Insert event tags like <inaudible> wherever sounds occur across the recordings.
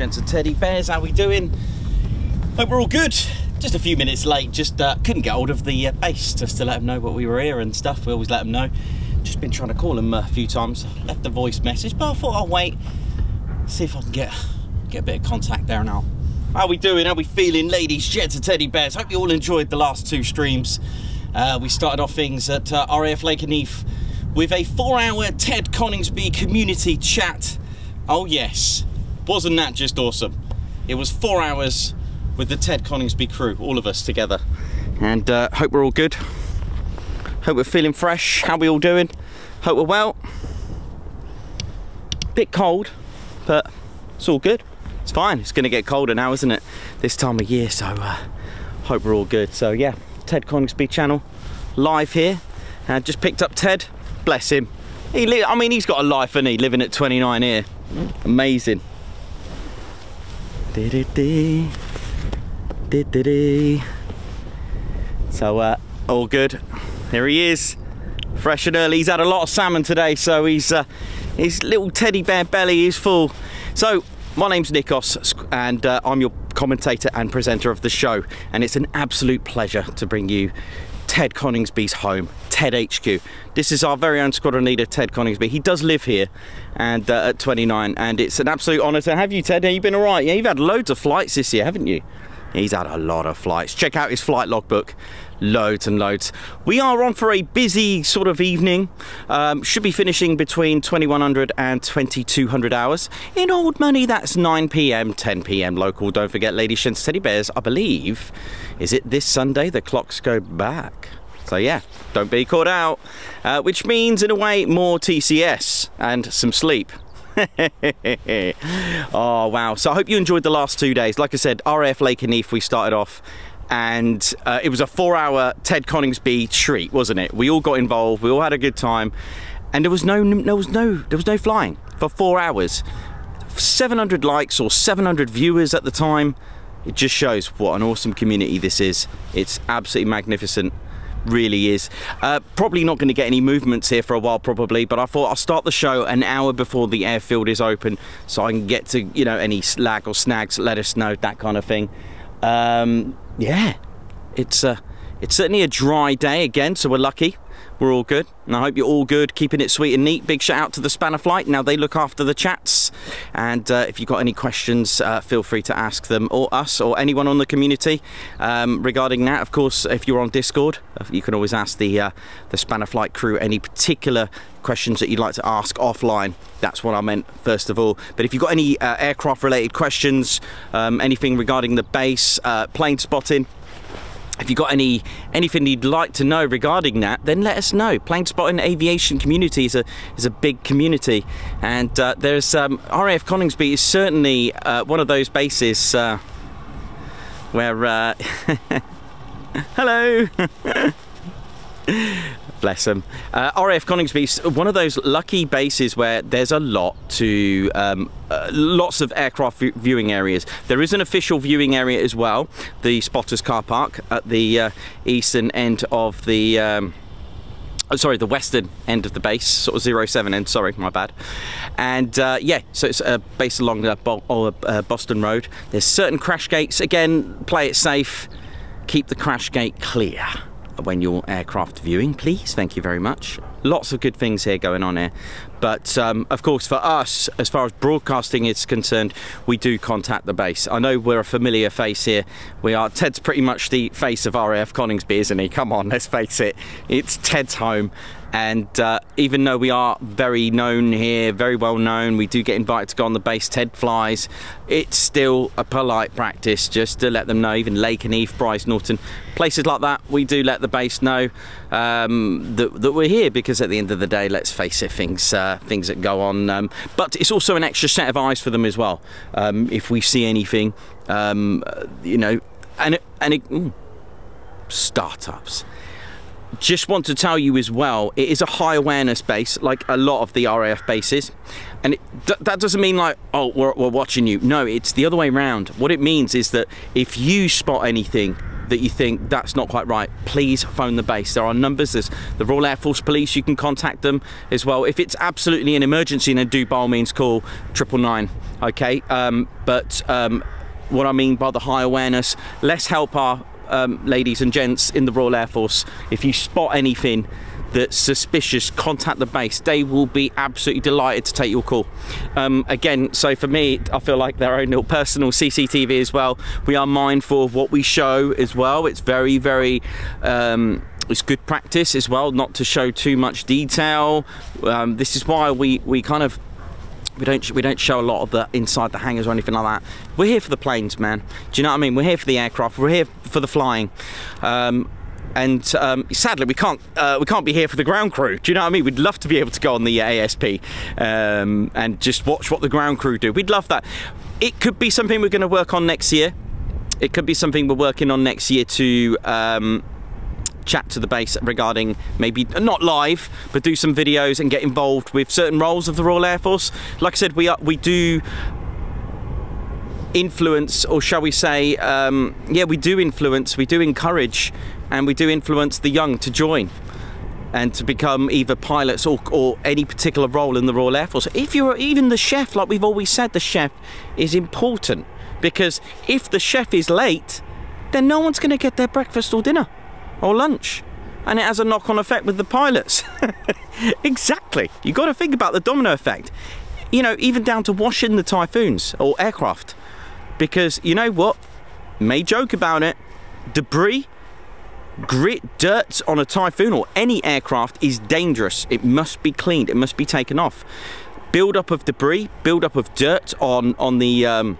gents, and teddy bears, how we doing? Hope we're all good. Just a few minutes late. Just uh, couldn't get hold of the uh, base just to let them know what we were here and stuff. We always let them know. Just been trying to call them a few times. Left a voice message, but I thought I'll wait, see if I can get get a bit of contact there now. How we doing? How we feeling, ladies, gents, and teddy bears? Hope you all enjoyed the last two streams. Uh, we started off things at uh, RAF Lakenheath with a four-hour Ted Coningsby community chat. Oh yes, wasn't that just awesome? It was four hours with the Ted Coningsby crew, all of us together. And uh, hope we're all good. Hope we're feeling fresh. How we all doing? Hope we're well. Bit cold, but it's all good. It's fine. It's going to get colder now, isn't it? This time of year. So uh, hope we're all good. So yeah, Ted Coningsby channel live here. Uh, just picked up Ted. Bless him. He I mean, he's got a life, and he living at 29 here. Amazing. So, uh, all good. There he is, fresh and early. He's had a lot of salmon today, so he's uh, his little teddy bear belly is full. So, my name's Nikos, and uh, I'm your commentator and presenter of the show. And it's an absolute pleasure to bring you Ted Coningsby's home, Ted HQ. This is our very own squadron leader, Ted Coningsby. He does live here, and uh, at 29, and it's an absolute honour to have you, Ted. Have you been all right? Yeah, you've had loads of flights this year, haven't you? He's had a lot of flights. Check out his flight logbook. Loads and loads. We are on for a busy sort of evening. Um, should be finishing between 2100 and 2200 hours. In old money, that's 9 pm, 10 pm local. Don't forget, Lady Shen's Teddy Bears, I believe, is it this Sunday? The clocks go back. So yeah, don't be caught out. Uh, which means, in a way, more TCS and some sleep. <laughs> oh wow so i hope you enjoyed the last two days like i said raf Lakenheath we started off and uh, it was a four hour ted coningsby treat wasn't it we all got involved we all had a good time and there was no there was no there was no flying for four hours 700 likes or 700 viewers at the time it just shows what an awesome community this is it's absolutely magnificent really is. Uh, probably not going to get any movements here for a while, probably, but I thought I'll start the show an hour before the airfield is open so I can get to, you know, any slag or snags, let us know, that kind of thing. Um, yeah, it's, uh, it's certainly a dry day again, so we're lucky. We're all good, and I hope you're all good, keeping it sweet and neat. Big shout out to the Spanner Flight. Now they look after the chats, and uh, if you've got any questions, uh, feel free to ask them or us or anyone on the community um, regarding that. Of course, if you're on Discord, uh, you can always ask the uh, the Spanner Flight crew any particular questions that you'd like to ask offline. That's what I meant first of all. But if you've got any uh, aircraft related questions, um, anything regarding the base, uh, plane spotting if you've got any anything you'd like to know regarding that, then let us know. Plane spotting aviation community is a is a big community, and uh, there's um, RAF Coningsby is certainly uh, one of those bases uh, where. Uh, <laughs> hello. <laughs> <laughs> Bless them. Uh, RAF Coningsby is one of those lucky bases where there's a lot to, um, uh, lots of aircraft view viewing areas. There is an official viewing area as well, the Spotters Car Park at the uh, eastern end of the. Um, Oh, sorry, the western end of the base, sort of 07 end, sorry, my bad. And uh, yeah, so it's uh, based along the Bo uh, Boston Road. There's certain crash gates. Again, play it safe, keep the crash gate clear when you're aircraft viewing, please. Thank you very much. Lots of good things here going on here. But um, of course, for us, as far as broadcasting is concerned, we do contact the base. I know we're a familiar face here. We are. Ted's pretty much the face of RAF Coningsby, isn't he? Come on, let's face it. It's Ted's home. And uh, even though we are very known here, very well known, we do get invited to go on the base TED flies, it's still a polite practice just to let them know, even lake and eve Brize Norton, places like that, we do let the base know um, that, that, we're here because at the end of the day, let's face it, things, uh, things that go on. Um, but it's also an extra set of eyes for them as well. Um, if we see anything, um, you know, and, and it, startups just want to tell you as well, it is a high awareness base, like a lot of the RAF bases. And it, th that doesn't mean like, oh, we're, we're watching you. No, it's the other way around. What it means is that if you spot anything that you think that's not quite right, please phone the base. There are numbers, there's the Royal Air Force Police, you can contact them as well. If it's absolutely an emergency, then do by all means call triple nine, okay? Um, but um, what I mean by the high awareness, let's help our um, ladies and gents in the Royal Air Force, if you spot anything that's suspicious, contact the base. They will be absolutely delighted to take your call. Um, again, so for me, I feel like their own little personal CCTV as well. We are mindful of what we show as well. It's very, very. Um, it's good practice as well not to show too much detail. Um, this is why we, we kind of we don't we don't show a lot of the inside the hangars or anything like that. We're here for the planes, man. Do you know what I mean? We're here for the aircraft. We're here for the flying. Um, and um, sadly we can't uh, we can't be here for the ground crew do you know what I mean we'd love to be able to go on the ASP um, and just watch what the ground crew do we'd love that it could be something we're going to work on next year it could be something we're working on next year to um, chat to the base regarding maybe not live, but do some videos and get involved with certain roles of the Royal Air Force. Like I said, we are, we do influence, or shall we say, um, yeah, we do influence, we do encourage, and we do influence the young to join and to become either pilots or, or, any particular role in the Royal Air Force. If you're even the chef, like we've always said, the chef is important because if the chef is late, then no one's going to get their breakfast or dinner or lunch and it has a knock-on effect with the pilots. <laughs> exactly. You've got to think about the domino effect. You know, even down to washing the typhoons or aircraft. Because you know what? May joke about it. Debris, grit, dirt on a typhoon or any aircraft is dangerous. It must be cleaned. It must be taken off. Build up of debris, build up of dirt on on the um,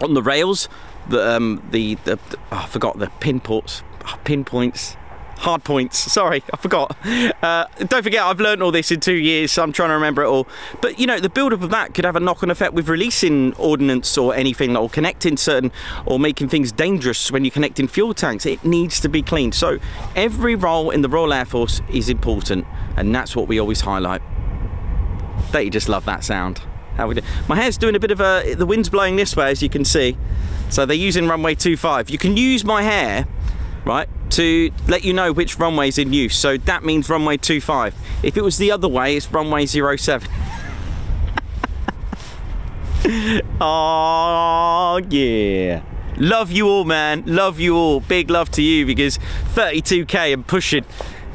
on the rails. The um, the, the, the oh, I forgot the pinports pinpoints hard points. Sorry i forgot. Uh, don't forget i've learned all this in two years so i'm trying to remember it all. But you know the build-up of that could have a knock-on effect with releasing ordnance or anything or connecting certain or making things dangerous when you're connecting fuel tanks. It needs to be cleaned. So every role in the royal air force is important and that's what we always highlight. You just love that sound? How we do. My hair's doing a bit of a the wind's blowing this way as you can see. So they're using runway 25 you can use my hair right, to let you know which runway is in use. So that means runway 25. If it was the other way, it's runway 07. <laughs> oh, yeah. Love you all, man. Love you all. Big love to you because 32k and pushing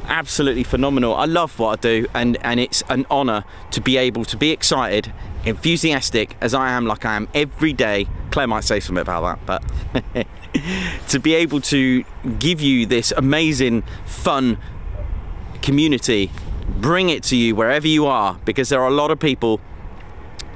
absolutely phenomenal. I love what I do and, and it's an honor to be able to be excited, enthusiastic as I am like I am every day. Claire might say something about that, but <laughs> to be able to give you this amazing, fun community, bring it to you wherever you are, because there are a lot of people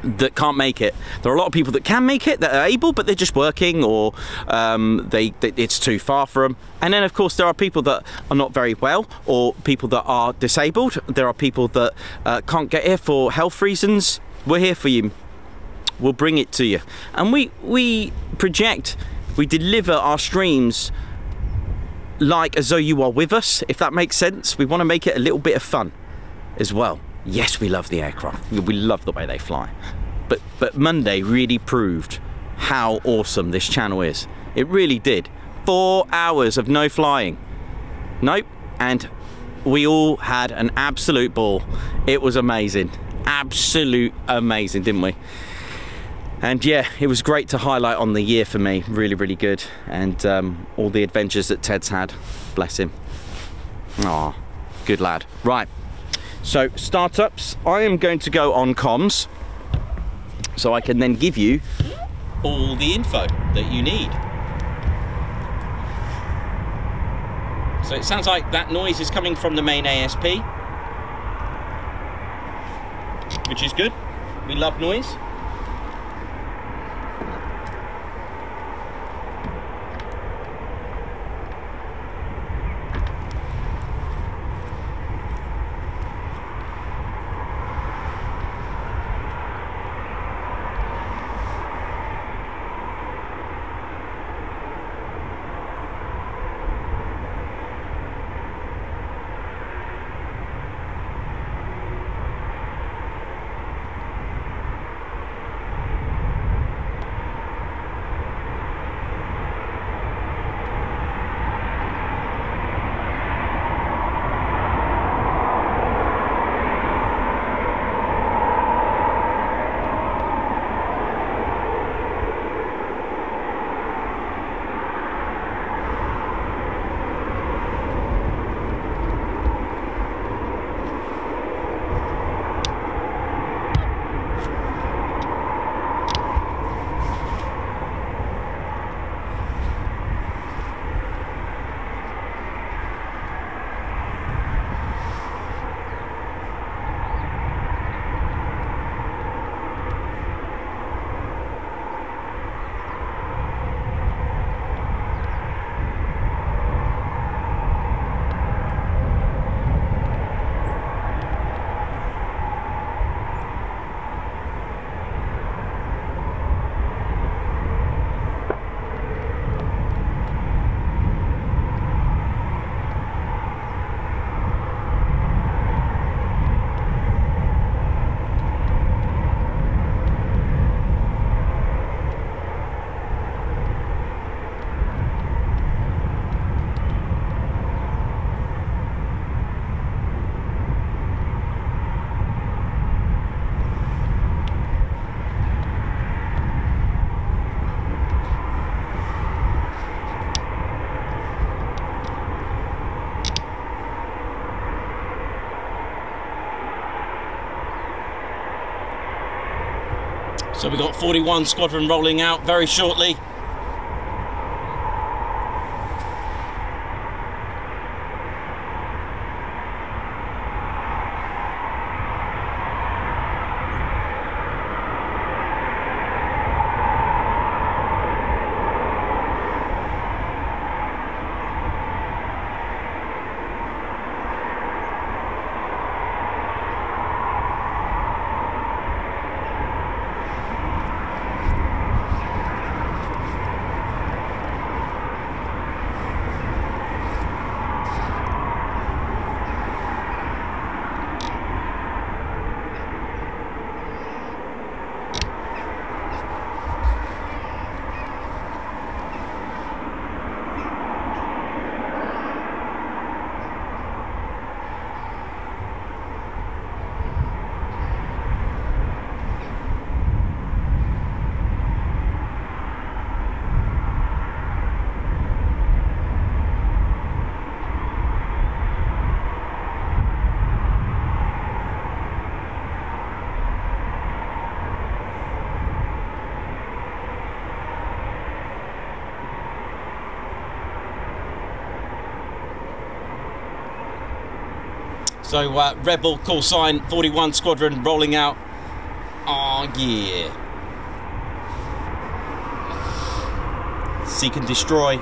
that can't make it. There are a lot of people that can make it, that are able, but they're just working or um, they, they, it's too far for them. And then, of course, there are people that are not very well or people that are disabled. There are people that uh, can't get here for health reasons. We're here for you. We'll bring it to you. And we, we project we deliver our streams like as though you are with us, if that makes sense. We want to make it a little bit of fun as well. Yes, we love the aircraft. We love the way they fly. But, but Monday really proved how awesome this channel is. It really did. Four hours of no flying. Nope. And we all had an absolute ball. It was amazing. Absolute amazing, didn't we? and yeah it was great to highlight on the year for me. Really really good. And um, all the adventures that Ted's had. Bless him. Ah good lad. Right. So startups. I am going to go on comms so I can then give you all the info that you need. So it sounds like that noise is coming from the main ASP which is good. We love noise. So we've got 41 Squadron rolling out very shortly. So uh, Rebel call sign 41 Squadron rolling out. Oh yeah. Seek and destroy.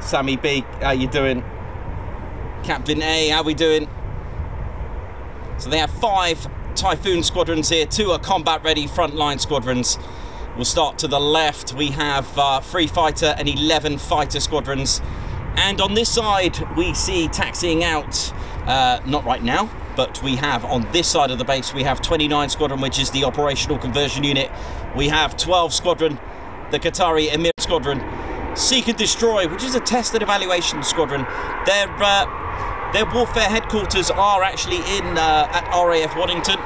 Sammy B, how you doing? Captain A, how we doing? So they have five Typhoon squadrons here. Two are combat ready frontline squadrons. We'll start to the left. We have uh, three fighter and 11 fighter squadrons. And on this side, we see taxiing out, uh, not right now, but we have on this side of the base, we have 29 Squadron, which is the operational conversion unit. We have 12 Squadron, the Qatari Emir Squadron, Seek and Destroy, which is a test and evaluation squadron. They're uh, their warfare headquarters are actually in uh, at RAF Waddington.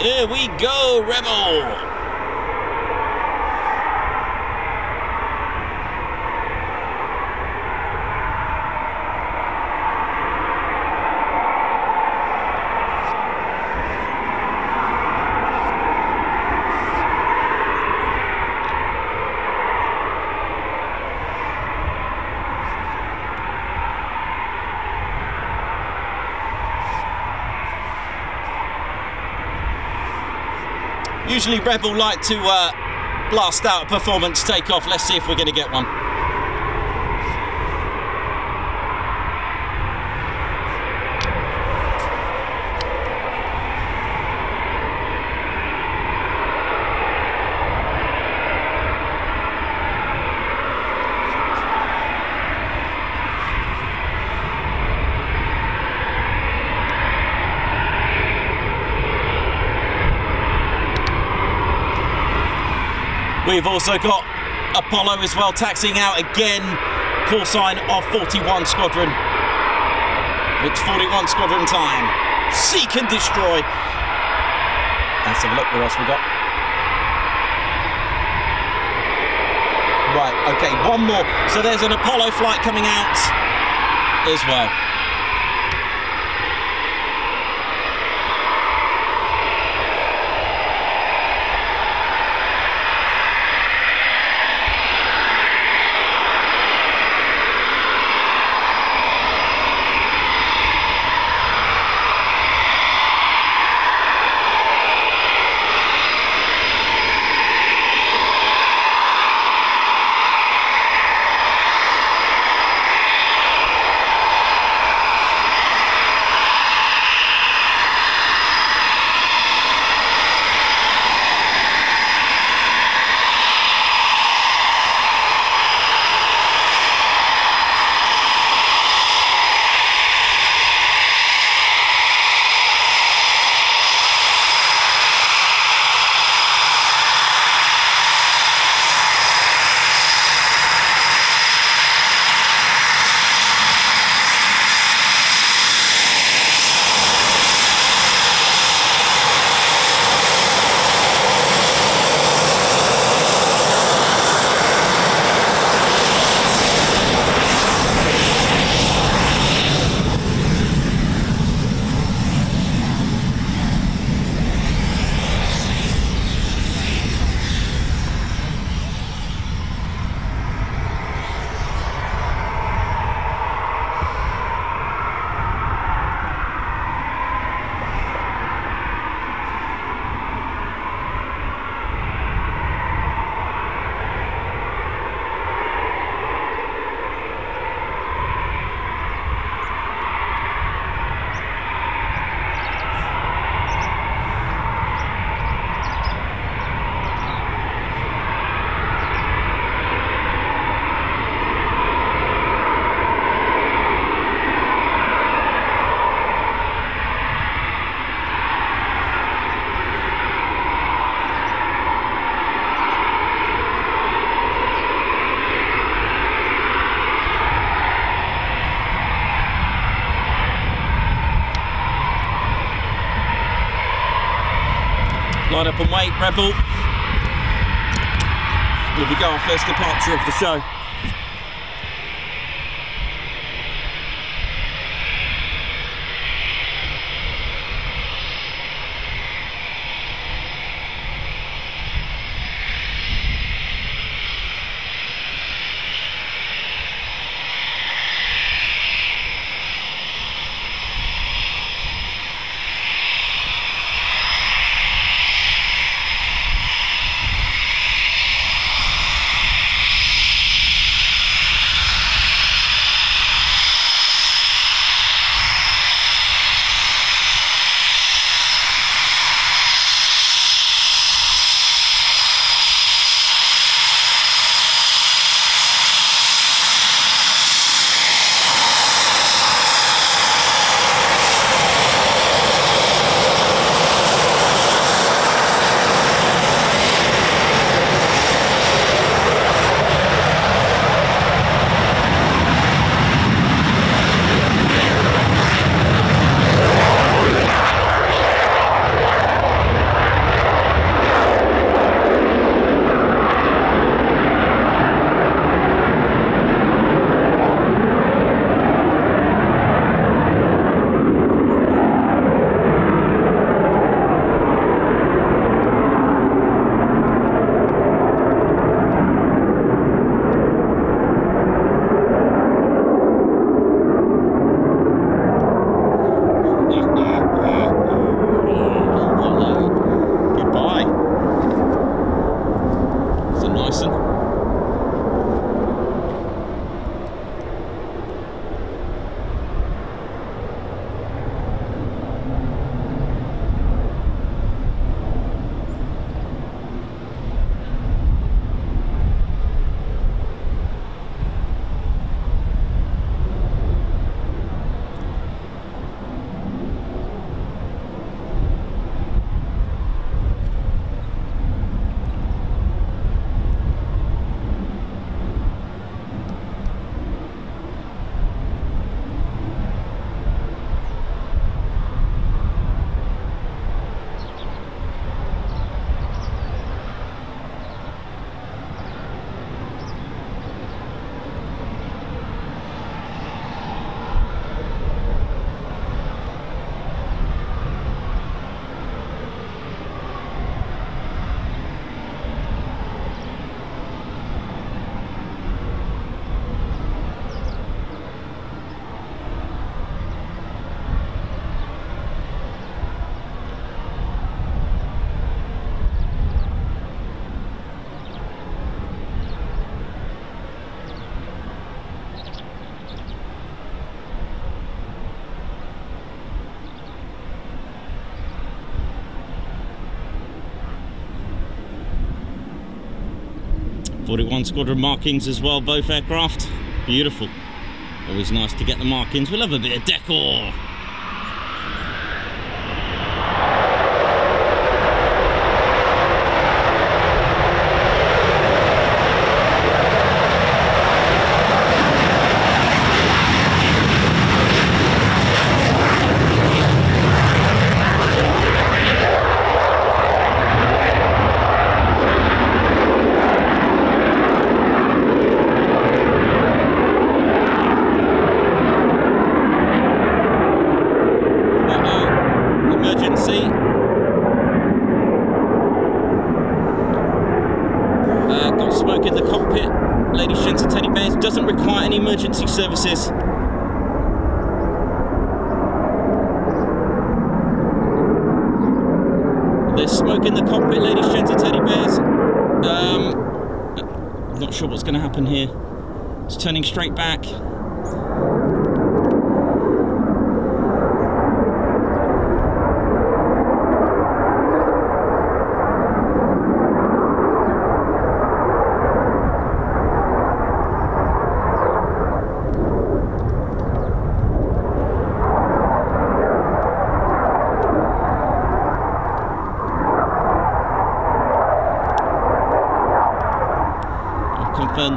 Here we go, Rebel! Usually Rebel like to uh, blast out a performance takeoff. Let's see if we're going to get one. We've also got Apollo as well, taxiing out again. Call sign of 41 Squadron. It's 41 Squadron time. Seek and destroy. Let's have a look what else we got. Right, okay, one more. So there's an Apollo flight coming out as well. Rebel. Here we go, our first departure of the show. 41 squadron markings as well, both aircraft. Beautiful. Always nice to get the markings. We love a bit of decor. emergency services. There's smoke in the cockpit, ladies, gents, and teddy bears. Um, I'm not sure what's going to happen here. It's turning straight back.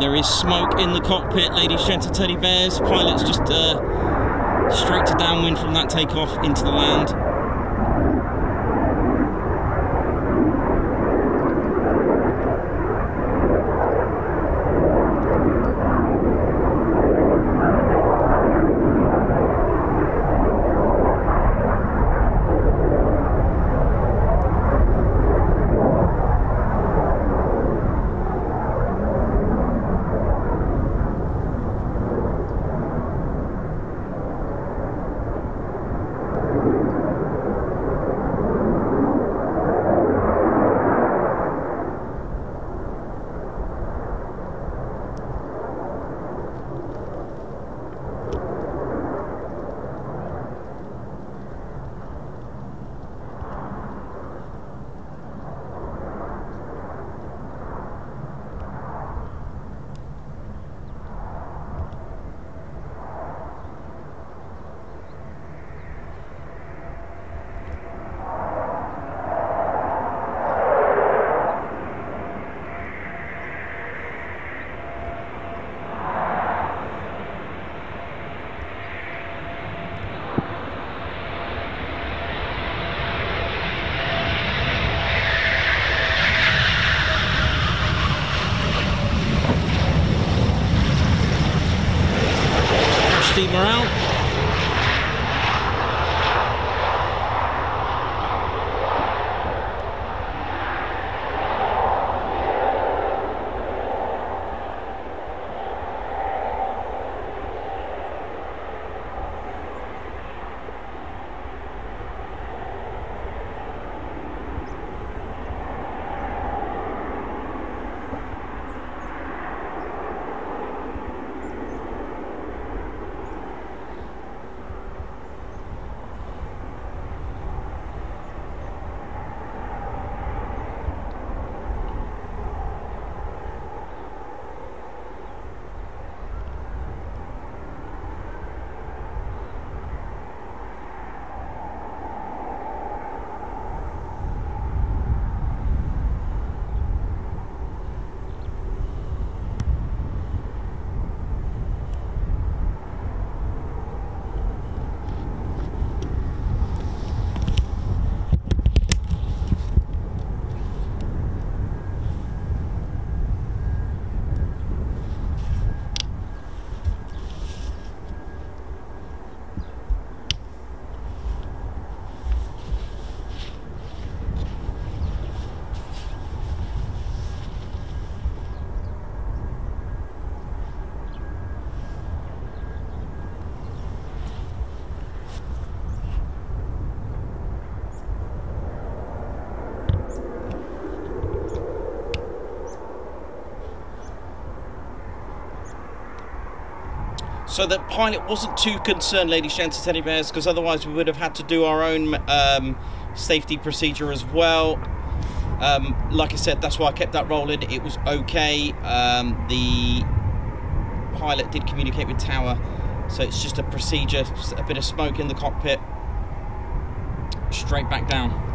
There is smoke in the cockpit, ladies, gents, teddy bears. Pilot's just uh, straight to downwind from that takeoff into the land. So the pilot wasn't too concerned, Lady gents, teddy bears, because otherwise we would have had to do our own um, safety procedure as well. Um, like I said, that's why I kept that rolling. It was okay. Um, the pilot did communicate with tower, so it's just a procedure, a bit of smoke in the cockpit, straight back down.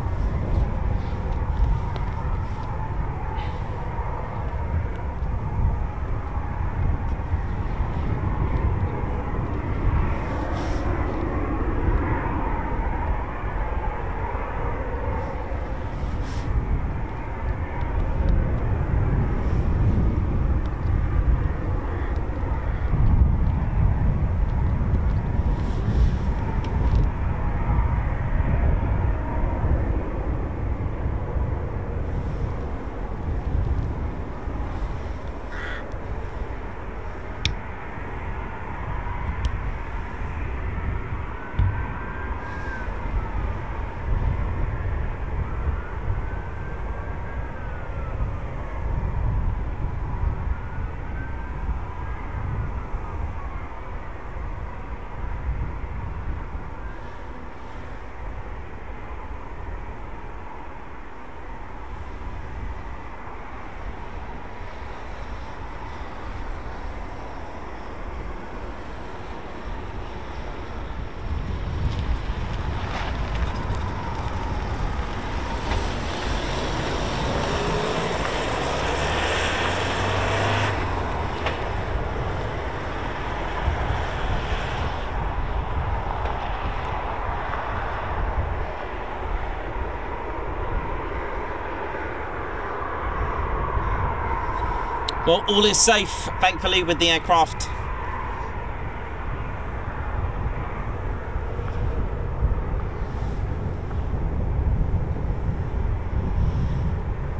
Well, all is safe, thankfully, with the aircraft.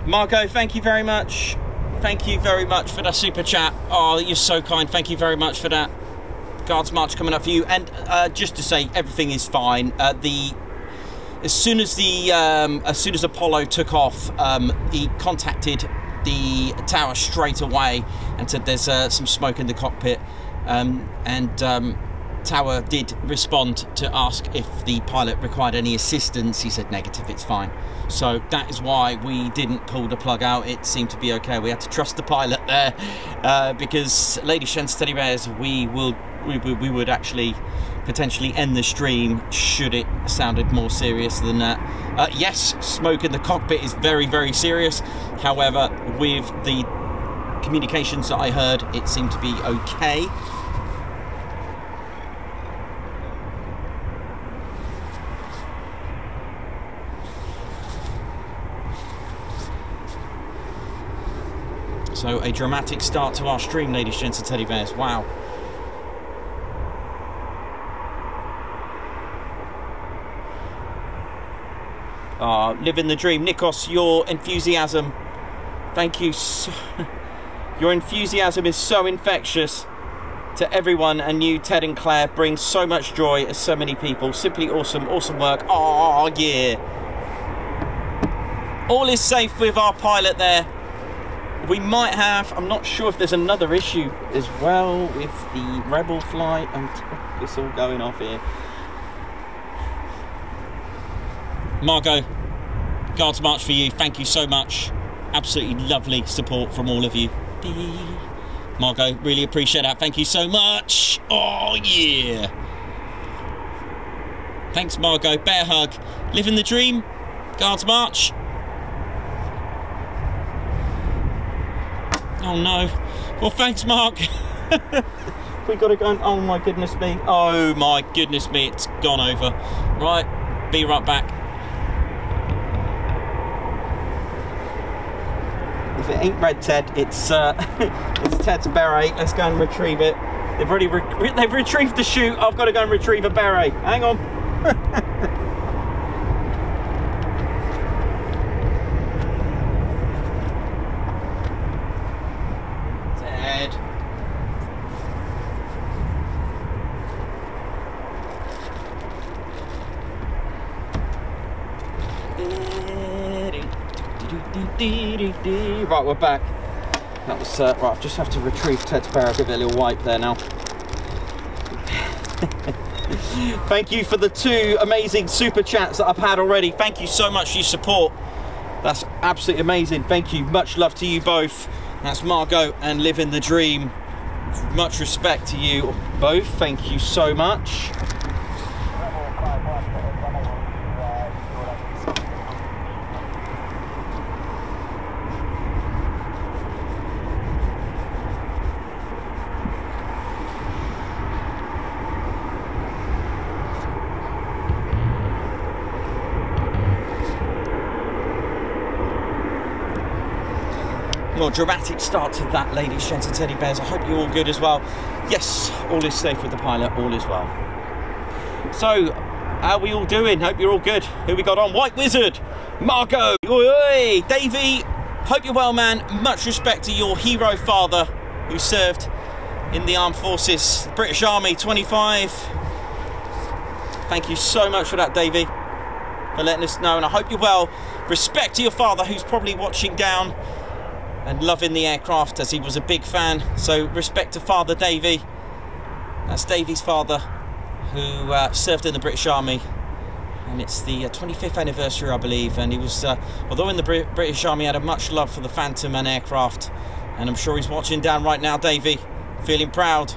Marco, thank you very much. Thank you very much for that super chat. Oh, you're so kind. Thank you very much for that. Guards March coming up for you. And uh, just to say, everything is fine. Uh, the as soon as the um, as soon as Apollo took off, um, he contacted the tower straight away and said there's uh, some smoke in the cockpit. Um, and um, Tower did respond to ask if the pilot required any assistance. He said negative, it's fine. So that is why we didn't pull the plug out. It seemed to be okay. We had to trust the pilot there uh, because, Lady Shen's Teddy Bears, we will we, we, we would actually potentially end the stream should it sounded more serious than that. Uh, yes, smoke in the cockpit is very, very serious. However, with the communications that I heard, it seemed to be okay. So a dramatic start to our stream, ladies, gents and teddy bears. Wow. Uh, living the dream. Nikos, your enthusiasm. Thank you. So, <laughs> your enthusiasm is so infectious to everyone, and you, Ted and Claire, bring so much joy to so many people. Simply awesome, awesome work. Oh, yeah. All is safe with our pilot there. We might have, I'm not sure if there's another issue as well with the Rebel flight. and it's all going off here. Margot, Guards March for you. Thank you so much. Absolutely lovely support from all of you. Margot, really appreciate that. Thank you so much. Oh, yeah. Thanks, Margot. Bear hug. Living the dream. Guards March. Oh, no. Well, thanks, Mark. <laughs> we got to go. Oh, my goodness me. Oh, my goodness me. It's gone over. Right. Be right back. If it ain't red Ted, it's uh, <laughs> it's Ted's beret. Let's go and retrieve it. They've already re they've retrieved the chute. I've got to go and retrieve a beret. Hang on. <laughs> Right, we're back. That was uh, right. I just have to retrieve Ted's. Give it a little wipe there now. <laughs> Thank you for the two amazing super chats that I've had already. Thank you so much for your support. That's absolutely amazing. Thank you. Much love to you both. That's Margot and Living the Dream. Much respect to you both. Thank you so much. Dramatic start to that, ladies, gents, and teddy bears. I hope you're all good as well. Yes, all is safe with the pilot, all is well. So, how are we all doing? Hope you're all good. Who we got on? White Wizard, Margot, oi, Davey. Hope you're well, man. Much respect to your hero father who served in the armed forces, British Army 25. Thank you so much for that, Davey, for letting us know. And I hope you're well. Respect to your father who's probably watching down and loving the aircraft as he was a big fan. So respect to Father Davy. That's Davy's father who uh, served in the British Army and it's the 25th uh, anniversary I believe and he was uh, although in the Brit British Army had a much love for the Phantom and aircraft and I'm sure he's watching down right now Davy feeling proud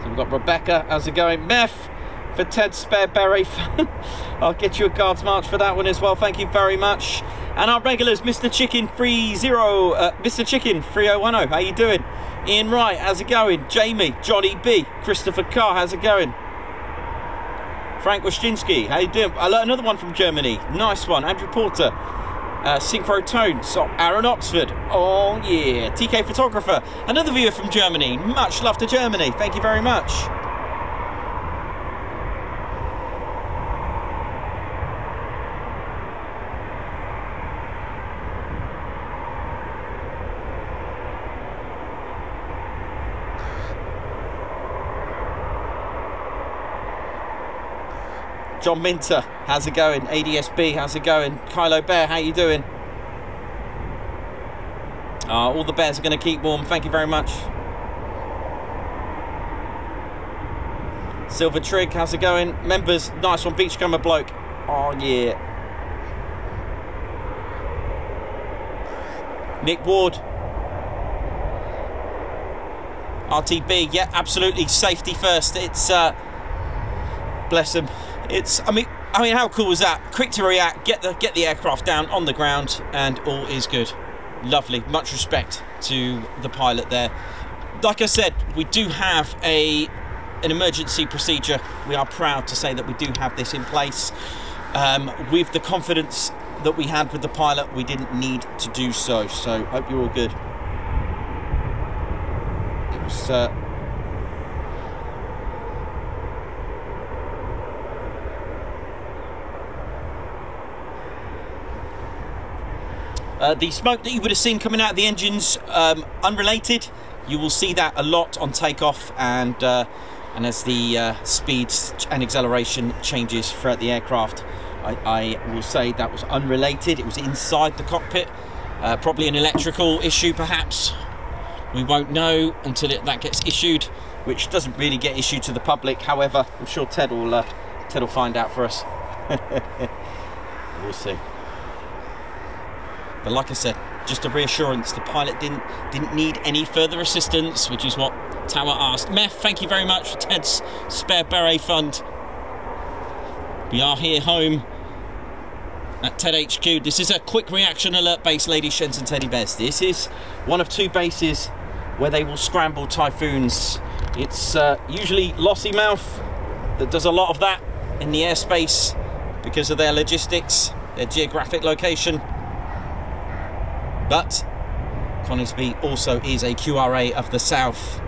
So we've got Rebecca, how's it going? Meth, for Ted Spareberry. <laughs> I'll get you a guards march for that one as well. Thank you very much. And our regulars, Mr. Chicken 30, uh, Mr. Chicken 3010, how you doing? Ian Wright, how's it going? Jamie, Johnny B, Christopher Carr, how's it going? Frank Waszczynski, how you doing? I learned another one from Germany. Nice one. Andrew Porter. Uh, Synchro Tone, so Aaron Oxford. Oh yeah. TK Photographer. Another viewer from Germany. Much love to Germany. Thank you very much. John Minter, how's it going? ADSB, how's it going? Kylo Bear, how you doing? Uh, all the bears are going to keep warm. Thank you very much. Silver Trig, how's it going? Members, nice one. Beachcomber bloke. Oh, yeah. Nick Ward. RTB, yeah, absolutely. Safety first. It's, uh, bless him it's I mean I mean how cool was that? Quick to react, get the get the aircraft down on the ground, and all is good. Lovely. Much respect to the pilot there. Like I said, we do have a an emergency procedure. We are proud to say that we do have this in place. Um, with the confidence that we had with the pilot, we didn't need to do so. So hope you're all good. It was uh, Uh, the smoke that you would have seen coming out of the engines, um, unrelated. You will see that a lot on takeoff and uh, and as the uh, speed and acceleration changes throughout the aircraft. I, I, will say that was unrelated. It was inside the cockpit. Uh, probably an electrical issue, perhaps. We won't know until it, that gets issued, which doesn't really get issued to the public. However, I'm sure Ted will uh, Ted will find out for us. <laughs> we'll see. But like I said, just a reassurance, the pilot didn't didn't need any further assistance, which is what Tower asked. Meth, thank you very much for Ted's spare beret fund. We are here home at TED HQ. This is a quick reaction alert base, Lady Shens and Teddy Bears. This is one of two bases where they will scramble typhoons. It's uh, usually Lossiemouth that does a lot of that in the airspace because of their logistics, their geographic location. But Coningsby also is a QRA of the South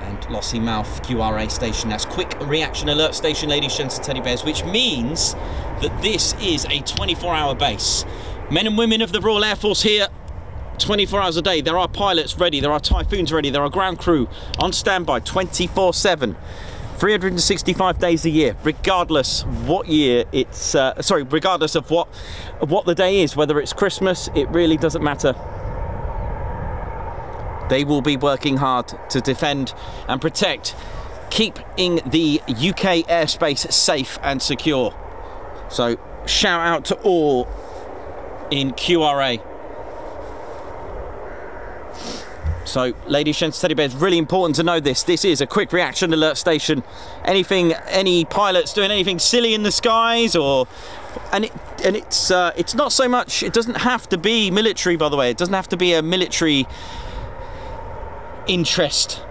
and Lossiemouth QRA station. That's quick reaction alert station, ladies, and teddy bears, which means that this is a 24-hour base. Men and women of the Royal Air Force here 24 hours a day. There are pilots ready, there are typhoons ready, there are ground crew on standby 24 7. 365 days a year, regardless what year it's, uh, sorry, regardless of what, of what the day is, whether it's Christmas, it really doesn't matter. They will be working hard to defend and protect, keeping the UK airspace safe and secure. So, shout out to all in QRA. So, ladies, and teddy bears, really important to know this. This is a quick reaction alert station. Anything, any pilots doing anything silly in the skies, or and it and it's uh, it's not so much. It doesn't have to be military, by the way. It doesn't have to be a military interest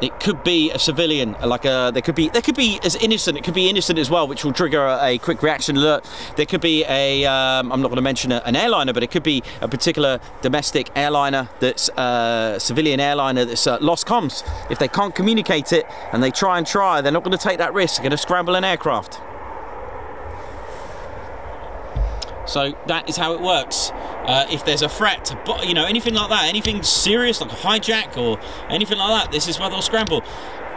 it could be a civilian, like a. There could be. There could be as innocent. It could be innocent as well, which will trigger a, a quick reaction alert. There could be a. um, not going to mention a, an airliner, but it could be a particular domestic airliner that's a uh, civilian airliner that's uh, lost comms. If they can't communicate it and they try and try, they're not going to take that risk. They're going to scramble an aircraft. So that is how it works. Uh, if there's a threat, you know, anything like that, anything serious like a hijack or anything like that, this is where they'll scramble.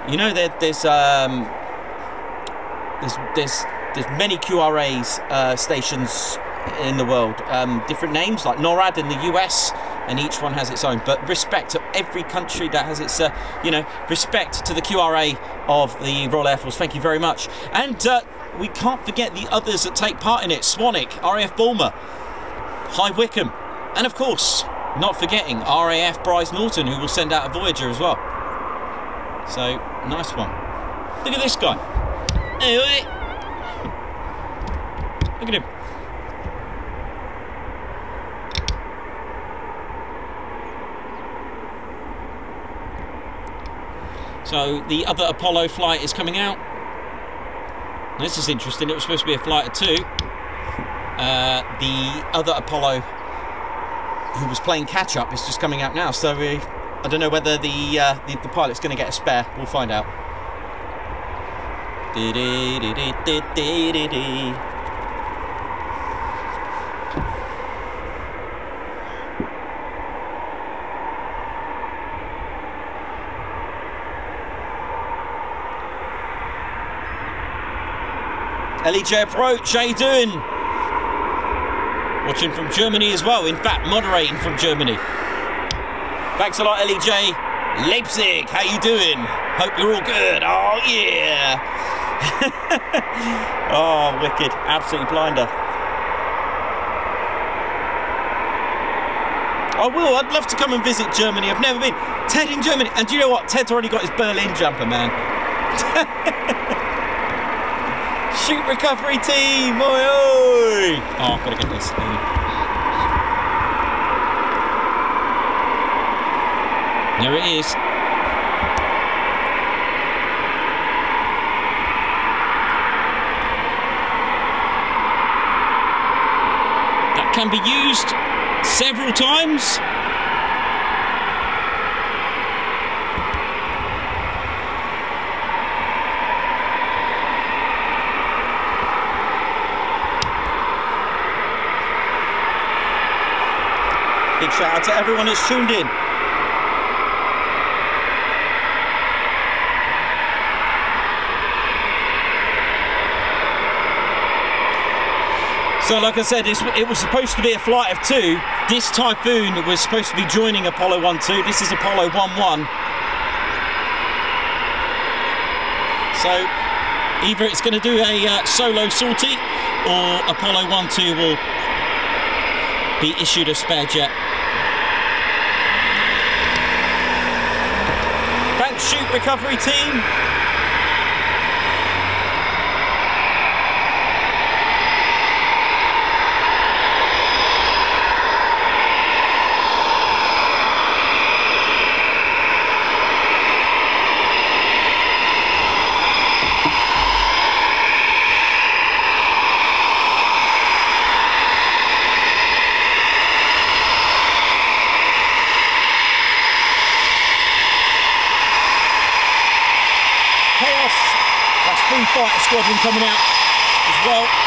You know, there, there's um, there's there's there's many QRAs uh, stations in the world, um, different names like NORAD in the US, and each one has its own. But respect to every country that has its, uh, you know, respect to the QRA of the Royal Air Force. Thank you very much. And uh, we can't forget the others that take part in it. Swanwick, RAF Boulmer, High Wycombe, and of course, not forgetting RAF Brize Norton, who will send out a Voyager as well. So, nice one. Look at this guy. Look at him. So the other Apollo flight is coming out. This is interesting. It was supposed to be a flight of two. Uh, the other Apollo, who was playing catch up, is just coming out now. So we, I don't know whether the uh, the, the pilot's going to get a spare. We'll find out. LEJ approach, how you doing? Watching from Germany as well, in fact, moderating from Germany. Thanks a lot, LEJ. Leipzig, how you doing? Hope you're all good. Oh, yeah. <laughs> oh, wicked. Absolutely blinder. I will. I'd love to come and visit Germany. I've never been. Ted in Germany. And do you know what? Ted's already got his Berlin jumper, man. <laughs> Chute recovery team! Oi, oi! Oh, I've got to get this. There it is. That can be used several times. Big shout out to everyone that's tuned in. So like I said, it was supposed to be a flight of two. This Typhoon was supposed to be joining Apollo 1-2. This is Apollo 1-1. So either it's going to do a uh, solo sortie or Apollo 1-2 will be issued a spare jet. Shoot recovery team. Fighter coming out as well.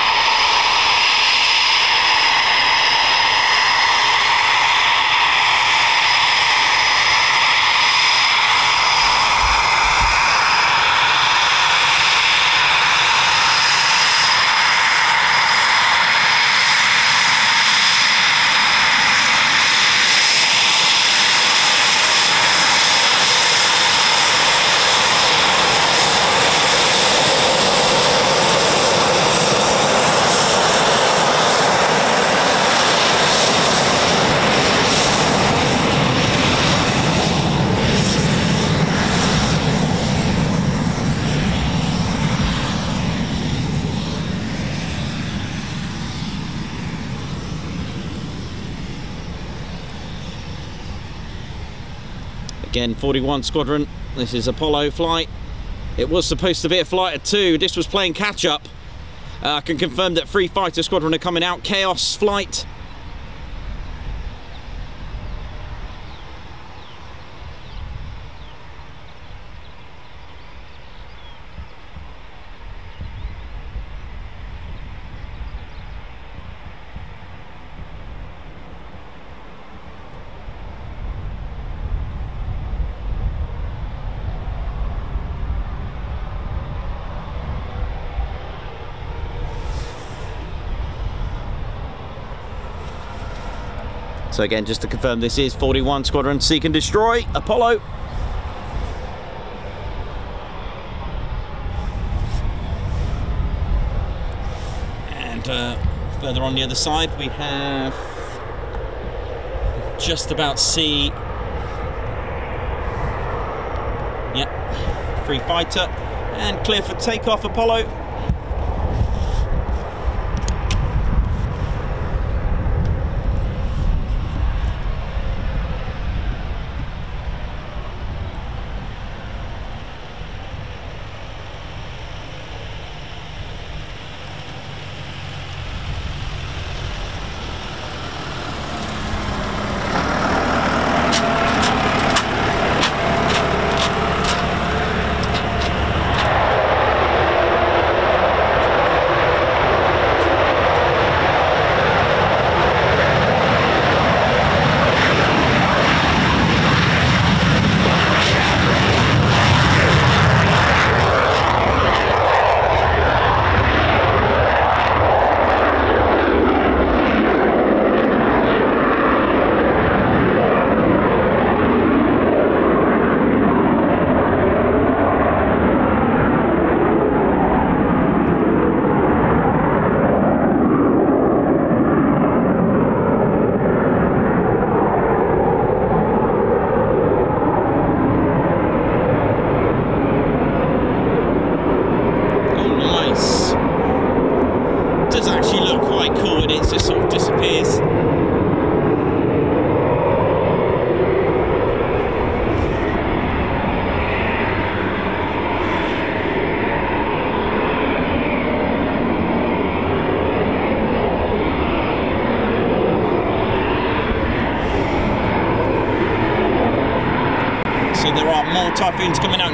41 Squadron. This is Apollo flight. It was supposed to be a flight of two. This was playing catch up. Uh, I can confirm that three fighter squadron are coming out. Chaos flight So again, just to confirm, this is 41 Squadron Seek and Destroy, Apollo. And uh, further on the other side, we have just about C. Yep, free fighter. And clear for takeoff, Apollo.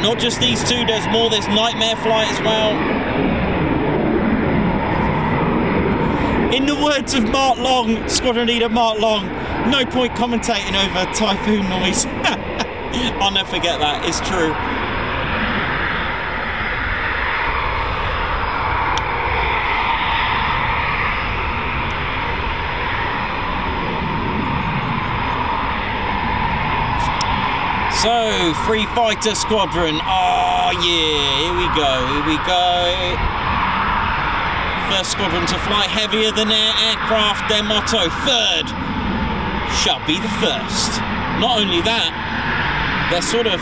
Not just these two, there's more. There's Nightmare Flight as well. In the words of Mark Long, Squadron Leader Mark Long, no point commentating over Typhoon noise. <laughs> I'll never forget that, it's true. Free Fighter Squadron. Oh, yeah, here we go, here we go. First squadron to fly heavier than air aircraft, their motto. Third shall be the first. Not only that, they're sort of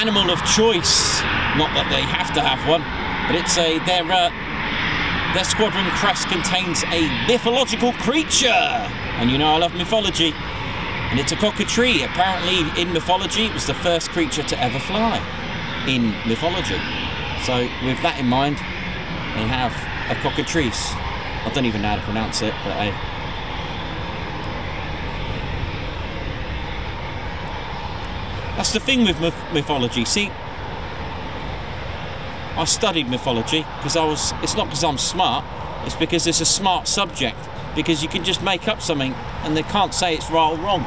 animal of choice. Not that they have to have one, but it's a their uh, their squadron crest contains a mythological creature. And you know I love mythology. And it's a cockatrice. Apparently, in mythology, it was the first creature to ever fly in mythology. So, with that in mind, they have a cockatrice. I don't even know how to pronounce it, but I. That's the thing with mythology. See, I studied mythology because I was. It's not because I'm smart. It's because it's a smart subject. Because you can just make up something and they can't say it's right or wrong.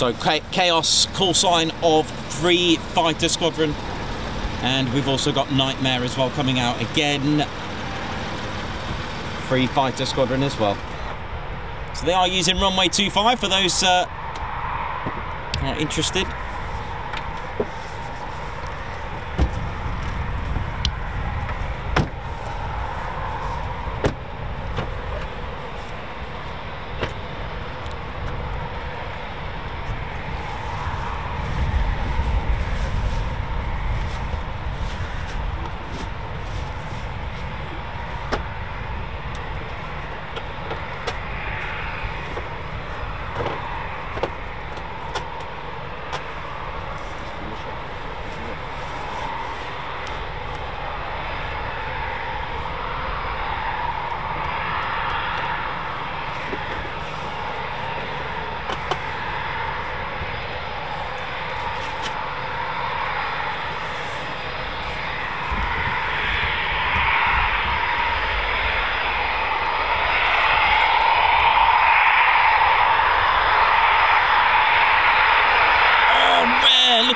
So Chaos, call sign of three fighter squadron. And we've also got Nightmare as well coming out again. free fighter squadron as well. So they are using runway 25 for those uh, are interested.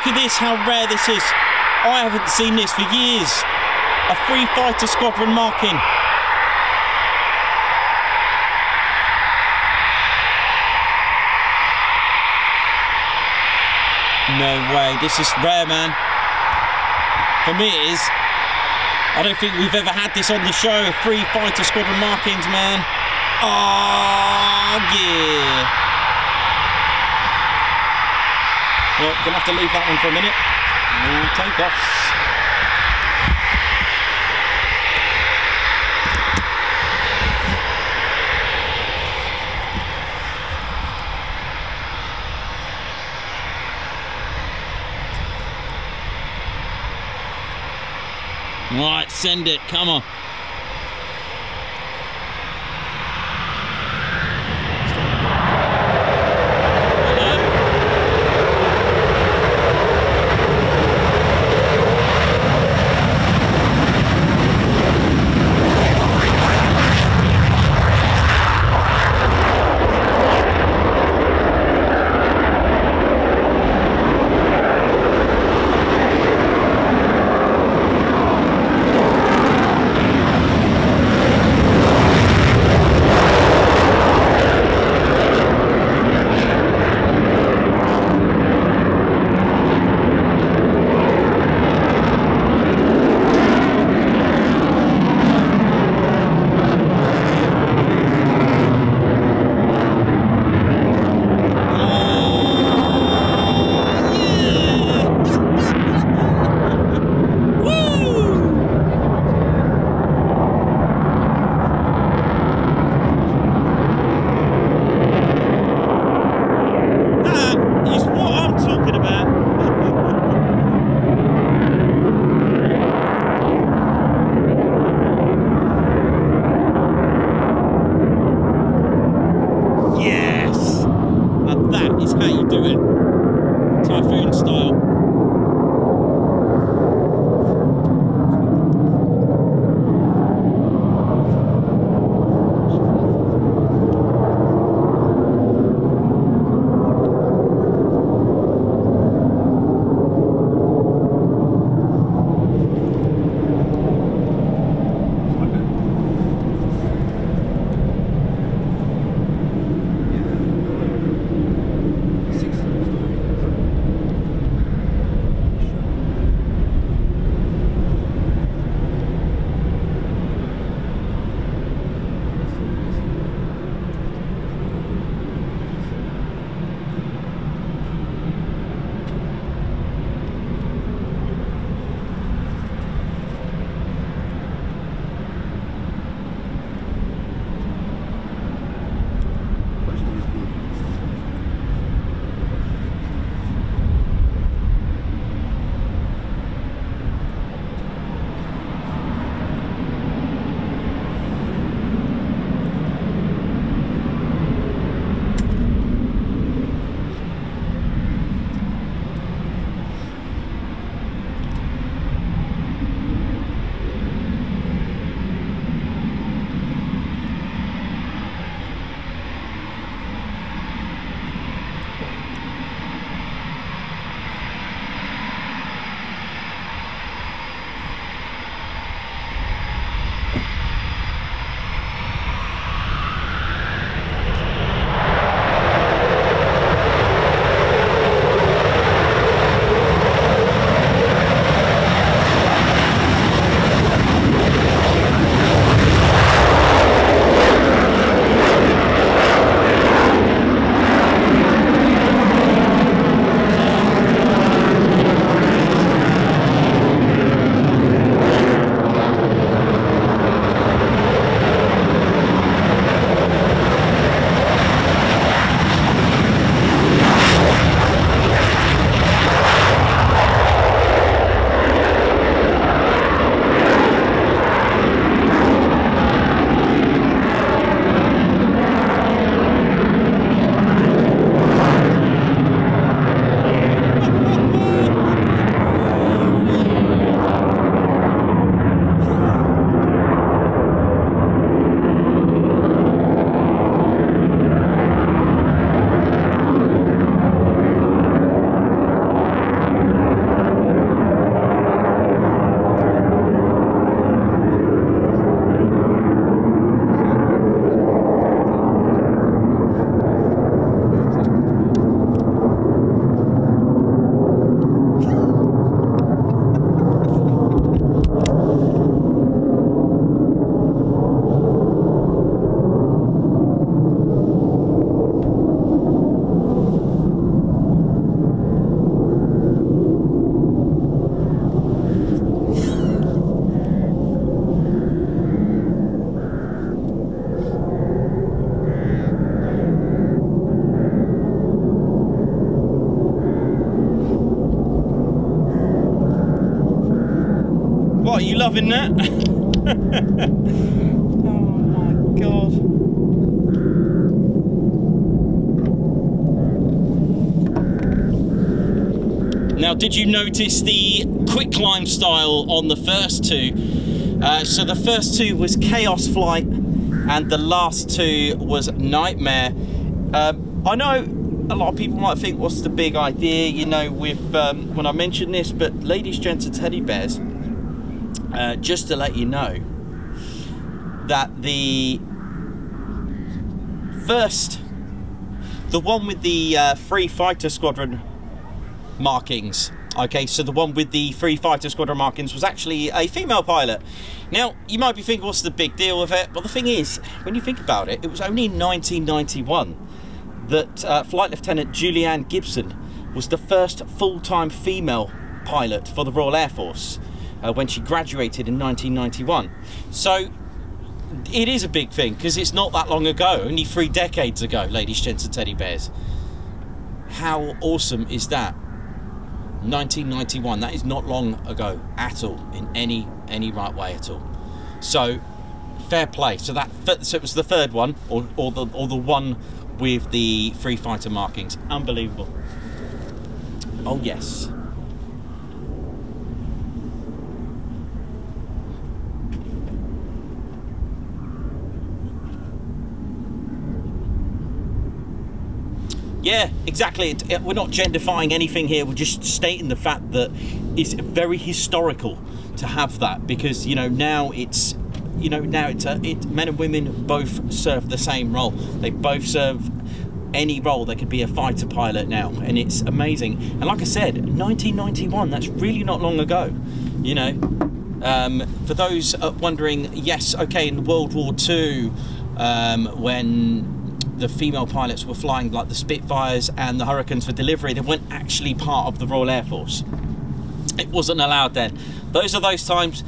Look at this, how rare this is. I haven't seen this for years. A free fighter squadron marking. No way, this is rare, man. For me, it is. I don't think we've ever had this on the show. A free fighter squadron markings, man. Oh, yeah. Well, gonna have to leave that one for a minute. Take. Right, send it, come on. Loving that? <laughs> oh my god. Now, did you notice the quick climb style on the first two? Uh, so the first two was Chaos Flight, and the last two was Nightmare. Um, I know a lot of people might think, what's the big idea, you know, with um, when I mentioned this, but ladies, gents, and teddy bears, uh, just to let you know that the first, the one with the uh, free fighter squadron markings. Okay, so the one with the free fighter squadron markings was actually a female pilot. Now, you might be thinking, what's the big deal with it? Well, the thing is, when you think about it, it was only in 1991 that uh, Flight Lieutenant Julianne Gibson was the first full-time female pilot for the Royal Air Force uh, when she graduated in 1991. So it is a big thing because it's not that long ago, only three decades ago, ladies, gents, and teddy bears. How awesome is that? 1991. That is not long ago at all, in any any right way at all. So fair play. So that so it was the third one, or or the or the one with the free fighter markings. Unbelievable. Oh yes. Yeah, exactly. It, it, we're not genderifying anything here. We're just stating the fact that it's very historical to have that because you know now it's you know now it's a, it men and women both serve the same role. They both serve any role. They could be a fighter pilot now, and it's amazing. And like I said, 1991. That's really not long ago. You know, um, for those wondering, yes, okay, in World War II, um, when the female pilots were flying like the Spitfires and the Hurricanes for delivery. They weren't actually part of the Royal Air Force. It wasn't allowed then. Those are those times.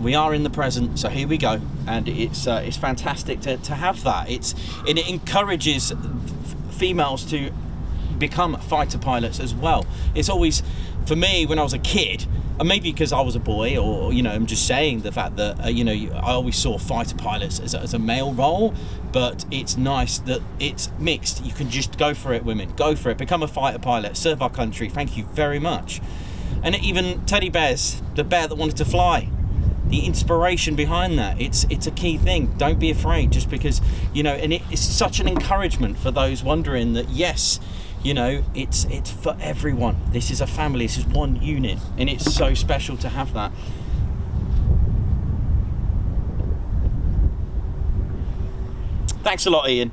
We are in the present, so here we go, and it's uh, it's fantastic to, to have that. It's and it encourages females to become fighter pilots as well. It's always for me when I was a kid and maybe because I was a boy, or you know, I'm just saying the fact that uh, you know I always saw fighter pilots as a, as a male role, but it's nice that it's mixed. You can just go for it, women, go for it, become a fighter pilot, serve our country. Thank you very much. And even teddy bears, the bear that wanted to fly, the inspiration behind that it's it's a key thing don't be afraid just because you know and it's such an encouragement for those wondering that yes you know it's it's for everyone. This is a family. This is one unit. And it's so special to have that. Thanks a lot ian.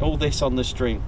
All this on the stream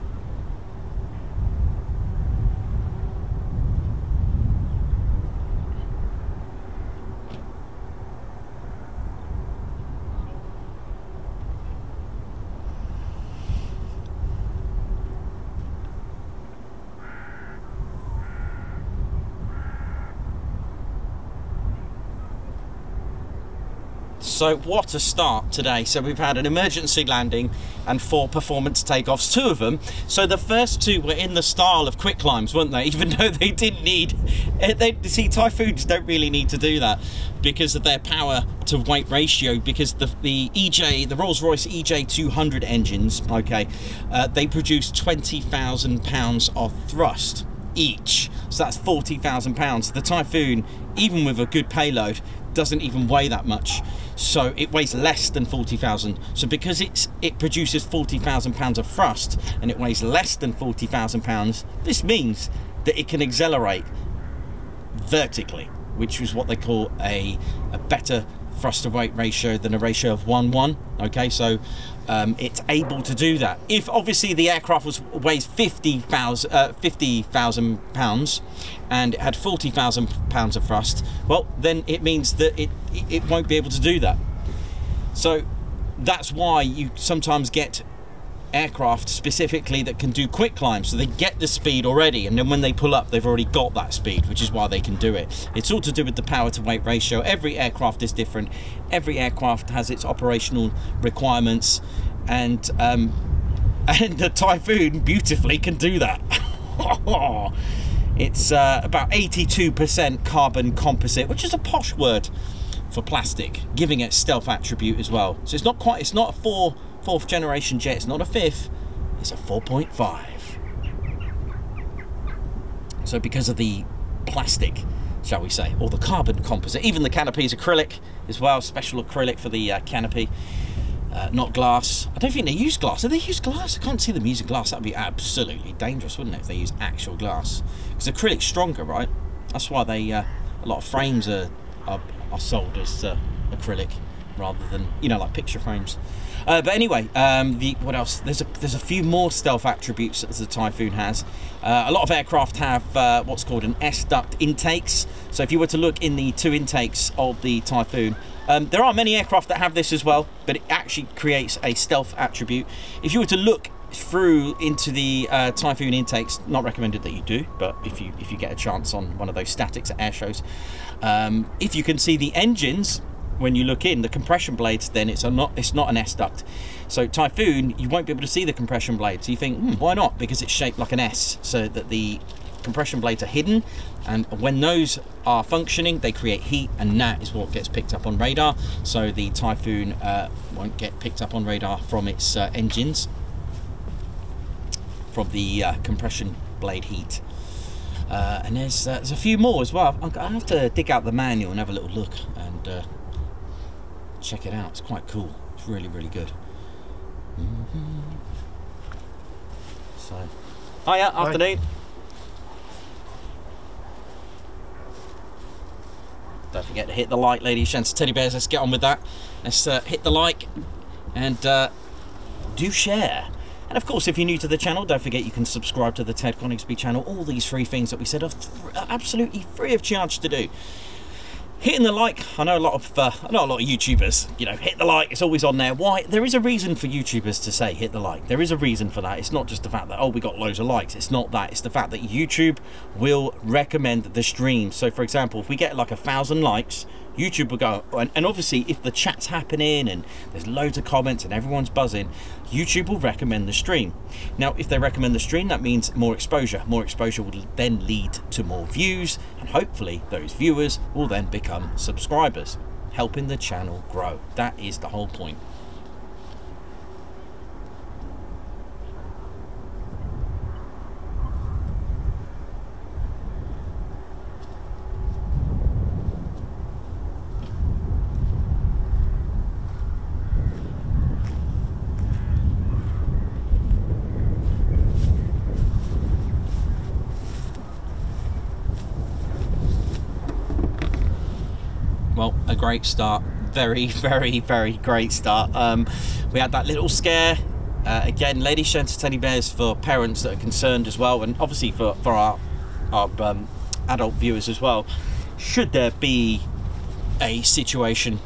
So what a start today. So we've had an emergency landing and four performance takeoffs, two of them. So the first two were in the style of quick climbs, weren't they? <laughs> Even though they didn't need, eh, they see Typhoons don't really need to do that because of their power to weight ratio because the, the EJ, the Rolls-Royce EJ 200 engines, okay, uh, they produce 20,000 pounds of thrust each. So that's 40,000 pounds. The Typhoon, even with a good payload, doesn't even weigh that much. So it weighs less than 40,000 so because it's it produces 40,000 pounds of thrust and it weighs less than 40,000 pounds this means that it can accelerate vertically which is what they call a, a better thrust to weight ratio than a ratio of 1 1 okay so um, it's able to do that. If obviously the aircraft was weighs 50,000 uh, 50, pounds and it had 40,000 pounds of thrust well then it means that it it won't be able to do that. So that's why you sometimes get aircraft specifically that can do quick climbs so they get the speed already and then when they pull up they've already got that speed which is why they can do it. It's all to do with the power to weight ratio. Every aircraft is different. Every aircraft has its operational requirements and um, <laughs> and the typhoon beautifully can do that. <laughs> It's uh, about 82% carbon composite, which is a posh word for plastic, giving it stealth attribute as well. So it's not quite, it's not a four, fourth generation jet, it's not a fifth, it's a 4.5. So because of the plastic, shall we say, or the carbon composite, even the canopy is acrylic as well, special acrylic for the uh, canopy. Uh, not glass. I don't think they use glass. Do they use glass? I can't see them using glass. That'd be absolutely dangerous, wouldn't it, if they use actual glass? Because acrylic's stronger, right? That's why they uh, a lot of frames are are, are sold as uh, acrylic rather than you know like picture frames. Uh, but anyway, um, the what else? There's a there's a few more stealth attributes that the Typhoon has. Uh, a lot of aircraft have uh, what's called an S duct intakes. So if you were to look in the two intakes of the Typhoon, um, there are many aircraft that have this as well, but it actually creates a stealth attribute. If you were to look through into the uh, Typhoon intakes, not recommended that you do, but if you if you get a chance on one of those statics at air shows, um, if you can see the engines when you look in the compression blades, then it's not it's not an S duct. So Typhoon, you won't be able to see the compression blades. You think, hmm, why not? Because it's shaped like an S, so that the compression blades are hidden and when those are functioning they create heat and that is what gets picked up on radar so the Typhoon uh, won't get picked up on radar from its uh, engines from the uh, compression blade heat uh, and there's uh, there's a few more as well I have to dig out the manual and have a little look and uh, check it out it's quite cool it's really really good mm -hmm. so hiya afternoon Don't forget to hit the like, ladies, gents, teddy bears. Let's get on with that. Let's uh, hit the like and uh, do share. And of course, if you're new to the channel, don't forget you can subscribe to the Ted Coningsby channel. All these free things that we said are absolutely free of charge to do hitting the like. I know a lot of uh, i know a lot of youtubers you know hit the like it's always on there. Why? There is a reason for youtubers to say hit the like. There is a reason for that. It's not just the fact that oh we got loads of likes. It's not that. It's the fact that youtube will recommend the stream. So for example if we get like a thousand likes YouTube will go, and, and obviously if the chat's happening and there's loads of comments and everyone's buzzing, YouTube will recommend the stream. Now, if they recommend the stream, that means more exposure. More exposure will then lead to more views, and hopefully those viewers will then become subscribers, helping the channel grow. That is the whole point. Great start. Very, <laughs> very, very great start. Um, we had that little scare. Uh, again, Lady Shelter Teddy Bears for parents that are concerned as well, and obviously for, for our, our um, adult viewers as well. Should there be a situation,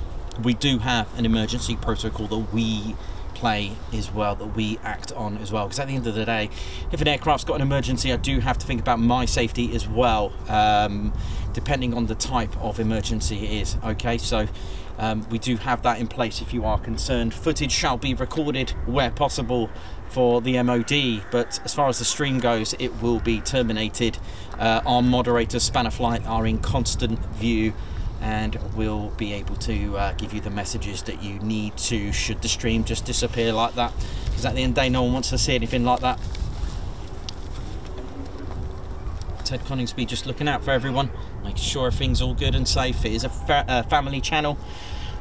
we do have an emergency protocol that we play as well that we act on as well because at the end of the day if an aircraft's got an emergency I do have to think about my safety as well um, depending on the type of emergency it is okay? So um, we do have that in place if you are concerned. Footage shall be recorded where possible for the MOD but as far as the stream goes it will be terminated. Uh, our moderators Spanner Flight are in constant view and we'll be able to uh, give you the messages that you need to should the stream just disappear like that. Because at the end of the day no one wants to see anything like that? Ted Coningsby just looking out for everyone making sure everything's all good and safe it is a fa uh, family channel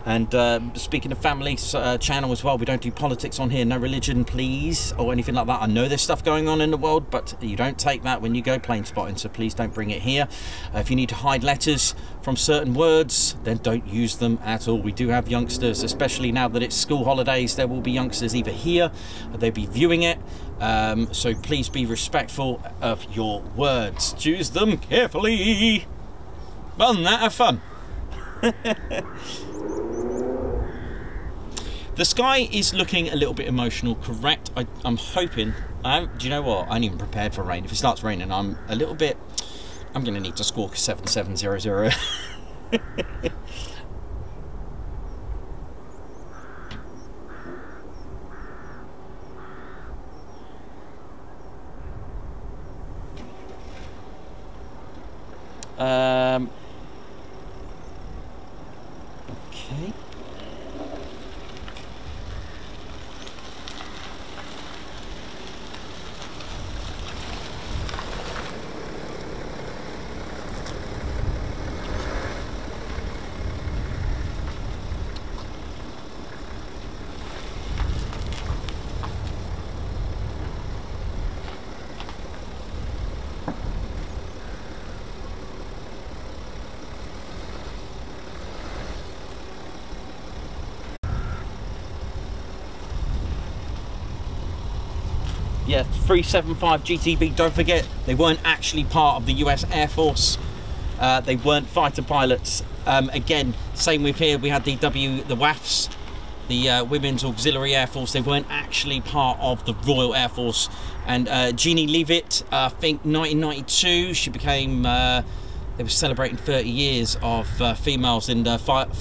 and uh, speaking of family uh, channel as well, we don't do politics on here. No religion, please, or anything like that. I know there's stuff going on in the world, but you don't take that when you go plane spotting, so please don't bring it here. Uh, if you need to hide letters from certain words, then don't use them at all. We do have youngsters, especially now that it's school holidays, there will be youngsters either here they'll be viewing it. Um, so please be respectful of your words. Choose them carefully. Well, that, have fun. The sky is looking a little bit emotional, correct? I, am hoping. I, do you know what? I ain't even prepared for rain. If it starts raining, I'm a little bit. I'm going to need to squawk 7700. <laughs> Okay. yeah 375 GTB don't forget they weren't actually part of the US Air Force. Uh, they weren't fighter pilots. Um, again same with here. We had the W the WAFs the uh, Women's Auxiliary Air Force. They weren't actually part of the Royal Air Force. And uh, Jeannie Leavitt I think 1992 she became uh, they were celebrating 30 years of uh, females in the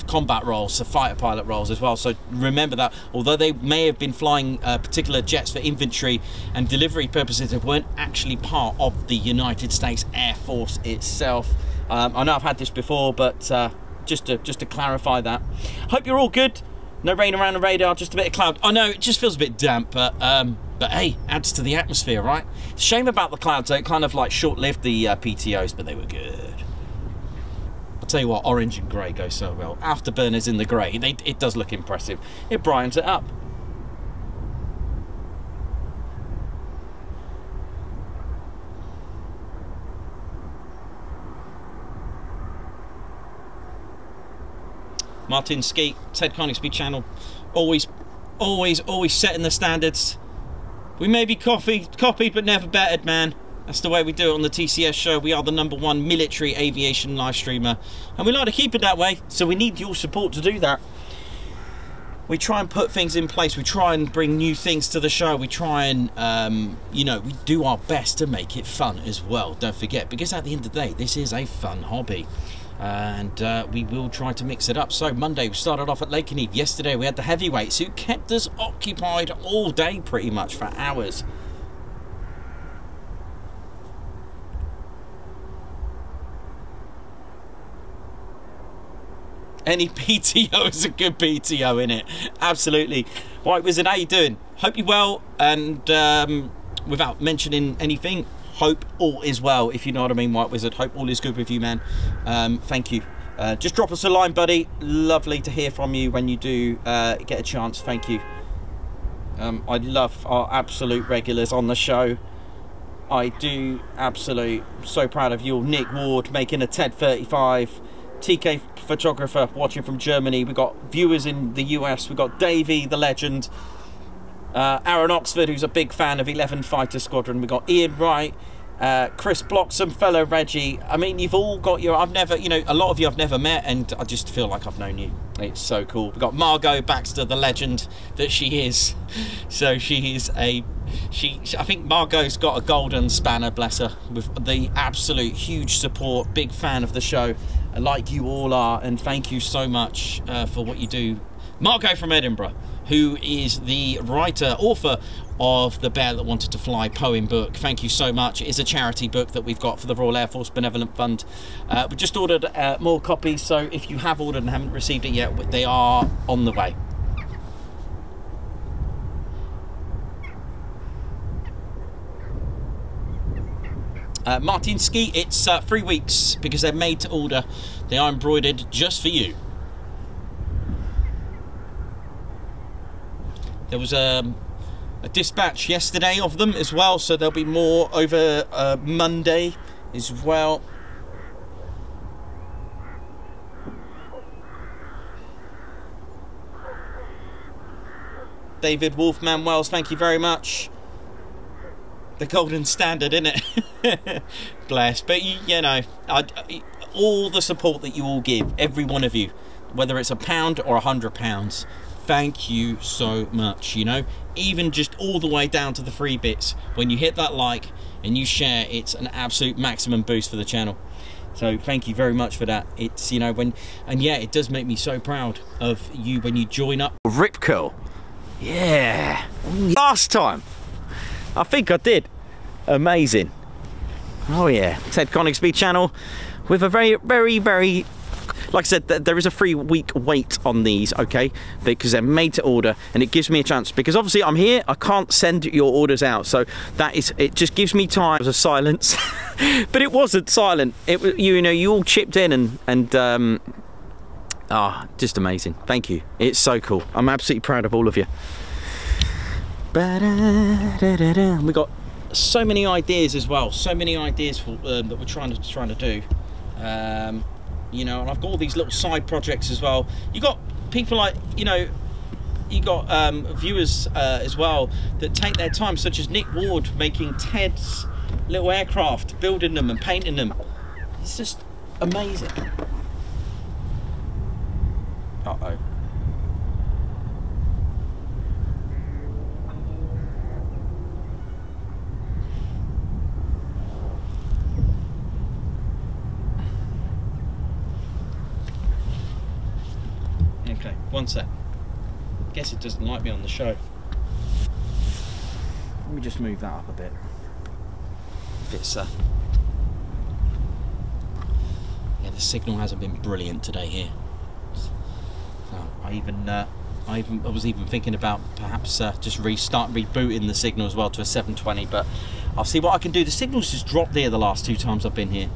combat roles, so fighter pilot roles as well. So remember that, although they may have been flying uh, particular jets for infantry and delivery purposes, they weren't actually part of the United States Air Force itself. Um, I know I've had this before, but uh, just to just to clarify that. Hope you're all good. No rain around the radar, just a bit of cloud. I know it just feels a bit damp, but um, but hey, adds to the atmosphere, right? Shame about the clouds. They kind of like short-lived the uh, PTOs, but they were good tell you what, orange and grey go so well. Afterburners in the grey, it does look impressive. It brightens it up. Martin Skeet, Ted Coningsby channel, always, always, always setting the standards. We may be copied, copied but never bettered, man. That's the way we do it on the TCS show. We are the number one military aviation live streamer. And we like to keep it that way, so we need your support to do that. We try and put things in place. We try and bring new things to the show. We try and, um, you know, we do our best to make it fun as well. Don't forget, because at the end of the day, this is a fun hobby and uh, we will try to mix it up. So Monday we started off at Lakenheath. Yesterday we had the heavyweights who kept us occupied all day pretty much for hours. Any <laughs> PTO is a good PTO in it. Absolutely. White Wizard, how you doing? Hope you're well. And um, without mentioning anything, hope all is well. If you know what I mean, White Wizard. Hope all is good with you, man. Um, thank you. Uh, just drop us a line, buddy. Lovely to hear from you when you do uh, get a chance. Thank you. Um, I love our absolute regulars on the show. I do absolute. So proud of you, Nick Ward, making a TED 35. TK photographer watching from Germany. We've got viewers in the US. We've got Davey, the legend. Uh, Aaron Oxford, who's a big fan of 11 Fighter Squadron. We've got Ian Wright, uh, Chris Bloxham, fellow Reggie. I mean, you've all got your. I've never, you know, a lot of you I've never met, and I just feel like I've known you. It's so cool. We've got Margot Baxter, the legend that she is. <laughs> So she is a. She, I think Margot's got a golden spanner, bless her, with the absolute huge support. Big fan of the show, like you all are, and thank you so much uh, for what you do. Margot from Edinburgh who is the writer, author of The Bear That Wanted to Fly poem book. Thank you so much. It is a charity book that we've got for the Royal Air Force Benevolent Fund. Uh, we just ordered uh, more copies, so if you have ordered and haven't received it yet, they are on the way. Uh, it's uh, three weeks because they're made to order. They are embroidered just for you. There was a, um, a dispatch yesterday of them as well, so there'll be more over uh, Monday as well. David Wolfman Wells, thank you very much. The golden standard, isn't it? <laughs> Bless. But, you know, I, all the support that you all give, every one of you, whether it's a pound or a hundred pounds, thank you so much you know? Even just all the way down to the free bits when you hit that like and you share it's an absolute maximum boost for the channel. So thank you very much for that. It's you know when and yeah it does make me so proud of you when you join up rip curl. Yeah. Last time. I think i did. Amazing. Oh yeah. Ted coningsby channel with a very very very like I said, th- there is a free week wait on these, okay? Because they're made to order, and it gives me a chance. Because obviously I'm here, I can't send your orders out, so that is it. Just gives me time. A silence, <laughs> but it wasn't silent. It was you know you all chipped in and and. Um, Ah, oh, just amazing. Thank you. It's so cool. I'm absolutely proud of all of you. We got so many ideas as well. So many ideas for, um, that we're trying to trying to do. Um, you know, and I've got all these little side projects as well. You got people like you know, you got um, viewers uh, as well that take their time, such as Nick Ward making Ted's little aircraft, building them and painting them. It's just amazing. Uh-oh. Okay, one sec. Guess it doesn't like me on the show. Let me just move that up a bit. If it's uh Yeah, the signal hasn't been brilliant today here. I even uh, I even I was even thinking about perhaps uh, just restart rebooting the signal as well to a 720 but I'll see what I can do the signal's just dropped there the last two times I've been here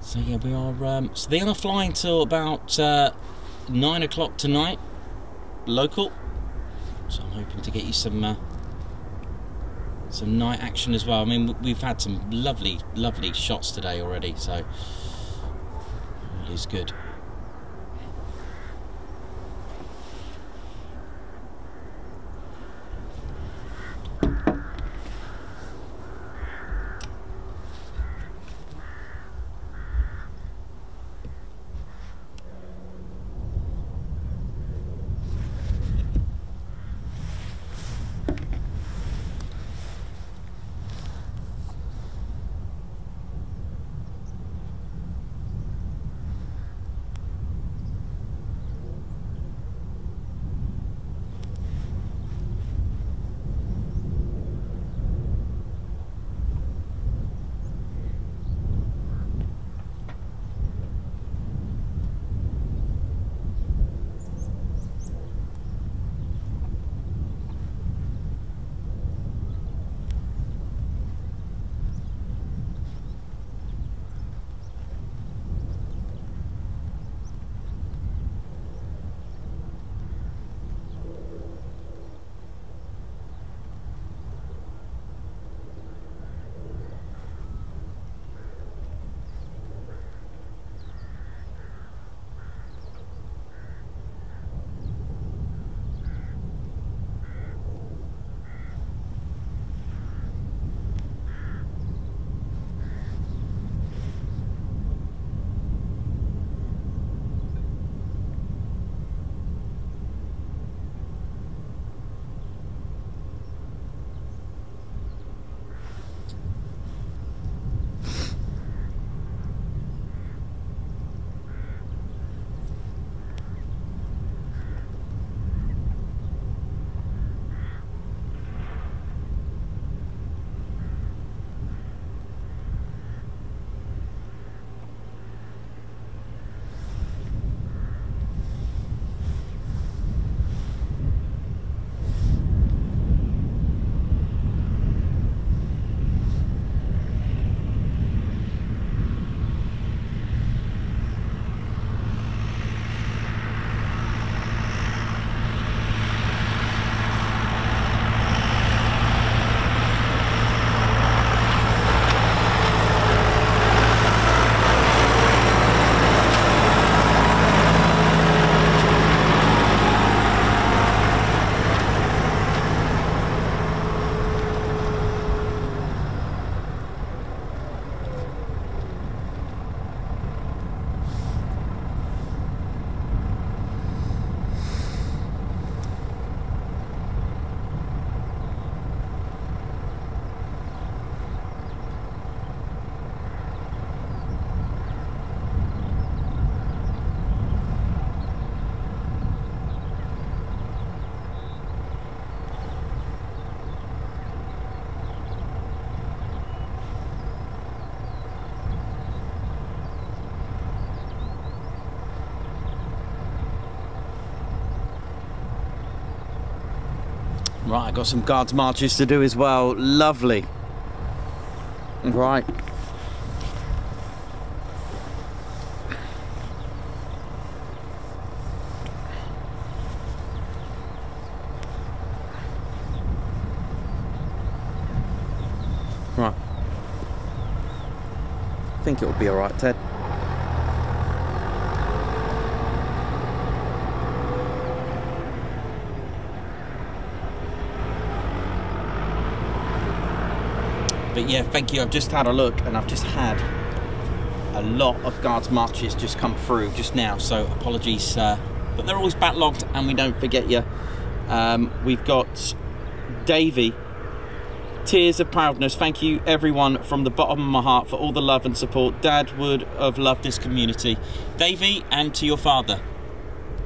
So yeah, we are. Um, so they're gonna fly until about uh, nine o'clock tonight, local. So I'm hoping to get you some uh, some night action as well. I mean, we've had some lovely, lovely shots today already, so it is good. Got some guards marches to do as well. Lovely. Right. Right. I think it'll be alright, Ted. But yeah, thank you. I've just had a look and I've just had a lot of guards marches just come through just now. So apologies, uh, but they're always backlogged and we don't forget you. Um, we've got Davey, tears of proudness. Thank you everyone from the bottom of my heart for all the love and support. Dad would have loved this community. Davey and to your father.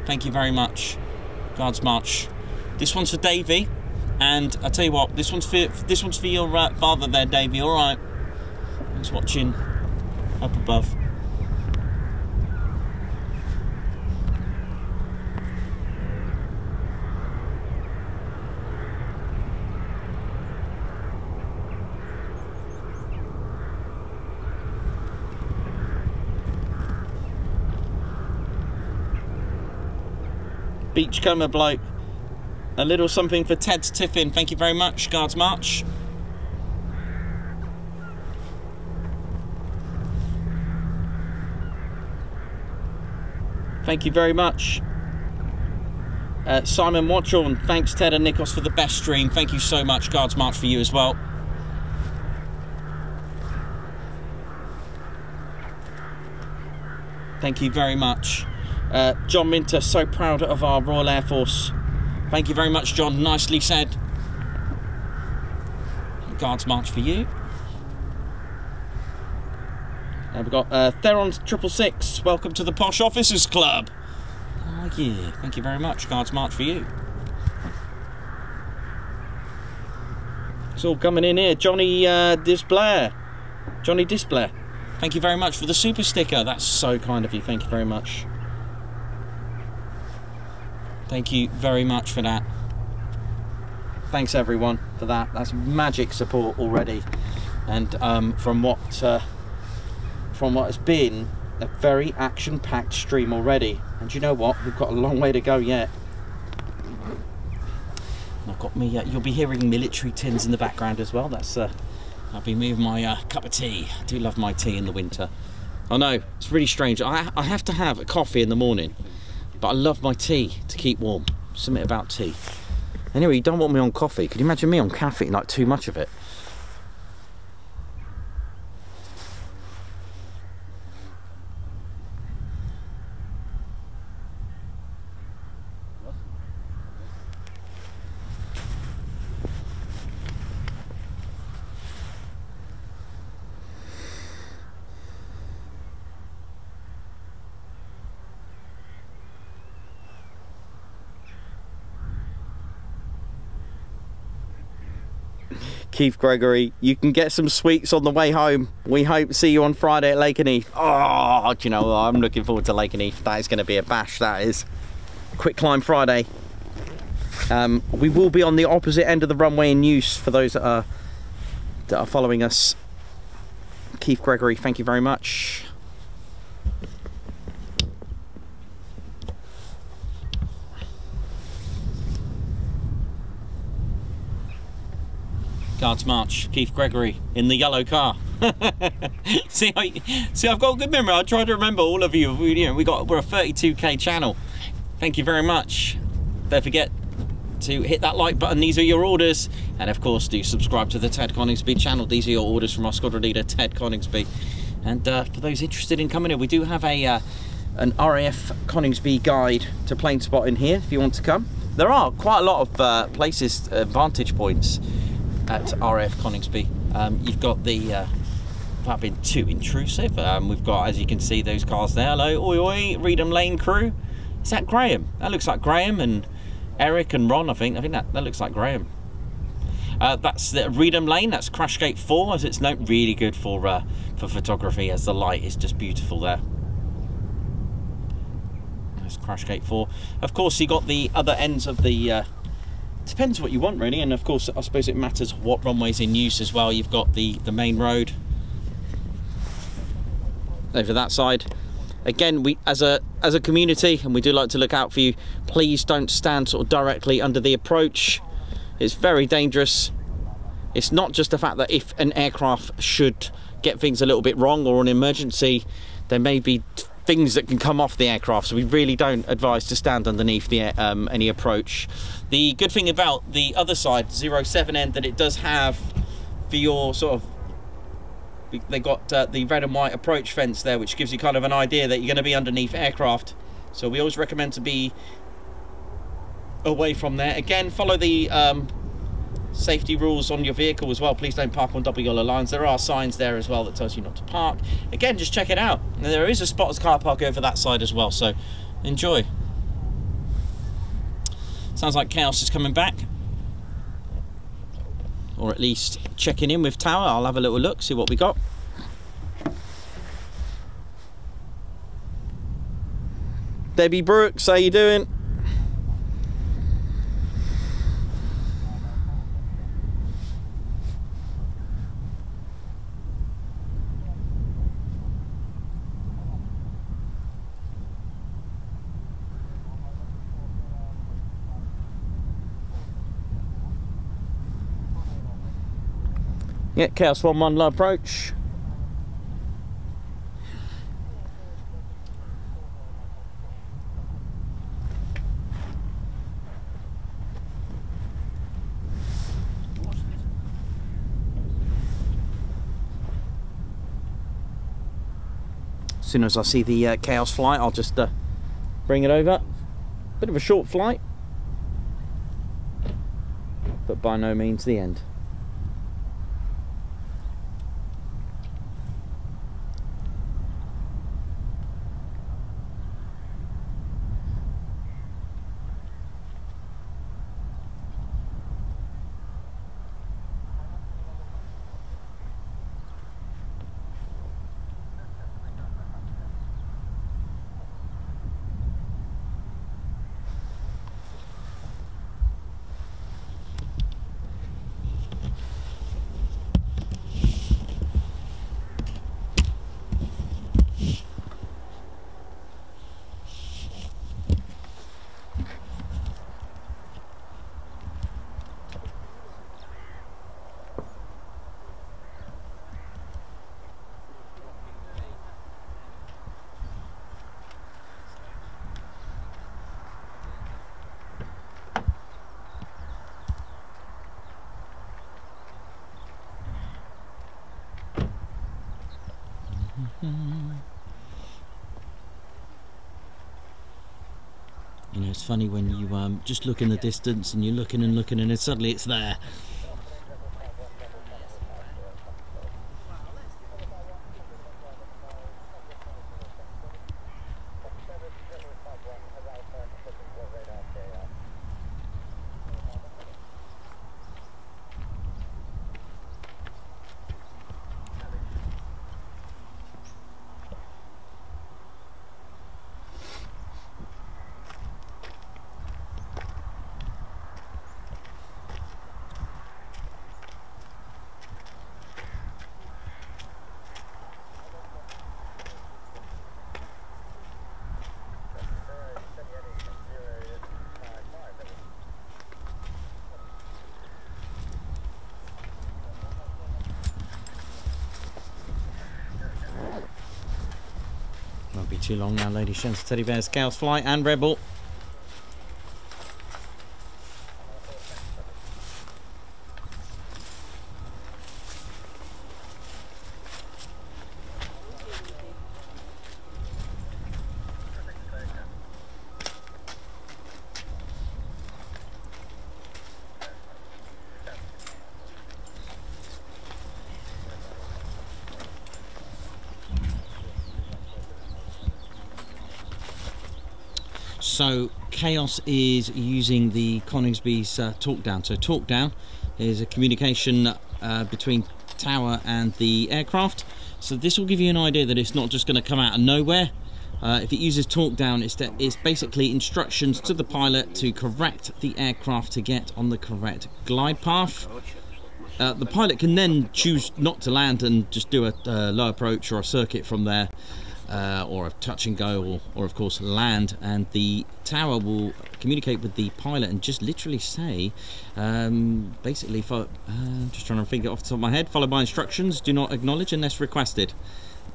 Thank you very much. Guards March. This one's for Davey. And I tell you what, this one's for this one's for your father there, Davey. All right. He's watching up above. Beachcomber bloke. A little something for Ted's Tiffin. Thank you very much, Guards March. Thank you very much. Uh, Simon Watchorn, thanks Ted and Nikos for the best stream. Thank you so much. Guards March for you as well. Thank you very much. Uh, John Minter, so proud of our Royal Air Force. Thank you very much, John. Nicely said. Guards March for you. And we've got uh, Theron Triple Six. Welcome to the Posh Officers Club. Oh yeah, thank you very much. Guards March for you. It's all coming in here. Johnny uh, Disblair. Johnny Disblair. Thank you very much for the super sticker. That's so kind of you. Thank you very much. Thank you very much for that. Thanks everyone for that. That's magic support already. And um, from what uh, from what has been a very action-packed stream already. And you know what? We've got a long way to go yet. I've got me. Uh, you'll be hearing military tins in the background as well. That's. Uh, I'll be moving my uh, cup of tea. I do love my tea in the winter. I know it's really strange. I, I have to have a coffee in the morning but I love my tea to keep warm. Something about tea. Anyway, you don't want me on coffee. Could you imagine me on caffeine, like too much of it? Keith Gregory. You can get some sweets on the way home. We hope to see you on Friday at Lakenheath. Oh, do you know, I'm looking forward to Lakenheath. That is going to be a bash, that is. Quick Climb Friday. Um, we will be on the opposite end of the runway in use for those that are, that are following us. Keith Gregory, thank you very much. Guards March, Keith Gregory in the yellow car. <laughs> see, I, see, I've got a good memory. I try to remember all of you. We, you know, we got we're a 32k channel. Thank you very much. Don't forget to hit that like button. These are your orders, and of course, do subscribe to the Ted Coningsby channel. These are your orders from our squadron leader, Ted Coningsby. And uh, for those interested in coming in, we do have a uh, an RAF Coningsby guide to plane spotting here. If you want to come, there are quite a lot of uh, places, uh, vantage points at RAF Coningsby. Um, you've got the, uh, without being too intrusive, um, we've got, as you can see, those cars there. Hello, oi oi, Reedham Lane crew. Is that Graham? That looks like Graham and Eric and Ron, I think. I think that, that looks like Graham. Uh, that's the Reedham Lane, that's Crashgate 4, as it's known, really good for, uh, for photography, as the light is just beautiful there. That's Crashgate 4. Of course, you got the other ends of the uh, depends what you want really and of course I suppose it matters what runway's in use as well. You've got the the main road over that side. Again we as a as a community and we do like to look out for you please don't stand sort of directly under the approach. It's very dangerous. It's not just the fact that if an aircraft should get things a little bit wrong or an emergency there may be things that can come off the aircraft. So we really don't advise to stand underneath the um, any approach the good thing about the other side 07 end that it does have for your sort of they got uh, the red and white approach fence there which gives you kind of an idea that you're going to be underneath aircraft. So we always recommend to be away from there. Again follow the um, safety rules on your vehicle as well. Please don't park on double yellow lines. There are signs there as well that tells you not to park. Again just check it out. And there is a spotters car park over that side as well so enjoy sounds like chaos is coming back. Or at least checking in with tower. I'll have a little look see what we got. Debbie Brooks how you doing Yeah, Chaos 1 1 low approach. As soon as I see the uh, Chaos flight, I'll just uh, bring it over. Bit of a short flight, but by no means the end. It's funny when you um, just look in the distance and you're looking and looking and then suddenly it's there. Won't be too long now, Lady Shen's Teddy Bear, Scouts Flight and Rebel. So Chaos is using the Coningsby's uh, talk down. So talk down is a communication uh, between tower and the aircraft. So this will give you an idea that it's not just going to come out of nowhere. Uh, if it uses talk down, it's, it's basically instructions to the pilot to correct the aircraft to get on the correct glide path. Uh, the pilot can then choose not to land and just do a uh, low approach or a circuit from there, uh, or a touch and go, or, or of course land. And the tower will communicate with the pilot and just literally say, um, basically, for, uh, just trying to think it off the top of my head, followed by instructions, do not acknowledge unless requested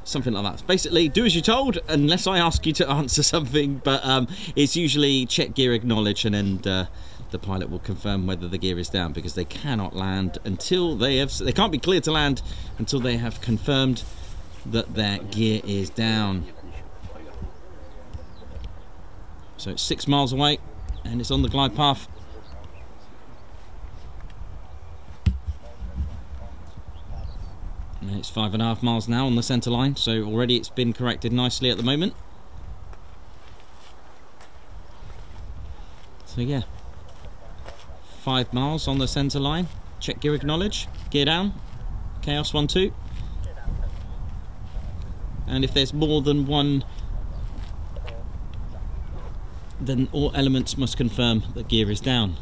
something like that. Basically, do as you're told, unless I ask you to <laughs> answer something. But um, it's usually check gear, acknowledge, and then uh, the pilot will confirm whether the gear is down because they cannot land until they have. They can't be cleared to land until they have confirmed that their gear is down. So it's six miles away, and it's on the glide path. And it's five and a half miles now on the centre line, so already it's been corrected nicely at the moment. So yeah, five miles on the centre line. Check gear acknowledge, gear down, chaos one two. And if there's more than one, then all elements must confirm that gear is down.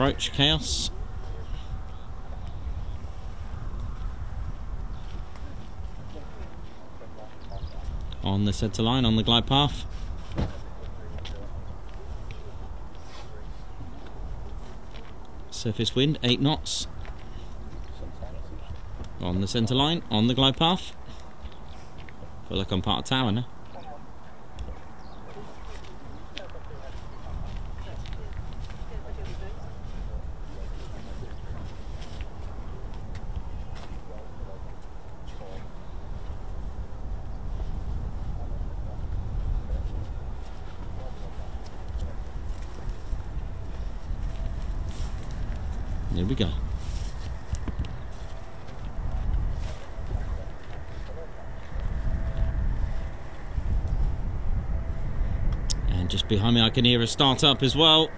Approach, chaos. On the centre line, on the glide path. Surface wind, 8 knots. On the centre line, on the glide path. Feel like I'm part of tower eh? now. There we go. And just behind me I can hear a start up as well.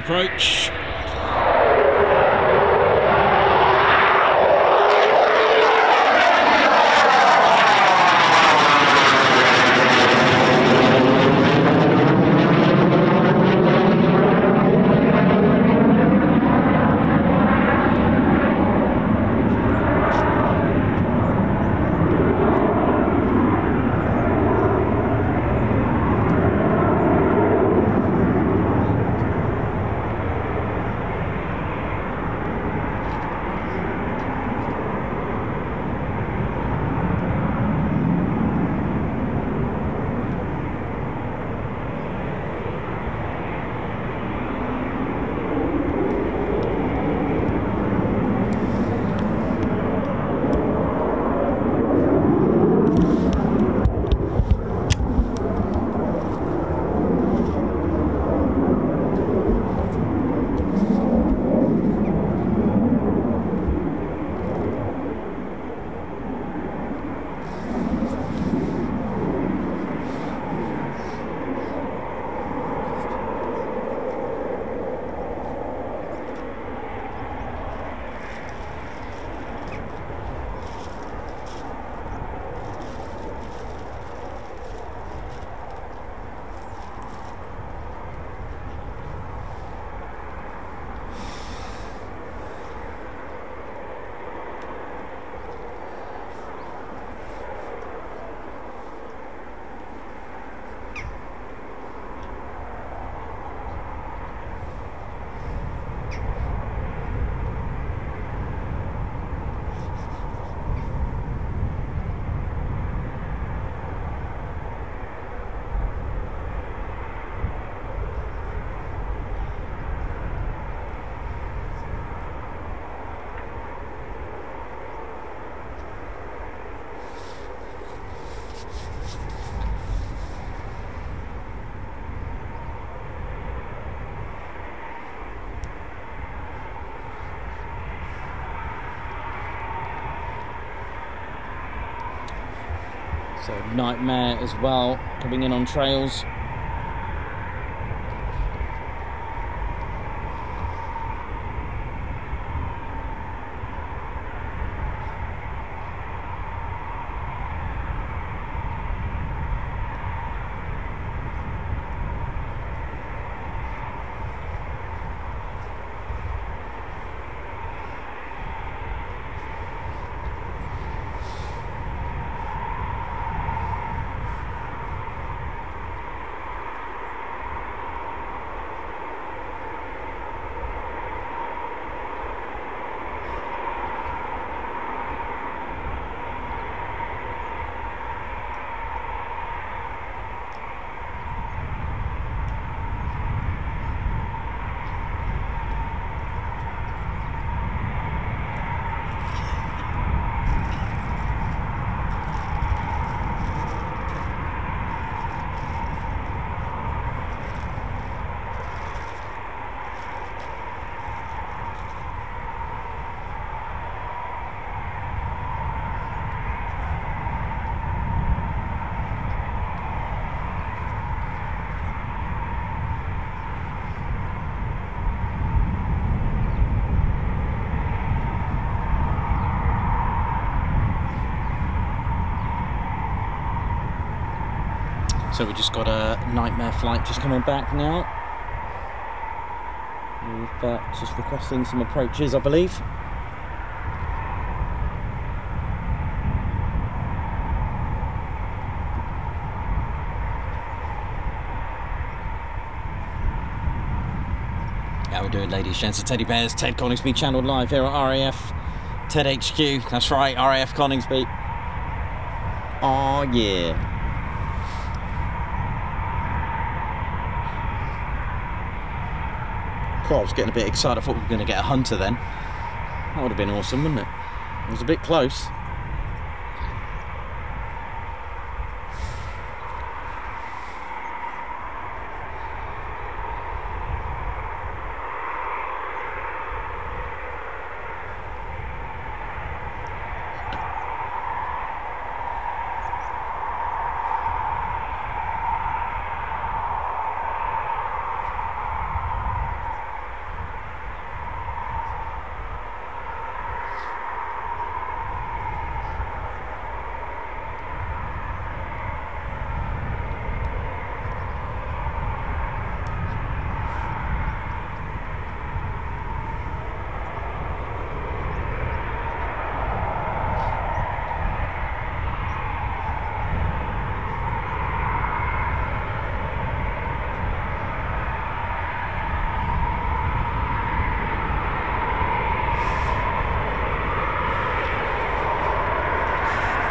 Approach. Nightmare as well coming in on trails. So we just got a nightmare flight just coming back now. With uh, just requesting some approaches, I believe. How we doing, ladies, gents, and teddy bears? Ted Coningsby channel live here at RAF Ted HQ. That's right, RAF Coningsby. Oh yeah. Cool, I was getting a bit excited. I thought we were going to get a hunter then. That would have been awesome, wouldn't it? It was a bit close.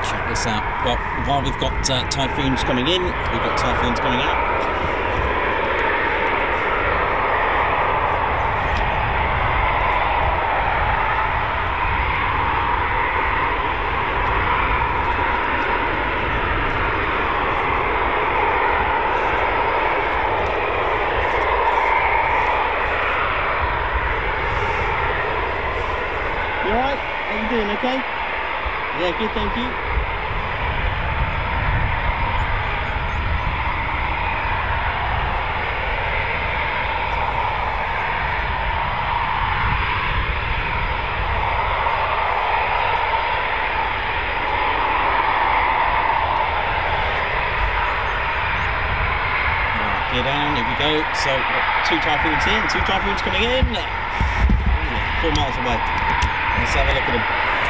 check this out. Well, while we've uh, typhoons coming in, we've got typhoons coming out. Alright? How you doing, okay? Yeah, good, thank you. Down, here we go. So, two typhoons in, two typhoons coming in. Four miles away. Let's have a look at them.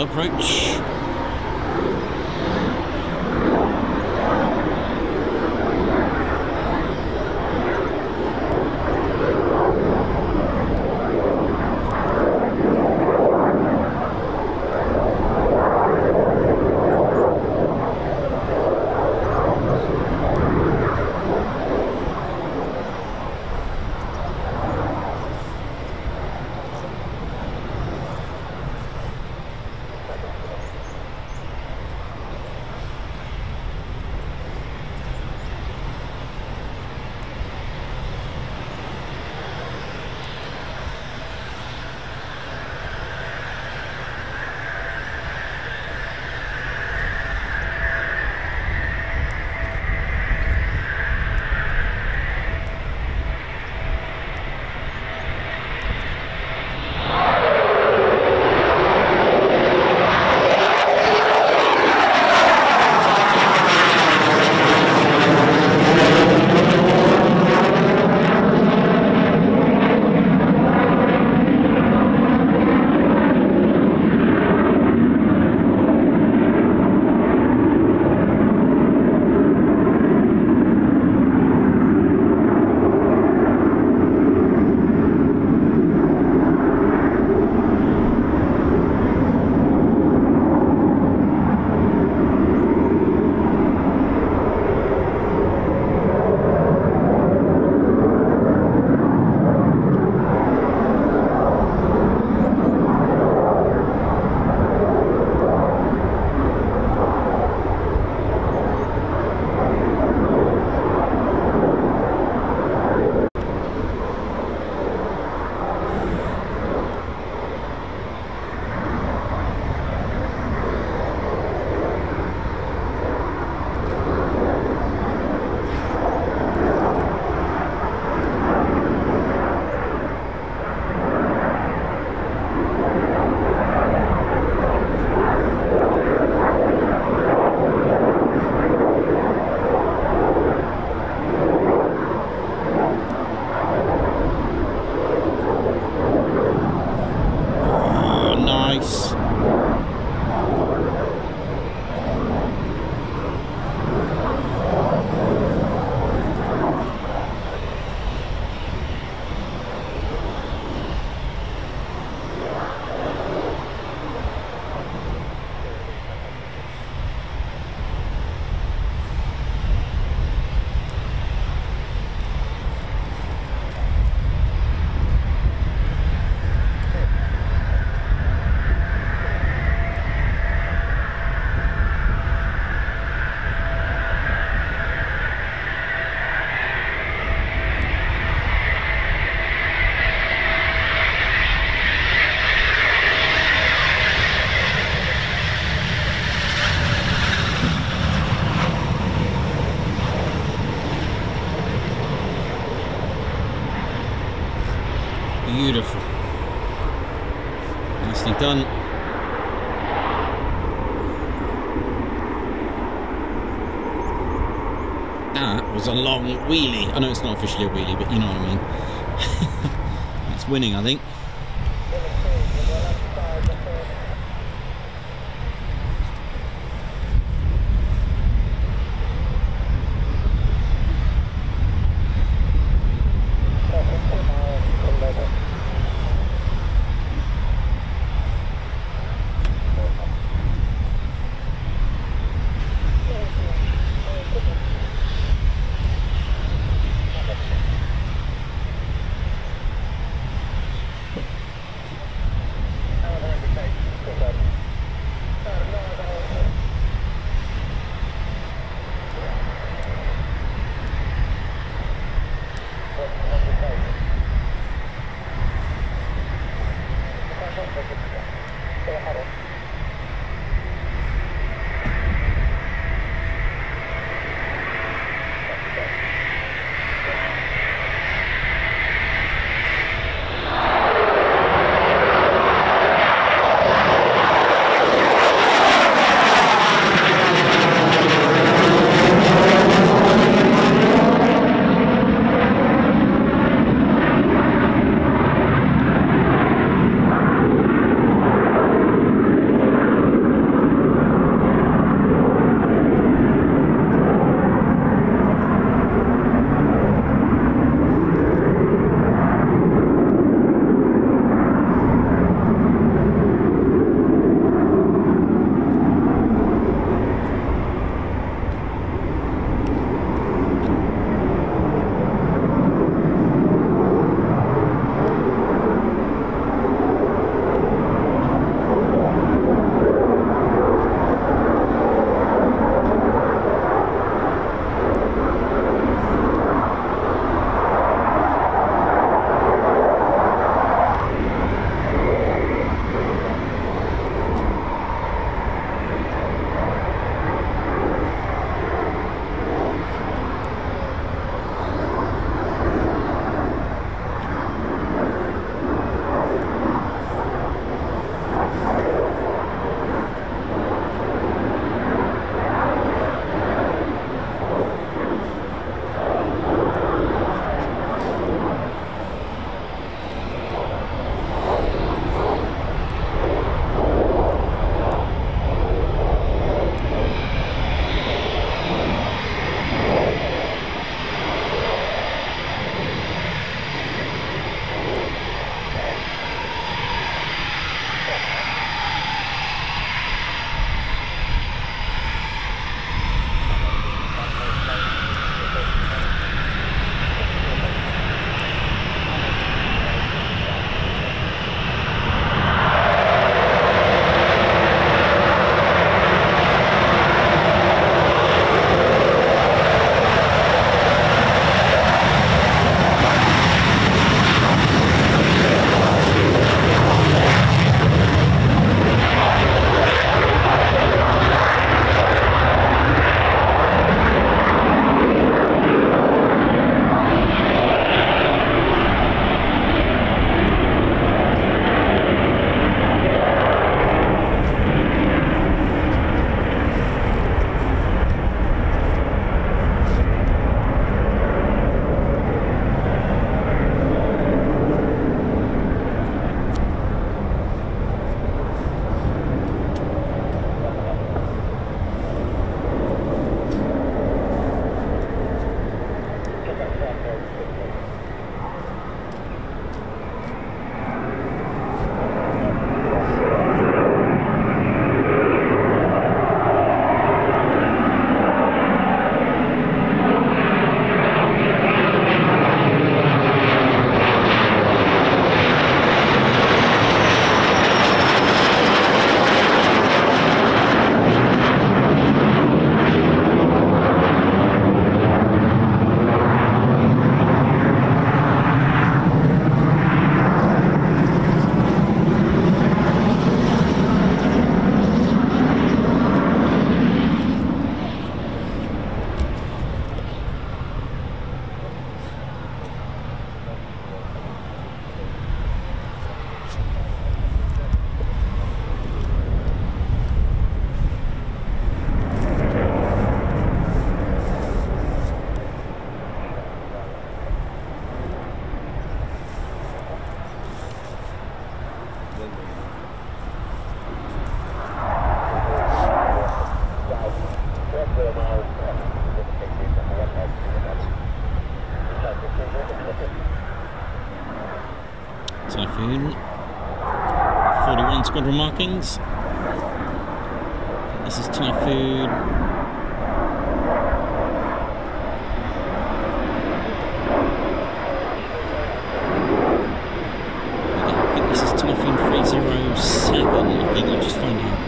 Approach. Long wheelie. I know it's not officially a wheelie, but you know what I mean. <laughs> That's winning, I think. Markings. This is Typhoon. I think this is Typhoon 307. I think I'll just find out.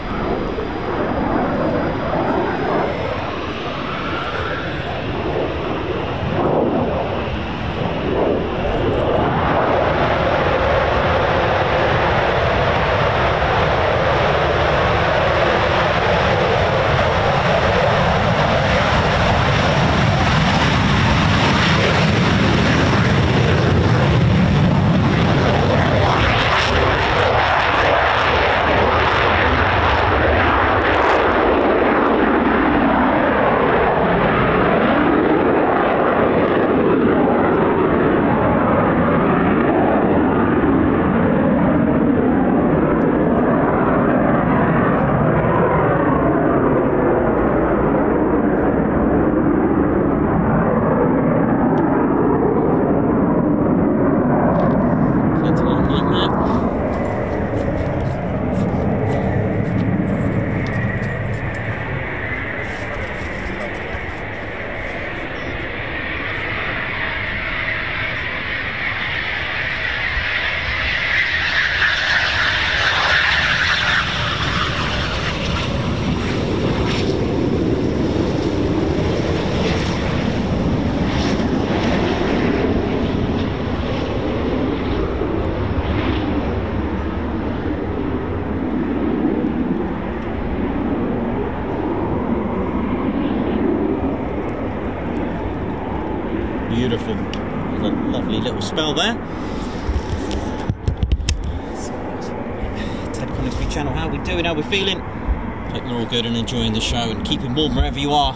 Plenty of nightmare. Beautiful. There's a lovely little spell there. Ted Coningsby channel, how we doing? How we feeling? Hope you're all good and enjoying the show and keeping warm wherever you are.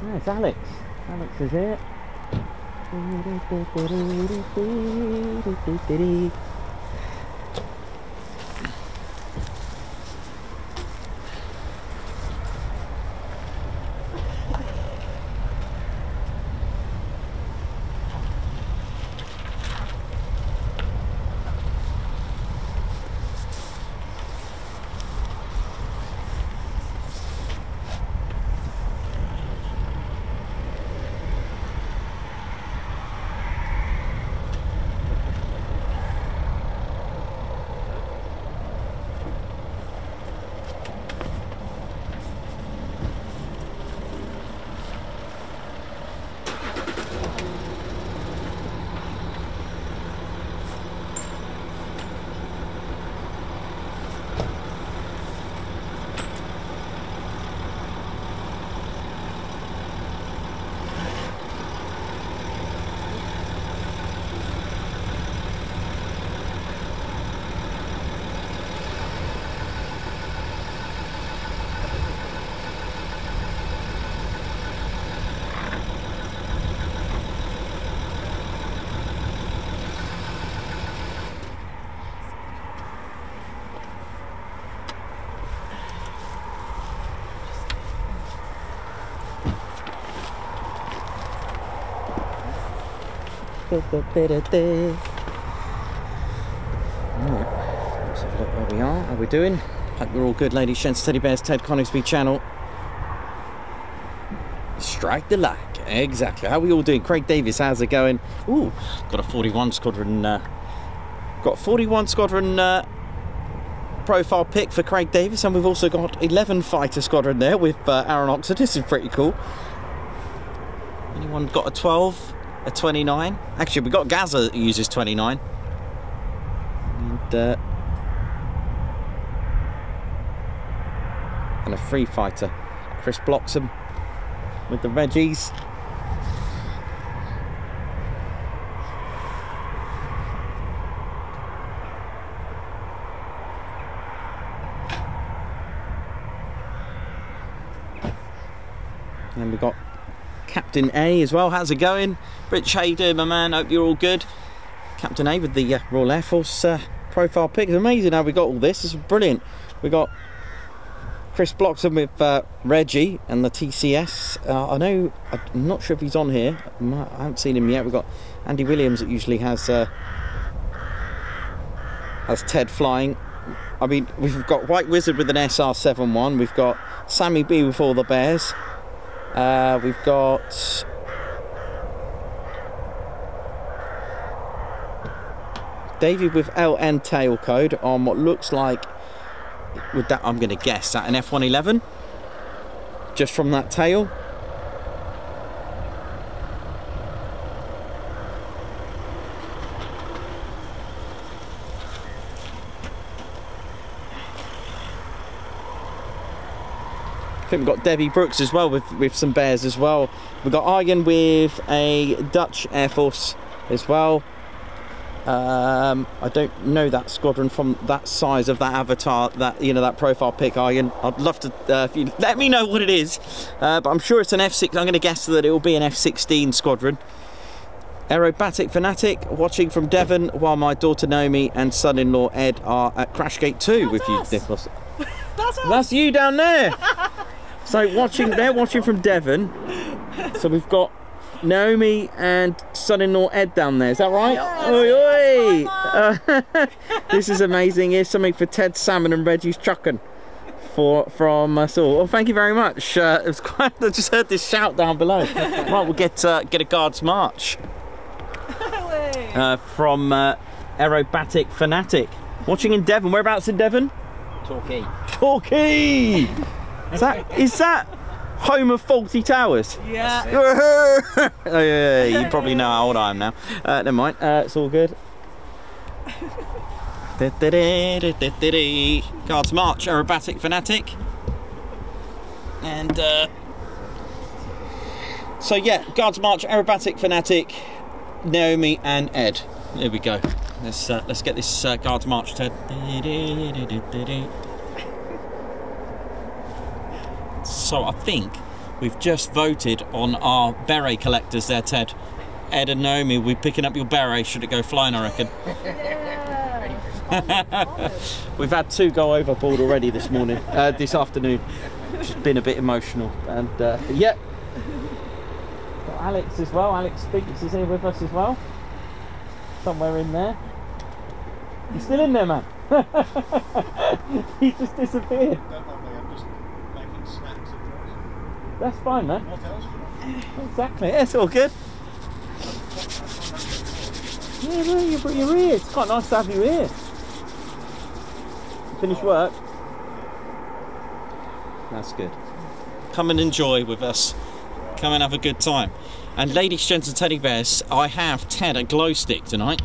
There's Alex. Alex is here. Alright, let's have a look where we are. How we doing? Hope we're all good, ladies, gents, teddy bears, Ted Coningsby channel. Strike the like. Exactly. How are we all doing? Craig Davis, how's it going? Ooh, got a 41 squadron. Uh, got a 41 squadron uh, profile pick for Craig Davis, and we've also got 11 fighter squadron there with uh, Aaron Oxford. This is pretty cool. Anyone got a 12? A 29? Actually, we got Gaza that uses 29. And, uh, and a free fighter. Chris Bloxham with the Reggies. And we've got Captain A as well. How's it going? Rich, doing, my man? Hope you're all good. Captain A with the uh, Royal Air Force uh, profile pic. It's amazing how we got all this. It's brilliant. We got Chris Bloxham with uh, Reggie and the TCS. Uh, I know, I'm not sure if he's on here. I haven't seen him yet. We've got Andy Williams that usually has uh, has Ted flying. I mean, we've got White Wizard with an SR71. We've got Sammy B with all the bears. Uh, we've got David with LN tail code on what looks like with that I'm going to guess that an F111 just from that tail I think we've got Debbie Brooks as well with, with some bears as well. We've got Argen with a Dutch Air Force as well. Um, I don't know that squadron from that size of that avatar, that you know that profile pic, Argen. I'd love to uh, if you let me know what it is, uh, but I'm sure it's an F6. I'm going to guess that it will be an F16 squadron. Aerobatic fanatic watching from Devon, while my daughter Naomi and son-in-law Ed are at Crashgate 2 with you. Nicholas. <laughs> That's us. That's you down there. <laughs> so watching, they're watching from Devon. So we've got Naomi and son-in-law Ed down there. Is that right? Yes. Oi, oi. Uh, <laughs> this is amazing. Here's something for Ted Salmon and Reggie's Chuckin for from us all. Well, thank you very much. Uh, it was <laughs> quite. I just heard this shout down below. <laughs> right, we'll get uh, get a guards march uh, from uh, Aerobatic Fanatic. Watching in Devon. Whereabouts in Devon? Torquay. Torquay. Is that is that home of Fawlty Towers? yeah. <laughs> oh, yeah, yeah, yeah, you probably know how old I am now. Uh, never mind. Uh, it's all good. <laughs> Guards March, Aerobatic Fanatic. And uh, so yeah, Guards March, Aerobatic Fanatic, Naomi and Ed. There we go. Let's uh, let's get this uh, Guards March, Ted. So I think we've just voted on our beret collectors there, Ted. Ed and Naomi, we're picking up your beret. Should it go flying? I reckon. <laughs> We've had two go overboard already this morning, uh, this afternoon, which has been a bit emotional. And uh, yeah, got Alex as well. Alex Speaks is here with us as well, somewhere in there. He's still in there, man. <laughs> he just disappeared. Don't mind me, I'm just making snacks and drinks. That's fine, man. What else can I do? Exactly. Yeah, it's all good. Yeah, no, you're, you're here. It's quite nice to have you here. Finish work. That's good. Come and enjoy with us. Come and have a good time. And ladies, gents, and teddy bears, I have Ted a glow stick tonight.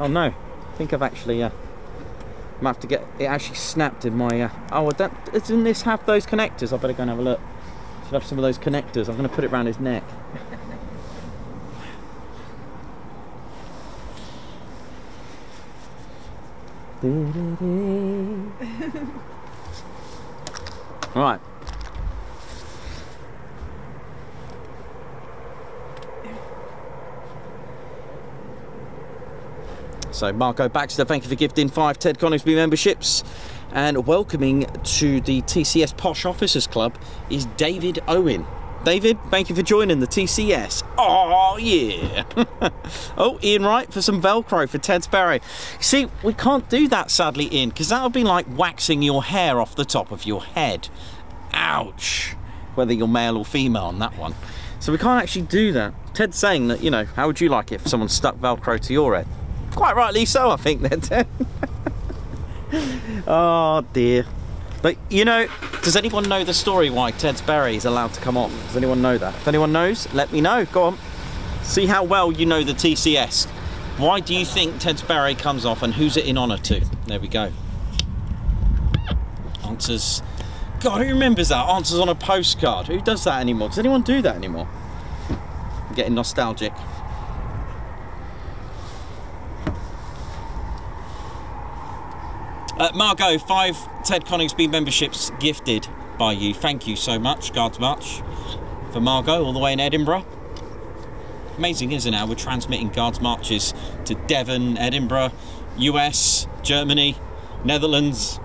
Oh no, I think I've actually. Uh, I might have to get it actually snapped in my. Uh, oh, don't, doesn't this have those connectors? I better go and have a look. Should have some of those connectors. I'm going to put it around his neck. <laughs> right. So Marco Baxter, thank you for gifting five Ted Coningsby memberships. And welcoming to the TCS Posh Officers Club is David Owen. David, thank you for joining the TCS. Oh yeah. <laughs> oh, Ian Wright for some Velcro for Ted's Sparrow. See, we can't do that sadly, Ian, because that would be like waxing your hair off the top of your head. Ouch. Whether you're male or female on that one. So we can't actually do that. Ted's saying that, you know, how would you like it if someone stuck Velcro to your head? Quite rightly so, I think, then, <laughs> oh dear. But you know, does anyone know the story why Ted's berry is allowed to come off? Does anyone know that? If anyone knows, let me know. Go on. See how well you know the TCS. Why do you think Ted's berry comes off and who's it in honour to? There we go. Answers. God, who remembers that? Answers on a postcard. Who does that anymore? Does anyone do that anymore? I'm getting nostalgic. Uh, Margot, five Ted Coningsby memberships gifted by you. Thank you so much, Guards March, for Margot, all the way in Edinburgh. Amazing, isn't it? how We're transmitting guards marches to Devon, Edinburgh, US, Germany, Netherlands,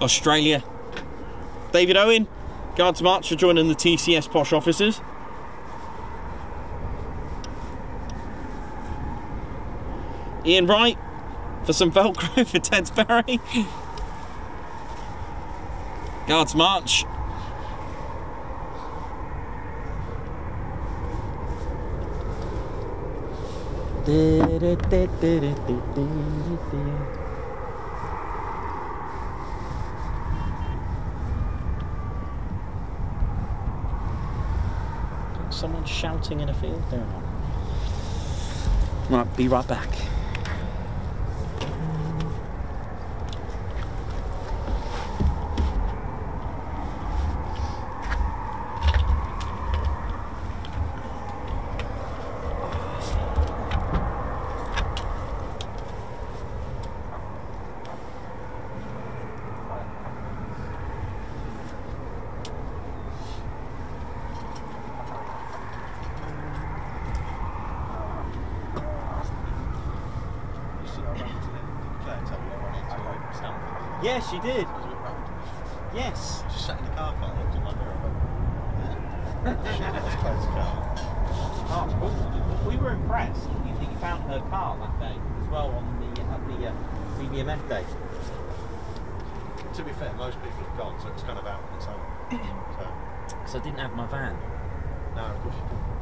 Australia. David Owen, guards march for joining the TCS posh officers. Ian Wright for some Velcro <laughs> for Tedsbury. Guards march. Someone shouting in a field there. Right, be right back. You see, I ran into the Claire told me I ran into a stump. Yes, did. I was a bit random. Yes. Just sat in the car park, looked in my mirror, and went, yeah. Shit, close car. Oh, we, we were impressed that you, that you found her car that day as well on the at the uh, BBMF day. To be fair, most people have gone, so it's kind of out on its own. <clears throat> So, So I didn't have my van. no, of course you didn't.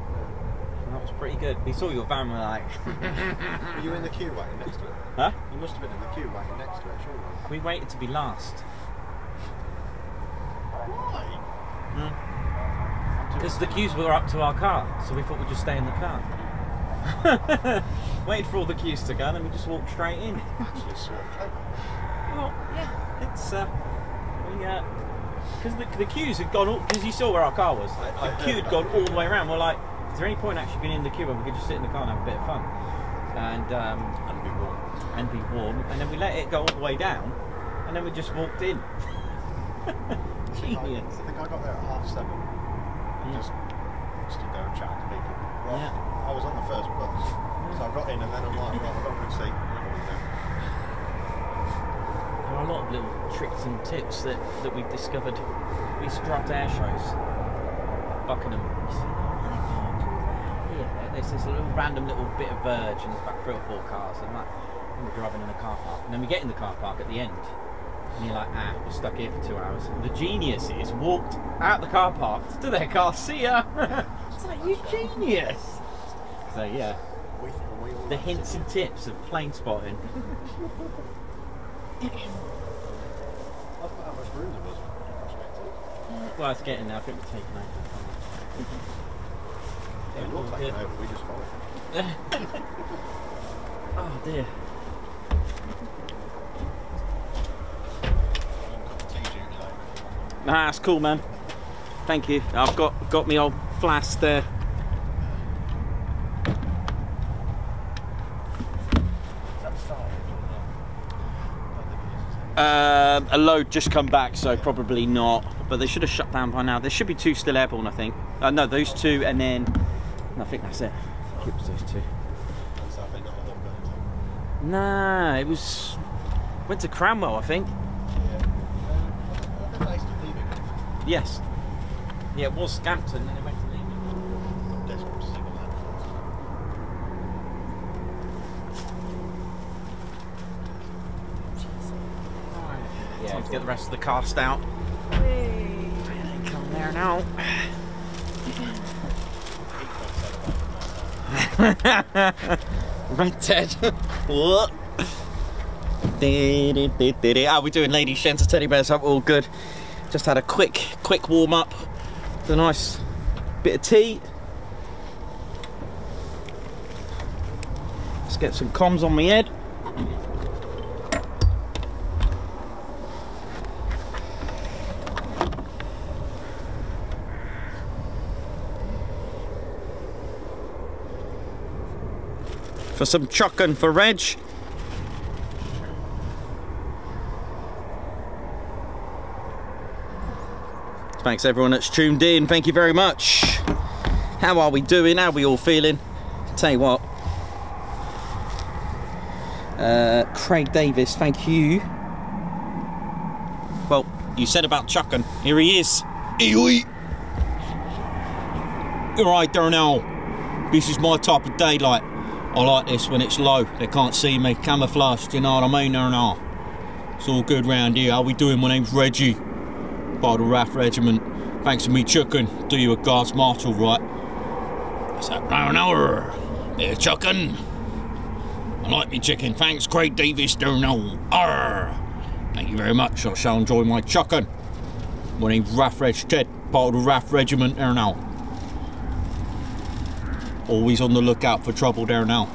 That was pretty good. We saw your van. We're like, <laughs> Were you in the queue waiting next to it? huh? You must have been in the queue waiting next to it, surely. We waited to be last Why? because the queues were up to our car, so we thought we'd just stay in the car. <laughs> Waited for all the queues to go, and then we just walked straight in. Actually, sort of. Well, yeah, it's uh, we uh, because the, the queues had gone all because you saw where our car was. I- I the heard queue had gone all the way around. We're like, is there any point actually being in the queue when we could just sit in the car and have a bit of fun and um, And be warm. and be warm? And then we let it go all the way down, and then we just walked in. I think I- Genius. I think I got there at half seven and Yeah. just stood there and chatted to people. Right, Yeah. I was on the first bus, so I got in and then I'm like, right, I've got a good seat. There are a lot of little tricks and tips that, that we've discovered. We used to drive to air shows, Buckingham. You see, oh, they can't do There's this little random little bit of verge, and there's about three or four cars, and like, we're driving in the car park, and then we get in the car park at the end, and you're like, ah, we're stuck here for two hours. And the genius is walked out the car park to their car. See ya. <laughs> it's like you genius. So yeah, We, we all the hints and tips of plane spotting. I don't how much room there was. Well, it's getting there. I think we're taking over. Yeah, you're all taking good. over, we just followed. <laughs> Oh dear. I'm cup of tea duty later. Nah, that's cool, man. Thank you. I've got got me old flask there. that the start? Um, a load just come back, so probably not. But they should have shut down by now. There should be two still airborne, I think. Uh, no, those two, and then I think that's it. I think it was those two. That's that bit, not a lot going on. Nah, it was went to Cranwell, I think. Yeah. They're based in Leeming. Yes. Yeah, it was Scampton, and then it went to Leeming. I'm desperate to see what that Yeah, let's get the rest of the cast out. Whee! They come there now. <laughs> Red Ted. <laughs> what? How we doing, ladies, gents, and teddy bears? We're all good. Just had a quick, quick warm up. A nice bit of tea. Let's get some comms on my head. For some chucking for Reg. Thanks everyone that's tuned in. Thank you very much. How are we doing? How are we all feeling? Tell you what. Uh, Craig Davis, thank you. Well, you said about chucking. Here he is. Oi! You're right. This is my type of daylight. I like this when it's low. They can't see me. Camouflaged, you know what I mean there now. It's all good round here. How we doing? My name's Reggie. Part of the RAF Regiment. Thanks for me chucking. Do you a Guards Marshal, right? What's that round hour? They're chucking. I like me chicken. Thanks, Craig Davis. There now. Arr. Thank you very much. I shall enjoy my chucking. My name's Raf Reg Ted, part of the RAF Regiment there now. Always on the lookout for trouble there now.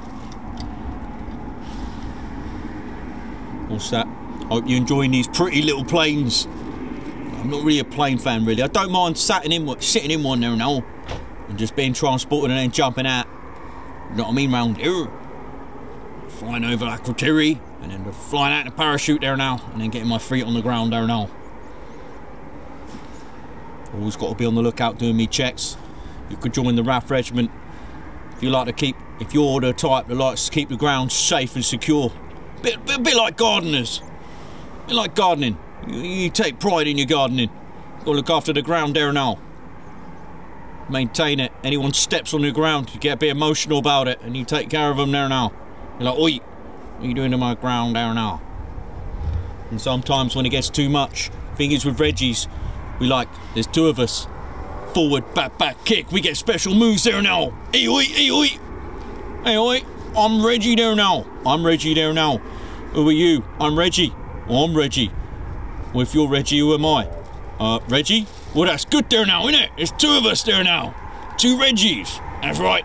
What's that? Hope you're enjoying these pretty little planes. I'm not really a plane fan, really. I don't mind sitting in, sitting in one there now and just being transported and then jumping out. You know what I mean? Round here. Flying over Akrotiri and then flying out in a parachute there now and then getting my feet on the ground there now. Always got to be on the lookout doing me checks. You could join the RAF regiment if you like to keep, if you're the type that likes to keep the ground safe and secure. Bit, bit, bit like gardeners. bit like gardening. You, you take pride in your gardening. Got to look after the ground there and now. Maintain it. Anyone steps on the ground, you get a bit emotional about it, and you take care of them there and now. You're like, oi, what are you doing to my ground there and now? And sometimes when it gets too much, thing is with Reggie's, we like, there's two of us. Forward, back, back, kick. We get special moves there now. Hey, oi, hey, oi. Hey, oi. I'm Reggie there now. I'm Reggie there now. Who are you? I'm Reggie. I'm Reggie. Well, if you're Reggie, who am I? Uh, Reggie? Well, that's good there now, isn't it? There's two of us there now. Two Reggies. That's right.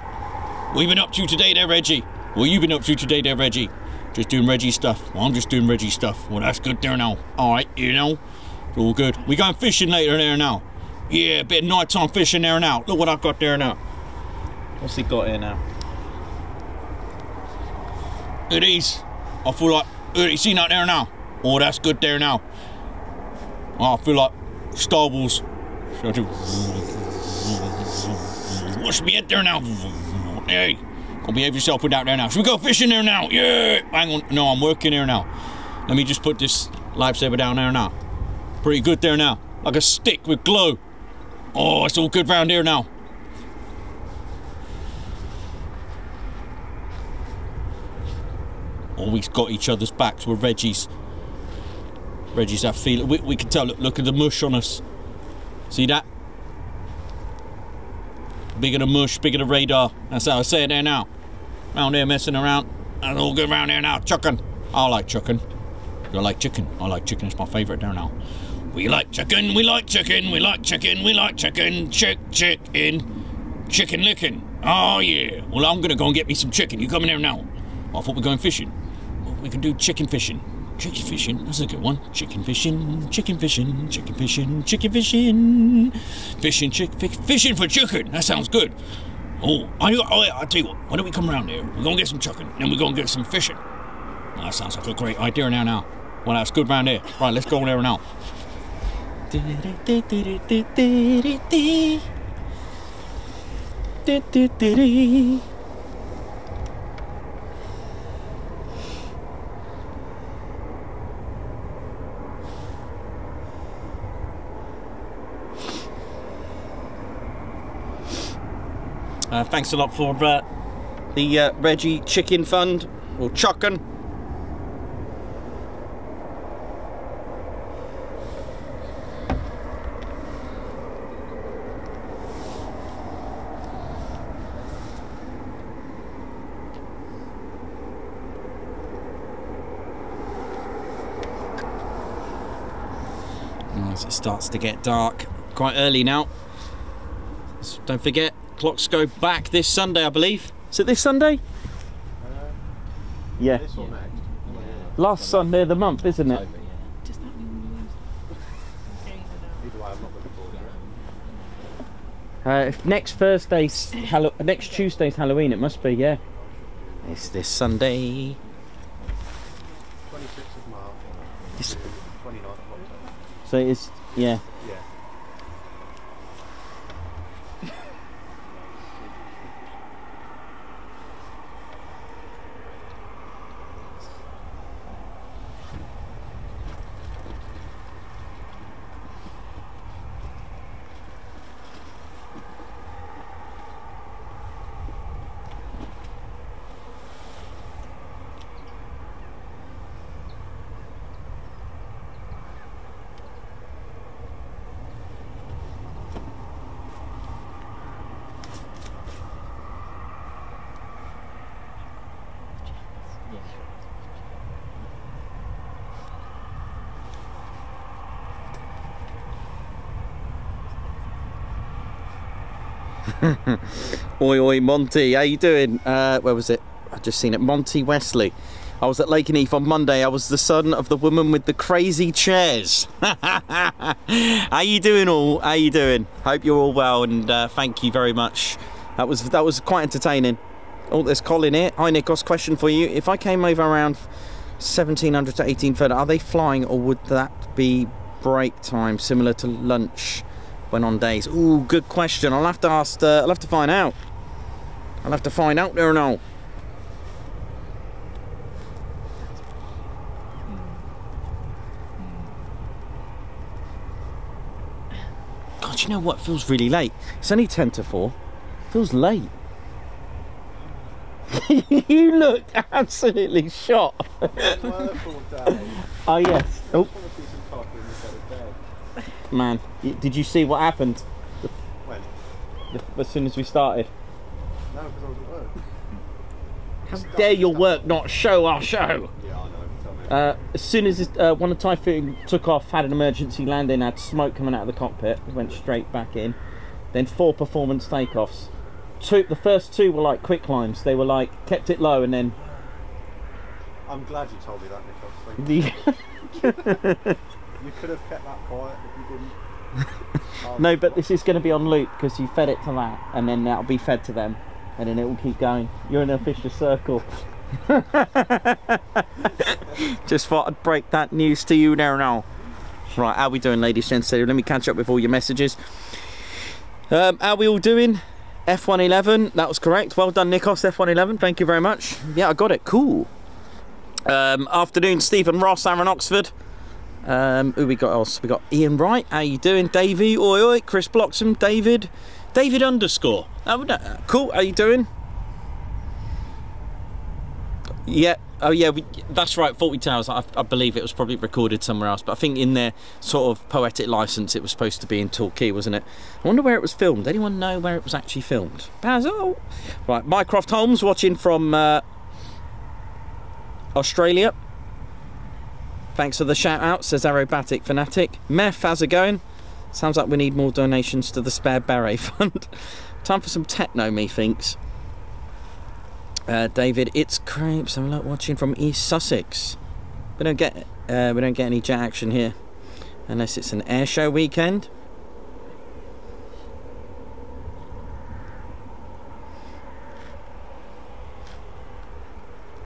You been up to today there, Reggie? What you been up to today there, Reggie? Just doing Reggie stuff. Well, I'm just doing Reggie stuff. Well, that's good there now. All right, you know. It's all good. We going fishing later there now. Yeah, bit of nighttime fishing there now. Look what I've got there now. What's he got here now? It is. I feel like, uh, you see that there now? Oh, that's good there now. Oh, I feel like Star Wars. Should I do- Watch me head there now. Hey, go behave yourself with that there now. Should we go fishing there now? Yeah. Hang on. No, I'm working there now. Let me just put this lifesaver down there now. Pretty good there now. Like a stick with glue. Oh, it's all good round here now. Always got each other's backs. We're Reggie's. Reggie's that feeling. We, we can tell. Look, look at the mush on us. See that? Bigger the mush, bigger the radar. That's how I say it there now. Round here messing around. That's all good round here now. Chucking. I like chucking. You like chicken? I like chicken. It's my favourite there now. We like chicken. We like chicken. We like chicken. We like chicken. Chick, chicken. Chicken licking. Oh, yeah. Well, I'm to go and get me some chicken. You coming there now? I thought we were going fishing. Well, we can do chicken fishing. Chicken fishing, that's a good one. Chicken fishing, chicken fishing, chicken fishing, chicken fishing, fishing, chick, fi- fishing for chicken. That sounds good. Oh, I, I, I tell you what. Why don't we come around here? We're gonna get some chicken, then we're gonna get some fishing. That sounds like a great idea now. Now, well, that's good round here. Right, let's go there now. Uh, thanks a lot for uh, the uh, Reggie Chicken Fund, or Chuckin. As it starts to get dark, quite early now. So don't forget, clocks go back this Sunday, I believe. Is it this Sunday? Yeah. This or next? Last Sunday of the month, isn't it? Does that mean we lose? Either way, I'm not looking forward to it. Uh, if next Thursday's Hallow- next Tuesday's Halloween, it must be, yeah. It's this Sunday. 26th of March. It's- 29th of October. So it's yeah. Yeah. Oi, oi, Monty, how you doing? Uh, where was it? I just seen it. Monty Wesley. I was at Lakenheath on Monday. I was the son of the woman with the crazy chairs. <laughs> how you doing, all? How you doing? Hope you're all well, and uh, thank you very much. That was that was quite entertaining. Oh, there's Colin here. Hi, Nikos. Question for you: If I came over around 1700 to 1800, are they flying, or would that be break time, similar to lunch? When on days? Ooh, good question. I'll have to ask. Uh, I'll have to find out. I'll have to find out there now. God, you know what? Feels really late. It's only ten to four. Feels late. <laughs> you look absolutely shot. Oh <laughs> yes. Oh want to see some coffee instead of bed. man, did you see what happened When? the- as soon as we started? No, because I was at work. How dare your work not show our show? Yeah, I know. Uh, as soon as this, uh, one of the Typhoon took off, had an emergency landing, had smoke coming out of the cockpit, went straight back in. Then four performance takeoffs. Two, the first two were like quick climbs. They were like kept it low, and then I'm glad you told me that, Nicholas. Thank <laughs> the you. You could have kept that quiet if you didn't. Um, <laughs> no. But this is going to be on loop because you fed it to that, and then that'll be fed to them, and then it will keep going. You're in a vicious circle. <laughs> Just thought I'd break that news to you there now. Right, how we doing, ladies and gentlemen? Let me catch up with all your messages. Um, how we all doing? F111, that was correct. Well done, Nikos. F111, thank you very much. Yeah, I got it. Cool. Um, afternoon, Stephen Ross, Aaron Oxford. Um, who we got else? We got Ian Wright. How you doing, Davey? Oi, oi. Chris Bloxham, David, David underscore. Oh, no, cool. How you doing? Yeah. Oh, yeah. We, that's right. Fawlty Towers. I, I believe it was probably recorded somewhere else, but I think in their sort of poetic license, it was supposed to be in Torquay, wasn't it? I wonder where it was filmed. Anyone know where it was actually filmed? Basil. Right. Mycroft Holmes watching from uh, Australia. Thanks for the shout out, says Aerobatic Fanatic. Meth, how's it going? Sounds like we need more donations to the Spare Barret <laughs> Fund. Time for some techno, methinks. Uh, David, it's crepes. I'm not watching from East Sussex. We don't get uh, we don't get any jet action here, unless it's an air show weekend.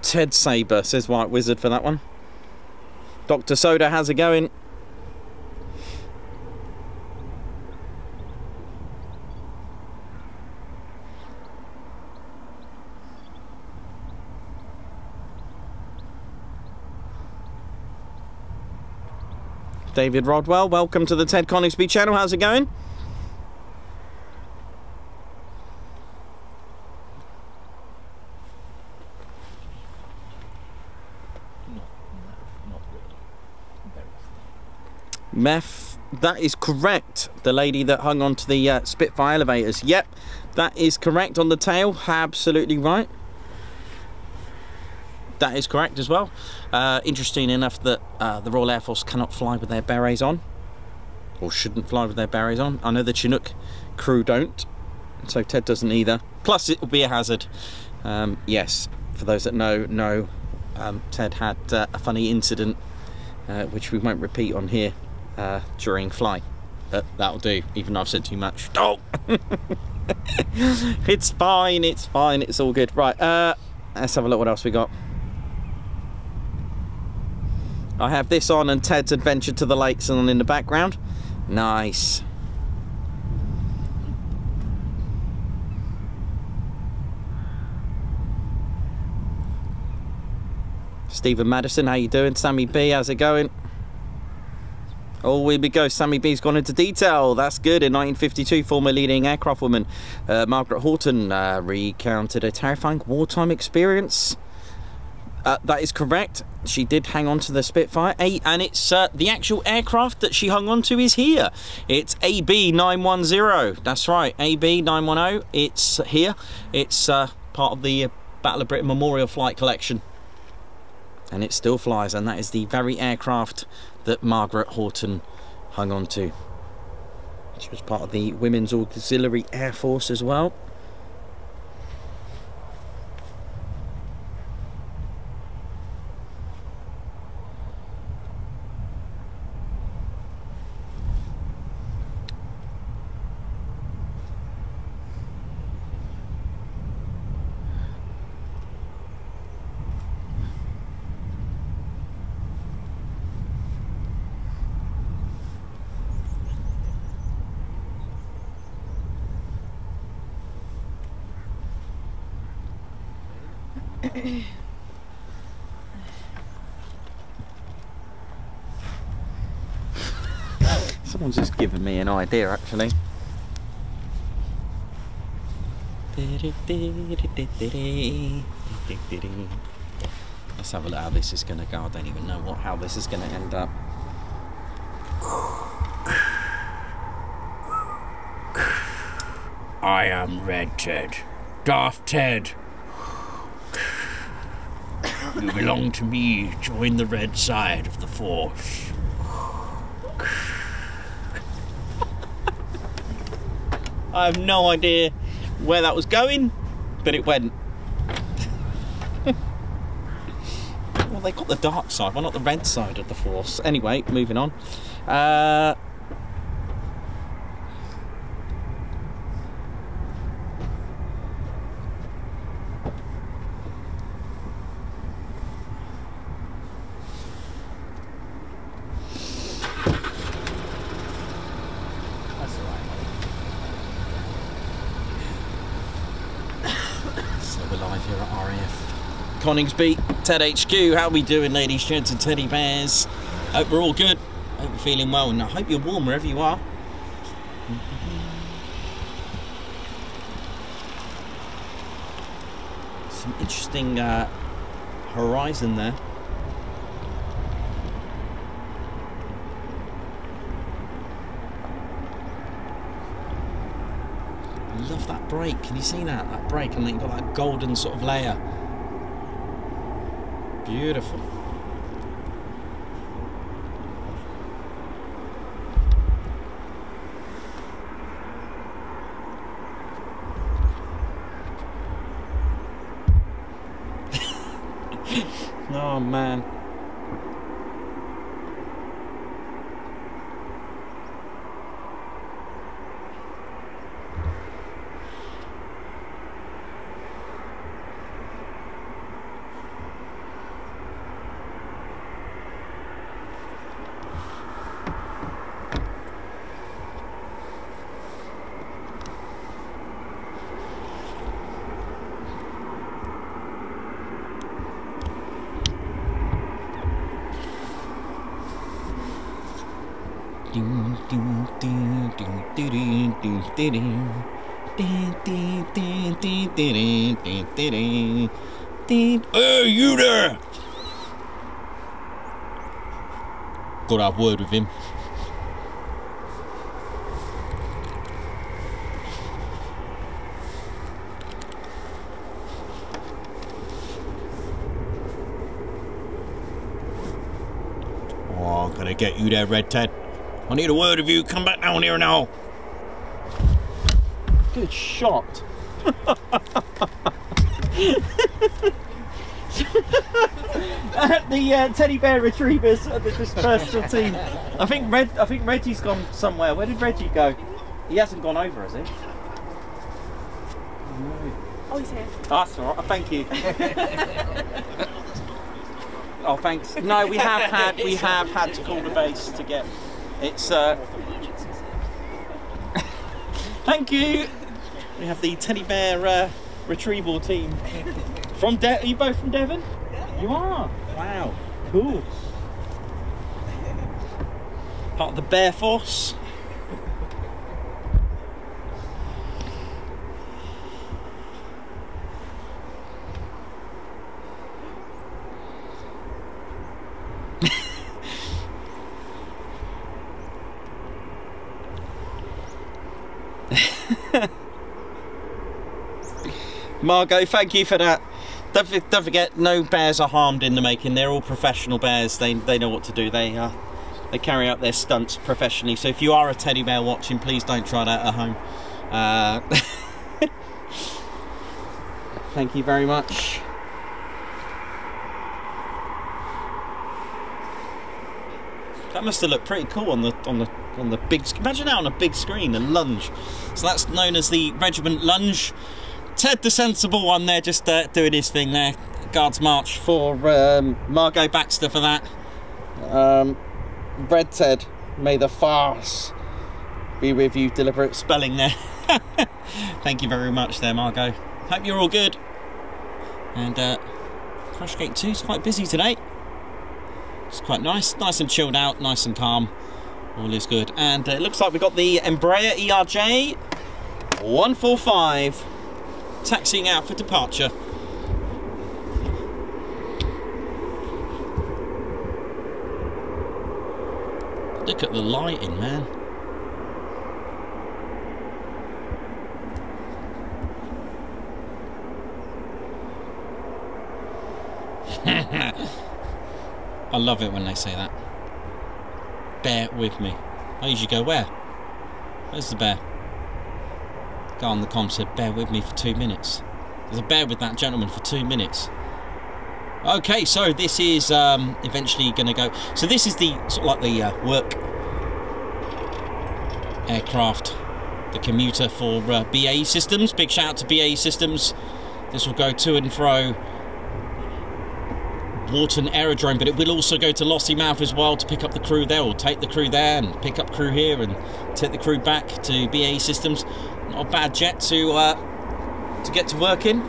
Ted Saber says White Wizard for that one. Dr. Soda, how's it going? David Rodwell, welcome to the Ted Coningsby channel. How's it going? Meth, that is correct. The lady that hung onto the uh, Spitfire elevators. Yep, that is correct on the tail. Absolutely right. That is correct as well. Uh, interesting enough that uh, the Royal Air Force cannot fly with their berets on, or shouldn't fly with their berets on. I know the Chinook crew don't, so Ted doesn't either. Plus, it will be a hazard. Um, yes, for those that know, know um, Ted had uh, a funny incident, uh, which we won't repeat on here uh, during flight. But that'll do, even though I've said too much. Oh! <laughs> it's fine, it's fine, it's all good. Right, uh, let's have a look what else we got. I have this on and Ted's Adventure to the Lakes on in the background. Nice. Stephen Madison, how you doing? Sammy B, how's it going? Oh, here we go. Sammy B's gone into detail. That's good. In 1952, former leading aircraft woman uh, Margaret Horton uh, recounted a terrifying wartime experience. Uh, that is correct. She did hang on to the Spitfire, a, and it's uh, the actual aircraft that she hung on to is here. It's AB 910. That's right, AB 910. It's here. It's uh, part of the Battle of Britain Memorial Flight Collection, and it still flies. And that is the very aircraft that Margaret Horton hung on to. She was part of the Women's Auxiliary Air Force as well. Someone's just given me an idea actually. Let's have a look how this is going to go. I don't even know what how this is going to end up. I am Red Ted. Darth Ted. You belong to me. Join the red side of the Force. I have no idea where that was going, but it went. <laughs> well, they got the dark side, why not the red side of the force? Anyway, moving on. Uh, So we're live here at RAF Coningsby, TED HQ. How are we doing, ladies, gents, and teddy bears? Hope we're all good. Hope you're feeling well, and I hope you're warm wherever you are. Some interesting uh, horizon there. Love that break. Can you see that? That break, and then you've got that golden sort of layer. Beautiful. <laughs> oh man. Hey, you there! Got have word with him. Oh, gonna get you there, Red Ted. I need a word of you. Come back down here now. Good shot. the uh, teddy bear retrievers of the dispersal team. I think Red. I think Reggie's gone somewhere. Where did Reggie go? He hasn't gone over, has he? Oh, he's here. That's all right. Thank you. oh, thanks. No, we have had we have had to call the base to get. It's. Uh... Thank you. We have the teddy bear uh, retrieval team from. De- are you both from Devon? You are. Wow. Cool. Part of the Bear Force. Margot, thank you for that. Don't, don't forget, no bears are harmed in the making. They're all professional bears. They they know what to do. They uh, they carry out their stunts professionally. So if you are a teddy bear watching, please don't try that at home. Uh, <laughs> thank you very much. That must have looked pretty cool on the on the on the big. Imagine that on a big screen, the lunge. So that's known as the regiment lunge. Ted, the sensible one, there, just uh, doing his thing there. Guards march for um, Margot Baxter for that. Um, Red Ted, may the farce be with you. Deliberate spelling there. <laughs> Thank you very much, there, Margot. Hope you're all good. And uh, Crash Gate 2 is quite busy today. It's quite nice, nice and chilled out, nice and calm. All is good. And uh, it looks like we've got the Embraer ERJ 145 taxiing out for departure. Look at the lighting, man. <laughs> I love it when they say that. Bear with me. I usually go, where? Where's the bear? Guy on the com said, bear with me for two minutes. There's a bear with that gentleman for two minutes. Okay, so this is um, eventually going to go. So this is the sort of like the uh, work aircraft, the commuter for uh, BAE Systems. Big shout out to BAE Systems. This will go to and fro Warton Aerodrome, but it will also go to Lossiemouth as well to pick up the crew there, or take the crew there and pick up crew here and take the crew back to BAE Systems. Not a bad jet to uh, to get to work in.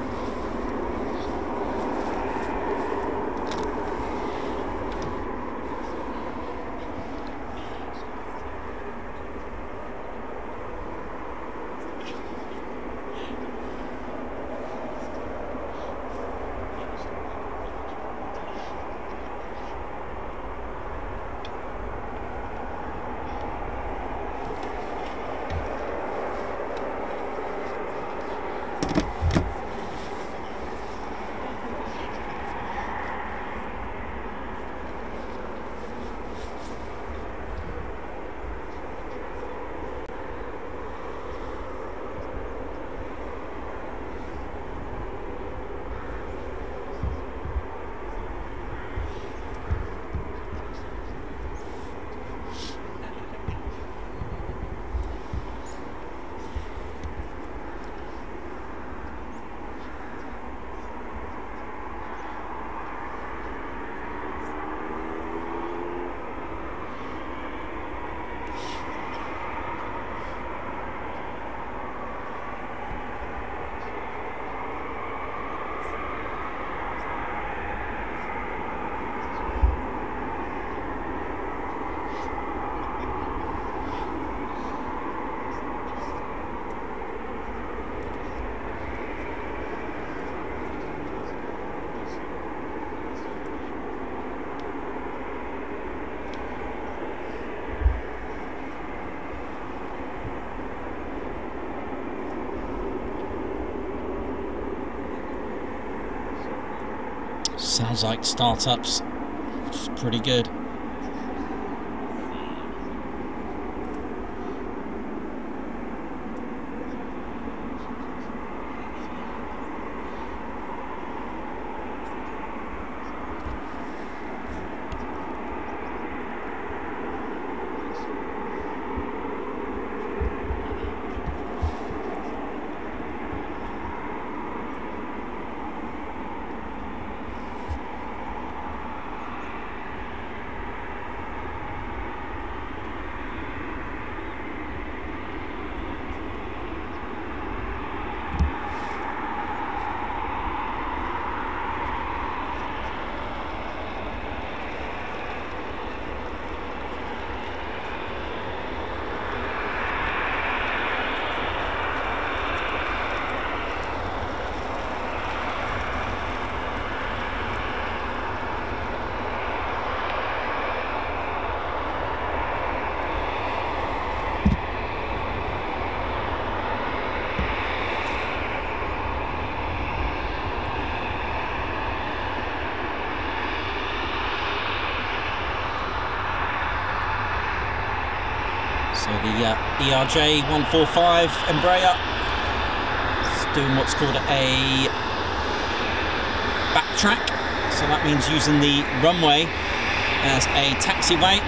Sounds like startups, which is pretty good. ERJ 145 Embraer is doing what's called a backtrack. So that means using the runway as a taxiway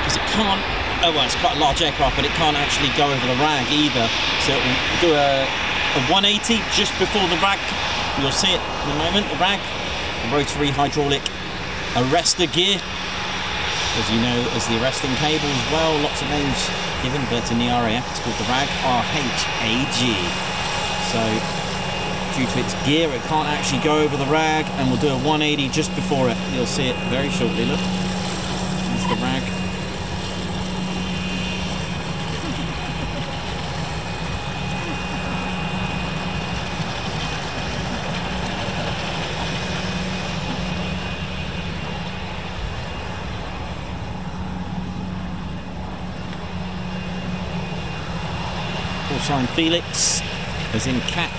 because it can't. Oh well, it's quite a large aircraft, but it can't actually go over the rag either. So it will do a, a 180 just before the rag. You'll see it in a moment. The rag, the rotary hydraulic arrestor gear as you know, as the arresting cable as well. Lots of names given, but in the RAF it's called the RAG, R-H-A-G. So, due to its gear, it can't actually go over the RAG, and we'll do a 180 just before it. You'll see it very shortly, look. There's the RAG. Sign Felix, as in cat.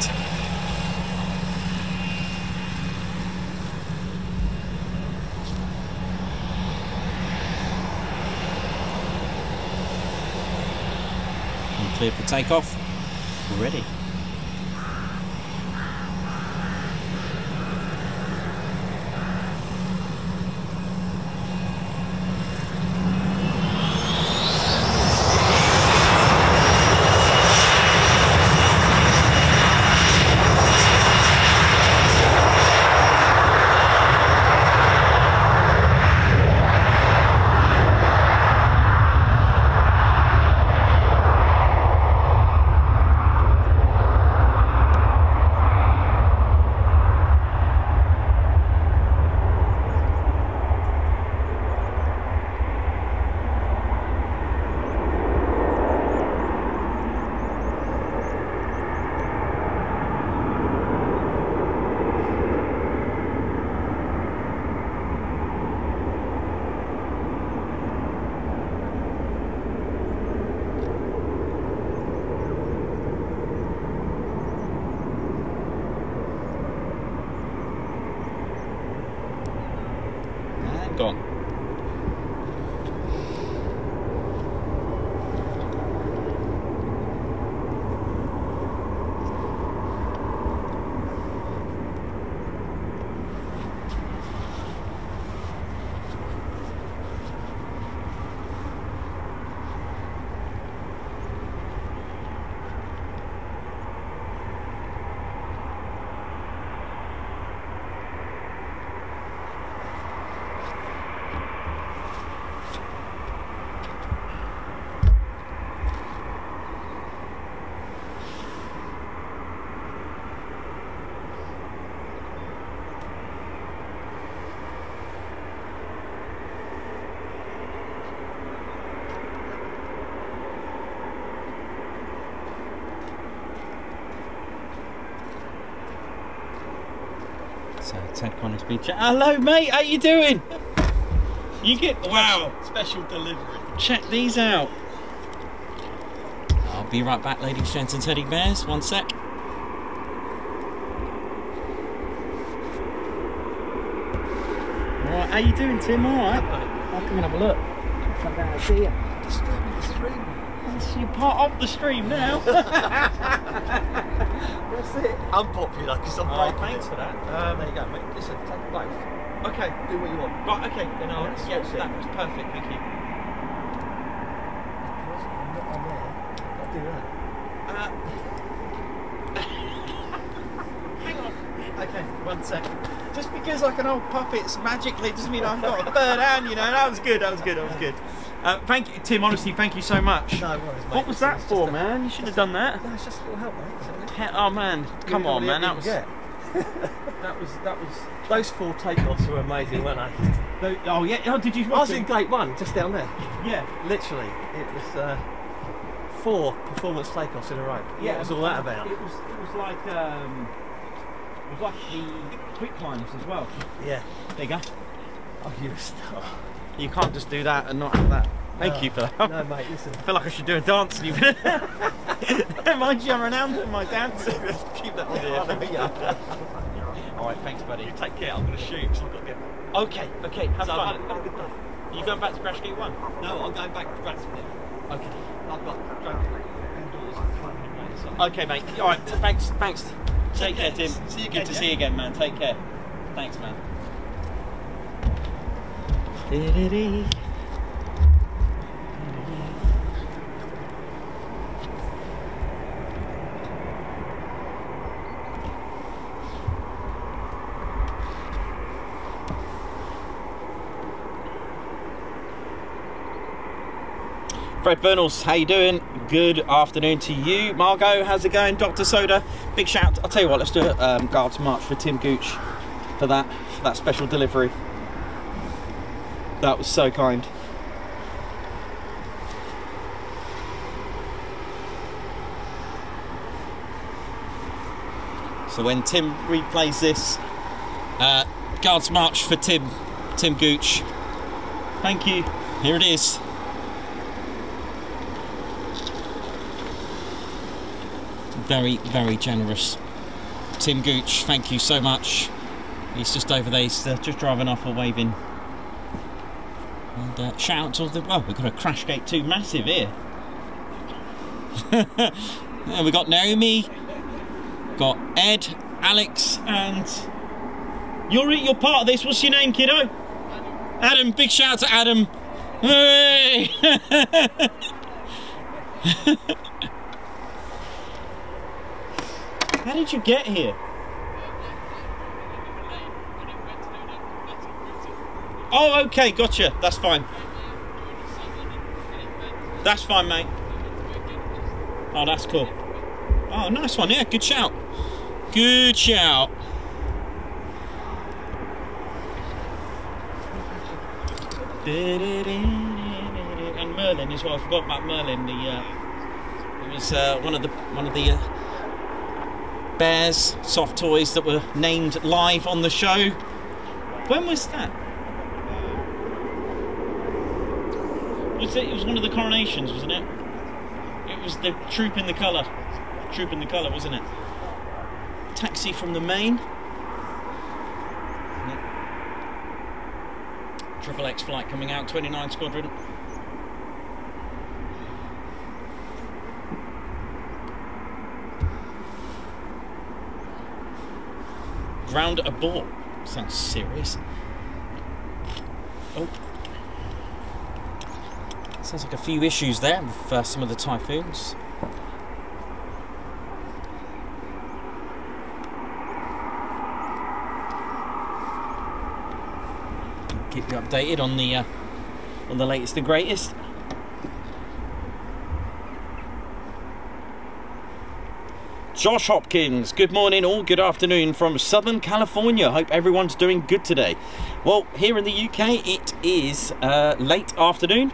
And clear for takeoff. Ready. Hello, mate. How you doing? You get wow. Special delivery. Check these out. I'll be right back, ladies, gents, and teddy bears. One sec. All right. How you doing, Tim? All right. I'll come and have a look. Come down and see you. Disturbing the stream. You're part of the stream now. <laughs> That's it. Unpopular because I'm Oh, breaking thanks for that. Um, there you go, mate. Listen, take both. okay. Do what you want. Right. Okay. Then I'll. Yeah, Yeah, that was perfect. Thank you. I'm not on there. I'll do that. Uh, hang <laughs> on. Okay, one sec. Just because like an old puppet's magically doesn't mean I've got a third hand, you know. That was good. That was good. That was good. Uh, thank you, Tim. Honestly, thank you so much. No worries, mate. what was that it's for, a- man? You should have done that. No, it's just a little help, mate. Is that it? He- Oh man, come on, man. That was <laughs> that was that was. Those four takeoffs were amazing, weren't they? tho- Oh yeah. Oh, did you? I was in gate one, just down there. Yeah. Literally, it was uh, four performance takeoffs in a row. Yeah. What was all that about? It was. It was like um. It was like the quick climbs as well. Yeah. There you go. Oh, you're a star. You can't just do that and not have that. Thank No. you for that. No, mate, listen. <laughs> I feel like I should do a dance. Even. <laughs> Mind you, I'm renowned for my dancing. <laughs> Keep that on Yeah, I know, here. yeah. All right, thanks, buddy. You take care, I'm going to shoot, so I've got to get. Okay, okay. Have So, fun. have a- good day. You going back to Crash Gate 1? No, I'm going back to Bradford. Okay. I've got drunk indoors five minutes away, so. Okay, mate. All right. Thanks. Thanks. Take care, care. Tim. See you again. Good to yeah? see you again, man. Take care. Thanks, man. Fred Burnals, how you doing? Good afternoon to you. Margot, how's it going? Dr. Soda, big shout. I'll tell you what, let's do a um, Guards March for Tim Gooch for that, for that special delivery. That was so kind. So when Tim replays this, uh, Guards March for Tim, Tim Gooch. Thank you. Here it is. very, very generous. Tim Gooch, thank you so much. He's just over there, he's uh, just driving off or waving. And uh, shout out the. Oh, we've got a Crash Gate 2 massive here. <laughs> and we got Naomi, got Ed, Alex, and. You're, you're part of this. What's your name, kiddo? Adam, big shout out to Adam. Hey! <laughs> How did you get here? Oh, okay, gotcha. That's fine. That's fine, mate. Oh, that's cool. Oh, nice one. Yeah, good shout. Good shout. And Merlin as well. I forgot about Merlin. The uh, it was uh, one of the one of the uh, bears, soft toys that were named live on the show. When was that? Was it? It was one of the coronations, wasn't it? It was the Trooping the Colour. Troop in the colour, wasn't it? Taxi from the main. Triple X flight coming out, 29 Squadron. Ground abort. Sounds serious. Oh. Sounds like a few issues there with uh, some of the typhoons. Keep you updated on the uh, on the latest and greatest. Josh Hopkins, good morning or good afternoon from Southern California. Hope everyone's doing good today. Well, here in the UK, it is uh, late afternoon.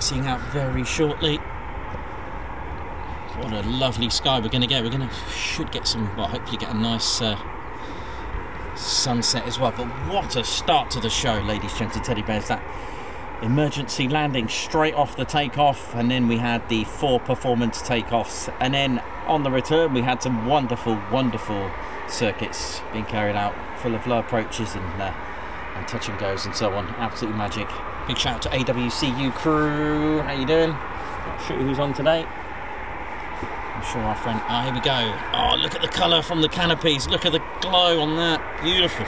taxiing out very shortly. What a lovely sky we're going to get. We're going to should get some. Well, hopefully get a nice uh, sunset as well. But what a start to the show, ladies, gents, and teddy bears. That emergency landing straight off the takeoff, and then we had the four performance takeoffs, and then on the return we had some wonderful, wonderful circuits being carried out, full of low approaches and. Uh, and touch and goes and so on. Absolutely magic. Big shout out to AWCU crew. How you doing? Not sure who's on today. I'm sure our friend. Ah, here we go. Oh, look at the colour from the canopies. Look at the glow on that. Beautiful.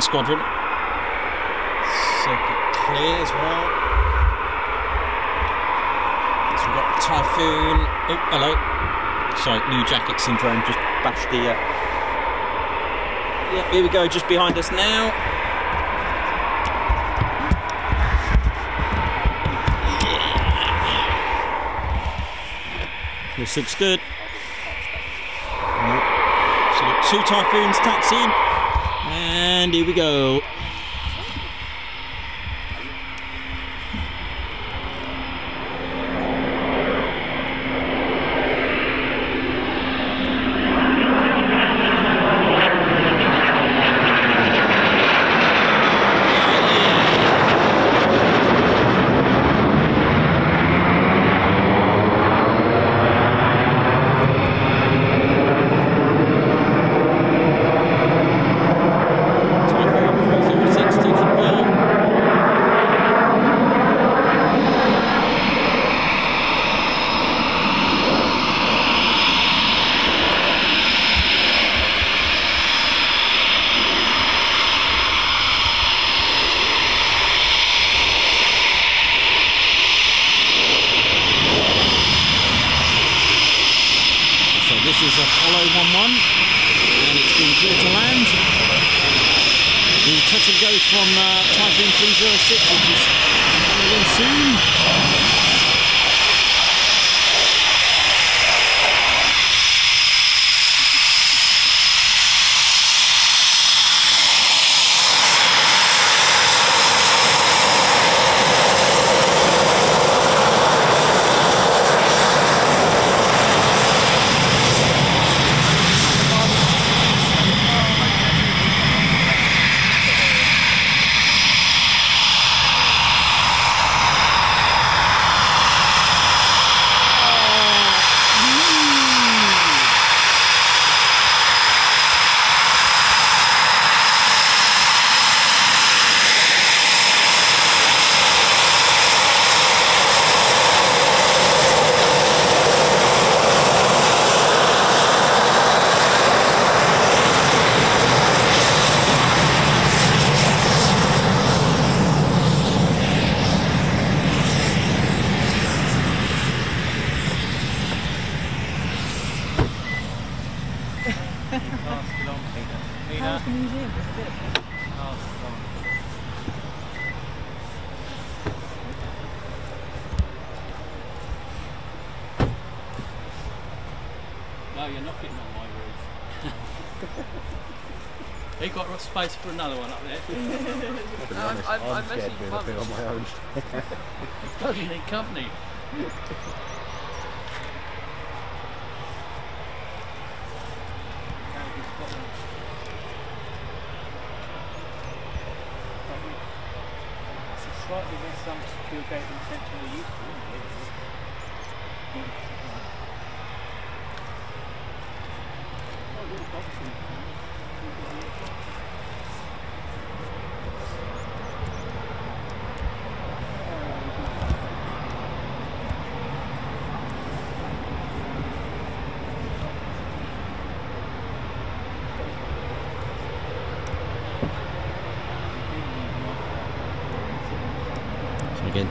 So this is uh, 29 Squadron. as well. So we've got Typhoon. Oh, hello. Sorry, new jacket syndrome just bashed the. Uh... Yep, here we go, just behind us now. This looks good. Nope. So we've two typhoons taxiing, and here we go.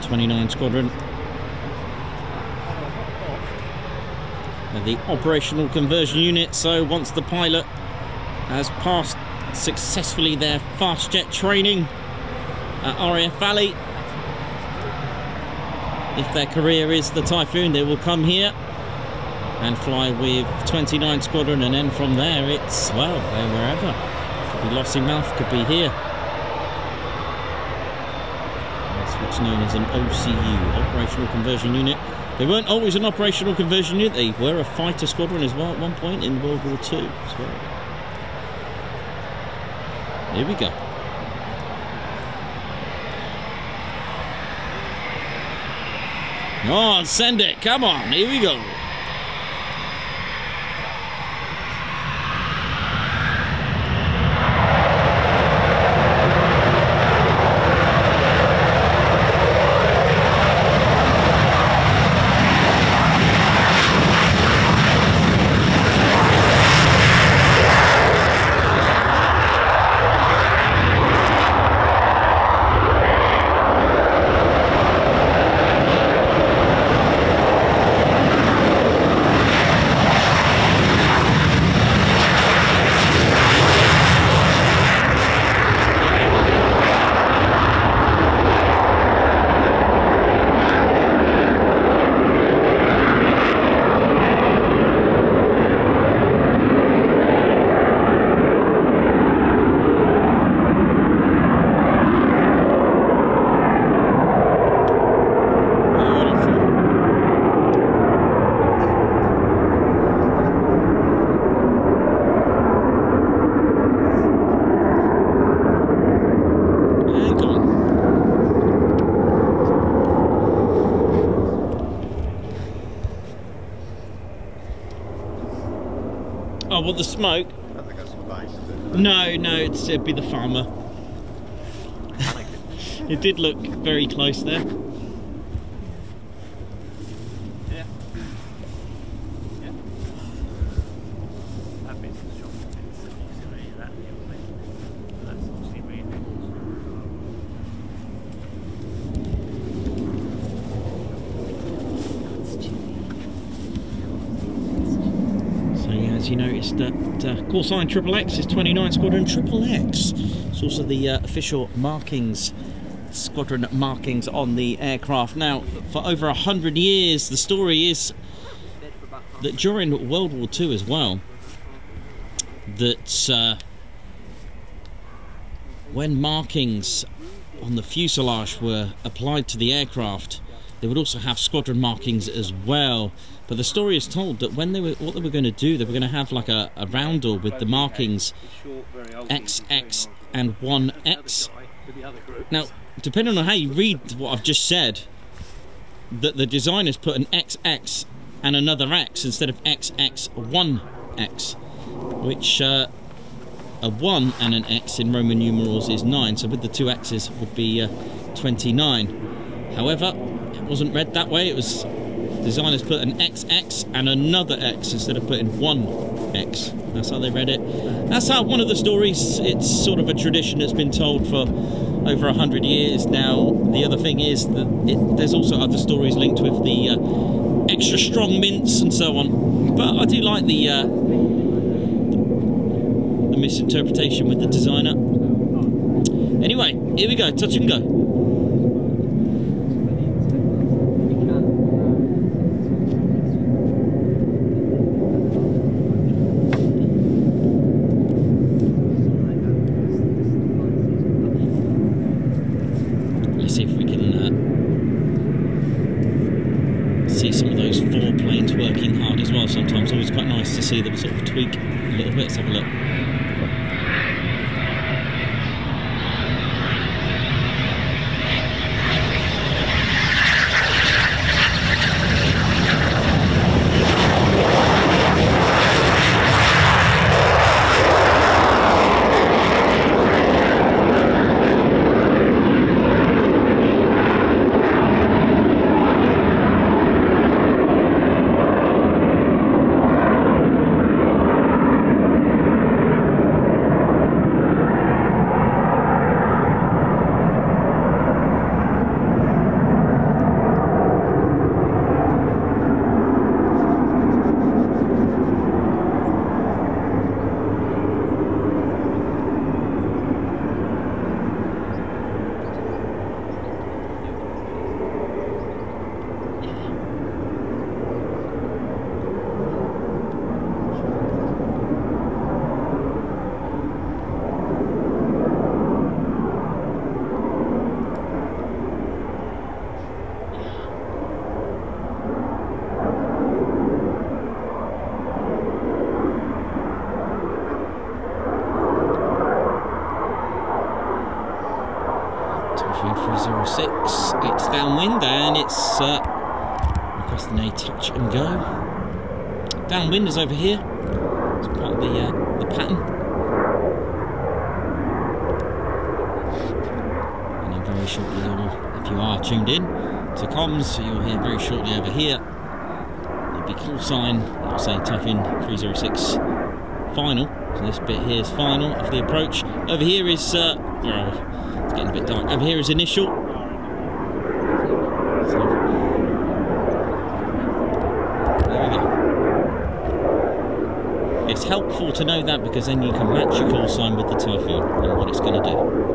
29 Squadron. The operational conversion unit. So once the pilot has passed successfully their fast jet training at RAF Valley, if their career is the Typhoon, they will come here and fly with 29 Squadron, and then from there it's well, wherever. Could be Lossiemouth, could be here. That's known as an OCU, Operational Conversion Unit. They weren't always an operational conversion unit, they were a fighter squadron as well at one point in World War II as well. Here we go. On, send it, come on, here we go. Is it? No, no, it's, it'd be the farmer. <laughs> it did look very close there. Yeah. Yeah. That bit's the shop. It's usually that little bit. That's obviously reinforced. So yeah, as you noticed, that uh, call sign Triple X is 29 Squadron Triple X. It's also the uh, official markings, squadron markings on the aircraft. Now, for over a hundred years, the story is that during World War II as well, that uh, when markings on the fuselage were applied to the aircraft, they would also have squadron markings as well. But the story is told that when they were what they were going to do, they were going to have like a, a roundel with the markings XX and 1X. Now, depending on how you read what I've just said, that the designers put an XX and another X instead of XX1X, which uh, a 1 and an X in Roman numerals is 9, so with the two X's would be uh, 29. However, wasn't read that way, it was designers put an XX and another X instead of putting one X. That's how they read it. That's how one of the stories, it's sort of a tradition that's been told for over a hundred years now. The other thing is that it, there's also other stories linked with the uh, extra strong mints and so on. But I do like the, uh, the misinterpretation with the designer. Anyway, here we go, touch and go. Is uh, where are we? It's getting a bit dark. Over here is initial. It's helpful to know that because then you can match your call sign with the typhoon and what it's going to do.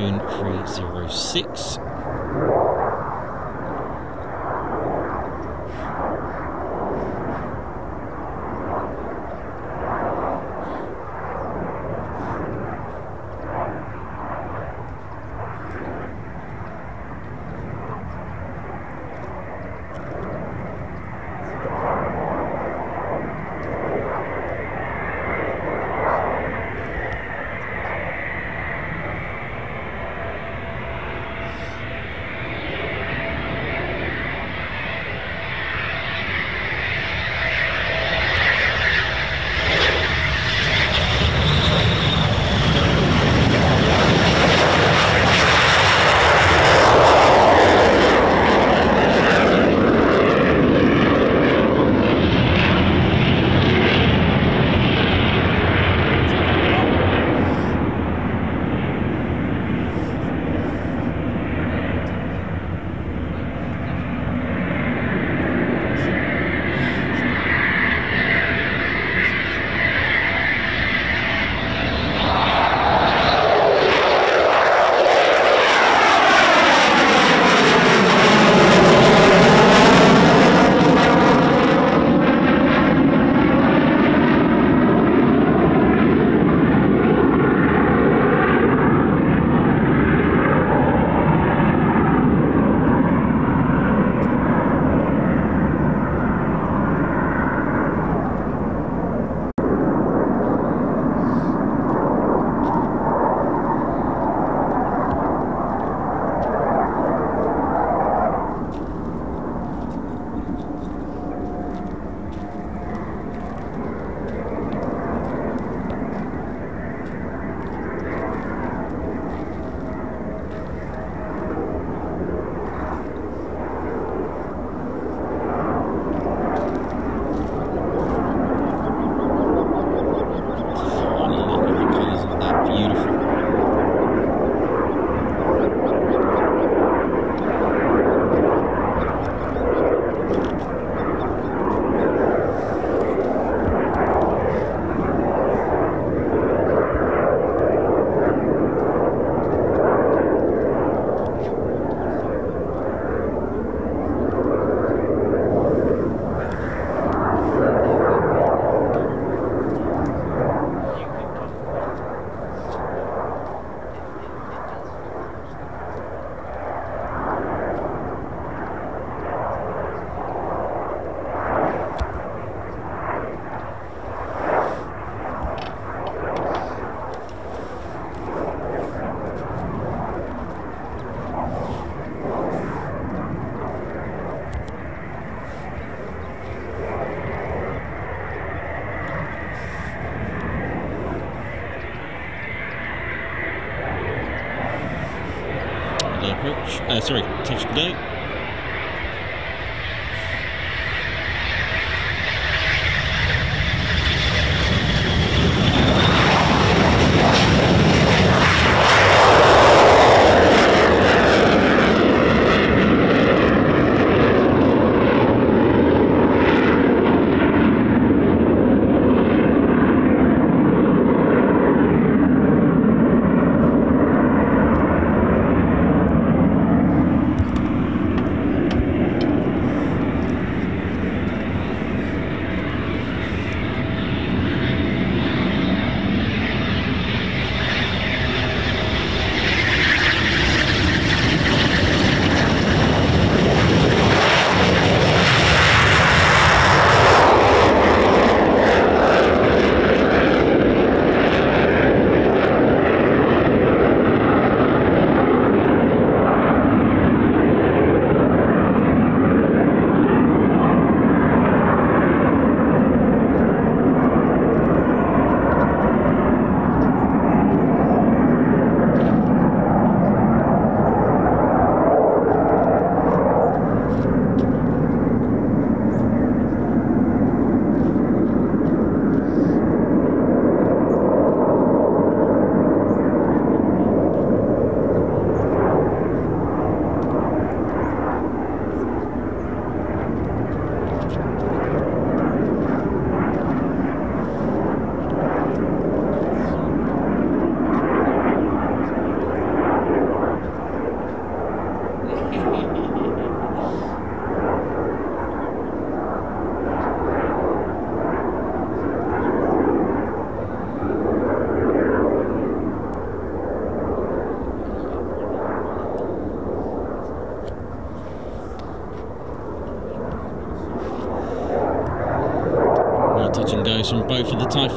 Three zero six.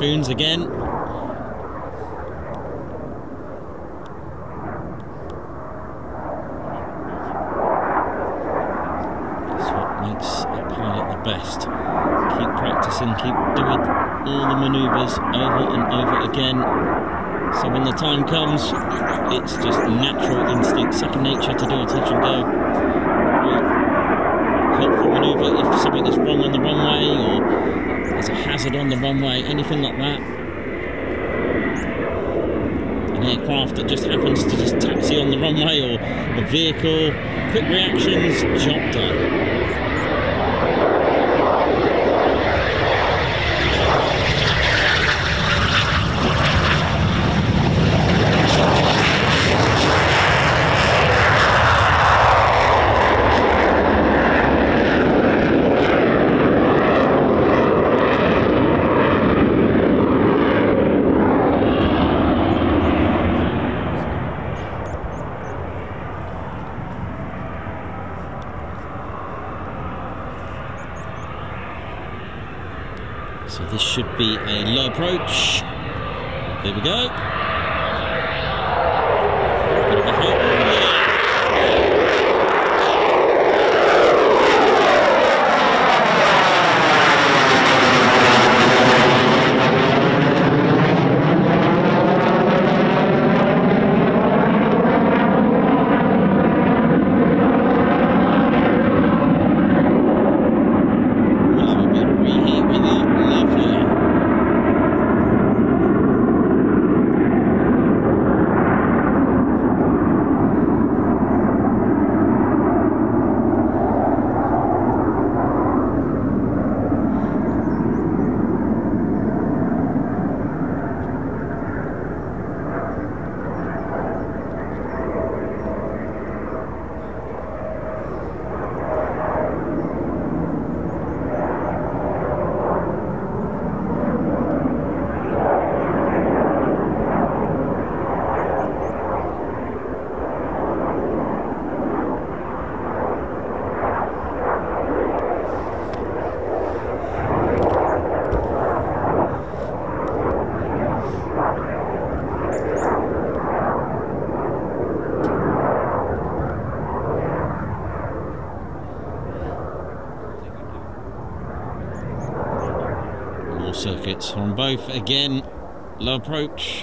Again. That's what makes a pilot the best. Keep practicing, keep doing all the manoeuvres over and over again. So when the time comes, it's just natural instinct, second nature to do a touch and go. Helpful manoeuvre if something is wrong on the runway or there's a hazard on the runway, anything like that. An aircraft that just happens to just taxi on the runway or a vehicle, quick reactions, job done. Again, low approach.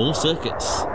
More circuits.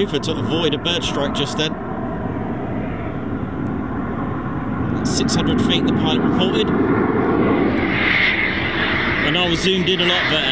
Manoeuvre to avoid a bird strike just then. At 600 feet, the pilot reported. And I was zoomed in a lot better.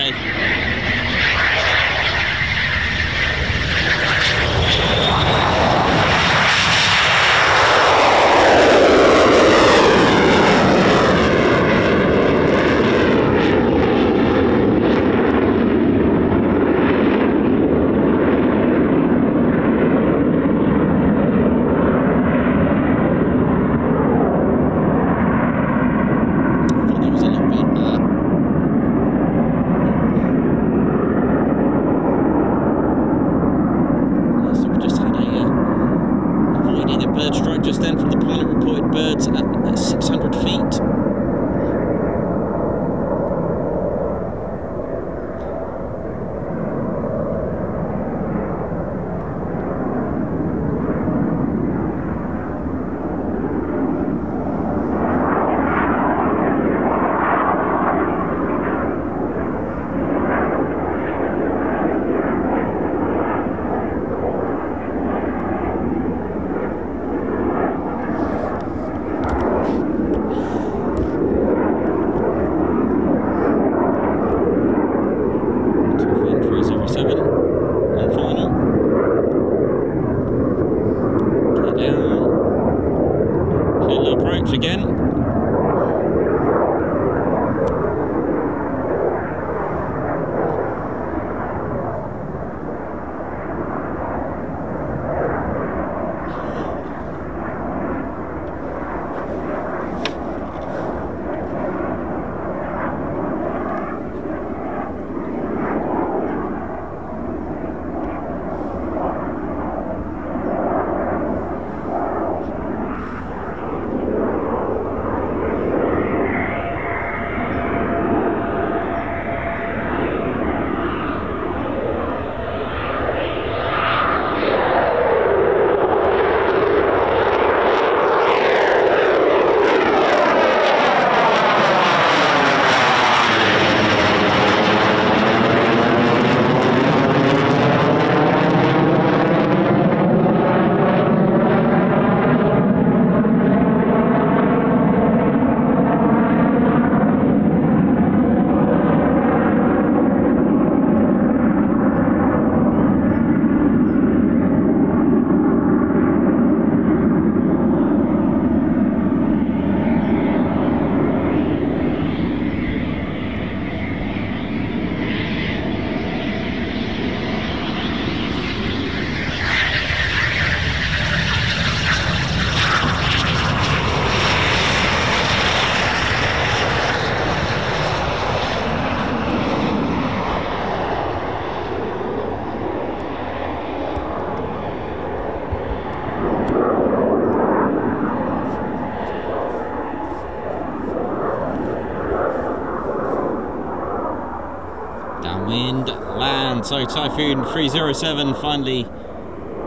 Typhoon 307 finally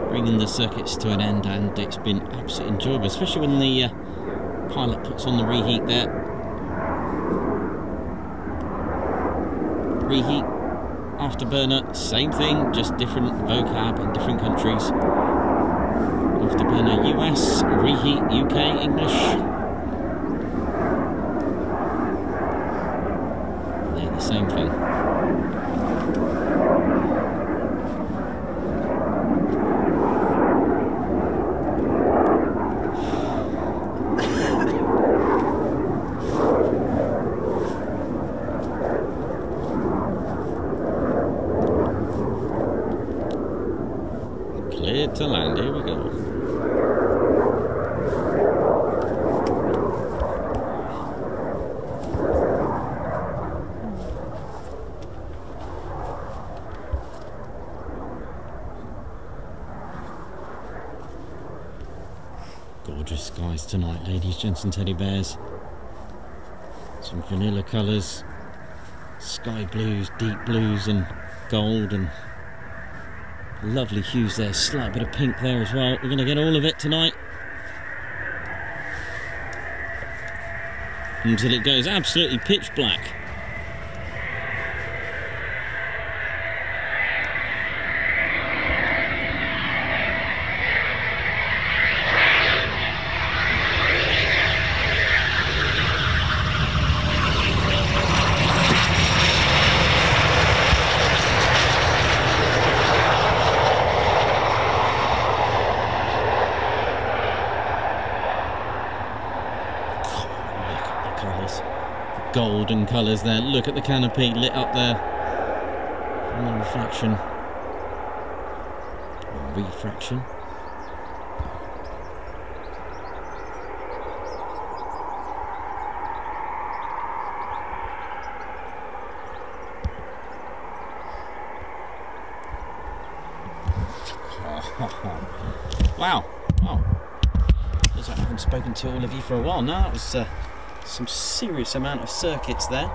bringing the circuits to an end, and it's been absolutely enjoyable, especially when the uh, pilot puts on the reheat there. Reheat, afterburner, same thing, just different vocab in different countries. Afterburner US, reheat UK, English. They're the same thing. Cleared to land, here we go. Gorgeous skies tonight, ladies, and teddy bears. Some vanilla colours, sky blues, deep blues, and gold, and lovely hues there. Slight bit of pink there as well. We're going to get all of it tonight. Until it goes absolutely pitch black. golden colours there. Look at the canopy lit up there. And the reflection. Or refraction. <laughs> wow. Wow. Feels like I haven't spoken to all of you for a while now. That was uh, serious amount of circuits there.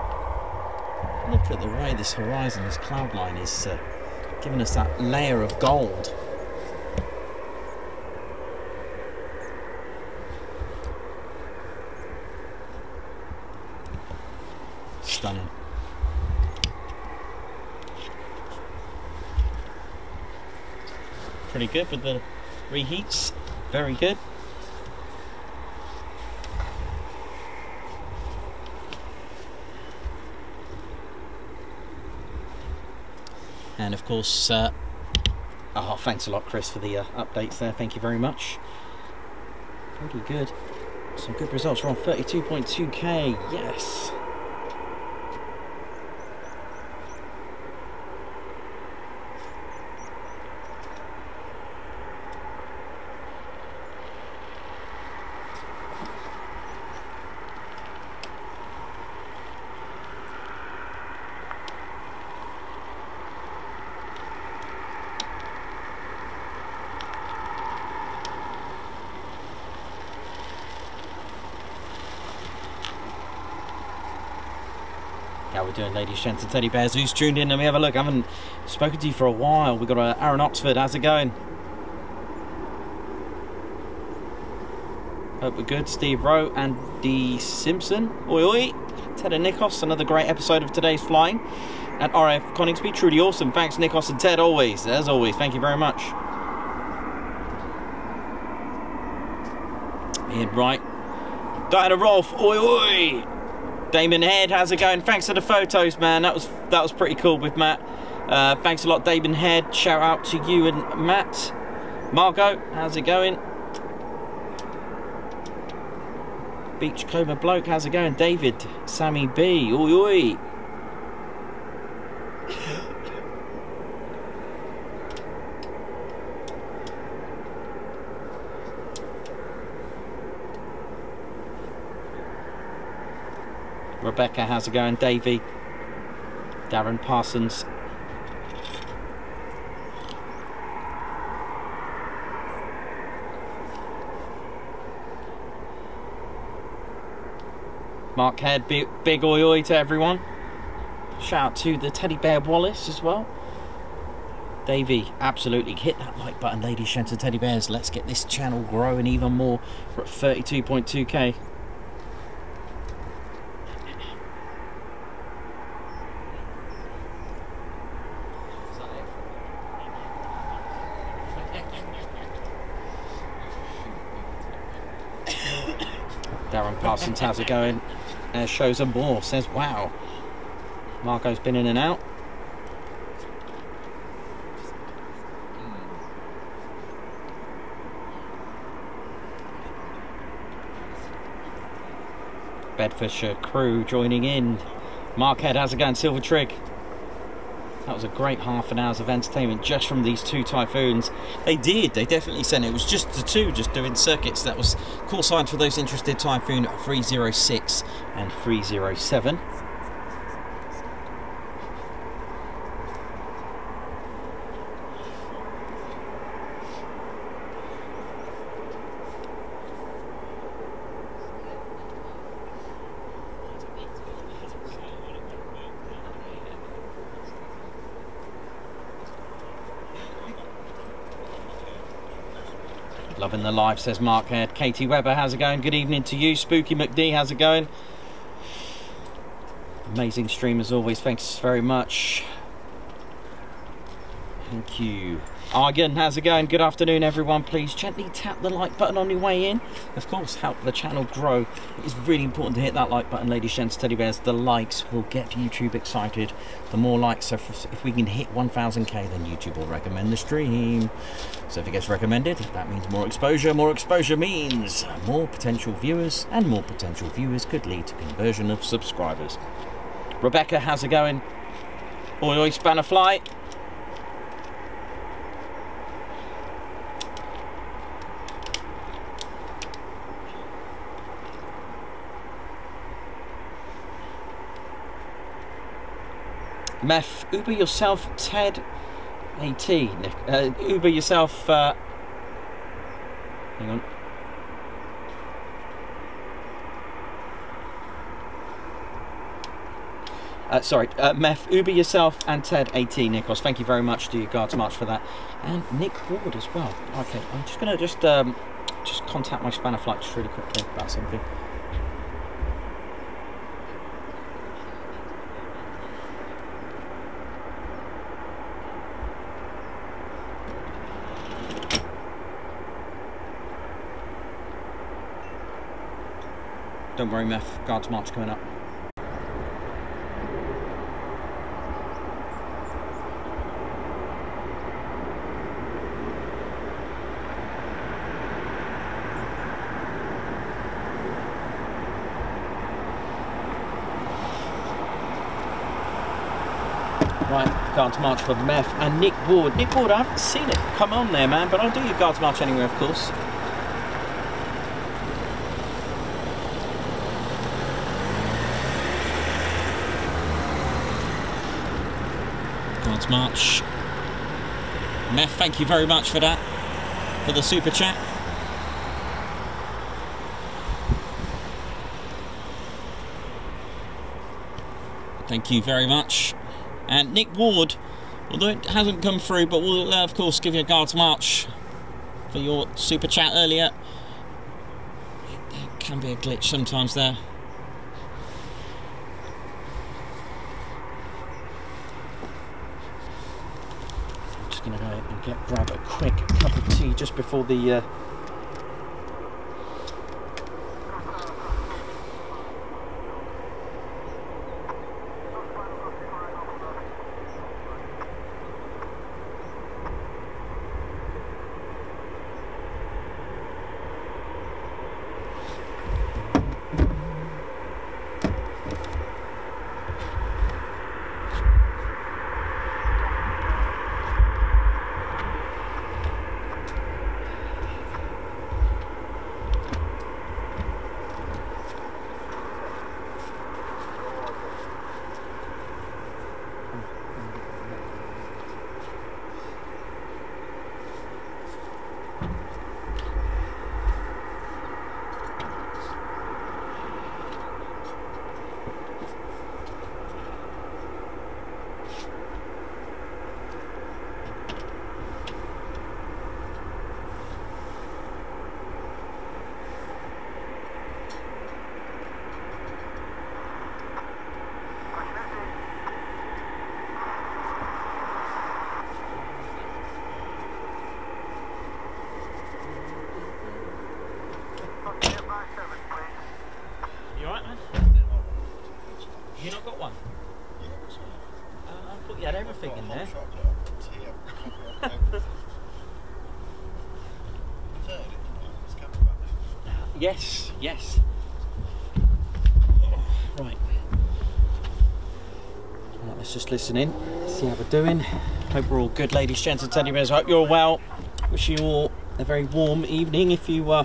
Look at the way this horizon, this cloud line is uh, giving us that layer of gold. Stunning. Pretty good with the reheats. Very good. Course, uh, oh, thanks a lot, Chris, for the uh, updates there. Thank you very much. Pretty good. Some good results. We're on 32.2k. Yes. How we doing, ladies, gents, and teddy bears? Who's tuned in? Let me have a look. I haven't spoken to you for a while. We've got Aaron Oxford. How's it going? Hope we're good. Steve Rowe, and Andy Simpson. Oi, oi. Ted and Nikos. Another great episode of today's flying at RF Coningsby. Truly awesome. Thanks, Nikos and Ted, always. As always, thank you very much. Ian Wright. Diana Rolf. Oi, oi. Damon Head, how's it going? Thanks for the photos, man. That was that was pretty cool with Matt. Uh, thanks a lot, Damon Head. Shout out to you and Matt. Margot, how's it going? Beachcomber Bloke, how's it going? David, Sammy B, oi oi. Rebecca, how's it going? Davey, Darren Parsons. Mark Head, big, oi oi to everyone. Shout out to the teddy bear Wallace as well. Davey, absolutely hit that like button, ladies, and teddy bears. Let's get this channel growing even more. We're at 32.2k. How's it going? Uh, shows and more, says wow. Marco's been in and out. Bedfordshire crew joining in. Markhead, how's it going? Silver Trig. That was a great half an hour's of entertainment just from these two typhoons. They did, they definitely sent it. Was just the two just doing circuits. That was call signs for those interested Typhoon 306 and 307. The live, says Mark Head. Katie Webber, how's it going? Good evening to you. Spooky McD, how's it going? Amazing stream as always, thanks very much. Thank you. Argan, how's it going? Good afternoon, everyone. Please gently tap the like button on your way in. Of course, help the channel grow. It is really important to hit that like button, ladies, gents, teddy bears. The likes will get YouTube excited. The more likes, so if, we can hit 1,000k, then YouTube will recommend the stream. So if it gets recommended, that means more exposure. More exposure means more potential viewers, and more potential viewers could lead to conversion of subscribers. Rebecca, how's it going? Oi, oi, spanner fly. Meth, Uber yourself, Ted, AT, Nick. Uh, Uber yourself. Uh, hang on. Uh, sorry, uh, Meth, Uber yourself and Ted AT Nikos. Thank you very much to you guards march for that, and Nick Ward as well. Okay, I'm just gonna just um, just contact my spanner flight just really quickly about something. Don't worry, Meth. Guards march coming up. Right, Guards March for Meth and Nick Ward. Nick Ward, I haven't seen it come on there, man, but I'll do your Guards March anyway, of course. Guards March. Meth, thank you very much for that, for the super chat. Thank you very much. And Nick Ward, although it hasn't come through, but we'll uh, of course give you a guards march for your super chat earlier. There can be a glitch sometimes there. I'm just gonna go and get grab a quick cup of tea just before the. Uh, You alright, man? You not got one? Uh, I thought you had everything in there. Yes, yes. Right. Right, let's just listen in, see how we're doing. Hope we're all good, ladies, gents, and teddy bears. Hope you're well. Wish you all a very warm evening if you uh,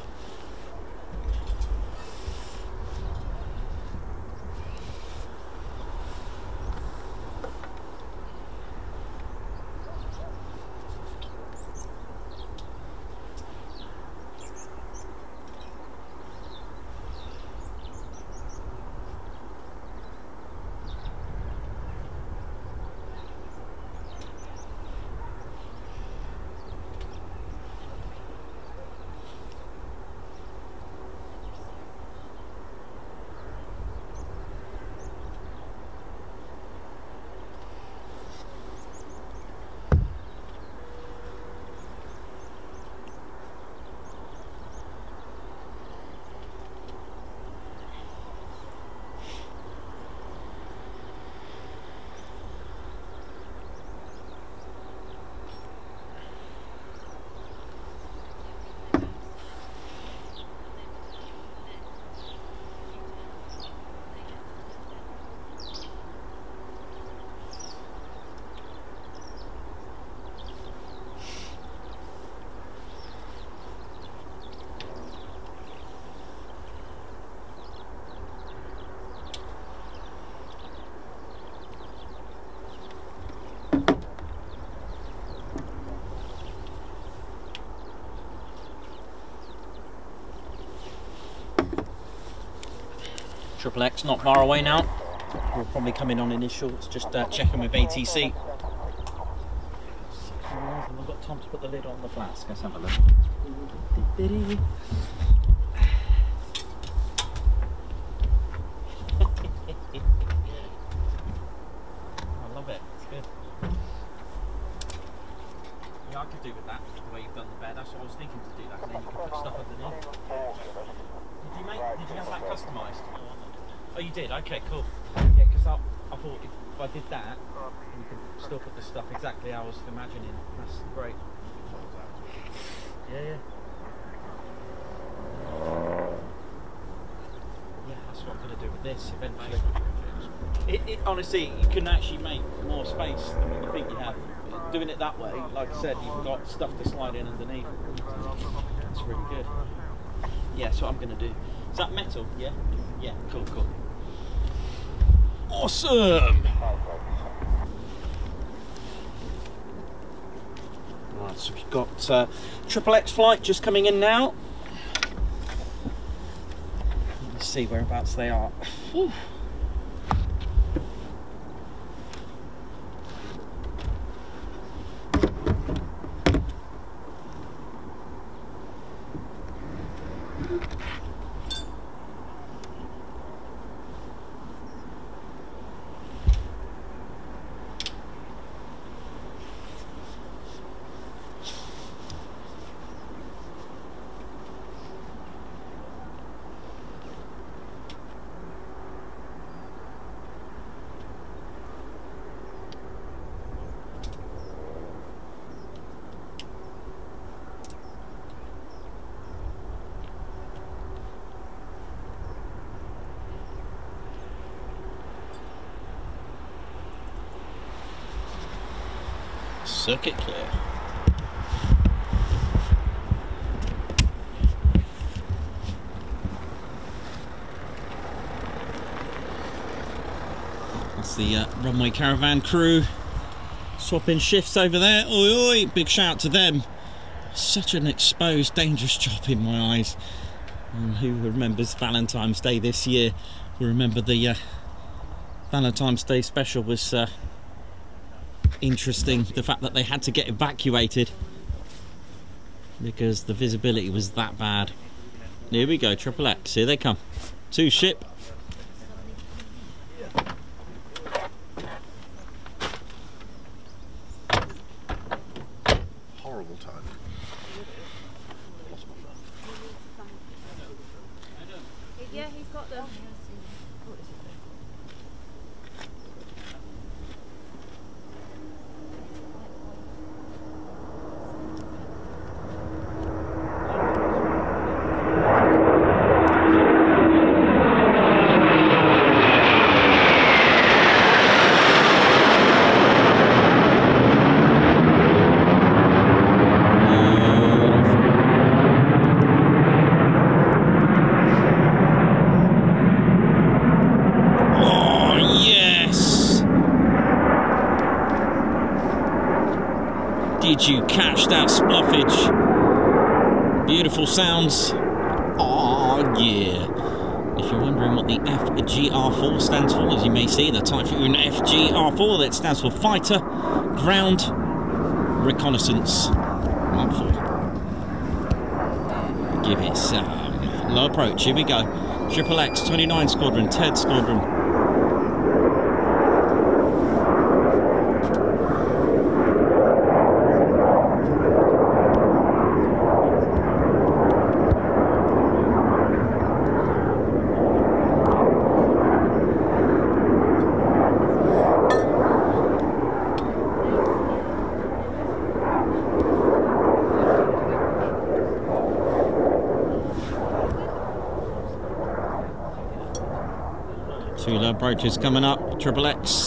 Triple X not far away now. We'll probably come in on initials, just uh, checking with ATC. We've got time to put the lid on the flask. Let's have a look. I love it. It's good. Yeah, I could do with that. The way you've done the bed. That's what I was thinking to do that, and then you can put stuff underneath. Did you make? Did you have that customised? Oh, you did. Okay, cool. Yeah, because I, I thought if, if I did that, we could still put the stuff exactly how I was imagining. That's great. Yeah, yeah. Yeah, that's what I'm going to do with this eventually. It, it, honestly, you can actually make more space than what you think you have. Doing it that way, like I said, you've got stuff to slide in underneath. It's really good. Yeah, that's what I'm going to do. Is that metal? Yeah? Yeah, cool, cool. Awesome! Right, so we've got uh, Triple X flight just coming in now. Let's see whereabouts they are. Circuit clear. That's runway caravan crew swapping shifts over there. Oi, oi, big shout to them. Such an exposed, dangerous job in my eyes. And who remembers Valentine's Day this year will remember the uh, Valentine's Day special was uh, interesting. The fact that they had to get evacuated because the visibility was that bad. Here we go, Triple X. Here they come. Two ship. Horrible time. Lost my phone. Yeah, he's got them. Oh, yes! Did you catch that spluffage? Beautiful sounds. Oh, yeah. If you're wondering what the FGR4 stands for, as you may see, the Typhoon FGR4, that stands for Fighter Ground Reconnaissance Mark 4. Give it some. Low approach, here we go. Triple X, 29 Squadron, Ted Squadron. Two low approaches coming up, Triple X.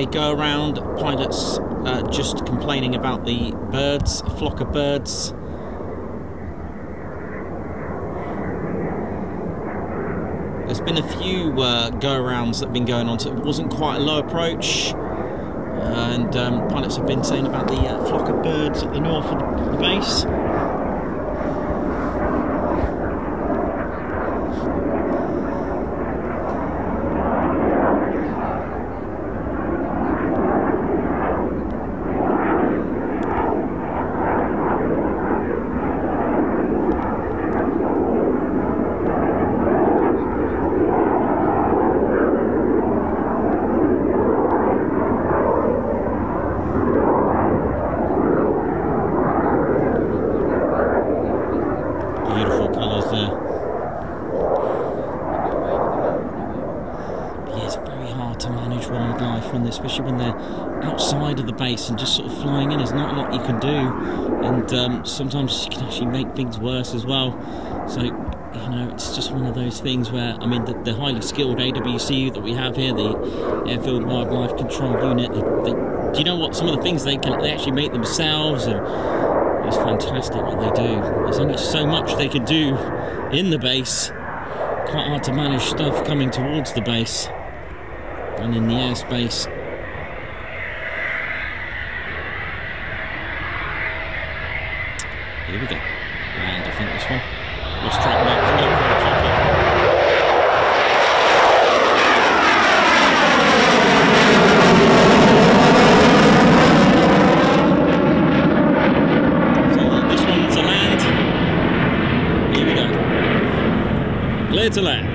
a go around. Pilots uh, just complaining about the birds, flock of birds. There's been a few uh, go arounds that have been going on, so it wasn't quite a low approach. And um, pilots have been saying about the uh, flock of birds at the north of the base. Beautiful colours there. Yeah, it's very hard to manage wildlife when, they- especially when they're outside of the base and just sort of flying in. There's not a lot you can do, and um, sometimes you can actually make things worse as well. So, you know, it's just one of those things where I mean, the, the highly skilled AWC that we have here, the Airfield Wildlife Control Unit, they, they, do you know what? Some of the things they can they actually make themselves and it's fantastic what they do. There's only so much they can do in the base. Quite hard to manage stuff coming towards the base and in the airspace. Here we go. And I think this one. Let's track back to no approach, okay. So this one's a land. Here we go. Clear to land.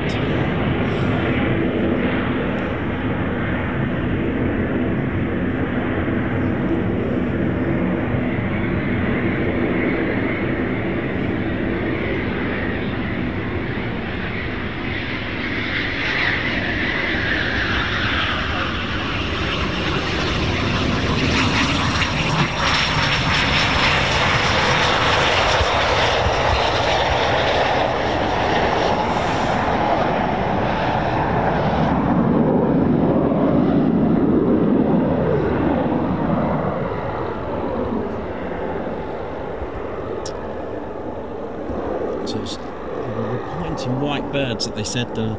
So it's, they were reporting some white birds that they said, the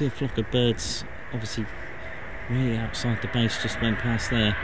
see a flock of birds obviously way outside the base just went past there.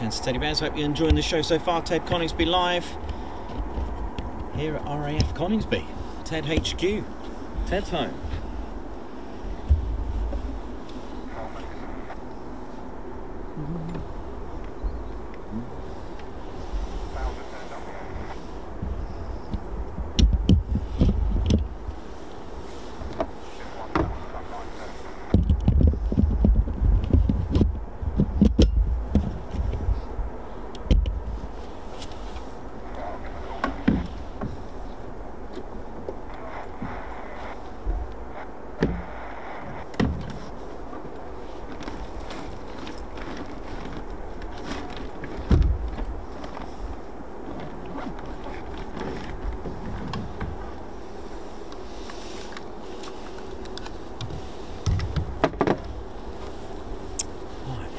Ladies, teddy bears. Hope you're enjoying the show so far. Ted Coningsby live here at RAF Coningsby, Ted HQ, Ted's home. Right.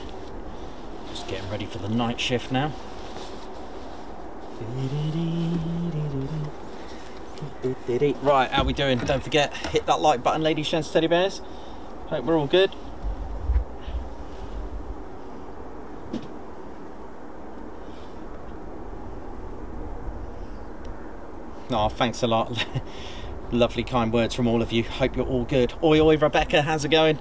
Just getting ready for the night shift now. Right, how we doing? Don't forget, hit that like button, ladies, gents, teddy bears. Hope we're all good. Oh, thanks a lot. <laughs> Lovely kind words from all of you. Hope you're all good. Oi, oi, Rebecca, how's it going?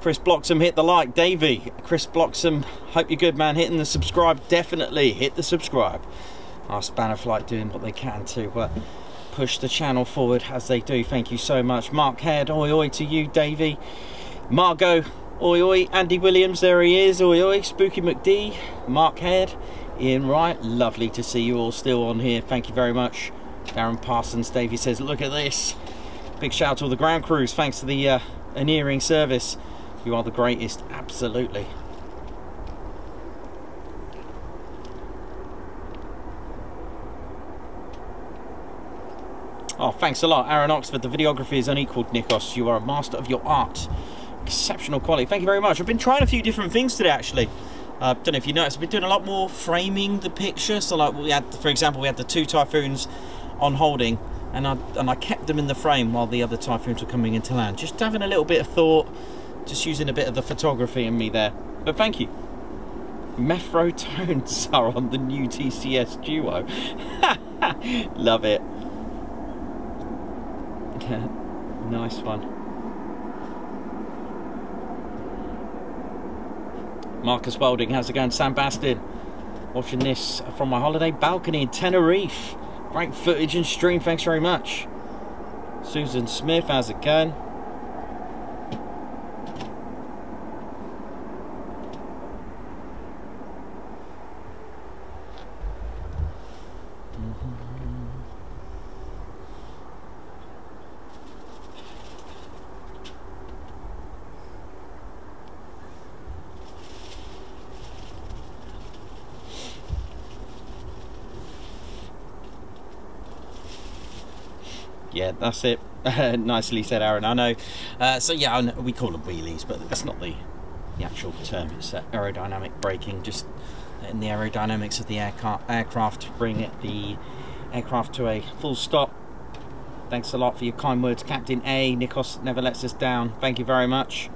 Chris Bloxham, hit the like. Davey, Chris Bloxham, hope you're good, man. Hitting the subscribe, definitely hit the subscribe. Our Spanner Flight doing what they can to uh, push the channel forward as they do. Thank you so much. Mark Head, oi, oi to you, Davey. Margot, oi, oi. Andy Williams, there he is, oi, oi. Spooky McD, Mark Head, Ian Wright, lovely to see you all still on here. Thank you very much. Darren Parsons, Davey says, look at this. Big shout out to all the ground crews. Thanks to the uh, service. You are the greatest, absolutely. Oh, thanks a lot, Aaron Oxford. The videography is unequaled, Nikos. You are a master of your art. Exceptional quality. Thank you very much. I've been trying a few different things today, actually. I uh, don't know if you noticed, I've been doing a lot more framing the picture. So, like, we had, for example, we had the two typhoons on holding, and I and I kept them in the frame while the other typhoons were coming into land. Just having a little bit of thought, just using a bit of the photography in me there. But thank you. Mefro tones <laughs> are on the new TCS Duo. <laughs> Love it. Nice one. Marcus Welding, how's it going? Sam Bastin, watching this from my holiday balcony in Tenerife. Great footage and stream, thanks very much. Susan Smith, how's it going? Yeah, that's it. <laughs> Nicely said, Aaron. I know. Uh, so yeah, know, we call them wheelies, but that's not the the actual term. It's uh, aerodynamic braking. Just in the aerodynamics of the aircraft, aircraft bring it the aircraft to a full stop. Thanks a lot for your kind words, Captain A. Nikos never lets us down. Thank you very much.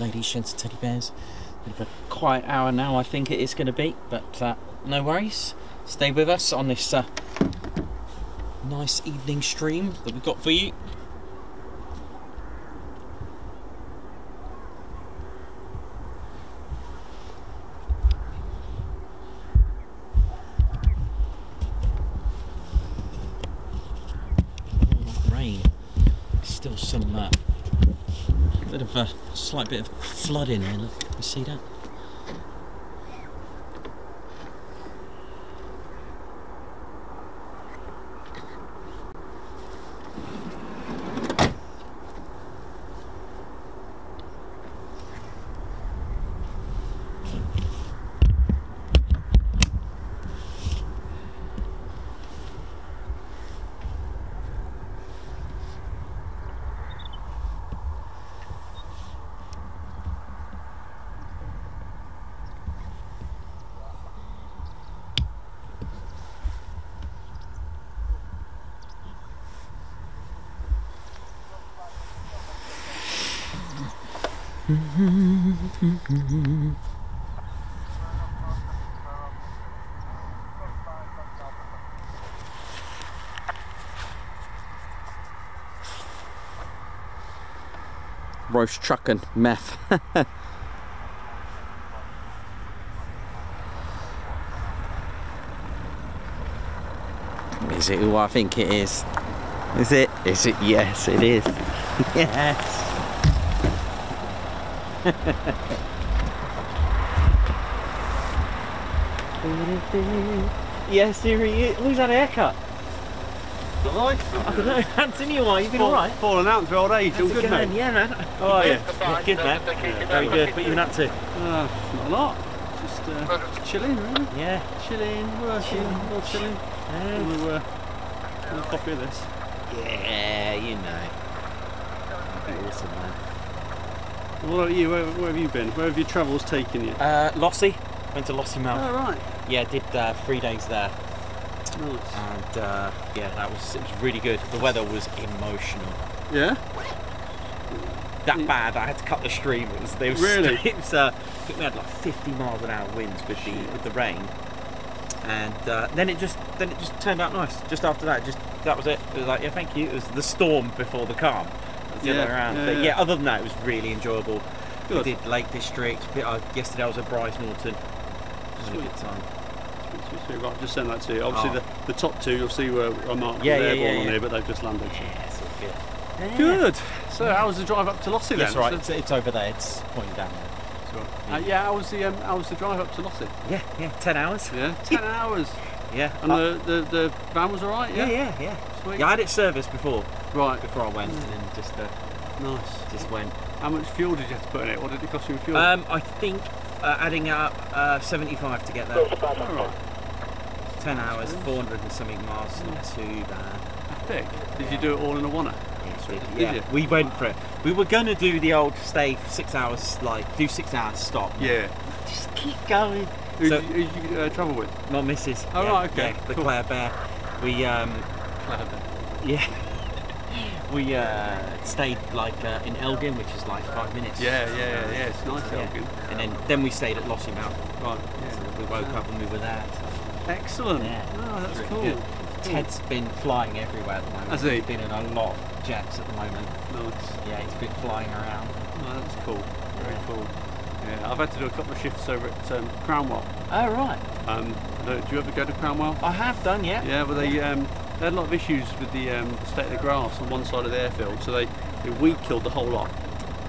Ladies, and teddy bears. Bit of a quiet hour now, I think it is going to be, but uh, no worries. Stay with us on this uh, nice evening stream that we've got for you. All that rain. Still some uh, bit of a slight flood in here. Look, you see that? Roast truck and meth. <laughs> is it who I think it is? Is it? Is it? Yes, it is. <laughs> yes. <laughs> yes, here he is. Who's had a haircut? Alright. I don't know. <laughs> Anthony, you are. You been alright? Falling out through old age. All How's good, going? mate. Yeah, man. How are you? Yeah, good, man. Very good. What you been up to? Uh, not a lot. Just uh, chilling, really. Yeah. Chilling, working, all chilling. Yeah. We'll, uh, have a copy of this. Yeah, you know. Awesome, man. What about you? Where, where have you been? Where have your travels taken you? Uh, Lossie. Went to Lossiemouth. Oh, right. Yeah, did uh, three days there, Nice. and uh, yeah, that was it was really good. The weather was emotional. Yeah? That Mm. bad, I had to cut the stream. It was, they was Really? <laughs> It was, uh, I think we had like 50 miles an hour winds with the with the rain, and uh, then it just then it just turned out nice. Just after that, just that was it. It was like yeah, thank you. It was the storm before the calm. Was the Yeah, other way around. yeah, but yeah. yeah, other than that, it was really enjoyable. Good. We did Lake District. Uh, yesterday I was at Brize Norton. It was a good time. Right, just send that to you. Obviously, Oh. the, the top two, you'll see where I marked Yeah, yeah, yeah, airborne yeah, on yeah. here, but they've just landed. Yeah, it's all good. Good. So, how was the drive up to Lossie then? That's right. So- It's, it's over there. It's pointing down there. Uh, yeah, how was the um, how was the drive up to Lossie? Yeah, yeah. Ten hours. Yeah, ten hours. Yeah. And Uh, the, the the van was alright. yeah, Yeah. yeah, yeah. Sweet. Yeah, I had it serviced before Right. before I went, and then just uh, Nice. just went. How much fuel did you have to put in it? What did it cost you in fuel? Um, I think uh, adding up uh, 75 to get there. Alright. 10 hours, 400 and something miles. Not too bad. Epic. Did you do it all in a one yes, we did. Did Yeah, you? we went for it. We were gonna do the old stay six hours, like do six hours, stop. Yeah. Just keep going. Who So- did you, who you uh, travel with? My missus. Oh, yeah, right, okay, yeah, the cool. Claire Bear. We um, yeah. <laughs> We uh, stayed like uh, in Elgin, which is like five minutes. Yeah, yeah, yeah, yeah. It's nice, Yeah. Elgin. And then, then we stayed at Lossiemouth. Right. So we woke up and we were there. So. Excellent. Yeah. Oh, that's Really cool. good. Ted's been flying everywhere at the moment. Has he? He's been in a lot of jets at the moment. Nice. Yeah, he's been flying around. Oh, that's cool. Very Yeah. cool. Yeah, I've had to do a couple of shifts over at um, Cranwell. Oh right, Um, don't- you ever go to Cranwell? I have done, yeah. Yeah, well they um, they had a lot of issues with the um, state of the grass on one side of the airfield, so they, they weed killed the whole lot.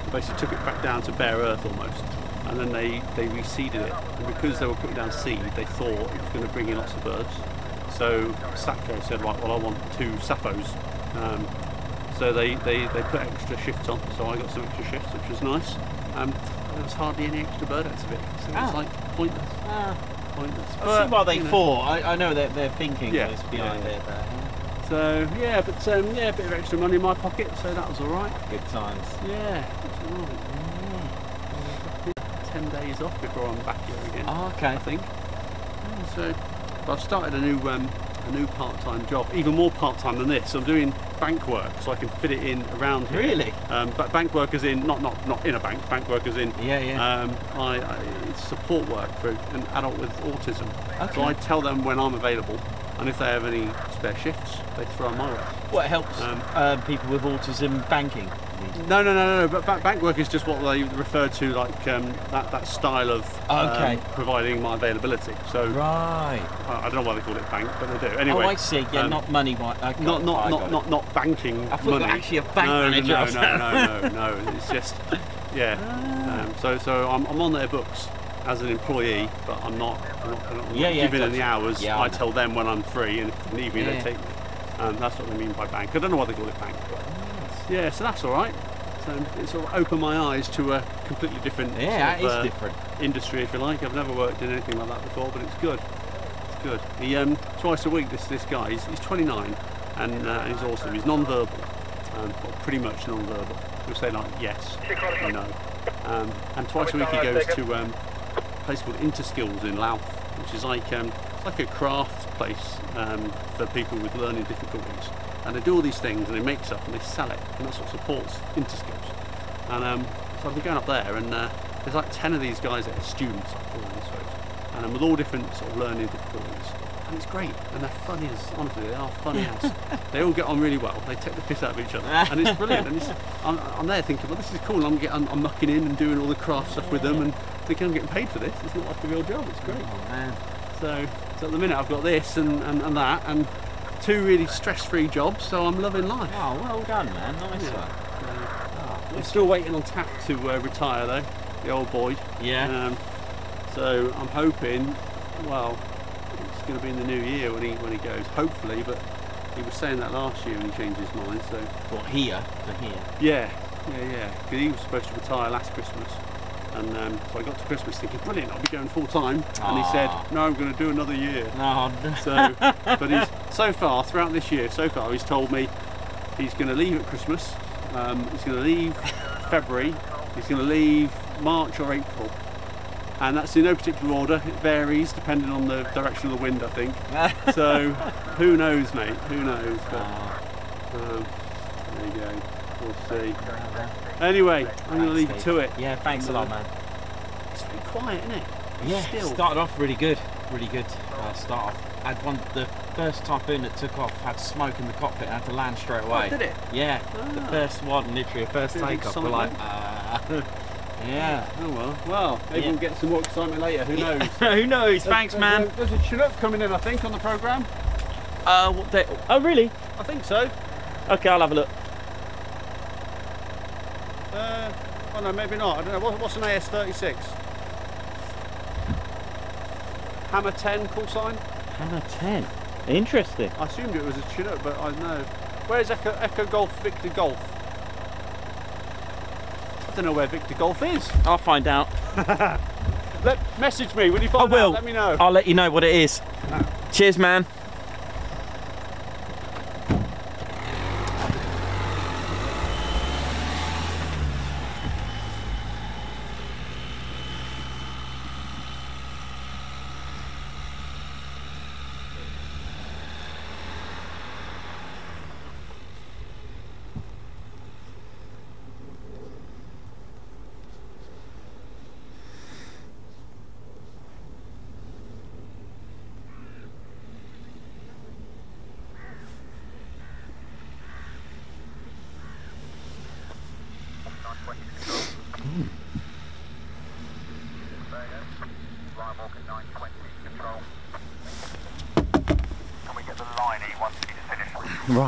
They basically took it back down to bare earth almost, and then they, they reseeded it. And because they were putting down seed, they thought it was going to bring in lots of birds. So Satco said, right, well I want two Sappos. Um, so they, they, they put extra shifts on, so I got some extra shifts, which was nice. Um, there was hardly any extra bird activity, so it was Ah. like pointless. Ah, Pointless. I But, see why they you know. thought. I, I know that their thinking Yeah, was behind yeah, it. But, So yeah, but um, yeah, a bit of extra money in my pocket, so that was all right. good times. Yeah, that's all right. Ten days off before I'm back here again. Oh, okay. I think. So I've started a new um, a new part-time job, even more part-time than this. I'm doing bank work, so I can fit it in around here. Really? Um, but bank work is in not not not in a bank. Bank work is in. Yeah, yeah. Um, I, I it's support work for an adult with autism. Okay. So I tell them when I'm available, and if they have any spare shifts, they throw them my way. What helps Um, um, people with autism banking? No, no, no, no, no. But bank work is just what they refer to, like um, that that style of um, Okay. providing my availability. So Right. I I don't know why they call it bank, but they do. Anyway. oh, I see. Yeah, um, not money. Okay. not not not, not not banking I thought you were money. actually a bank no, manager No, or no, no, no, no. It's just yeah. <laughs> Um, so so I'm, I'm on their books as an employee, but I'm not. I'm not, I'm not Yeah, yeah, giving any gotcha. hours. Yeah, I I tell them when I'm free, and if they need me, Yeah. they take me. And that's what they mean by bank. I don't know why they call it bank. But yeah, so that's all right. So it sort of opened my eyes to a completely different Yeah, sort it is of, uh, different. industry, if you like. I've never worked in anything like that before, but it's good. It's good. He um, twice a week. This this guy. He's, he's 29, and uh, he's awesome. He's non-verbal, um, or pretty much non-verbal. He'll say like yes, or no. Um, and twice a week he goes to um, a place called Interskills in Louth, which is like um, like a crafts place um, for people with learning difficulties. And they do all these things and they make stuff and they sell it, and that's what supports Interskills. And um, so I've been going up there, and uh, there's like 10 of these guys that are students, like all these folks, and um, with all different sort of learning difficulties. And it's great, and they're funny as, honestly, they are funny as. <laughs> They all get on really well, they take the piss out of each other, and it's brilliant. And it's, I'm, I'm there thinking, well, this is cool, I'm, getting, I'm, I'm mucking in and doing all the craft stuff with them, and thinking I'm getting paid for this. It's not like a real job, it's great. Oh man. So, so at the minute I've got this and, and, and that, and two really stress-free jobs, so I'm loving life. Oh, well done, man. Nice Yeah. one. I'm still waiting on Taff to uh, retire though, the old boy. Yeah. Um, so I'm hoping, well, it's going to be in the new year when he when he goes, hopefully. But he was saying that last year and he changed his mind. So What here? For here. yeah, yeah, yeah. Because he was supposed to retire last Christmas, and um, so I got to Christmas thinking, brilliant, I'll be going full time. And he said, no, I'm going to do another year. No. So, but he's so far throughout this year, so far he's told me he's going to leave at Christmas. Um, he's going to leave February. He's going to leave March or April, and that's in no particular order. It varies depending on the direction of the wind, I think. <laughs> So, who knows, mate? Who knows? But um, there you go. We'll see. Anyway, I'm going to leave you to it. Yeah, thanks a lot, man. It's pretty quiet, isn't it? Yeah, Still. started off really good, really good. Uh, start off. Had one the first typhoon that took off had smoke in the cockpit. and had to land straight away. Oh, did it? Yeah, the Ah. first one, literally, the first Bit of takeoff. We're like, uh, <laughs> yeah. Oh well. Well, maybe Yeah. we'll get some more excitement later. Who knows? <laughs> Who knows? Thanks, There's- man. There's, there's a Chinook coming in, I think, on the programme. Uh, what the- oh, really? I think so. Okay, I'll have a look. Uh, oh no, maybe not. I don't know. What, what's an AS36? Hammer 10 call sign? Hammer 10. Interesting. I assumed it was a Chinook, but I know. Where's Echo, Echo Golf Victor Golf? I don't know where Victor Golf is. I'll find out. <laughs> Let message me when you find I will. out. Let me know. I'll let you know what it is. <laughs> Cheers, man.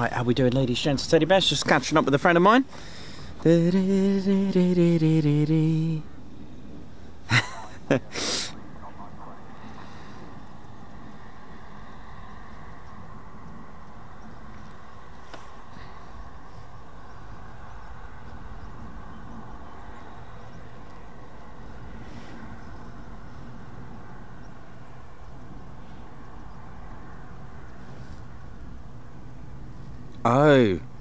Right, how we doing, ladies, gents, teddy bears? Just catching up with a friend of mine. <laughs> Oh.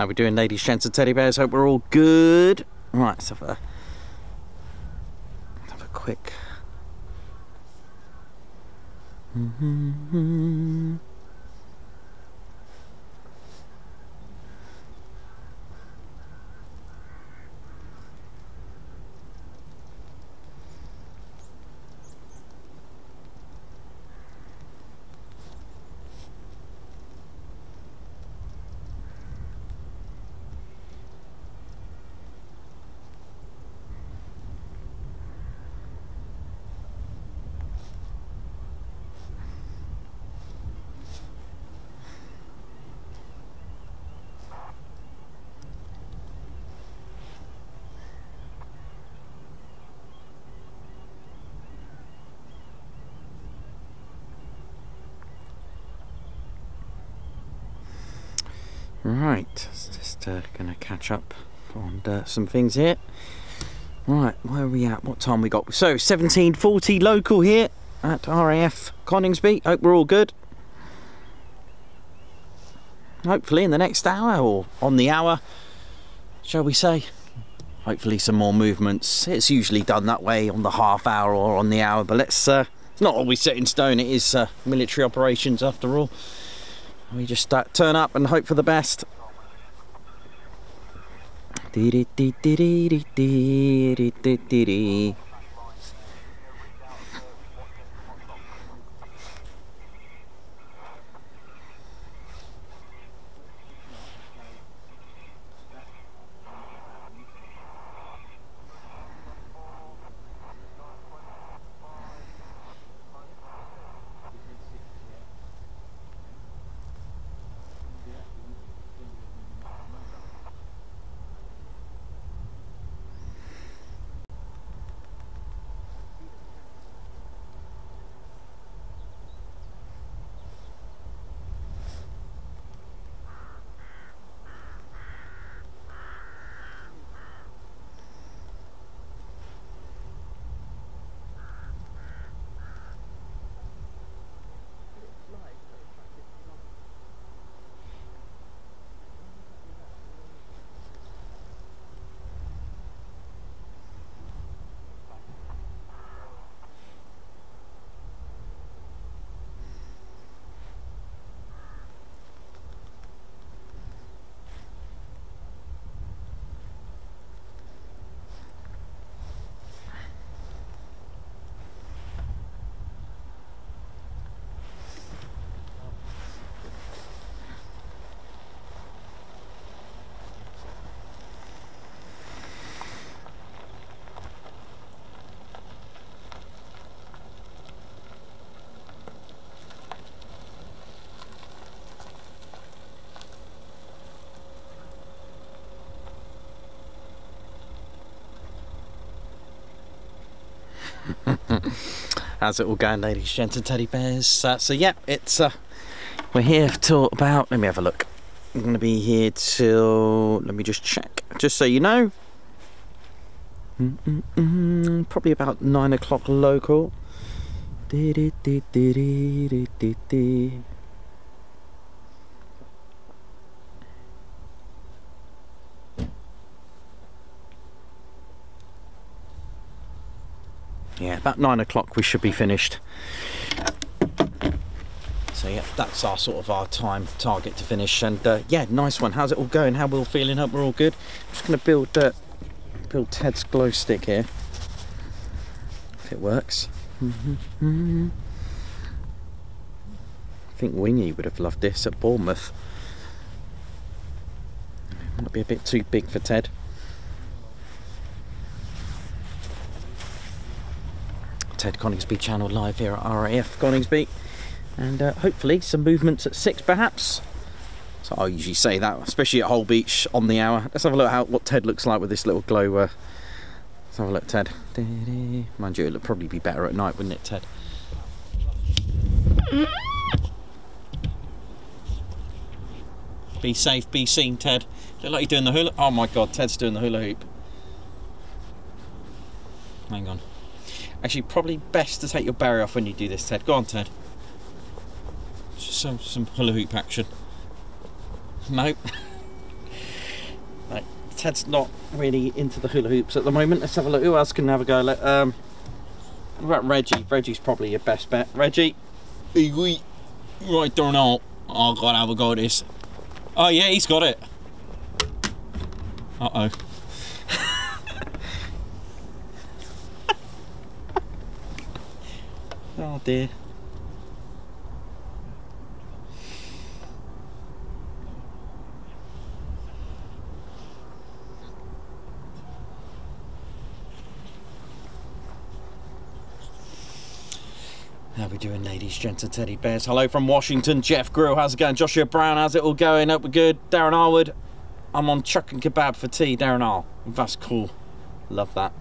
How we doing, ladies, gents, and teddy bears? Hope we're all good. Right, let's have a, have a quick. Mm-hmm. Right, just uh, gonna catch up on uh, some things here. Right, where are we at? What time we got? So 17:40 local here at RAF Coningsby. Hope we're all good. Hopefully in the next hour or on the hour, shall we say? Hopefully some more movements. It's usually done that way on the half hour or on the hour, but let's. Uh, it's not always set in stone. It is uh, military operations after all. We just uh, turn up and hope for the best. How's it all going, ladies, gents, and teddy bears? Uh, so, yeah, it's uh, we're here till about. Let me have a look. I'm to be here till. Let me just check, just so you know. Mm -mm -mm, probably about nine o'clock local. About nine o'clock we should be finished. So yeah, that's our sort of our time target to finish. And uh, yeah, nice one. How's it all going? How we're all feeling? Hope we're all good. I'm just going to build uh, build Ted's glow stick here. If it works. I think Wingy would have loved this at Bournemouth. Might be a bit too big for Ted. Ted Coningsby channel live here at RAF Coningsby. And uh, hopefully some movements at six perhaps. So I usually say that especially at Holbeach on the hour. Let's have a look at how, what Ted looks like with this little glow uh, let's have a look Ted. Mind you it'll probably be better at night wouldn't it Ted? Be safe be seen Ted. Look like you're doing the hula oh my god Ted's doing the hula hoop. Hang on Actually, probably best to take your berry off when you do this, Ted. Go on, Ted. Just some, some hula hoop action. Nope. <laughs> Ted's not really into the hula hoops at the moment. Let's have a look. Who else can have a go? Let, um, what about Reggie? Reggie's probably your best bet. Reggie. Right, Darnell. Oh, gotta have a go at this. Oh, yeah, he's got it. Uh oh. Dear. How we doing, ladies, gents, and teddy bears? Hello from Washington. Jeff Grill, how's it going? Joshua Brown, how's it all going? Hope we're good. Darren Harwood, I'm on chuck and kebab for tea. Darren R. That's cool. Love that.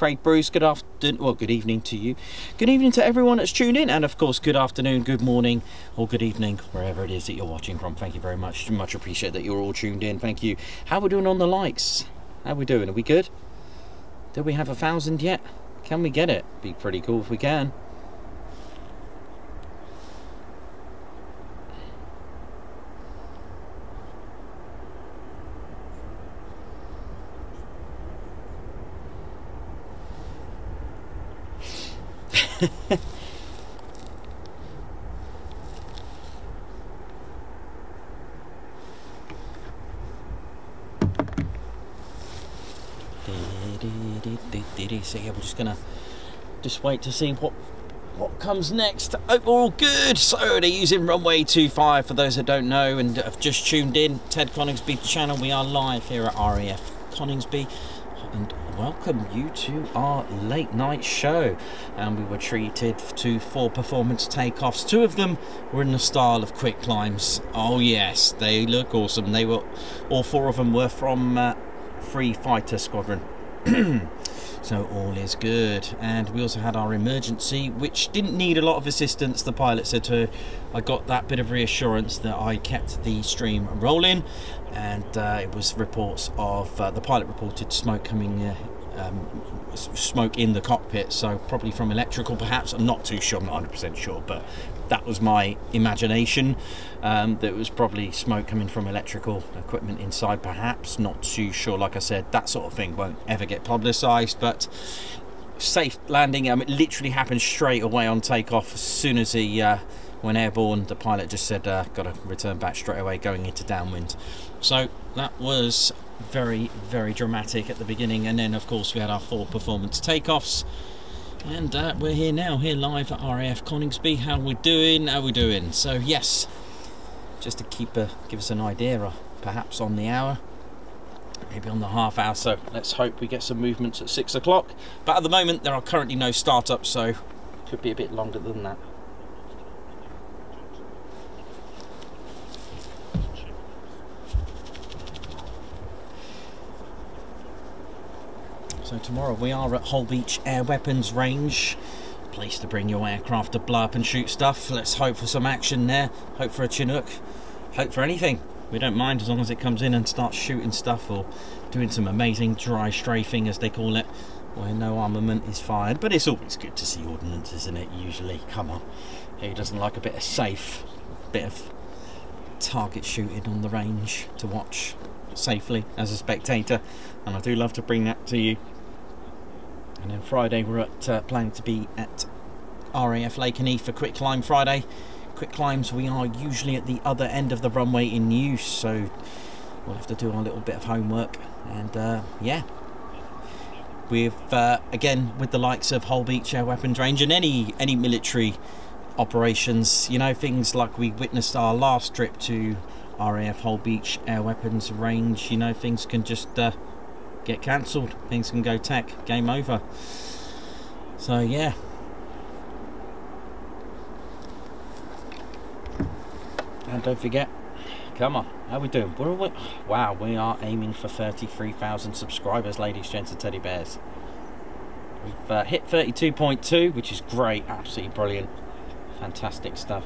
Craig Bruce, good afternoon, well, good evening to you. Good evening to everyone that's tuned in, and of course, good afternoon, good morning, or good evening, wherever it is that you're watching from. Thank you very much. Much appreciate that you're all tuned in. Thank you. How are we doing on the likes? How are we doing? Are we good? Do we have a thousand yet? Can we get it? Be pretty cool if we can. So yeah, we're just gonna just wait to see what what comes next. Hope we're all good. So they're using runway 25 for those that don't know and have just tuned in. Ted Coningsby channel. We are live here at RAF Coningsby and welcome you to our late night show. And we were treated to four performance takeoffs. Two of them were in the style of quick climbs. Oh yes they look awesome. They were all four of them were from uh, free fighter squadron <clears throat> so all is good. And we also had our emergency which didn't need a lot of assistance. The pilot said to her i got that bit of reassurance that i kept the stream rolling. And uh, it was reports of uh, the pilot reported smoke coming uh, um, smoke in the cockpit. So probably from electrical perhaps. I'm not too sure. I'm not 100% sure. But that was my imagination um, that was probably smoke coming from electrical equipment inside perhaps. Not too sure like i said that sort of thing won't ever get publicized but safe landing um, it literally happened straight away on takeoff as soon as he uh, went airborne the pilot just said uh, got to return back straight away going into downwind. So that was very very dramatic at the beginning and then of course we had our four performance takeoffs and uh, we're here now here live at RAF Coningsby. How we doing? How we doing? So yes just to keep a give us an idea perhaps on the hour maybe on the half hour. So let's hope we get some movements at six o'clock. But at the moment there are currently no startups so could be a bit longer than that. So tomorrow we are at Holbeach Air Weapons Range. Place to bring your aircraft to blow up and shoot stuff. Let's hope for some action there. Hope for a Chinook. Hope for anything. We don't mind as long as it comes in and starts shooting stuff or doing some amazing dry strafing as they call it where no armament is fired. But it's always good to see ordnance, isn't it? Usually, come on. Who doesn't like a bit of safe, bit of target shooting on the range to watch safely as a spectator? And I do love to bring that to you and then Friday we're at uh, planning to be at RAF Lakenheath for Quick Climb Friday. Quick Climbs we are usually at the other end of the runway in use so we'll have to do our little bit of homework and uh, yeah with uh, again with the likes of Holbeach Air Weapons Range and any any military operations you know things like we witnessed our last trip to RAF Holbeach Air Weapons Range you know things can just uh, get cancelled. Things can go tech. Game over. So yeah. And don't forget, come on, how we doing? Are we, wow, we are aiming for 33,000 subscribers, ladies, gents, and teddy bears. We've uh, hit 32.2, which is great, absolutely brilliant, fantastic stuff.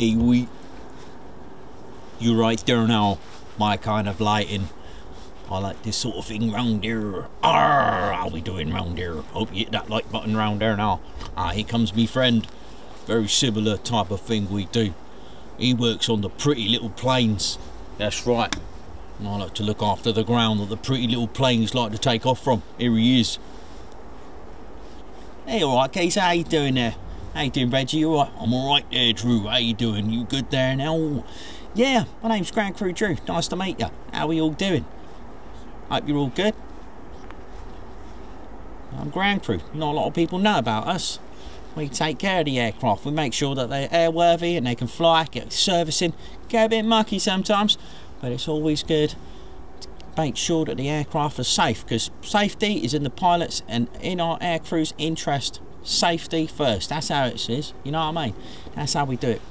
We. You right there now. My kind of lighting. I like this sort of thing round here. Arr, how we doing round here? Hope you hit that like button round there now. Ah, here comes me friend. Very similar type of thing we do. He works on the pretty little planes. That's right. And I like to look after the ground that the pretty little planes like to take off from. Here he is. Hey, alright, Case, how you doing there? How you doing, Reggie? You alright? I'm alright there, Drew. How you doing? You good there now? Yeah, my name's Grand Crew Drew. Nice to meet you. How are you all doing? Hope you're all good. I'm Grand Crew. Not a lot of people know about us. We take care of the aircraft. We make sure that they're airworthy and they can fly, get servicing. Get a bit mucky sometimes, but it's always good to make sure that the aircraft are safe because safety is in the pilot's and in our aircrew's interest. Safety first. That's how it is. You know what I mean? That's how we do it.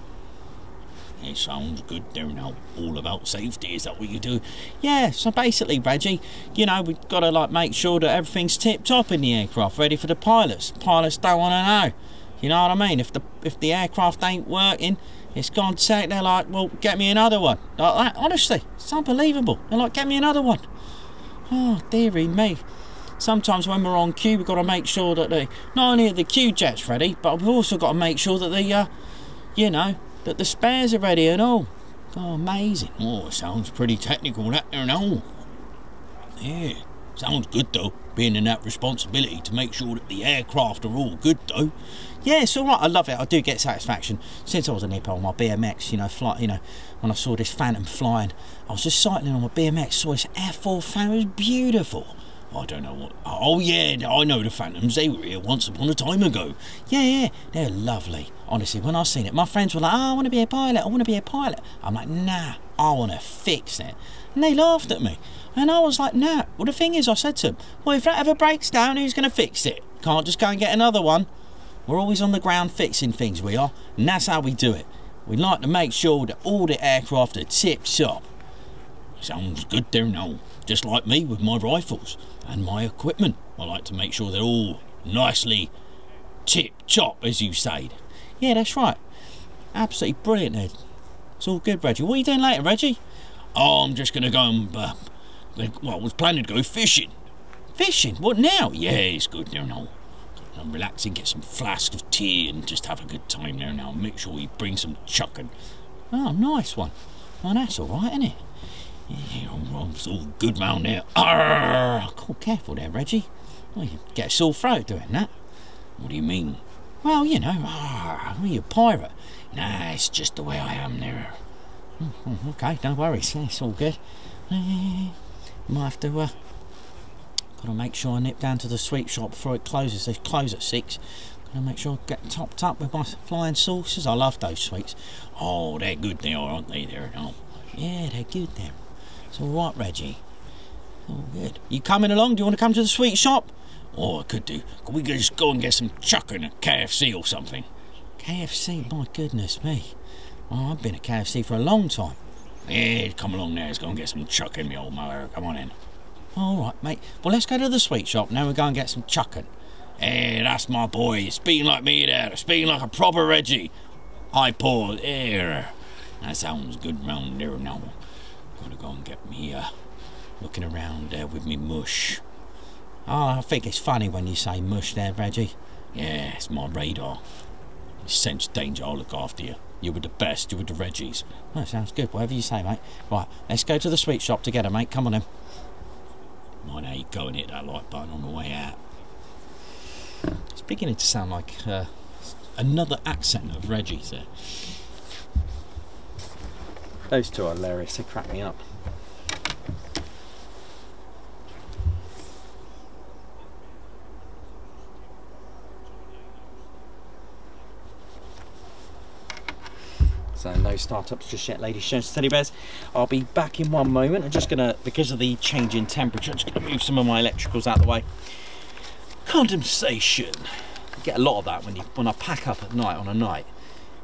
It sounds good there now. All about safety, is that what you do? Yeah, so basically, Reggie, you know, we've got to like make sure that everything's tip top in the aircraft, ready for the pilots. Pilots don't want to know. You know what I mean? If the if the aircraft ain't working, it's gone sec. They're like, well, get me another one. Like that. Honestly, it's unbelievable. They're like, get me another one. Oh, dearie me. Sometimes when we're on queue, we've got to make sure that the not only are the queue jets ready, but we've also got to make sure that the, uh, you know, that the spares are ready and all. Oh, amazing. Oh, sounds pretty technical, that there now. Yeah, sounds good though, being in that responsibility to make sure that the aircraft are all good though. Yeah, it's all right. I love it. I do get satisfaction. Since I was a nipper on my BMX, you know, fly, you know, when I saw this Phantom flying, I was just cycling on my BMX, saw this F4 Phantom. It was beautiful. I don't know what. Oh yeah, I know the Phantoms. They were here once upon a time ago. Yeah, yeah, they're lovely. Honestly, when I seen it, my friends were like, oh, "I want to be a pilot. I want to be a pilot." I'm like, "Nah, I want to fix it." And they laughed at me, and I was like, "Nah." Well, the thing is, I said to them, "Well, if that ever breaks down, who's going to fix it? Can't just go and get another one." We're always on the ground fixing things. We are, and that's how we do it. We like to make sure that all the aircraft are tip top. Sounds good don't now. Just like me with my rifles and my equipment. I like to make sure they're all nicely tip top, as you say. Yeah, that's right. Absolutely brilliant, Ed. It's all good, Reggie. What are you doing later, Reggie? Oh, I'm just going to go and, uh, well, I was planning to go fishing. Fishing? What now? Yeah, it's good now. I'm relaxing, get some flask of tea and just have a good time there now. Make sure you bring some chucking. Oh, nice one. Oh, that's all right, isn't it? Yeah, I'm all good round there. Arrgh! Oh, careful there, Reggie. Well, you get a sore throat doing that. What do you mean? Well, you know, ah, you're a pirate. Nah, it's just the way I am there. Oh, oh, okay, no worries. It's all good. Uh, might have to, uh, gotta make sure I nip down to the sweet shop before it closes. They close at six. Gotta make sure I get topped up with my flying saucers. I love those sweets. Oh, they're good are, aren't they, there now? Yeah, they're good there. It's all right, Reggie. All good. You coming along? Do you want to come to the sweet shop? Oh, I could do. Could we just go and get some chucking at KFC or something? KFC? My goodness me. Oh, I've been at KFC for a long time. Yeah, come along now. Let's go and get some chucking, me old mother. Come on in. All right, mate. Well, let's go to the sweet shop. Now we go and get some chucking. Hey, that's my boy. Speaking like me there. Speaking like a proper Reggie. Hi, Paul. Here. That sounds good round there now. Gotta go and get me, uh, looking around there with me mush. Oh, I think it's funny when you say mush there, Reggie. Yeah, it's my radar. You sense danger, I'll look after you. You were the best, you were the Reggies. Oh, sounds good, whatever you say, mate. Right, let's go to the sweet shop together, mate. Come on in. Mind how you go and hit that like button on the way out. It's beginning to sound like uh, another accent of Reggie's there. Those two are hilarious, they crack me up. So no startups just yet, ladies, gents, teddy bears. I'll be back in one moment. I'm just gonna, because of the change in temperature, I'm just gonna move some of my electricals out of the way. Condensation. You get a lot of that when you when I pack up at night on a night.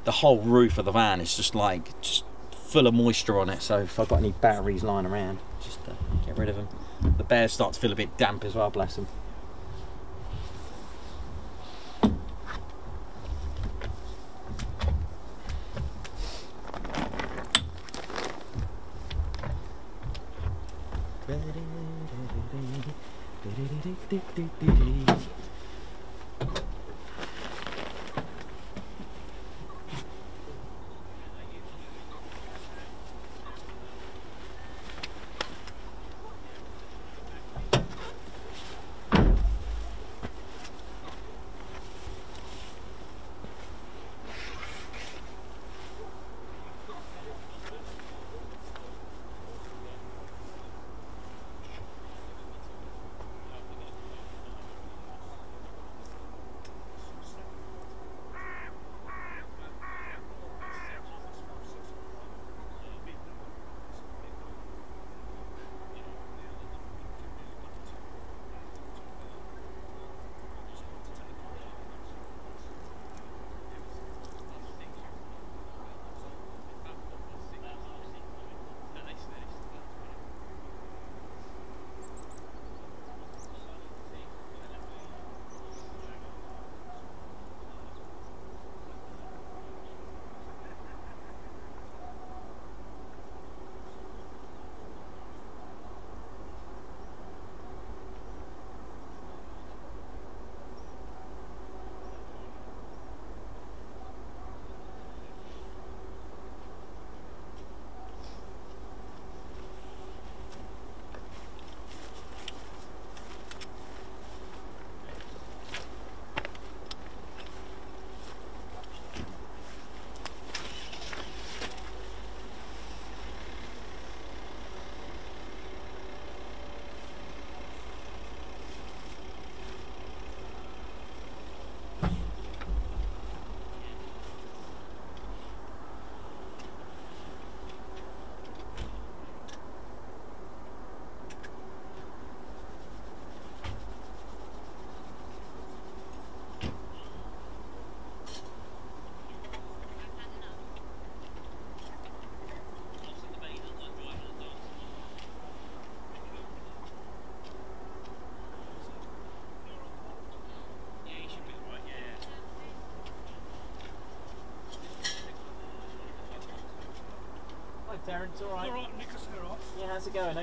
The whole roof of the van is just like just full of moisture on it. So if I've got any batteries lying around, just uh, get rid of them. The bears start to feel a bit damp as well. Bless them.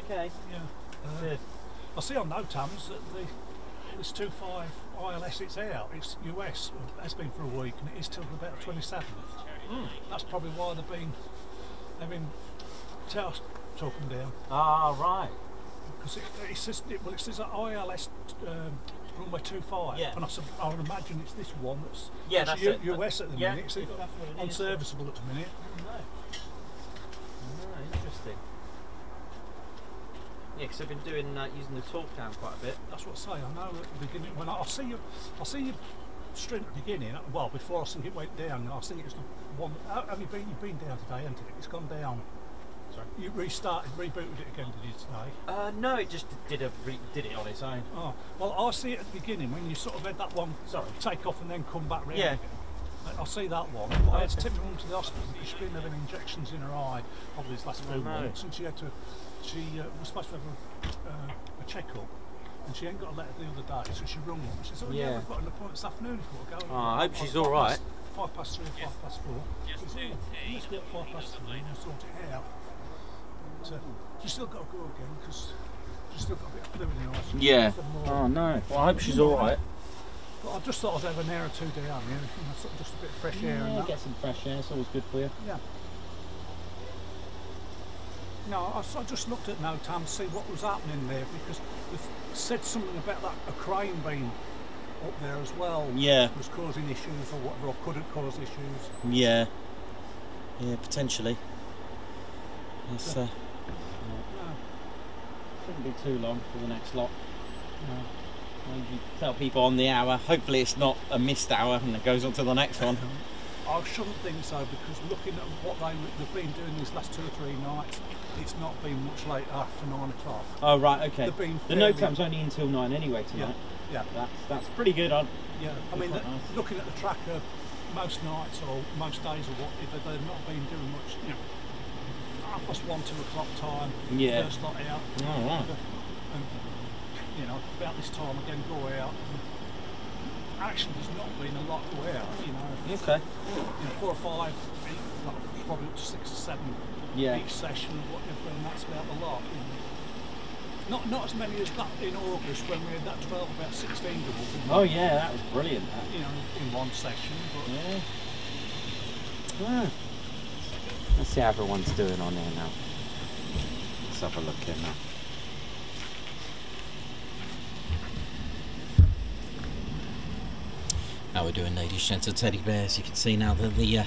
Okay. Yeah. Uh, Good. I see on NOTAMs that the this 2.5 ILS it's out. It's US. It has been for a week, and it is till about the 27th. Hmm. That's probably why they've been they've been talking down Ah, right. because it, it says it, well it says that ILS um, runway 25, Yeah. and I, I would imagine it's this one that's Yeah, that's U- it. US at the Yeah, minute. It's that's what it is. unserviceable at the minute. Oh, no. Oh, interesting. Yeah, because I've been doing uh, using the talk down quite a bit. That's what I say. I know at the beginning when I, I see you, I see you straight at the beginning. Well, before I think it went down, I think it's the one. How have you been? You've been down today, haven't it? It's gone down. Sorry. You restarted, rebooted it again, did you today? Uh, no, it just did a re- did it on its own. Oh, well, I see it at the beginning when you sort of had that one Sorry. take off and then come back round Yeah. again. I- see that one. I had to take my mum to the hospital because she's been having injections in her eye over these last few Oh, no. months, and she had to. She uh, was supposed to have a, uh, a checkup, and she ain't got a letter the other day, so she rung up. She said, "Oh yeah, Yeah. we've got an appointment this afternoon if you want to go." Oh, I hope she's all right. past- Five past three, or five past four. She said, "Oh, let's go at five past three and sort it out. But, uh, she's still got to go again because she's still got a bit of fluid in her eye. so Yeah. Oh no. Well, I hope she's all right. but I just thought I'd have an hour or two down here, you know, sort of just a bit of fresh air and that. get some fresh air. It's always good for you. Yeah. No, I, I just looked at NOTAM to see what was happening there because they've said something about that a crane being up there as well. Yeah. Was causing issues or whatever, or couldn't cause issues. Yeah. Yeah, potentially. It's, uh, No. shouldn't be too long for the next lot. No. You tell people on the hour. Hopefully, it's not a missed hour and it goes on to the next one. <laughs> I shouldn't think so because looking at what they, they've been doing these last two or three nights, it's not been much later after nine o'clock. Oh right, okay. The NOTAM's only until nine anyway tonight. yeah. That's that's pretty good. I'd, Yeah, I mean, the- nice. looking at the tracker, most nights or most days or whatever, they've not been doing much, you know, half past one, two o'clock time. Yeah. First lot out. Oh, right. And, you know, about this time again go out. And actually, there's not been a lot go out. You know, Okay. you know, four or five, probably up to six or seven Yeah. each session, whatever, and that's about a lot. You know. Not not as many as that in August when we had that 12, about 16 doubles. in Oh one- yeah, that was brilliant. That. You know, in one session, but Yeah. Ah. Let's see how everyone's doing on there now. Let's have a look in now. How we're doing, ladies, gents, and teddy bears. You can see now that the uh,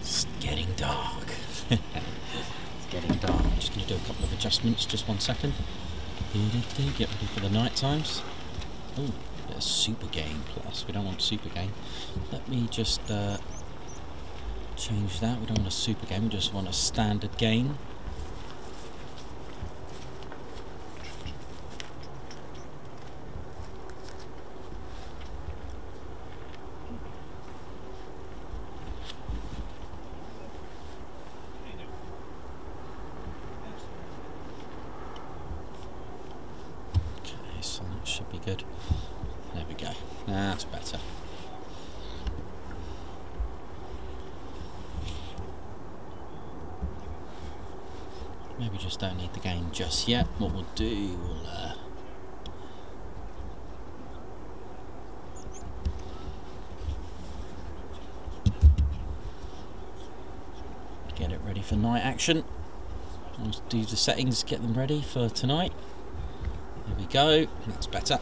it's getting dark. <laughs> it's getting dark. I'm just going to do a couple of adjustments. Just one second. Get ready for the night times. Oh, bit of super gain plus. We don't want super gain. Let me just uh, change that. We don't want a super gain. We just want a standard gain. Okay, so that should be good. There we go. That's better. Maybe just don't need the game just get it ready for night action. Do the settings, get them ready for tonight. There we go. That's better.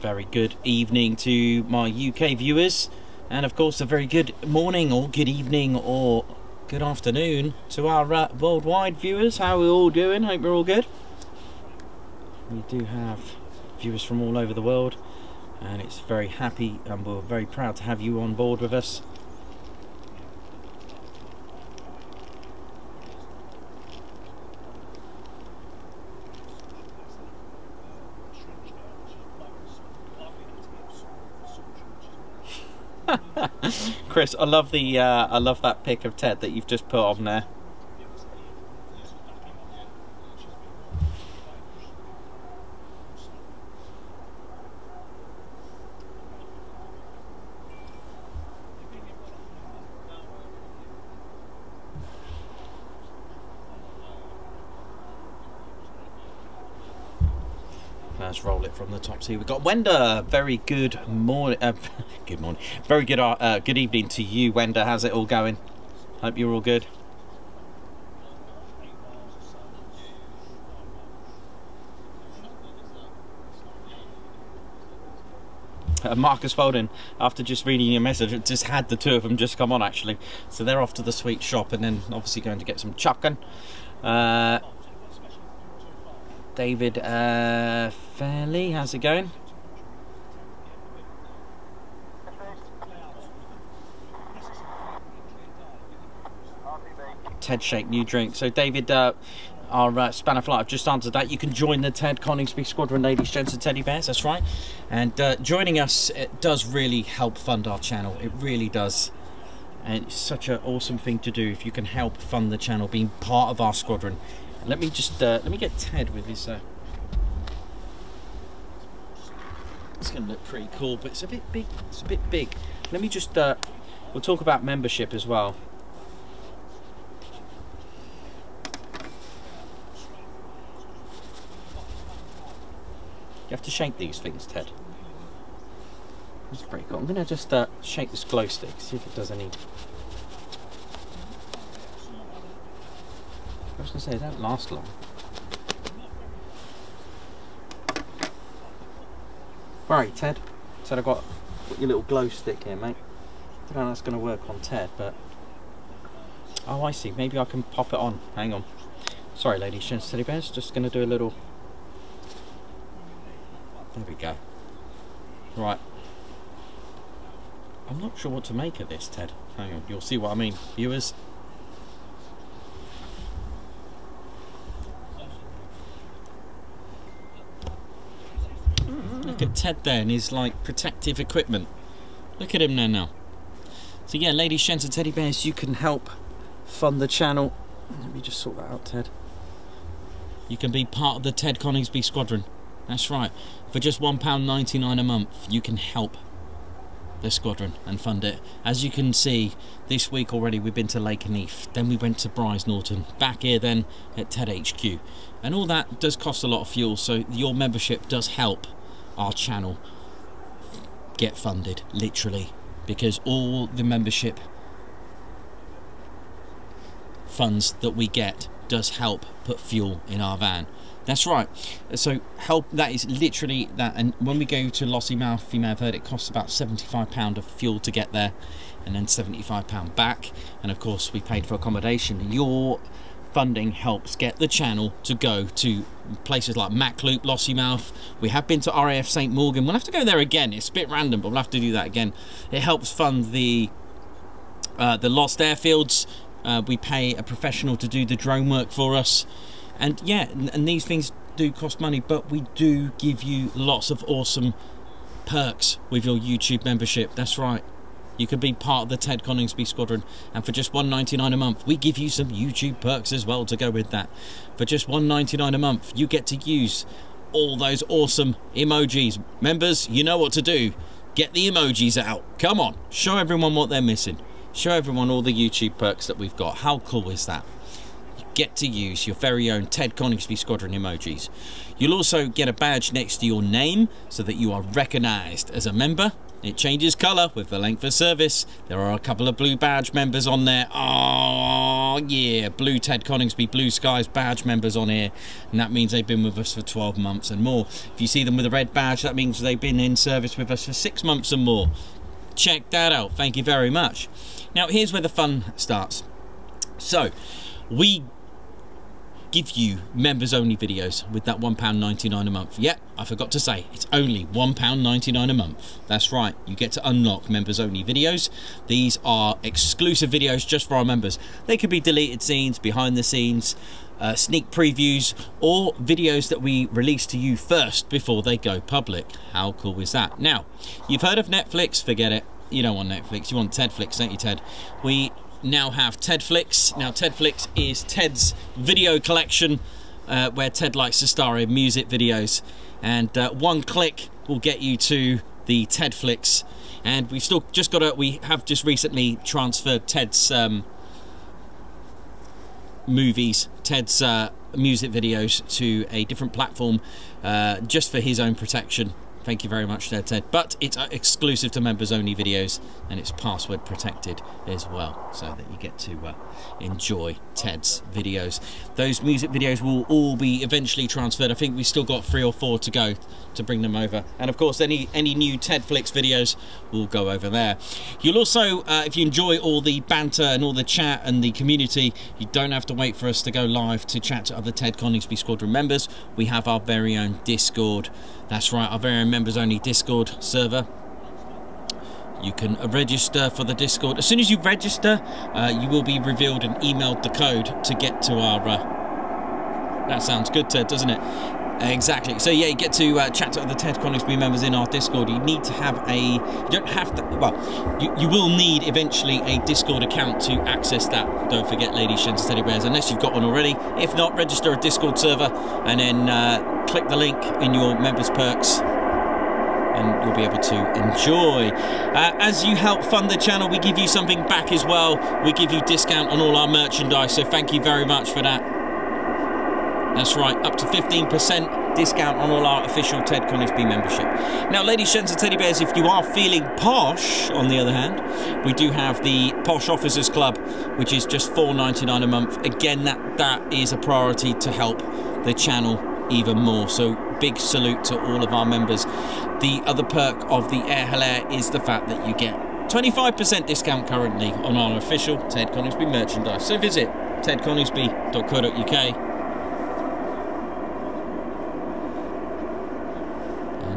Very good evening to my UK viewers, and of course, a very good morning or good evening or good afternoon to our uh, worldwide viewers. How are we all doing? Hope we're all good. We do have viewers from all over the world, and it's very happy and we're very proud to have you on board with us. Chris, I love the uh, I love that pic of Ted that you've just put on there. Let's roll it from the top. See, we've got Wenda. Very good morning. Uh, <laughs> good morning. Very good. Uh, uh, good evening to you, Wenda. How's it all going? Hope you're all good. Uh, Marcus Foden, after just reading your message, just had the two of them just come on actually. So they're off to the sweet shop and then obviously going to get some chucking. Uh, David uh, Fairley, how's it going? Ted Shake new drink. So David, uh, our uh, Spanner Flight, I've just answered that. You can join the Ted Coningsby Squadron, ladies, gents, and teddy bears. That's right. And uh, joining us it does really help fund our channel. It really does. And it's such an awesome thing to do if you can help fund the channel, being part of our squadron. Let me just uh, let me get Ted with his. Uh... It's going to look pretty cool, but it's a bit big. It's a bit big. Let me just. Uh... We'll talk about membership as well. You have to shake these things, Ted. That's pretty cool. I'm going to just uh, shake this glow stick, see if it does any. I was going to say, they don't last long. Right, Ted. Ted, I've got, your little glow stick here, mate. I don't know how that's going to work on Ted, but. Oh, I see. Maybe I can pop it on. Hang on. Sorry, ladies, and teddy bears. Just going to do a little. There we go. Right. I'm not sure what to make of this, Ted. Hang on, you'll see what I mean. Viewers. At Ted there and his like protective equipment. Look at him there now. So yeah, ladies, gents and teddy bears, you can help fund the channel. Let me just sort that out, Ted. You can be part of the Ted Coningsby Squadron. That's right. For just £1.99 a month, you can help the squadron and fund it. As you can see, this week already we've been to Lakenheath, then we went to Brize Norton, back here then at TED HQ. And all that does cost a lot of fuel, so your membership does help our channel get funded, literally, because all the membership funds that we get does help put fuel in our van. That's right. So help that is literally that. And when we go to Lossiemouth, you may have heard it costs about £75 of fuel to get there and then £75 back. And of course we paid for accommodation. Your funding helps get the channel to go to places like Mach Loop, Lossiemouth. We have been to RAF St Mawgan. We'll have to go there again. It's a bit random, but we'll have to do that again. It helps fund the uh, the lost airfields. Uh, we pay a professional to do the drone work for us and yeah and these things do cost money but we do give you lots of awesome perks with your YouTube membership that's right you can be part of the Ted Coningsby Squadron. And for just 1.99 a month we give you some YouTube perks as well to go with that. For just 1.99 a month you get to use all those awesome emojis. Members you know what to do. Get the emojis out. Come on show everyone what they're missing. Show everyone all the YouTube perks that we've got. How cool is that? You get to use your very own Ted Coningsby Squadron emojis. You'll also get a badge next to your name so that you are recognised as a member. It changes colour with the length of service. There are a couple of blue badge members on there. Oh yeah, blue Ted Coningsby Blue Skies badge members on here. And that means they've been with us for 12 months and more. If you see them with a red badge, that means they've been in service with us for six months and more. Check that out. Thank you very much. Now here's where the fun starts. So, we give you members only videos with that £1.99 a month. Yep, I forgot to say, it's only £1.99 a month. That's right, you get to unlock members only videos. These are exclusive videos just for our members. They could be deleted scenes, behind the scenes, uh, sneak previews, or videos that we release to you first before they go public. How cool is that? Now, you've heard of Netflix, forget it. You don't want Netflix, you want Tedflix, don't you, Ted? We now have Tedflix. Now Tedflix is Ted's video collection uh, where Ted likes to star in music videos. And uh, one click will get you to the Tedflix. And we've still just got a we have just recently transferred Ted's um, movies Ted's uh, music videos to a different platform uh, just for his own protection Thank you very much Ted. But it's uh, exclusive to members only videos and it's password protected as well so that you get to uh, enjoy Ted's videos. Those music videos will all be eventually transferred. I think we've still got three or four to go to bring them over. And of course, any, any new Tedflix videos will go over there. You'll also, uh, if you enjoy all the banter and all the chat and the community, you don't have to wait for us to go live to chat to other Ted Coningsby Squadron members. We have our very own Discord that's right, our very members only Discord server. You can register for the Discord. As soon as you register, uh, you will be revealed and emailed the code to get to our. Uh... that sounds good, Ted, doesn't it? Exactly. So yeah, you get to uh, chat to other Ted Coningsby members in our Discord. You need to have a. You don't have to. Well, you, you will need eventually a Discord account to access that. Don't forget, ladies, gents, teddy bears. Unless you've got one already. If not, register a Discord server and then uh, click the link in your members perks and you'll be able to enjoy. Uh, as you help fund the channel, we give you something back as well. We give you discount on all our merchandise, so thank you very much for that. That's right, up to 15% discount on all our official Ted Coningsby membership. Now, ladies, gents, and teddy bears, if you are feeling posh, on the other hand, we do have the Posh Officers Club, which is just $4.99 a month. Again, that that is a priority to help the channel even more. So, big salute to all of our members. The other perk of the Air Hilaire is the fact that you get 25% discount currently on our official Ted Coningsby merchandise. So visit tedconingsby.co.uk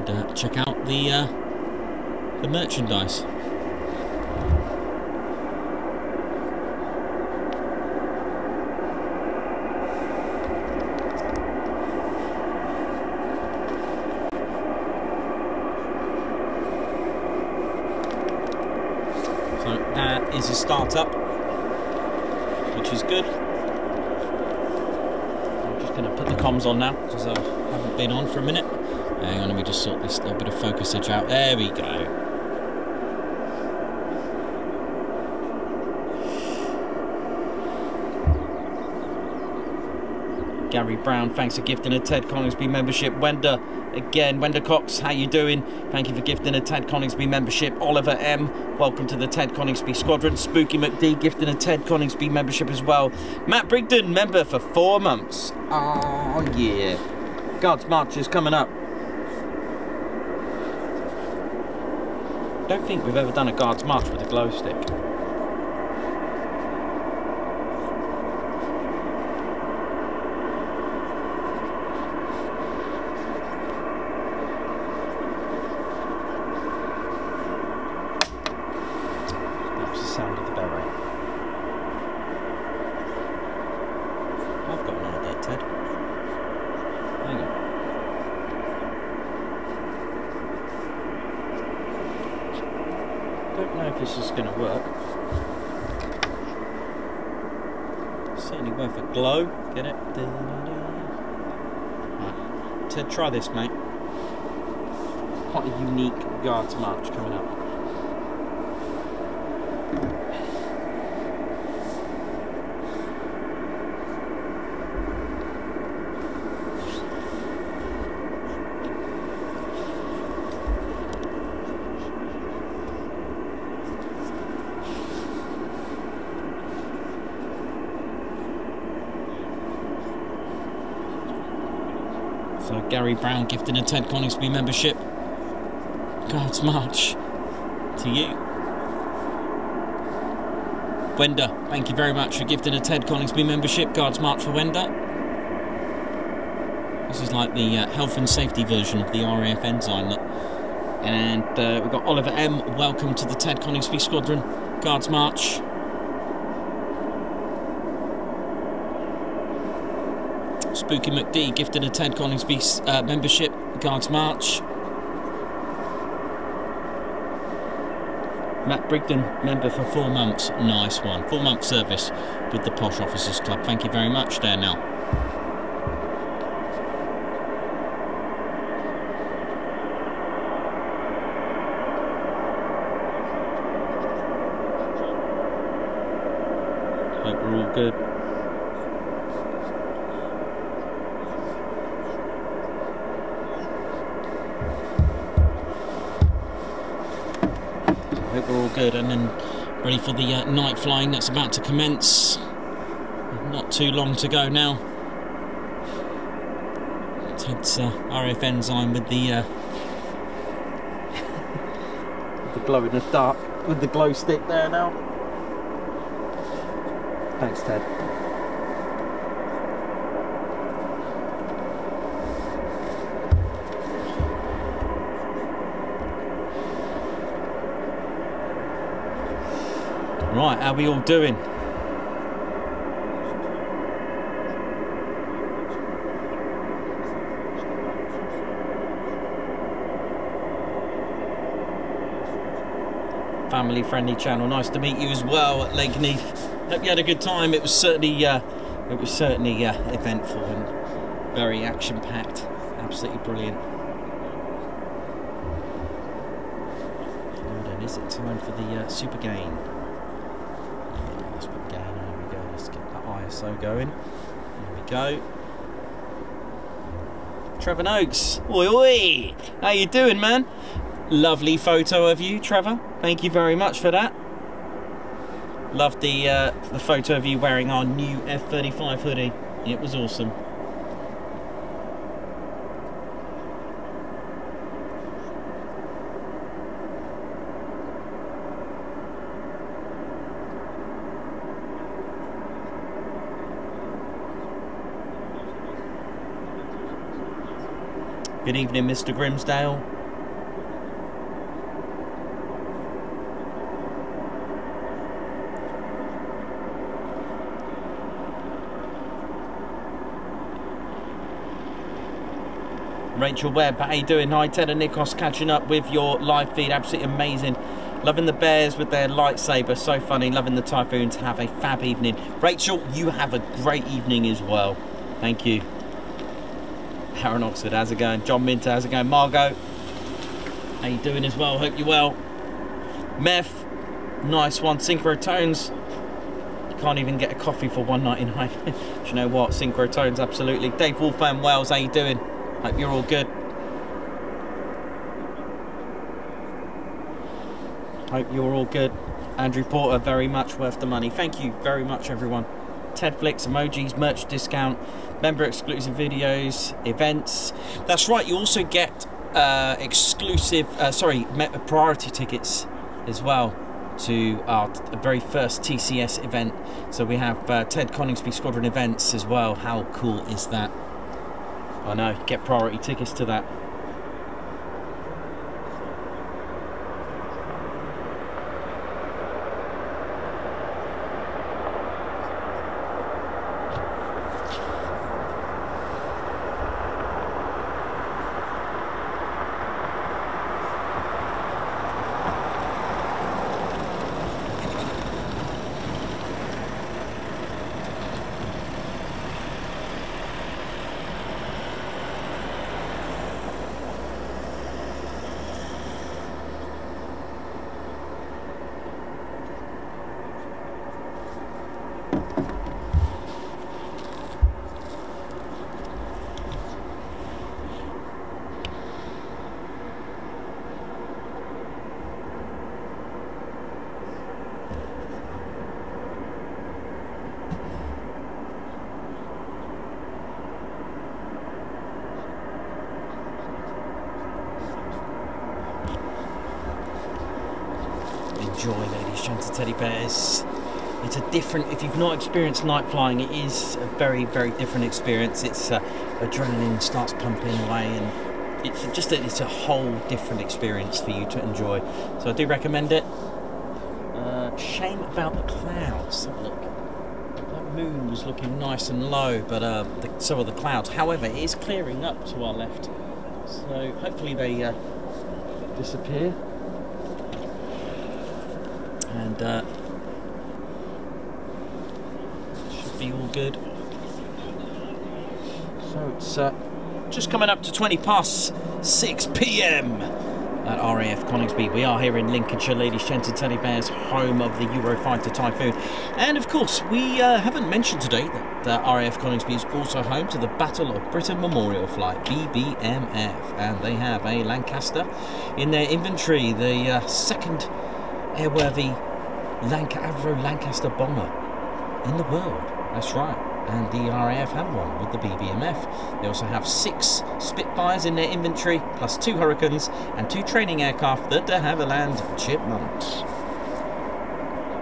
and uh, check out the uh, the merchandise. So that is a startup, which is good. I'm just going to put the comms on now because I haven't been on for a minute. Hang on, let me just sort this little bit of focus edge out. There we go. Gary Brown, thanks for gifting a Ted Coningsby membership. Wenda, again, Wenda Cox, how you doing? Thank you for gifting a Ted Coningsby membership. Oliver M, welcome to the Ted Coningsby squadron. Spooky McD gifting a Ted Coningsby membership as well. Matt Brigden, member for four months. Oh yeah. Guards March is coming up. Don't think we've ever done a Guards March with a glow stick. That was the sound of the bell ring. I've got an idea, Ted. Hang on. Don't know if this is going to work. Certainly worth a glow. Get it? Right. Ted, try this, mate. Quite a unique guards march coming up. Gary Brown gifting a Ted Coningsby membership. Guards March to you. Wenda, thank you very much for gifting a Ted Coningsby membership. Guards March for Wenda. This is like the uh, health and safety version of the RAF. Look. And uh, we've got Oliver M. Welcome to the Ted Coningsby Squadron. Guards March. Spooky McD gifted a Ted Coningsby uh, membership. Guards March. Matt Brigden, member for four months. Nice one. Four month service with the Posh Officers Club. Thank you very much there now. Hope we're all good. I hope we're all good and then ready for the uh, night flying that's about to commence. Not too long to go now. Ted's uh, RF enzyme with the uh, <laughs> the glow in the dark with the glow stick there now. Thanks, Ted. Right, how we all doing? Family friendly channel. Nice to meet you as well at Lakenheath. Hope you had a good time. It was certainly uh, it was certainly uh, eventful and very action packed. Absolutely brilliant. Now then, is it time for the uh, super game? That going. There we go. Trevor Noakes. Oi, oi. How you doing, man? Lovely photo of you, Trevor. Thank you very much for that. Loved the uh, the photo of you wearing our new F35 hoodie. It was awesome. Good evening, Mr. Grimsdale. Rachel Webb, how you doing? Hi, Ted and Nikos, catching up with your live feed. Absolutely amazing. Loving the bears with their lightsaber, so funny. Loving the typhoons. Have a fab evening. Rachel, you have a great evening as well. Thank you. Aaron Oxford, how's it going? John Minter, how's it going? Margot, how you doing as well? Hope you're well. Meth, nice one. Synchrotones. You can't even get a coffee for 199. <laughs> Do you know what? Synchrotones, absolutely. Dave Wolfman Wells, how you doing? Hope you're all good. Hope you're all good. Andrew Porter, very much worth the money. Thank you very much, everyone. Tedflix, emojis, merch discount, member exclusive videos, events. That's right, you also get uh, exclusive, uh, sorry, priority tickets as well to our very first TCS event. So we have uh, Ted Coningsby Squadron events as well. How cool is that? I know, get priority tickets to that. enjoy, ladies, gents, and teddy bears. It's a different, if you've not experienced night flying, it is a very, very different experience. It's uh, adrenaline starts pumping away, and it's just a, it's a whole different experience for you to enjoy. So I do recommend it. Uh, shame about the clouds. Have a look. That moon was looking nice and low, but uh, the, so are the clouds. However, it is clearing up to our left, so hopefully they uh, disappear and all good. So it's uh, just coming up to 20 past 6 p.m. at RAF Coningsby. We are here in Lincolnshire, ladies, gents, and teddy bears, home of the Eurofighter Typhoon. And of course, we uh, haven't mentioned today that uh, RAF Coningsby is also home to the Battle of Britain Memorial Flight, BBMF, and they have a Lancaster in their inventory, the uh, second airworthy Lanc- Avro Lancaster bomber in the world. That's right. And the RAF have one with the BBMF. They also have six Spitfires in their inventory, plus two Hurricanes and two training aircraft, the de Havilland Chipmunks.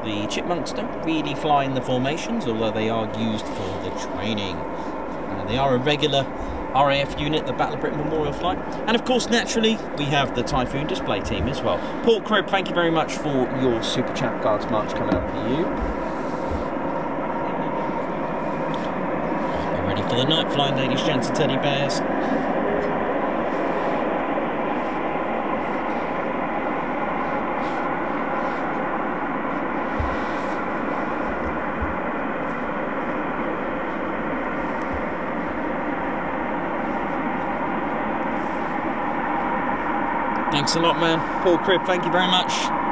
The Chipmunks don't really fly in the formations, although they are used for the training. Uh, they are a regular RAF unit, the Battle of Britain Memorial Flight. And of course, naturally, we have the Typhoon display team as well. Paul Cribb, thank you very much for your Super Chat Guards March coming up for you. We're ready for the night flying, ladies, gents, and teddy bears. Thanks a lot, man. Paul Cribb, thank you very much.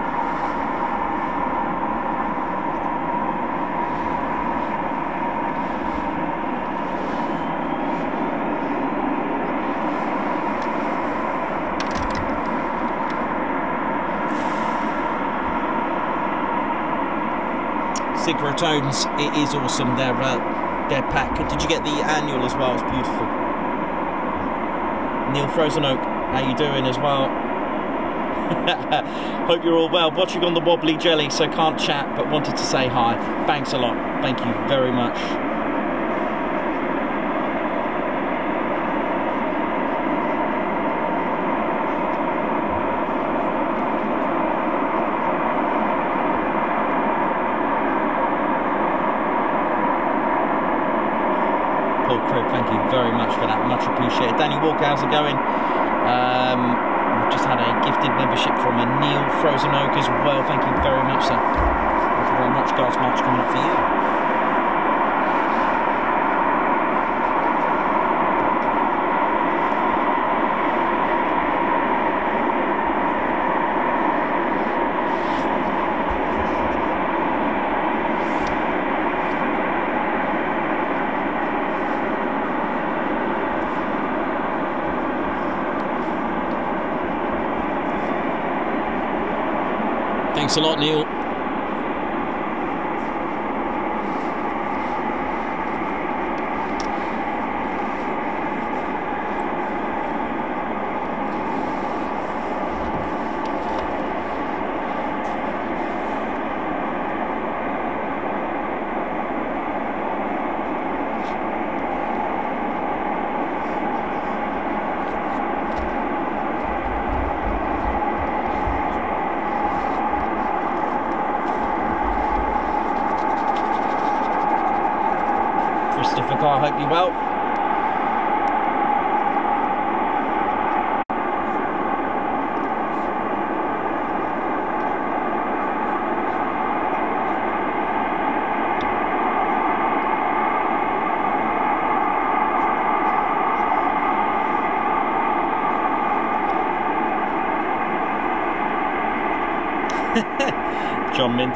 Synchrotones, it is awesome. Their uh, their pack. Did you get the annual as well? It's beautiful. Neil Frozen Oak, how you doing as well? <laughs> Hope you're all well. Watching on the wobbly jelly, so can't chat, but wanted to say hi. Thanks a lot. Thank you very much.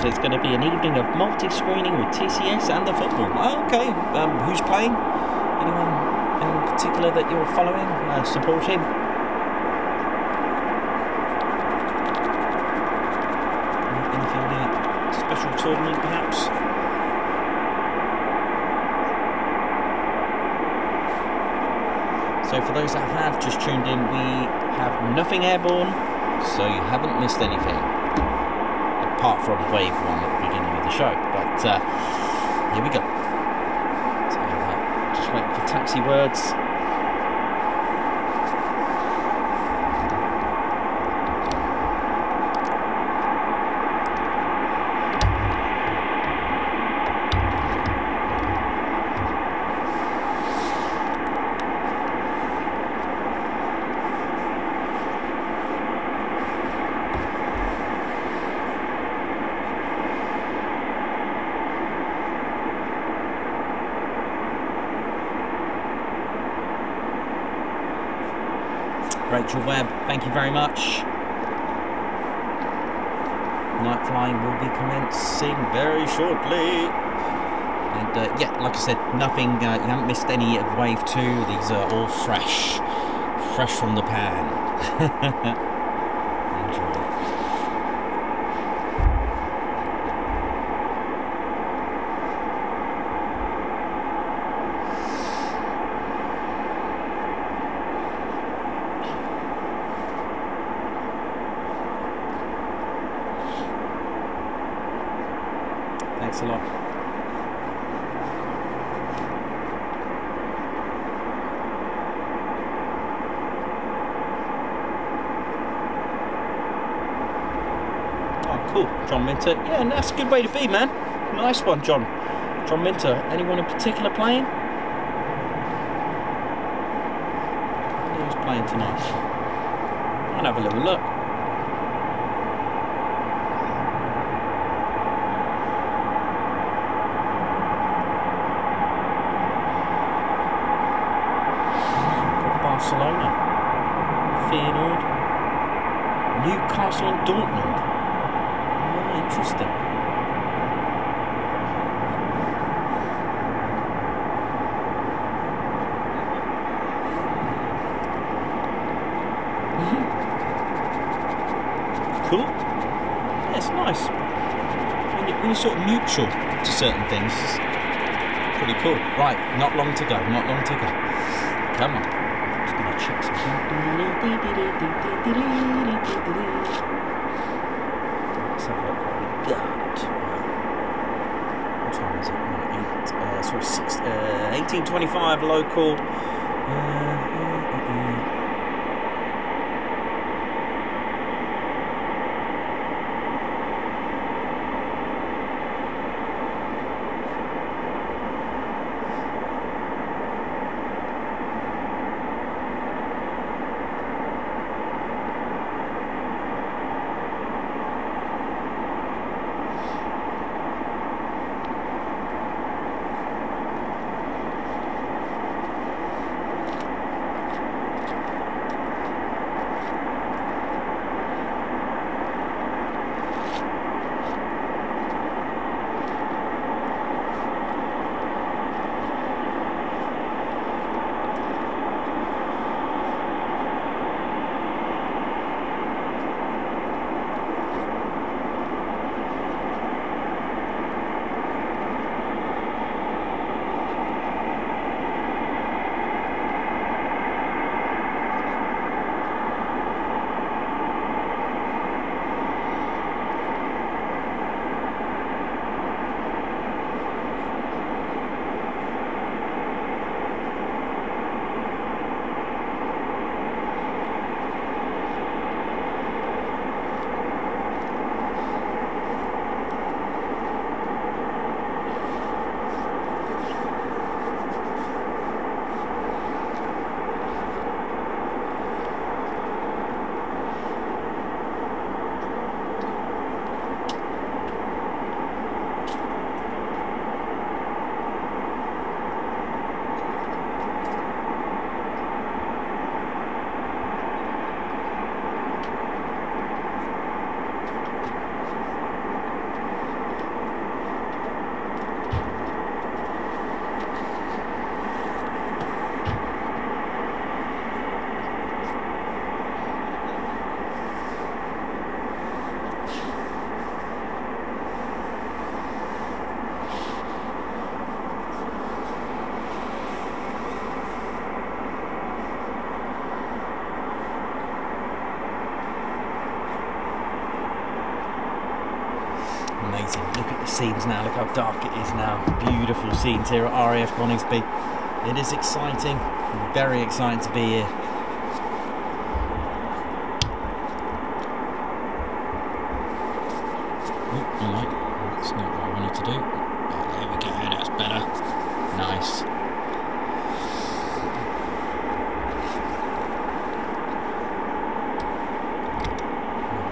It's going to be an evening of multi-screening with TCS and the football. Okay, um, who's playing? Anyone in particular that you're following, uh, supporting? Anything uh, special tournament, perhaps? So for those that have just tuned in, we have nothing airborne, so you haven't missed anything apart from wave one at the beginning of the show. But uh, here we go. So, uh, just waiting for taxi words. Rachel Webb, thank you very much. Night flying will be commencing very shortly. And uh, yeah, like I said, nothing, uh, you haven't missed any of Wave 2. These are all fresh, fresh from the pan. <laughs> Enjoy. Thanks a lot. Oh, Yeah, that's a good way to be, man. Nice one, John. John Minter. Anyone in particular playing? Who's playing tonight? I'll have a little look. Got Barcelona, Feyenoord, Newcastle and Dortmund. Oh, interesting. cool. Yeah, it's nice. When, you, when you're sort of neutral to certain things, it's pretty cool. Right, not long to go, not long to go. Come on. Just gonna check something. Let's have what we got. What time is it? Eight, uh, sorry, six, uh, 1825 local. Here at RAF Coningsby. It is exciting, very exciting to be here. Oh, alright. That's not what I wanted to do. Oh, there we go. That's better. Nice.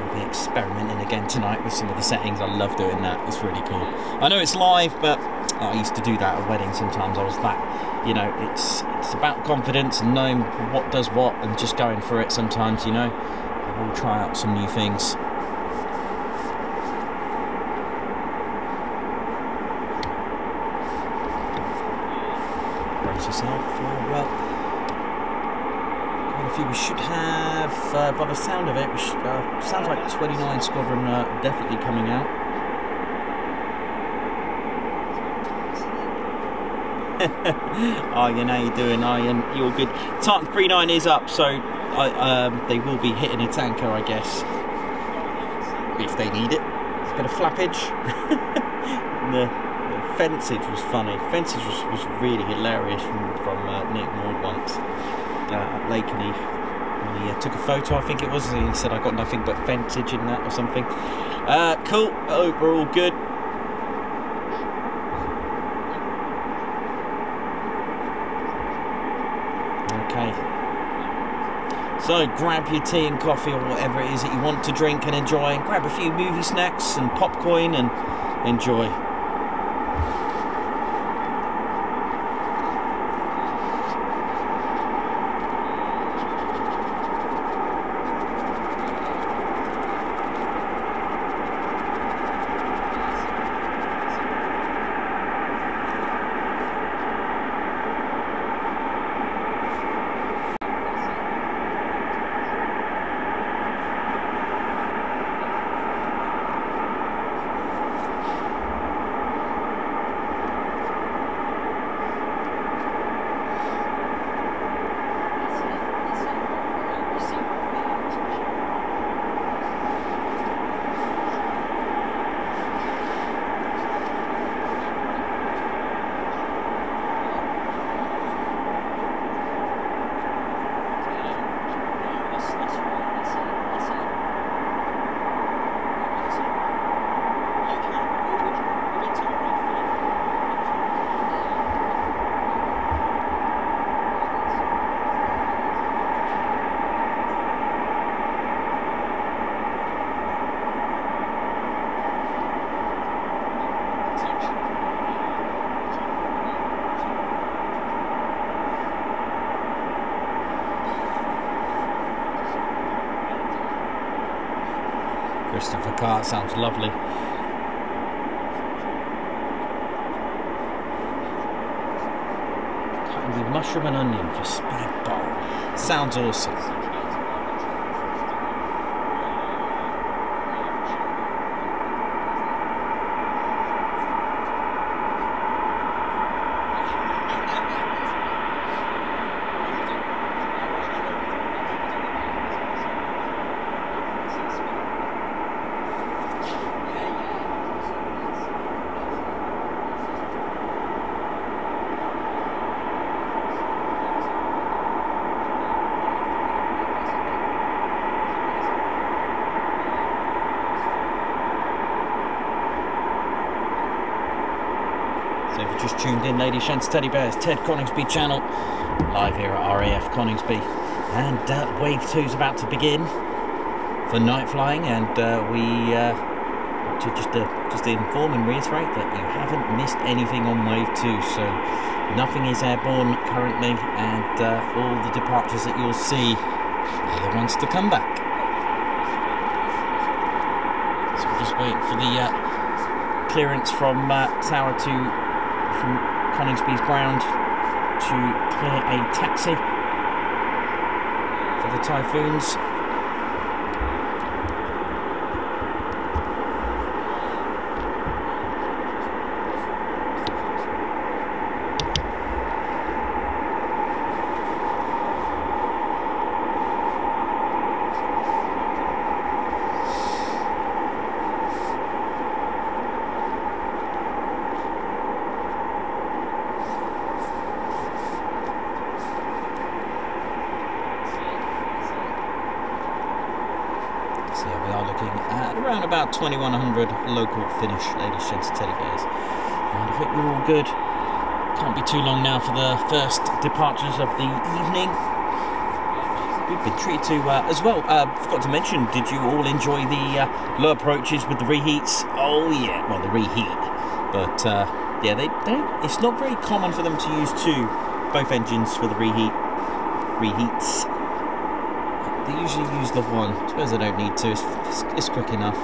We'll be experimenting again tonight with some of the settings. I love doing that. It's really cool. I know it's live, but to do that at weddings sometimes. I was that, you know, it's it's about confidence and knowing what does what and just going for it sometimes, you know. I will try out some new things. Brace yourself for, well, quite a few. We should have, uh, by the sound of it, we should, uh, sounds like 29 Squadron uh, definitely coming out. Ian, how you doing, Ian? You're good. Tartan 39 is up, so I, um, they will be hitting a tanker, I guess, if they need it. A bit of flappage. <laughs> the, the was funny. Fencage was, was really hilarious from, from uh, Nick Maud once uh, at. When he uh, took a photo, I think it was, he said, I got nothing but fencage in that or something. Uh, cool, hope we're all good. Okay. So grab your tea and coffee or whatever it is that you want to drink and enjoy, and grab a few movie snacks and popcorn and enjoy. In, teddy bears, Ted Coningsby channel, live here at RAF Coningsby. And uh, Wave 2 is about to begin for night flying, and uh, we uh, to just to just to inform and reiterate that you haven't missed anything on Wave 2. So nothing is airborne currently, and uh, all the departures that you'll see are the ones to come back. So we're just waiting for the uh, clearance from uh, Tower to from Coningsby's ground to clear a taxi for the typhoons. 2100 local finish, ladies, gents, teddy. And I think we're all good. Can't be too long now for the first departures of the evening. We've been treated to uh, as well. Uh, forgot to mention, did you all enjoy the uh, low approaches with the reheats? Oh yeah, well the reheat, but uh, yeah, they don't. It's not very common for them to use two, both engines for the reheat reheats. They usually use the one. I suppose they don't need to. It's, it's quick enough.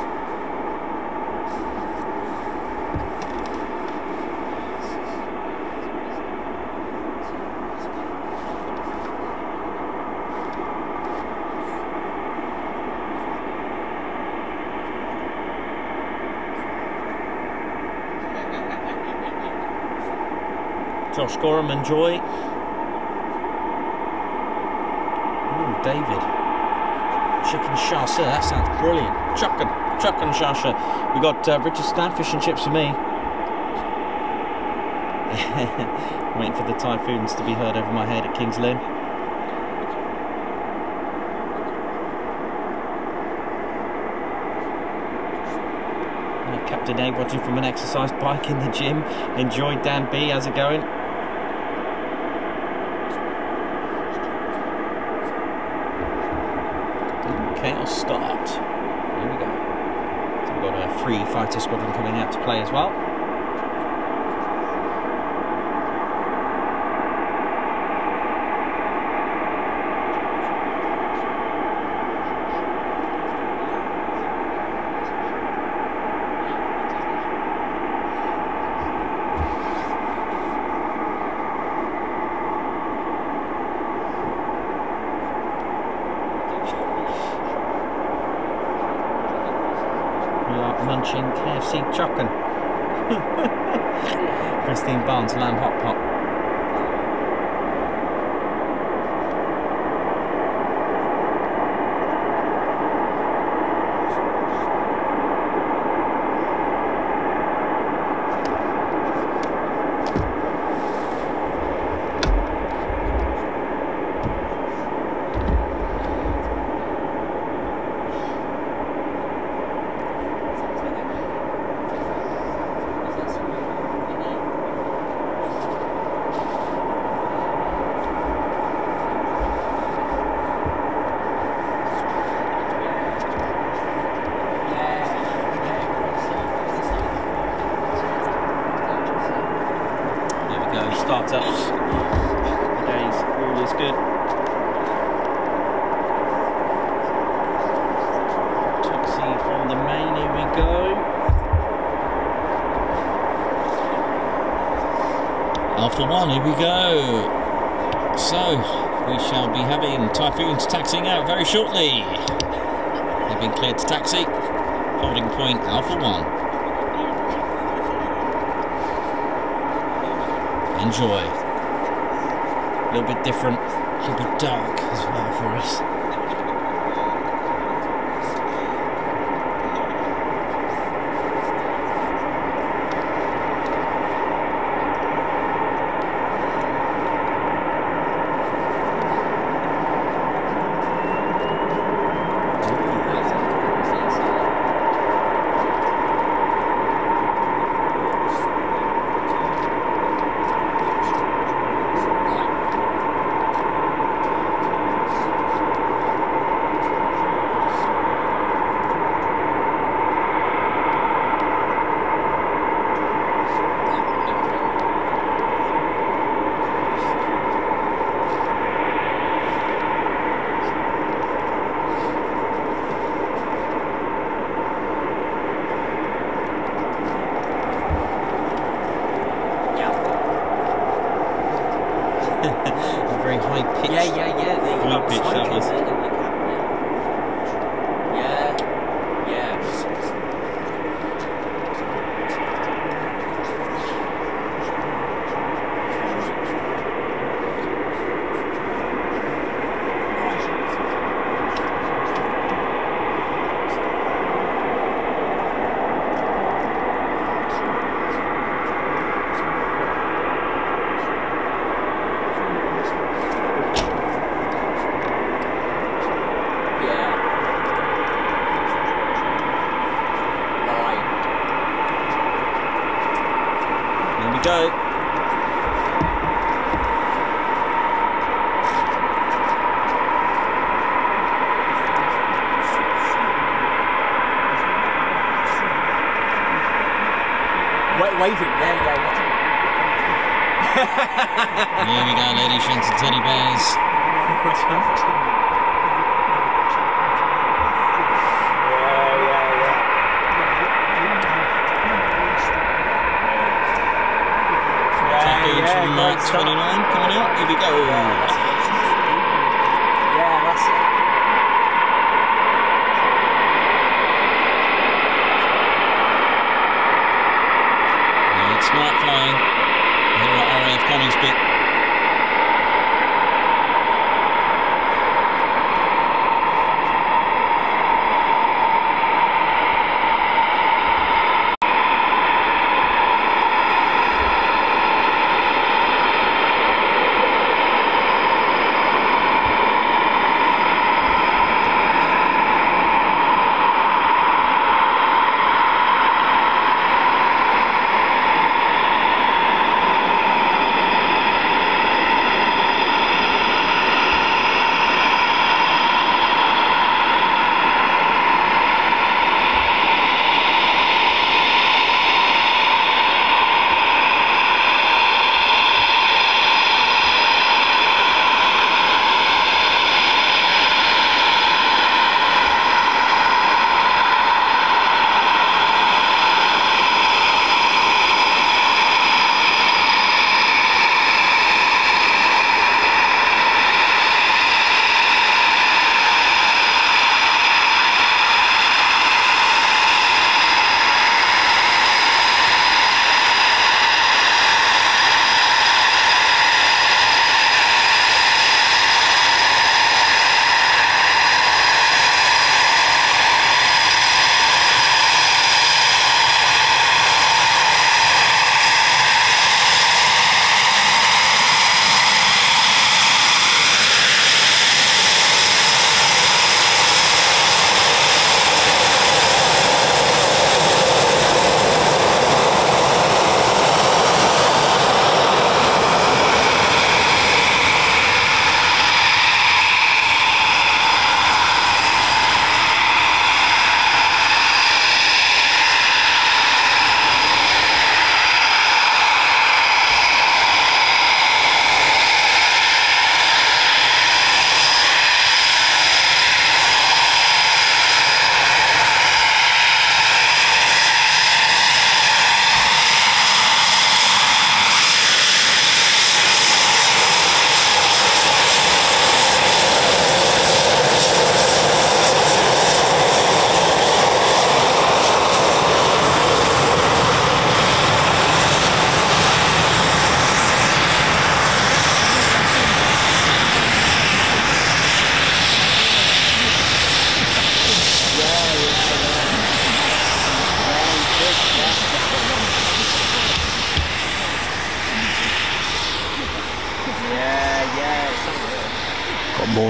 Josh Gorham and Joy. Ooh, David. Chicken shasha, that sounds brilliant. Chuckin, chuckin shasha. We got uh, Richard Stan fish and chips for me. <laughs> Waiting for the typhoons to be heard over my head at King's Lynn. Uh, Captain A watching from an exercise bike in the gym. Enjoy Dan B. How's it going? Okay, I'll start. Here we go. So we've got squadron coming out to play as well.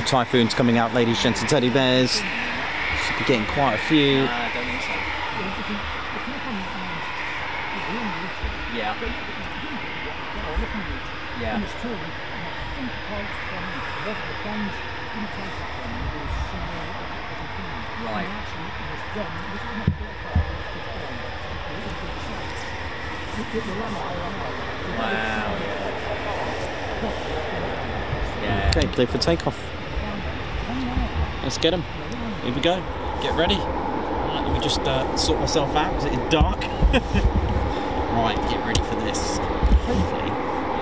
Typhoons coming out, ladies, gents, and teddy bears. Should be getting quite a few. I don't think so. Yeah. Yeah. Right. Wow. Yeah. Okay, clear for takeoff. Let's get them. Here we go. Get ready. Right, let me just uh, sort myself out because it is dark. <laughs> right, get ready for this. Hopefully,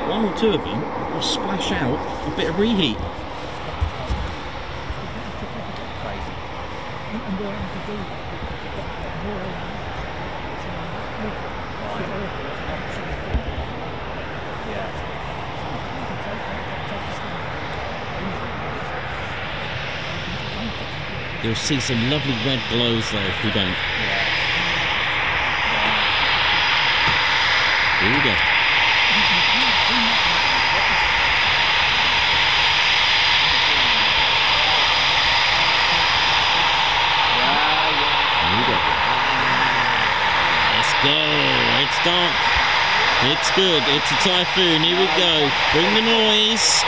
one or two of them will splash out a bit of reheat. You'll see some lovely red glows though if we don't. Here we go. Here we go. Let's go. It's dark. It's good. It's a typhoon. Here we go. Bring the noise.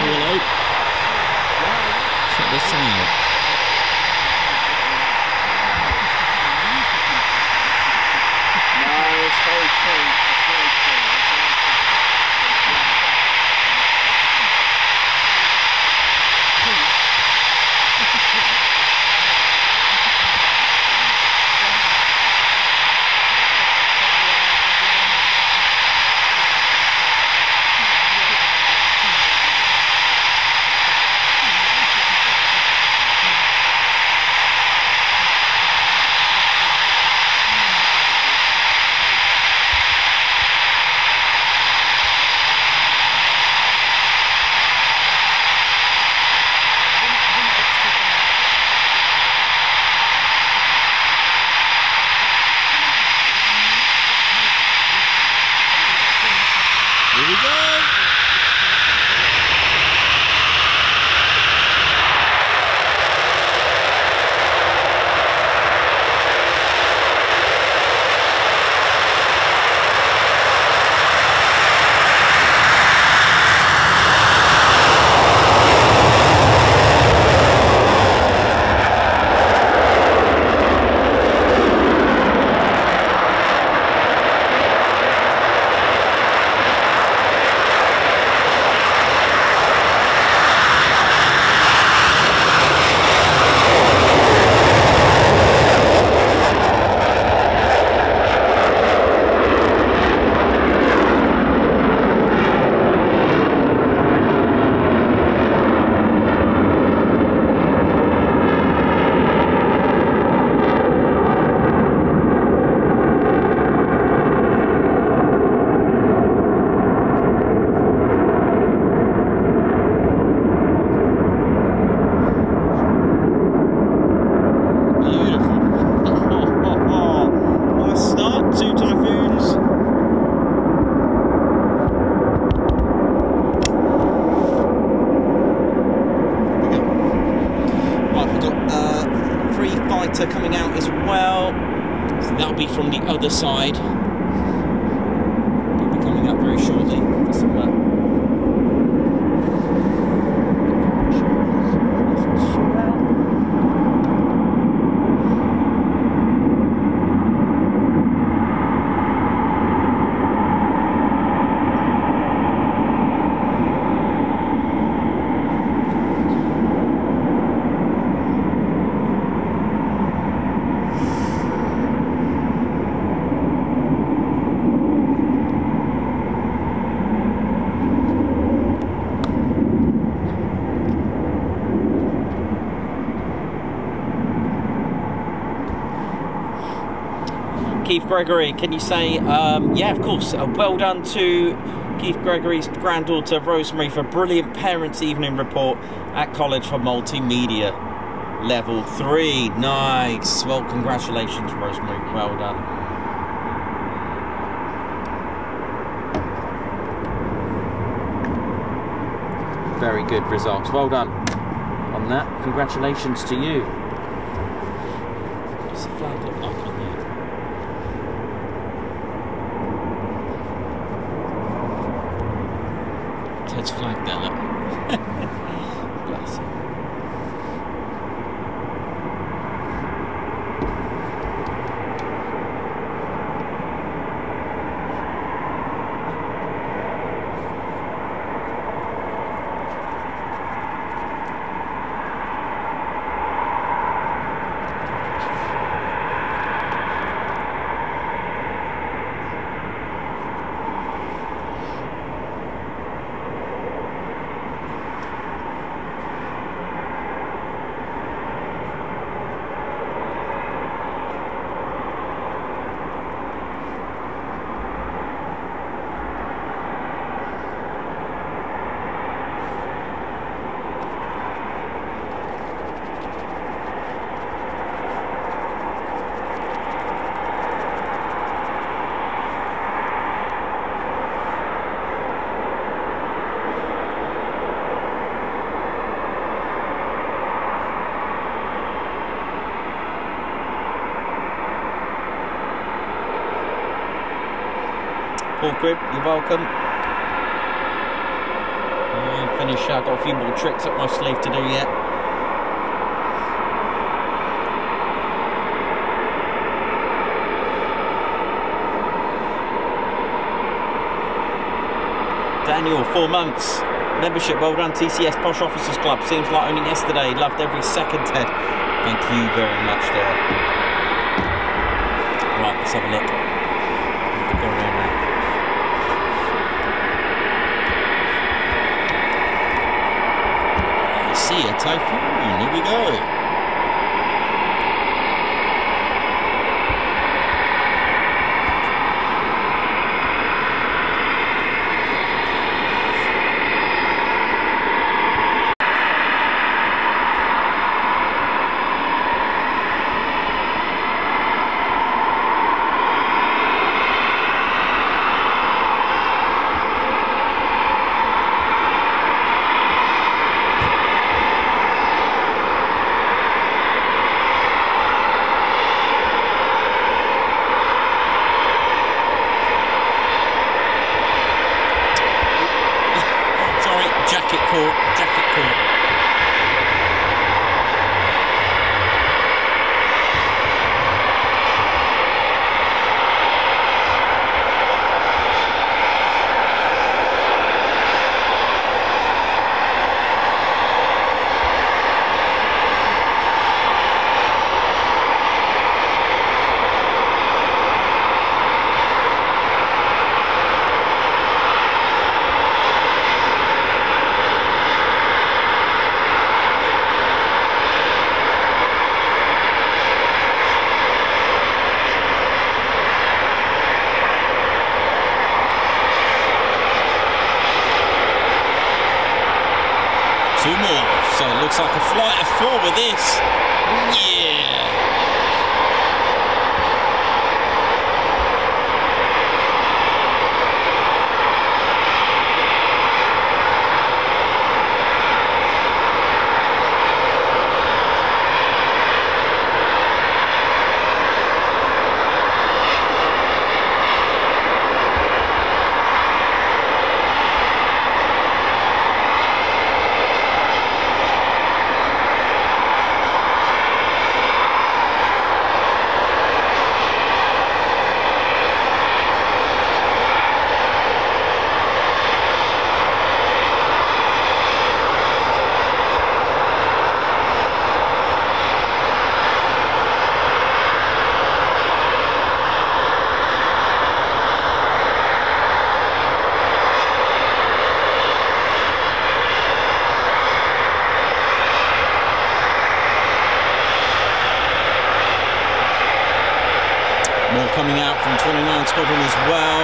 Hello. Check this out. Gregory, can you say, um, yeah, of course, uh, well done to Keith Gregory's granddaughter Rosemary for brilliant Parents' Evening report at College for Multimedia Level 3. Nice. Well, congratulations, Rosemary. Well done. Very good results. Well done on that. Congratulations to you. Welcome. And finish, I've got a few more tricks up my sleeve to do yet. Daniel, four months. Membership, well done, TCS Posh Officers Club. Seems like only yesterday. Loved every second, Ted. Thank you very much there. Right, let's have a look. Need to go around now. I see a typhoon. Here we go. 29 Squadron as well.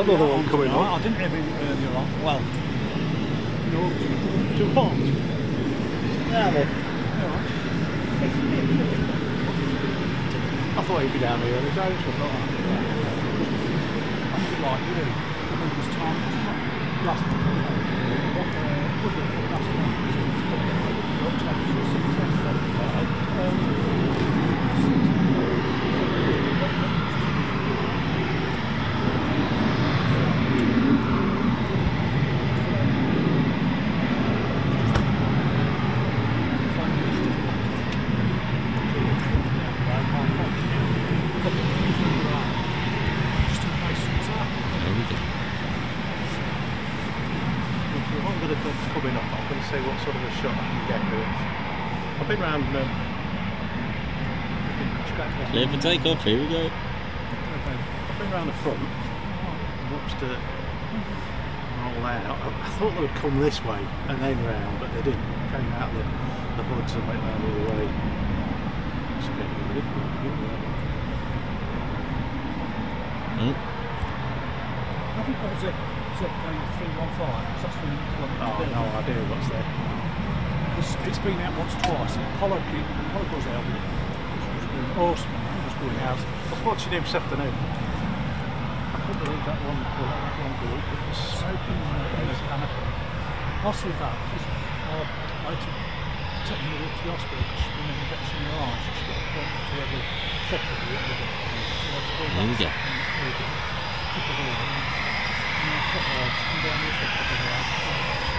We got another one coming No, up. I didn't have it earlier on. Well, no, to, to what? Yeah, then. I thought he'd be down here on his own, so I thought, I feel like you. I think it was time. Last month. What, uh, was it last There we go. I'm going to coming up. I'm going to see what sort of a shot I can get with it. I've been round. Um, Clear for takeoff, here we go. I've been round the front. Watched it roll out. I, I thought they would come this way and then round, but they didn't. Came out the, the hoods and went round all the way. It's a bit weird. Oh, I think that was it. Was it going 315? That's the one. Oh, no idea what's there. It's, it's been out once twice. Apollo, Apollo goes out with it. Horseman out. I was watching him this afternoon. I couldn't believe that one, that one. It was soaking in the. Lost with that. Just, uh, I to take her to the hospital because she didn't get some in her eyes. She's got a point to a check of it. with it. So I had to go There we back go. and read it. Took it all. And I thought, it's down here for a couple of.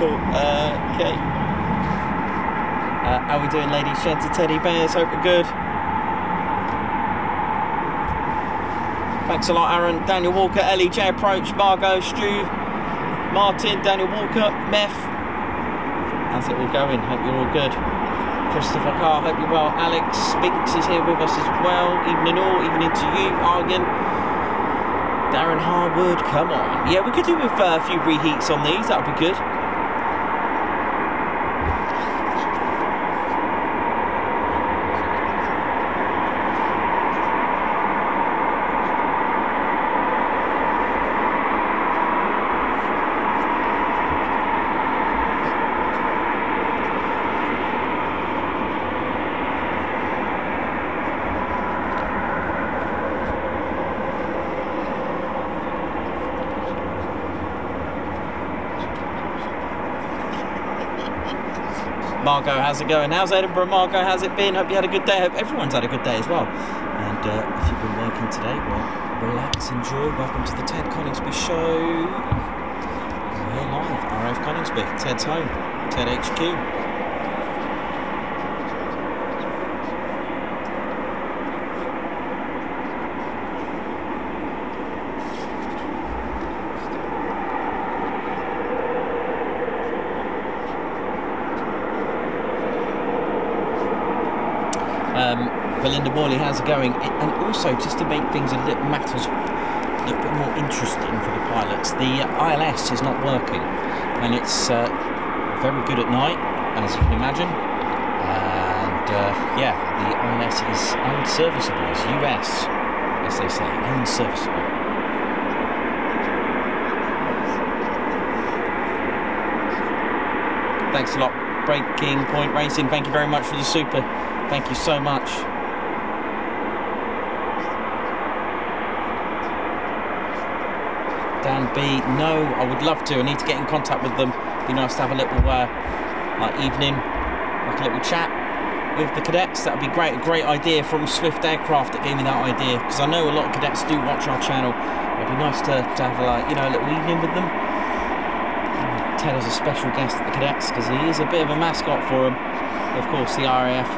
Cool. Uh, okay. Uh, how we doing, ladies, gents, and teddy bears? Hope we're good. Thanks a lot, Aaron. Daniel Walker, Ellie, J Approach, Margot, Stu, Martin, Daniel Walker, Meth. How's it all going? Hope you're all good. Christopher Carr, hope you're well. Alex Spinks is here with us as well. Evening all, evening to you, Argan. Darren Harwood, come on. Yeah, we could do with uh, a few reheats on these, that would be good. Margot, how's it going? How's Edinburgh, Margot? How's it been? Hope you had a good day. Hope everyone's had a good day as well. And uh, if you've been working today, well, relax, enjoy. Welcome to the Ted Coningsby Show. We're live, RAF Coningsby, Ted's home, Ted HQ. um, How's it going? And also, just to make things a little matters a little bit more interesting for the pilots, the ILS is not working, and it's uh, very good at night, as you can imagine. And uh, yeah, the ILS is unserviceable. It's US, as they say, unserviceable. Thanks a lot, Breaking Point Racing. Thank you very much for the super. Thank you so much. Dan B, no, I would love to. I need to get in contact with them. Be nice to have a little uh, like evening, like a little chat with the cadets. That would be great. A great idea from Swift Aircraft that gave me that idea because I know a lot of cadets do watch our channel. It'd be nice to, to have like you know a little evening with them. Ted is a special guest at the cadets because he is a bit of a mascot for them. Of course, the RAF.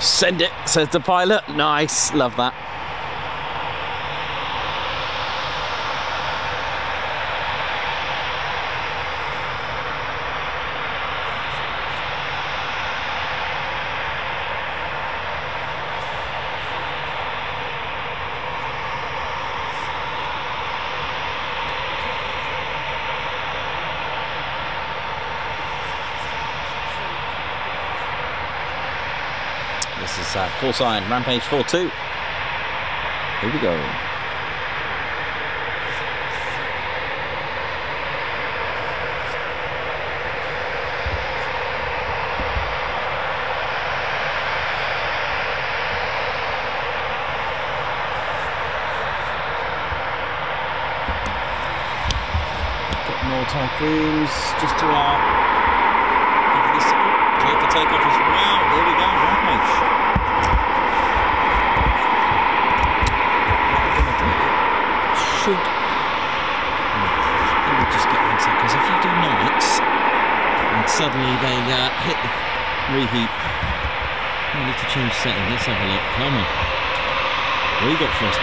Send it, says the pilot. Nice, love that. This is uh, Full Sign Rampage 4-2. Here we go. Typhoons just to uh, our over this clear for takeoff as well. There we go, Rampage. What we're gonna do should let me just get one second because if you do nights and suddenly they uh, hit the reheat, I need to change setting. Let's have a look. Come on. You got for us,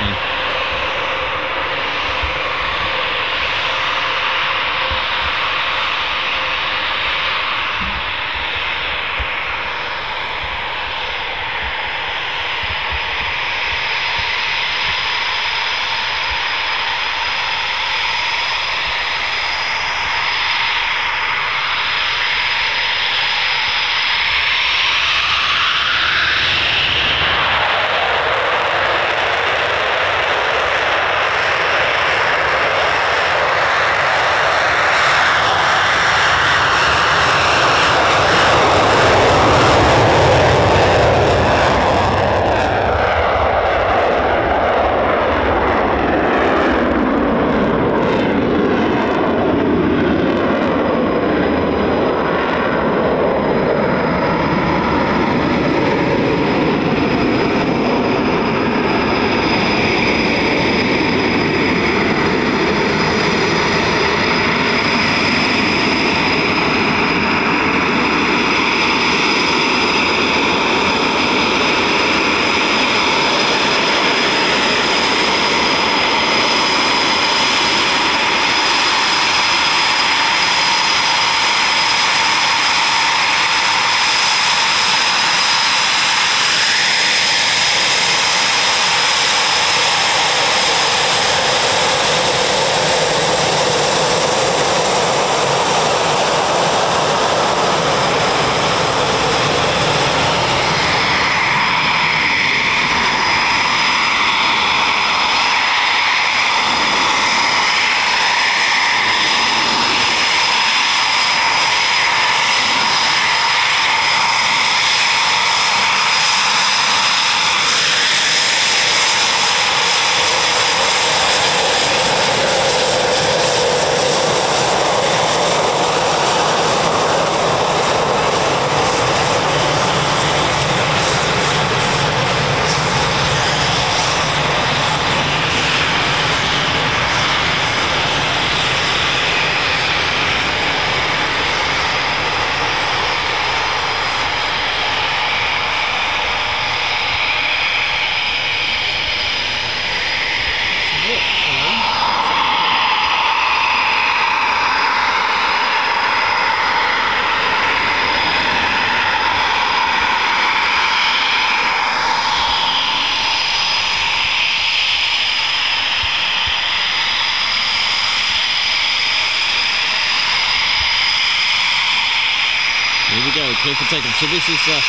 takeoff. So this is uh,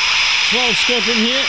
12 squadron here.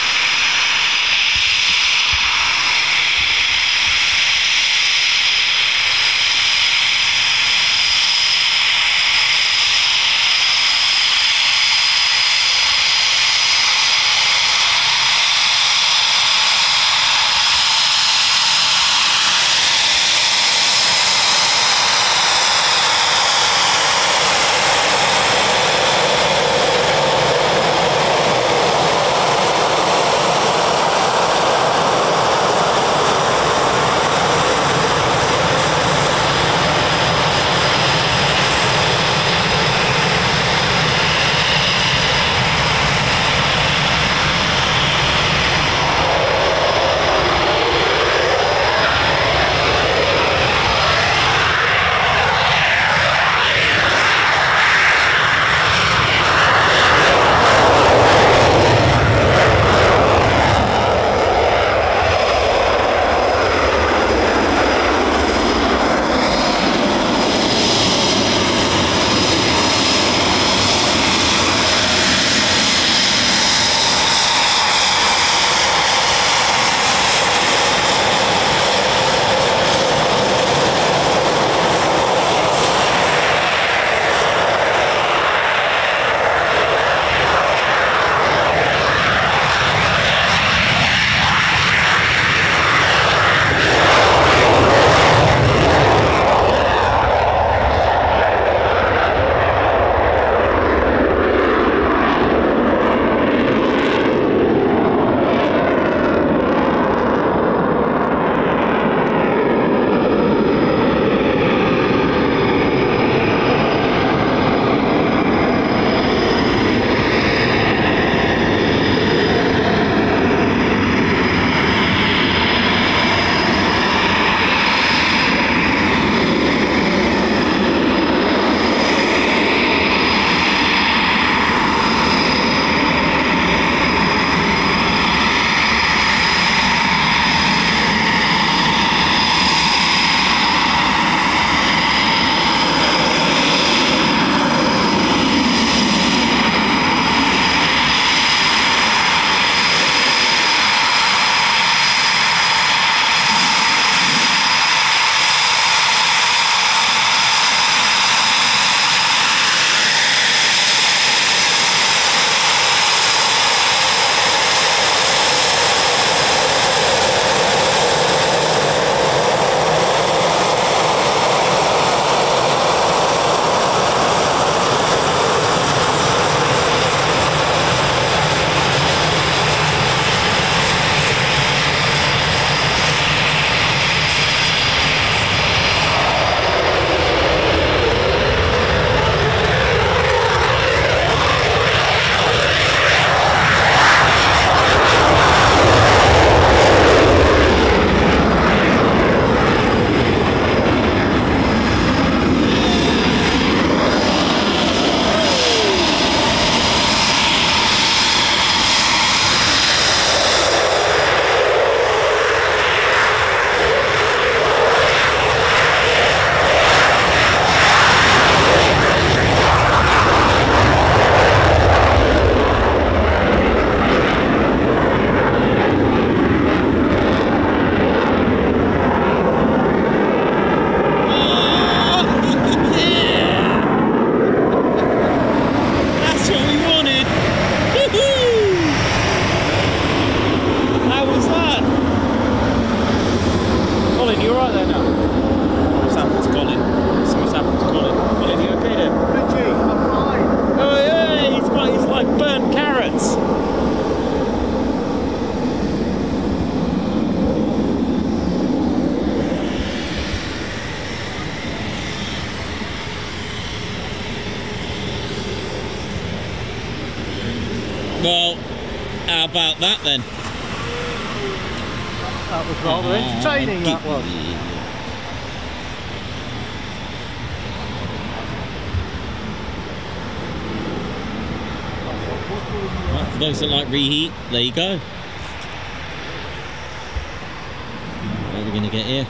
That then? That was rather oh, entertaining, that was. Right, for those that like reheat, there you go. What are we going to get here?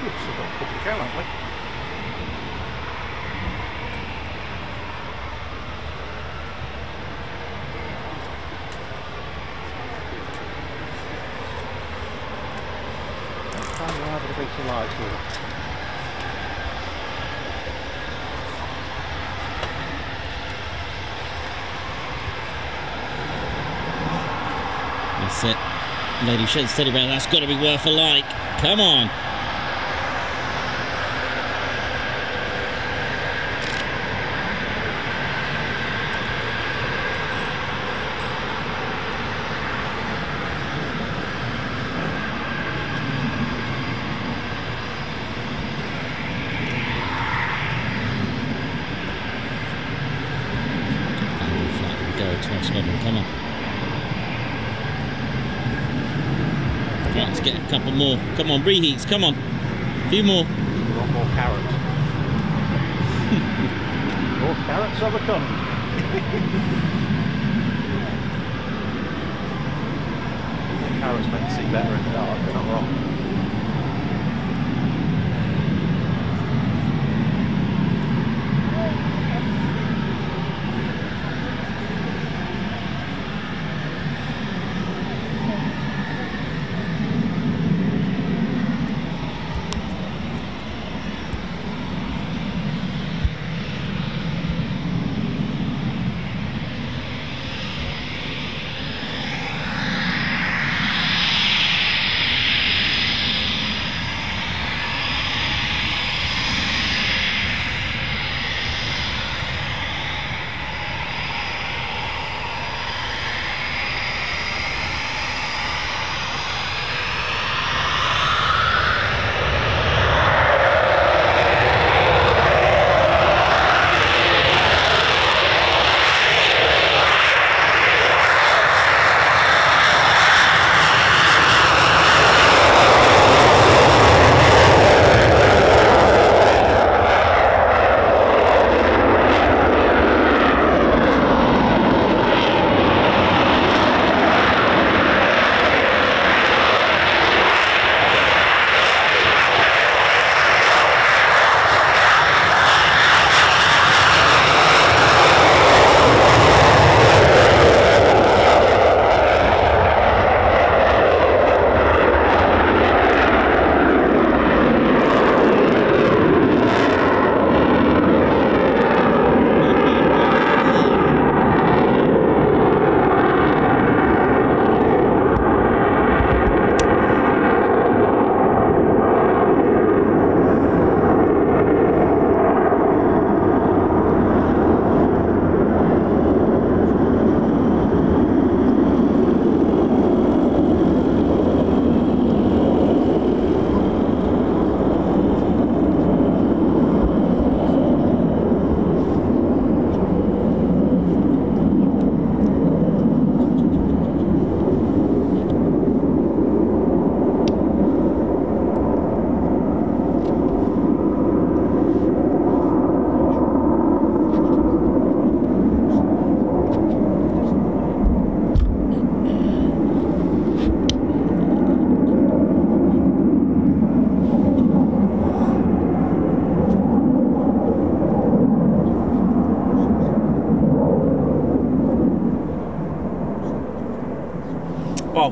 Still got a couple to go, haven't we? Next time you'll have a bit of lights with it. That's it. Lady Shed Steady Bear, that's got to be worth a like. Come on. Flat Go, top squadron, come on. Right, let's get a couple more. Come on, reheats, come on. A few more. We want more carrots. <laughs> more carrots are coming. <laughs> carrots make you see better in the dark, they're not wrong.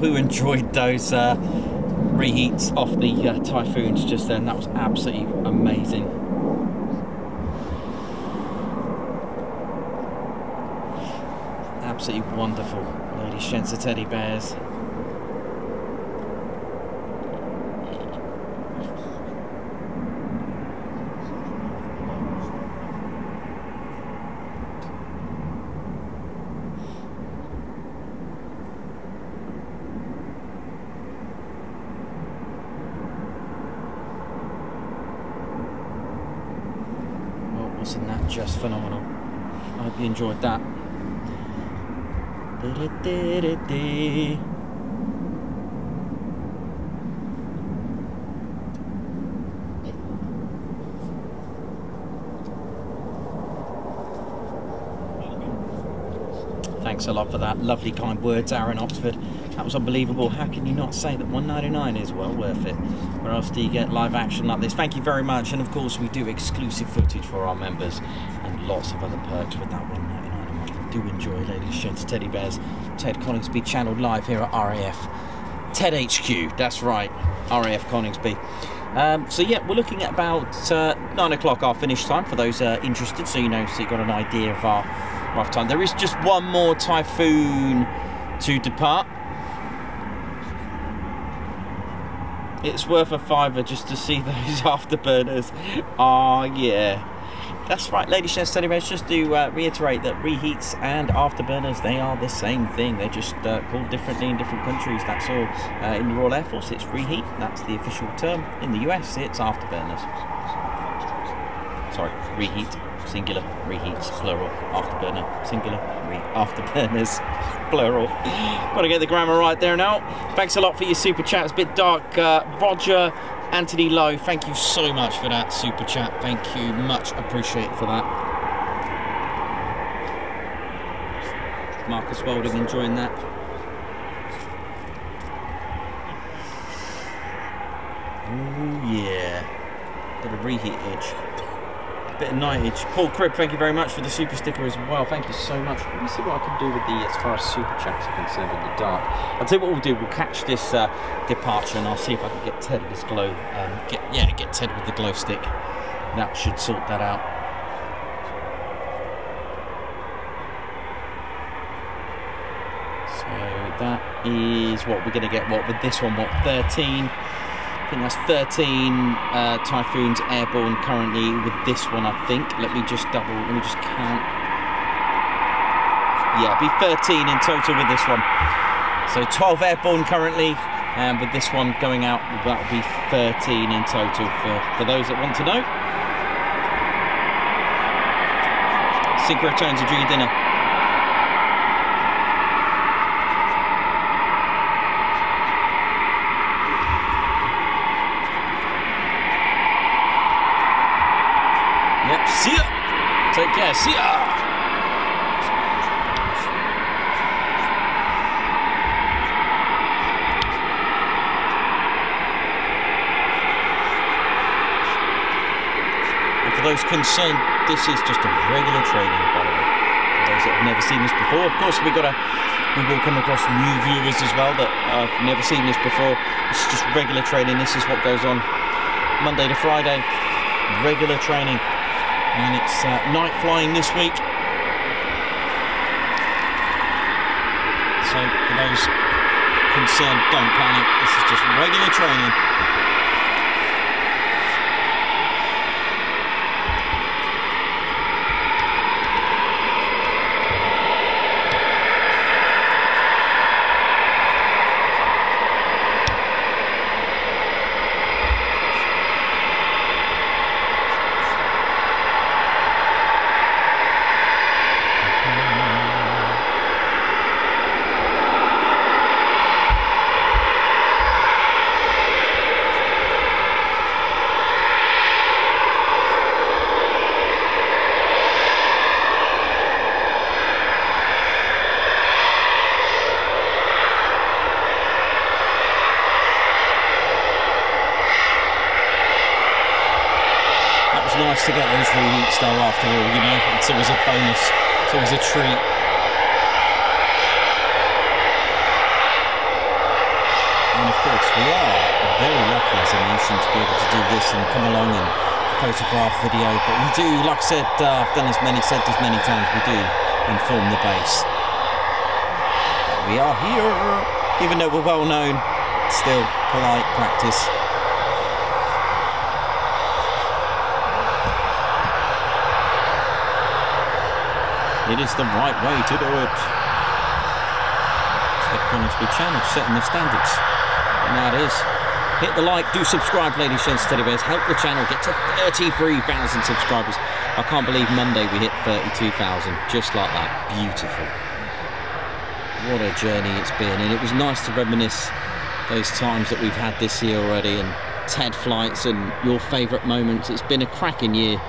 Who enjoyed those uh, reheats off the uh, Typhoons just then? That was absolutely amazing. Absolutely wonderful. Lady Shenser teddy bears. Enjoyed that. Thanks a lot for that. Lovely kind words, Aaron Oxford. That was unbelievable. How can you not say that 199 is well worth it? Where else do you get live action like this? Thank you very much. And of course, we do exclusive footage for our members and lots of other perks with that 199 a month. Do enjoy, ladies, and gents, teddy bears. Ted Coningsby channeled live here at RAF. Ted HQ, that's right, RAF Coningsby. Um, so yeah, we're looking at about uh, nine o'clock our finish time for those uh, interested. So you know, so you've got an idea of our rough time. There is just one more typhoon to depart. It's worth a fiver just to see <laughs> those afterburners. Ah, yeah. That's right, ladies and gentlemen, just to uh, reiterate that reheats and afterburners, they are the same thing. They're just uh, called differently in different countries, that's all. Uh, in the Royal Air Force, it's reheat, that's the official term. In the US, it's afterburners. Sorry, reheat, singular, reheats, plural, afterburner, singular, re afterburners, <laughs> plural. Got to get the grammar right there now. Thanks a lot for your super chat. It's a bit dark. Uh, Roger, Anthony Lowe, thank you so much for that super chat. Thank you, much appreciated for that. Marcus Welding enjoying that. Oh yeah, bit of reheat edge bit of nightage. Paul Cribb, thank you very much for the super sticker as well. Thank you so much. Let me see what I can do with the, as far as super chats are concerned in the dark. I'll tell you what we'll do. We'll catch this uh, departure and I'll see if I can get Ted with this glow. Um, get yeah, get Ted with the glow stick. That should sort that out. So that is what we're going to get. What with this one? What 13? I think that's 13 uh, typhoons airborne currently with this one, I think. Let me just double, let me just count. Yeah, be 13 in total with this one. So 12 airborne currently, and with this one going out, that will be 13 in total for, for those that want to know. Synchro tones, enjoy your dinner. Yep, see ya. Take care, see ya. And for those concerned, this is just a regular training, by the way. For those that have never seen this before, of course, we've got a we will come across new viewers as well that have never seen this before. It's just regular training. This is what goes on Monday to Friday. Regular training and it's uh, night flying this week. So for those concerned, don't panic. This is just regular training. That was nice to get those reheats though after all, you know. It's always a bonus. It's always a treat. And of course we are very lucky as a nation to be able to do this and come along and photograph video. But we do, like I said, uh, I've done this many, said this many times, we do inform the base. that we are here, even though we're well known, still polite practice. It is the right way to do it. Ted Coningsby channel setting the standards. And that is Hit the like, do subscribe, ladies, gents, teddy bears. Help the channel get to 33,000 subscribers. I can't believe Monday we hit 32,000, just like that. Beautiful. What a journey it's been, and it was nice to reminisce those times that we've had this year already, and TED flights and your favourite moments. It's been a cracking year.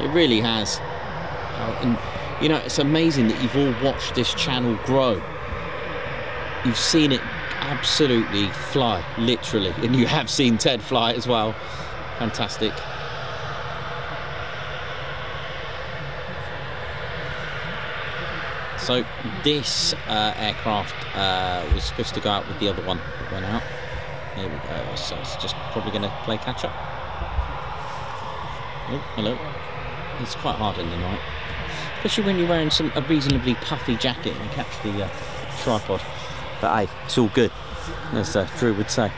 It really has. Uh, and you know, it's amazing that you've all watched this channel grow. You've seen it absolutely fly, literally, and you have seen Ted fly as well. Fantastic. So this uh, aircraft uh, was supposed to go out with the other one that went out. There we go. So it's just probably going to play catch up. Oh, hello. It's quite hard in the night, especially when you're wearing some a reasonably puffy jacket and catch the uh, tripod. But hey, it's all good, as uh, Drew would say.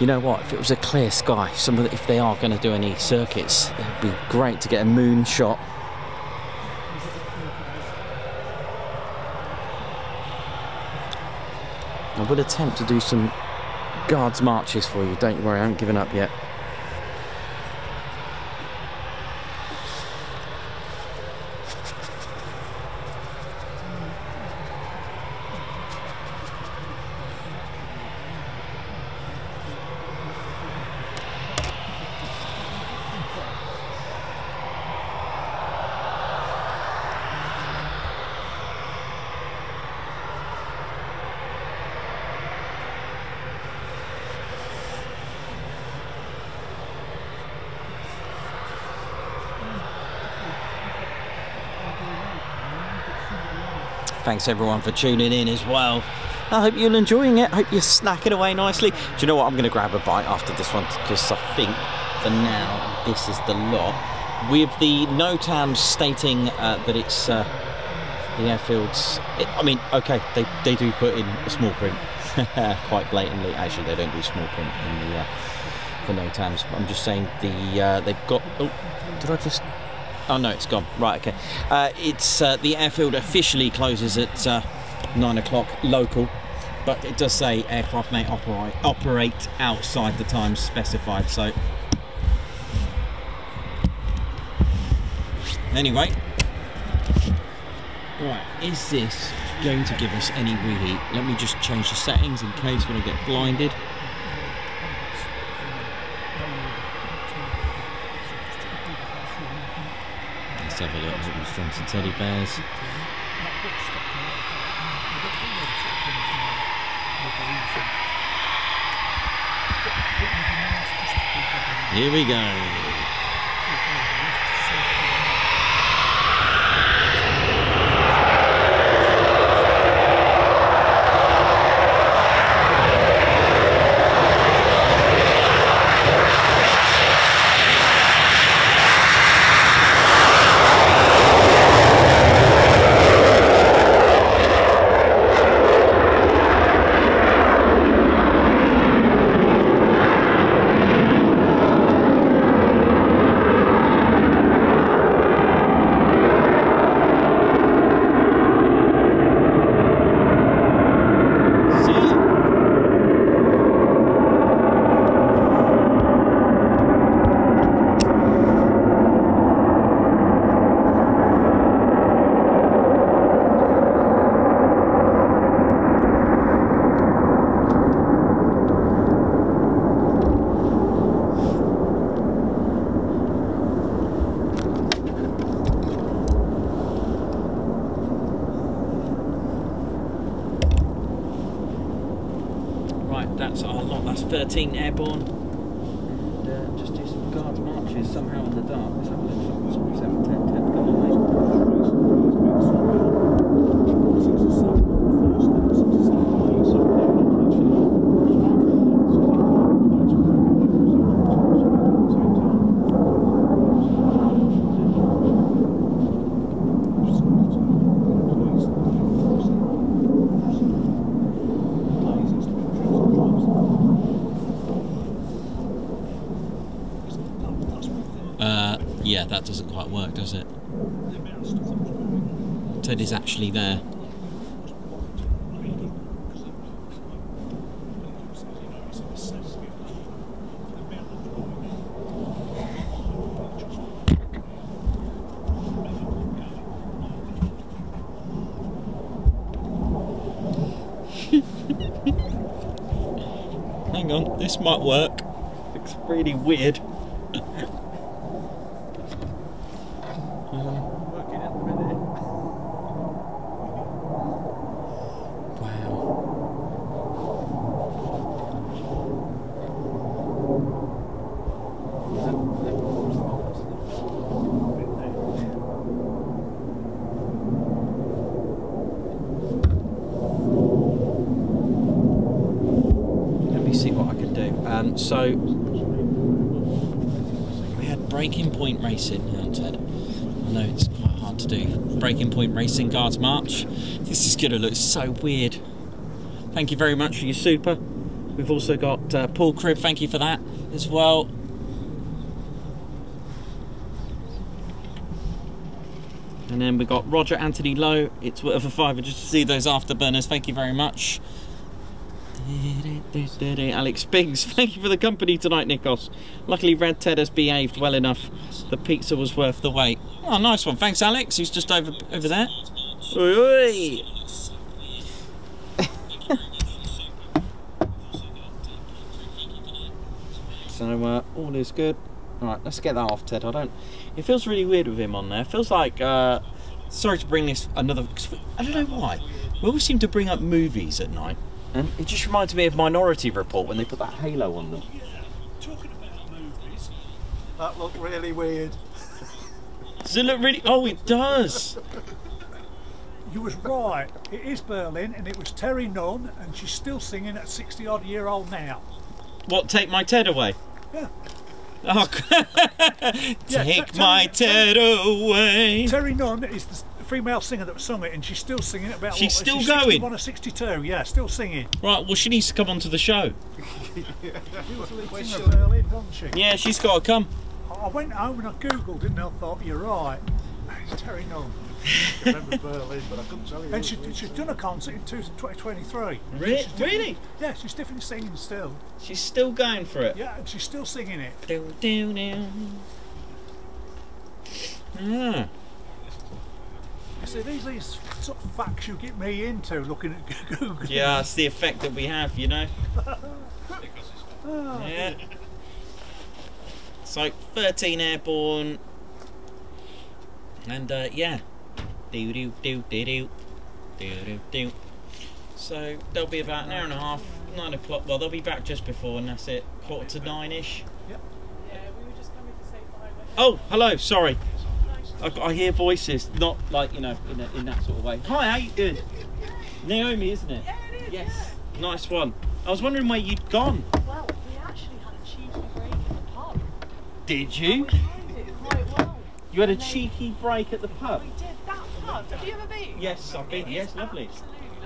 You know what? If it was a clear sky, some of the, if they are going to do any circuits, it'd be great to get a moon shot. I would attempt to do some guards marches for you. Don't worry, I haven't given up yet. Thanks everyone for tuning in as well. I hope you're enjoying it. I hope you're snacking away nicely. Do you know what? I'm going to grab a bite after this one because I think for now this is the lot. With the NOTAMs stating uh, that it's uh, the airfields. It, I mean, okay, they, they do put in a small print <laughs> quite blatantly. Actually, they don't do small print in the uh, for NOTAMs. I'm just saying the uh, they've got. Oh, did I just? Oh no, it's gone. Right, okay. Uh, it's uh, the airfield officially closes at uh, nine o'clock local, but it does say aircraft may operate operate outside the times specified. So anyway, right, is this going to give us any reheat? Let me just change the settings in case we don't get blinded. Let's have a at teddy bears. Here we go. Racing guards march. This is going to look so weird. Thank you very much for your super. We've also got uh, Paul Cribb. Thank you for that as well. And then we got Roger Anthony Lowe. It's worth a fiver just to see those afterburners. Thank you very much. Alex Biggs, <laughs> thank you for the company tonight, Nikos. Luckily, Red Ted has behaved well enough. The pizza was worth the wait. Oh, nice one. Thanks, Alex, who's just over over there. Oi, oi. <laughs> so, uh, all is good. Alright, let's get that off, Ted. I don't. It feels really weird with him on there. It feels like. Uh, sorry to bring this another. I don't know why. We always seem to bring up movies at night. And it just reminds me of Minority Report when they put that halo on them. Talking about movies, that looked really weird. Does it look really? Oh, it does. <laughs> You was right. It is Berlin, and it was Terry Nunn, and she's still singing at 60 odd year old now. What? Take my Ted away? Yeah. Oh, <laughs> Yeah, take Te- my Terry- Ted away. Terry Nunn is the female singer that sung it, and she's still singing it about. She's what, still she's going? 61 or 62, yeah, still singing. Right. Well, she needs to come onto the show. She was the lead singer of Berlin, wasn't she? Yeah, she's got to come. I went home and I googled it, and I thought, you're right. It's Terry Nunn. I <laughs> remember Berlin, but I couldn't tell you. And she, she's done a concert in 2023. Re- She's definitely- really? Yeah, she's definitely singing still. She's still going for it. Yeah, and she's still singing it. Do, do, do. Ah. You see, these are these sort of facts you get me into looking at <laughs> Google. Yeah, it's the effect that we have, you know. Ah, <laughs> Yeah. It's like 13 airborne. And uh, yeah. Do do do do do. Do do do. So they'll be about an hour and a half, nine o'clock. Well, they'll be back just before, and that's it. Quarter to nine ish. Oh, hello. Sorry. I, I hear voices, not like you know, in, a, in that sort of way. Hi, how you doing? <laughs> Naomi, isn't it? Yeah, it is. Yes. Nice one. I was wondering where you'd gone. Well, we actually had a cheeky break at the pub. Did you? We it quite well. You had a cheeky break at the pub. We did that pub. Have you ever been? Yes, I've been. It Yes, is lovely.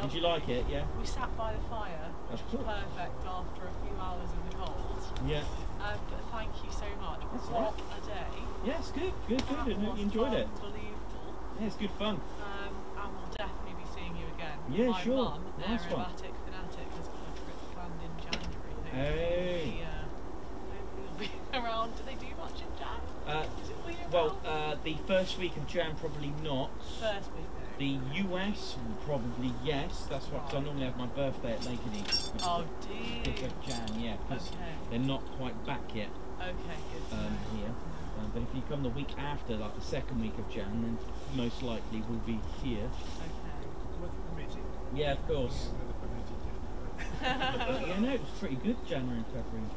Did you like it? Yeah. We sat by the fire, That's which was perfect after a few hours in the cold. Yeah. Um, but thank you so much. That's what all a day. Yes, good, good, good. And You enjoyed it. Unbelievable. Yeah, it's good fun. Um, and we'll definitely be seeing you again. Yeah, My sure. mum, Nice one. aerobatic fanatic, has got a trip planned in January. Hey. Hopefully, uh, hopefully we'll be <laughs> around. Do they do much in Jan? Uh, Is it weird? Well, uh, the first week of Jan probably not. First week. The US probably yes. That's what 'cause I normally have my birthday at Lakenheath. which is Oh, dear. 5th of Jan, yeah, because Okay. they're not quite back yet Okay, good. um, here. Um, but if you come the week after, like the second week of Jan, then most likely we'll be here. Okay. With the permitted. Yeah, of course. But, yeah, no, it was pretty good January and February.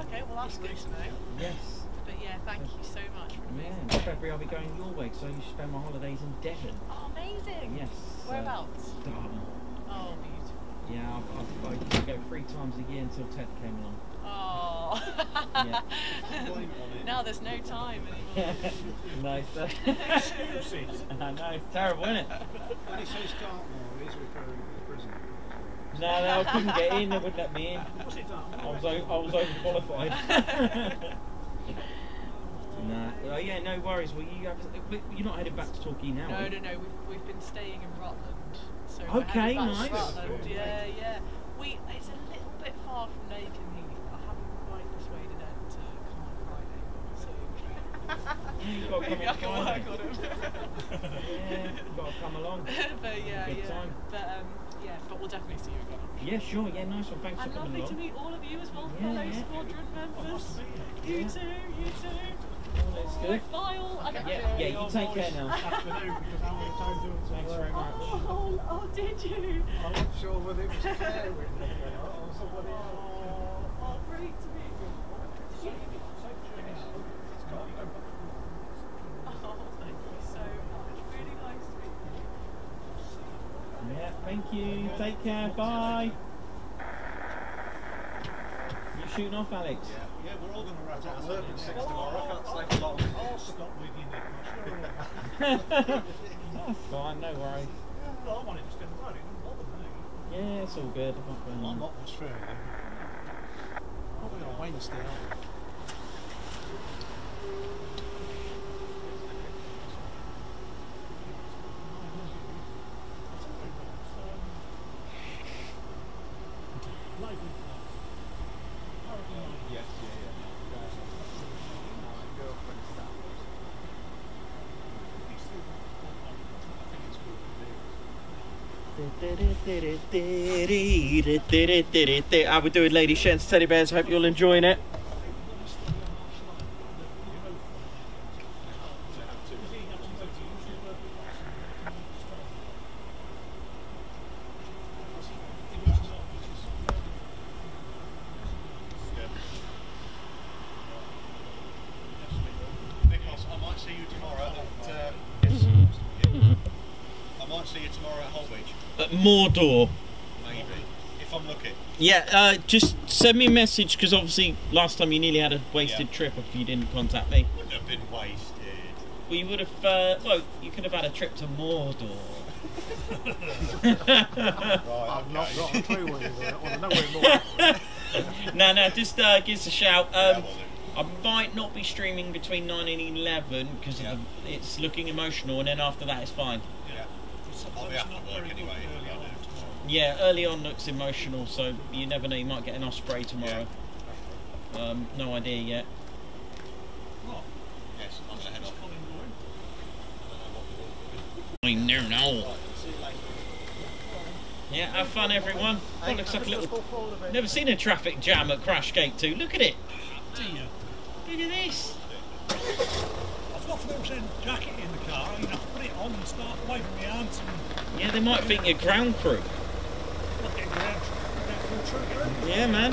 Okay, well that's good to know. Yes. But yeah, thank you so much Yeah, amazing. in February I'll be going your way, so I used to spend my holidays in Devon. Oh, amazing. Yes. uh, Whereabouts? Dartmoor. Oh, beautiful. Yeah, I've, I've, I used to go three times a year until Ted came along. Oh. Yeah. <laughs> now there's no time anymore. <laughs> nice. uh, <laughs> I know, it's terrible, isn't it? When he says Dartmoor, he's referring to the prison. No, no, I couldn't get in, they wouldn't let me in. I was, o- I was overqualified. Nah, oh yeah, no worries. Well, you have, you're not headed back to Torquay now. No, no, no. We've, we've been staying in Rutland. So Okay, nice. Rutland. Yeah, yeah. We it's a little bit far from Lakenheath. I haven't quite persuaded Ed to come on Friday. So <laughs> You've got to Maybe come I can on work on him. <laughs> Yeah, you've got to come along. <laughs> but yeah, Good yeah. time. But um, yeah, but we'll definitely see you again. Yeah, sure. Yeah, nice one. Thanks And for coming lovely to meet all of you as well, Yeah, fellow yeah. squadron members. You Yeah. too, you too. That's Oh, good. Vile. Yeah, yeah, you take care now. <laughs> Afternoon because I'm in town doing some Thanks work. very oh, much. Oh, oh, did you? I wasn't sure whether it was <laughs> Claire with me or somebody else. Oh, oh, great to meet you. Oh, thank you so much. Really nice to meet you. Yeah, thank you. Take care. Bye. You shooting off, Alex? Yeah, we're all going to wrap up work at six tomorrow. I can't stay for long. I'll stop with you, Nick. I'm sure. That's fine. No worries. Well, I wanted to spend the night. It doesn't bother me. Yeah, it's all good. I'm not going I'm not much further. Probably on Wednesday. aren't we? Yes, yeah, yeah. Girlfriend stuff. How we doing, Lady gents, teddy bears? Hope you're enjoying it. Nicholas, I might see you tomorrow at. Uh, I might see you tomorrow at Holbeach, At Mordor. maybe, if I'm lucky. Yeah, uh, just send me a message because obviously last time you nearly had a wasted Yeah. trip if you didn't contact me. It wouldn't have been wasted. We would have, uh, well, you could have had a trip to Mordor. <laughs> Right, I've not got a clue where you're going. I want to know where more. no, no, just uh, give us a shout. Um, will do. I might not be streaming between 9 and 11 because Yeah. it's looking emotional, and then after that it's fine. Yeah. I'll be after work anyway. if I do. Yeah, early on looks emotional, so you never know, you might get an osprey tomorrow. Um, no idea yet. Yes, I'm gonna head off. I never know. Yeah, have fun, everyone. Oh, looks like a little. Never seen a traffic jam at Crash Gate 2. Look at it. Look at this. I've got a fluorescent jacket in the car. You know, put it on and start waving my hands and Yeah, they might think you're ground crew. Yeah, man.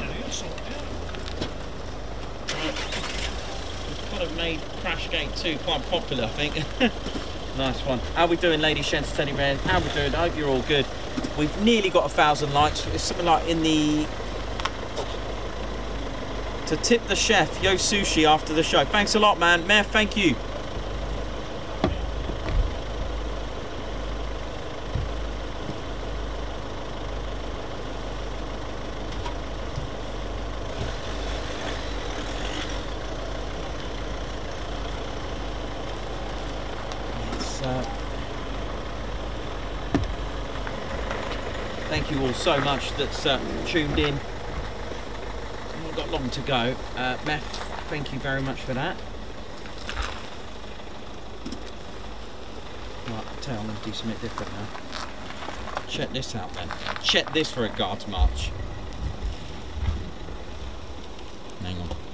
Kind of made Crash Gate 2 quite popular, I think. <laughs> nice one. How we doing, Lady gents, teddy bears? How we doing? I hope you're all good. We've nearly got a thousand likes. It's something like in the to tip the chef Yo Sushi after the show. Thanks a lot, man. Mayor, thank you. It's, uh, thank you all so much that's uh, tuned in. Not got long to go. Uh, Meth, thank you very much for that. Right, I'll tell you, I'm going to do something different now. Check this out then. Check this for a guards march. Hang on.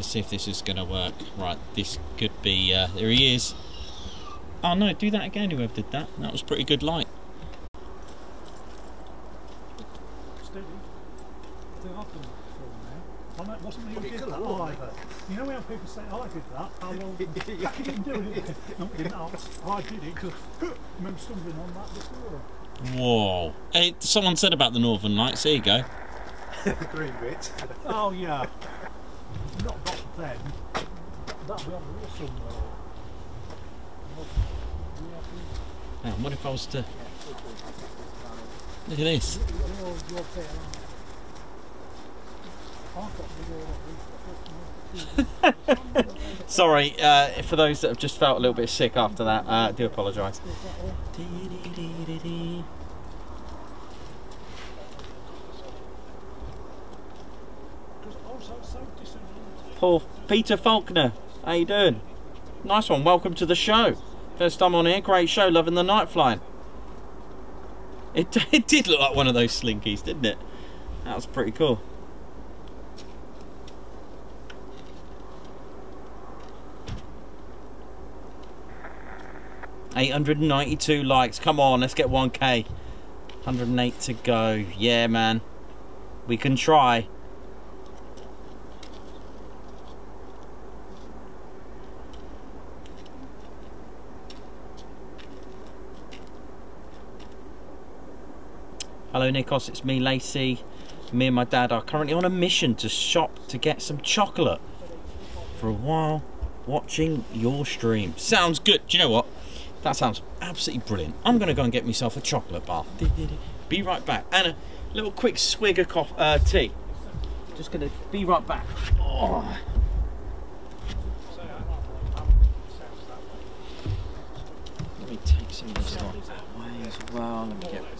Right, let's see if this is going to work. Right, this could be. Uh, there he is. Oh no, do that again, whoever did that. That was pretty good light. Steady. I think I've done that before now. I know it wasn't me who did that either. You know when people say, I did that, oh well, <laughs> you didn't do it. No, you didn't. I did it because <laughs> I remember stumbling on that before. Whoa. Hey, someone said about the Northern Lights. There you go. the <laughs> green bit. Oh yeah. Not got them. That'll be on the wall somewhere. Hang on, what if I was to. Look at this. Your, your bit I've got the door. Sorry, uh, for those that have just felt a little bit sick after that, uh, I do apologise. Paul Peter Faulkner. How you doing? Nice one. Welcome to the show. First time on here. Great show. Loving the night flying. It, <laughs> it did look like one of those slinkies, didn't it? That was pretty cool. Eight hundred and ninety-two likes. Come on, let's get one K. Hundred and eight to go. Yeah, man. We can try. Hello Nikos, it's me Lacey. Me and my dad are currently on a mission to shop to get some chocolate for a while watching your stream. Sounds good. Do you know what? That sounds absolutely brilliant. I'm going to go and get myself a chocolate bar. Be right back. And a little quick swig of coffee, uh, tea. Just going to be right back. Oh. Let me take some of this away as well. Let me get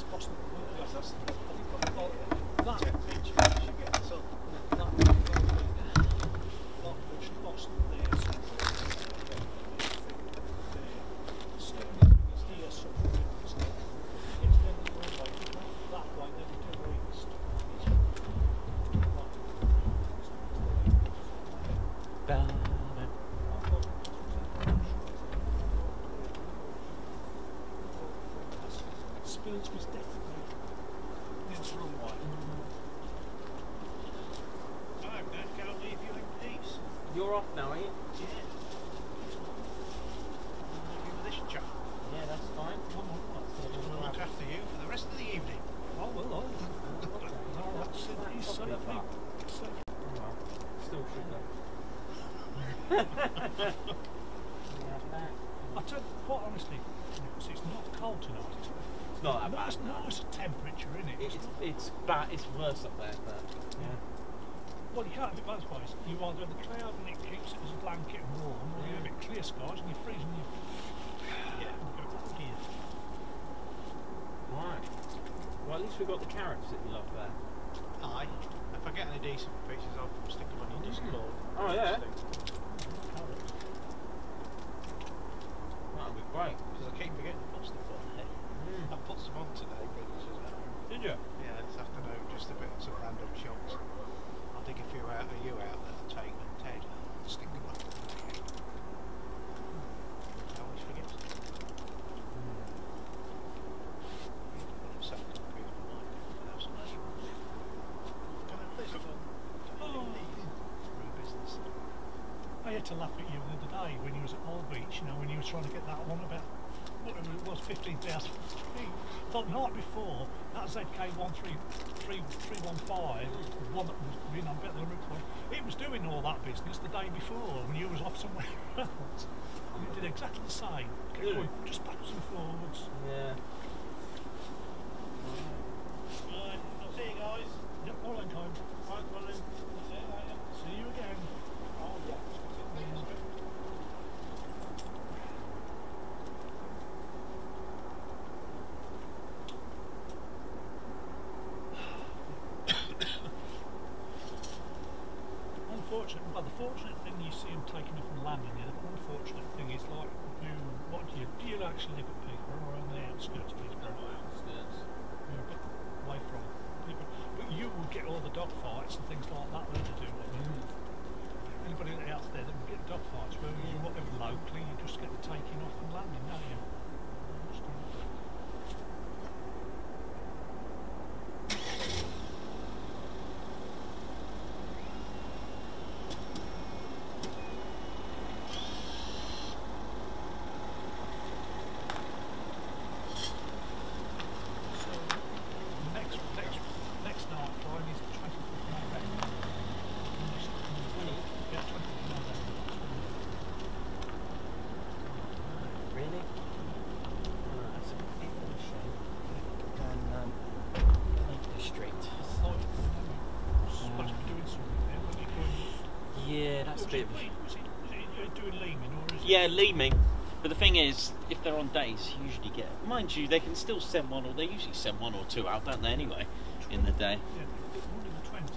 mind you, they can still send one, or they usually send one or two out, don't they, anyway, in the day? Yeah, the 20th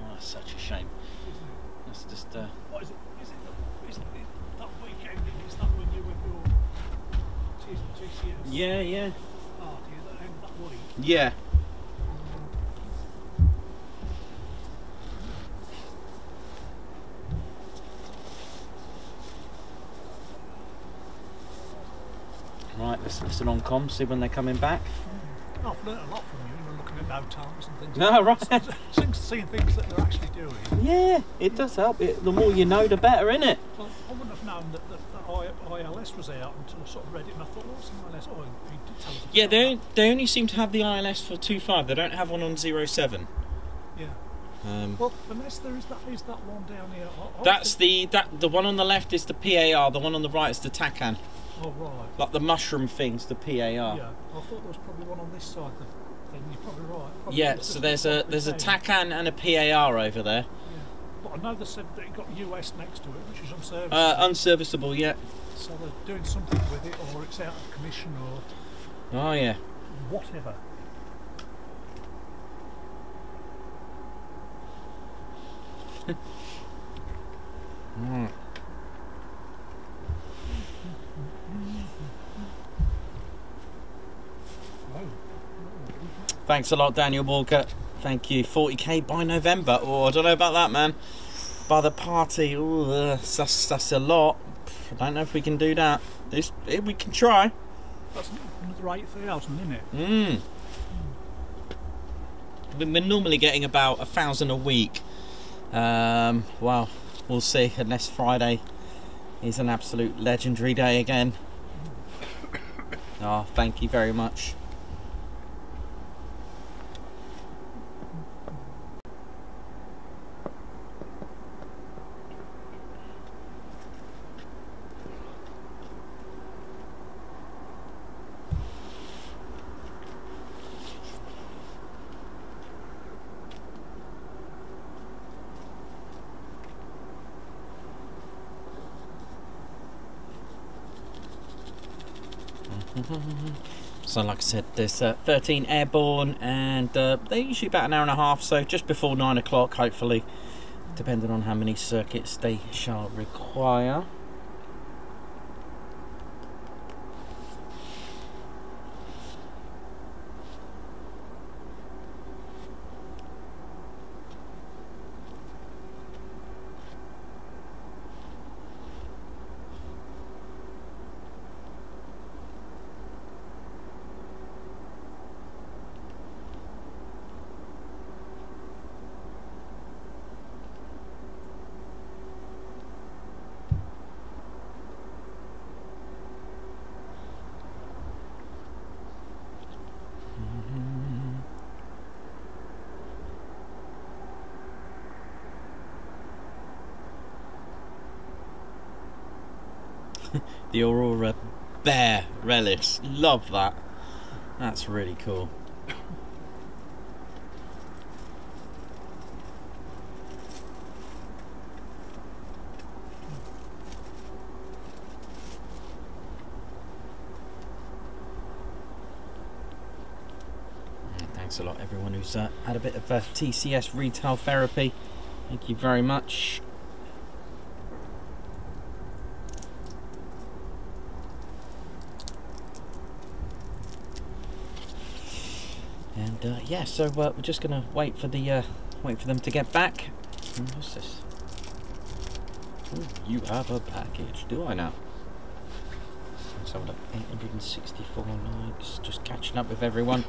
Oh, that's such a shame. That's just. Uh, what is it? Is it, the, is it that weekend? Is that when you with your GCS? Yeah, yeah. Oh, that, that week. Yeah. Right, let's listen on com, see when they're coming back. I've learnt a lot from you. You're looking at bow times and things. No, <laughs> right. Seeing, seeing things that they're actually doing. Yeah, it does help. It, the more you know, the better, innit? Well, I wouldn't have known that, that, that ILS was out until I sort of read it and I thought, what's an ILS? Oh, he did tell us. Yeah, about they they only seem to have the ILS for 2.5. They don't have one on 07. Yeah. Um, Well, unless there is that is that one down here. I, I that's think- the that the one on the left is the PAR. The one on the right is the TACAN. Oh right. Like the mushroom things, the PAR. Yeah, I thought there was probably one on this side. Then then you're probably right. Probably Yeah, so there's a there's a the TACAN and a PAR over there. Yeah. But I know they said that it got US next to it, which is unserviceable. Uh, unserviceable, yeah. so they're doing something with it, or it's out of commission, or Oh yeah. whatever. <laughs> Mm. Thanks a lot, Daniel Walker. Thank you. 40k by November. Oh, I don't know about that, man. By the party, ooh, uh, that's that's a lot. I don't know if we can do that. It's, eh, we can try. That's another eight thousand, isn't it? Mm. We- We're normally getting about a thousand a week. Um, well, we'll see. Unless Friday is an absolute legendary day again. Oh, <coughs> thank you very much. So, like I said, there's uh, 13 airborne, and uh, they're usually about an hour and a half, so just before nine o'clock, hopefully, depending on how many circuits they shall require. <laughs> the Aurora Bear Relish. Love that. That's really cool. Thanks a lot, everyone who's uh, had a bit of uh, TCS retail therapy. Thank you very much. And uh, yeah, so uh, we're just gonna wait for the uh, wait for them to get back. What's this? Ooh, you have a package, do I now? Let's have look. 864 likes. Just catching up with everyone.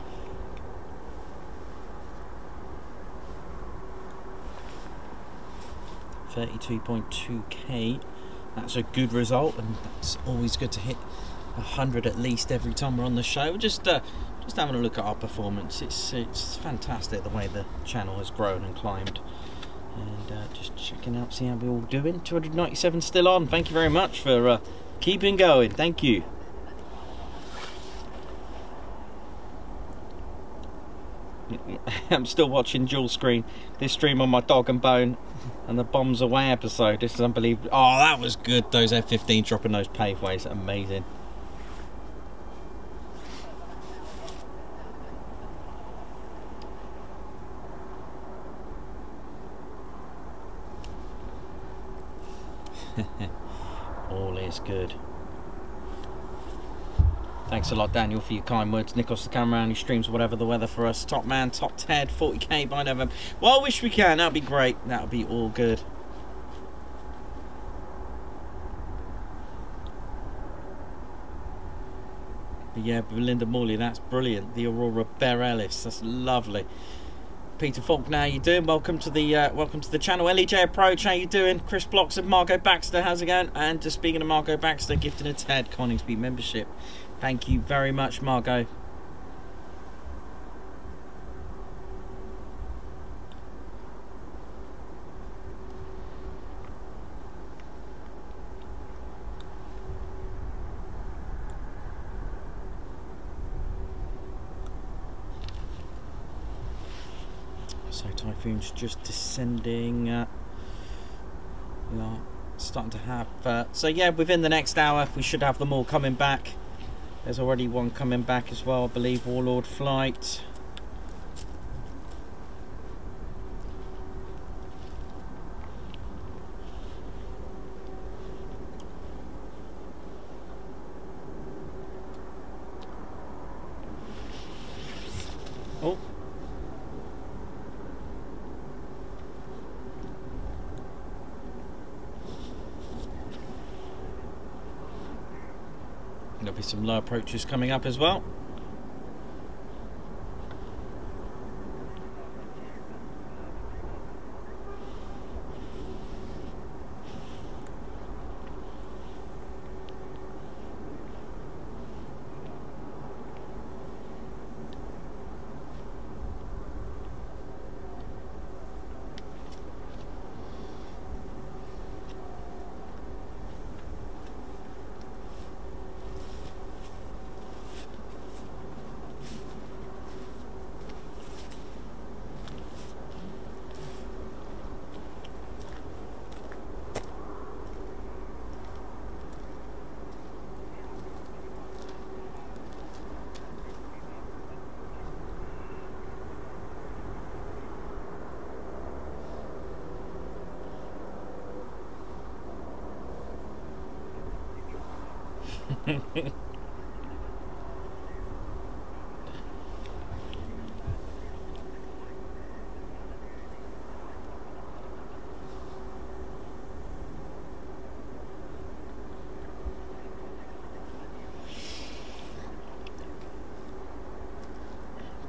Thirty-two point two k. That's a good result, and it's always good to hit hundred at least every time we're on the show. Just uh, just having a look at our performance. It's it's fantastic the way the channel has grown and climbed. And uh, just checking out, see how we're all doing. 297 still on. Thank you very much for uh, keeping going. Thank you. <laughs> I'm still watching dual screen. This stream on my dog and bone and the bombs away episode. This is unbelievable. Oh, that was good. Those F-15 dropping those paveways, amazing. All is good. A lot, Daniel, for your kind words. Nikos the cameraman who streams whatever the weather for us. Top man, top 10, 40k by November. Well, I wish we can. That'd be great. That'd be all good. But yeah, Belinda Morley, that's brilliant. The Aurora Bear Ellis, that's lovely. Peter Faulkner, how you doing? Welcome to the uh, welcome to the channel. LEJ Approach, how you doing? Chris Blocks and Margot Baxter, how's it going? And just speaking of Margot Baxter, gifting a Ted Coningsby membership. Thank you very much, Margot. So just descending. Uh, we are starting to have. Uh, so yeah, within the next hour, we should have them all coming back. There's already one coming back as well, I believe. Warlord flight. Oh. Approaches coming up as well.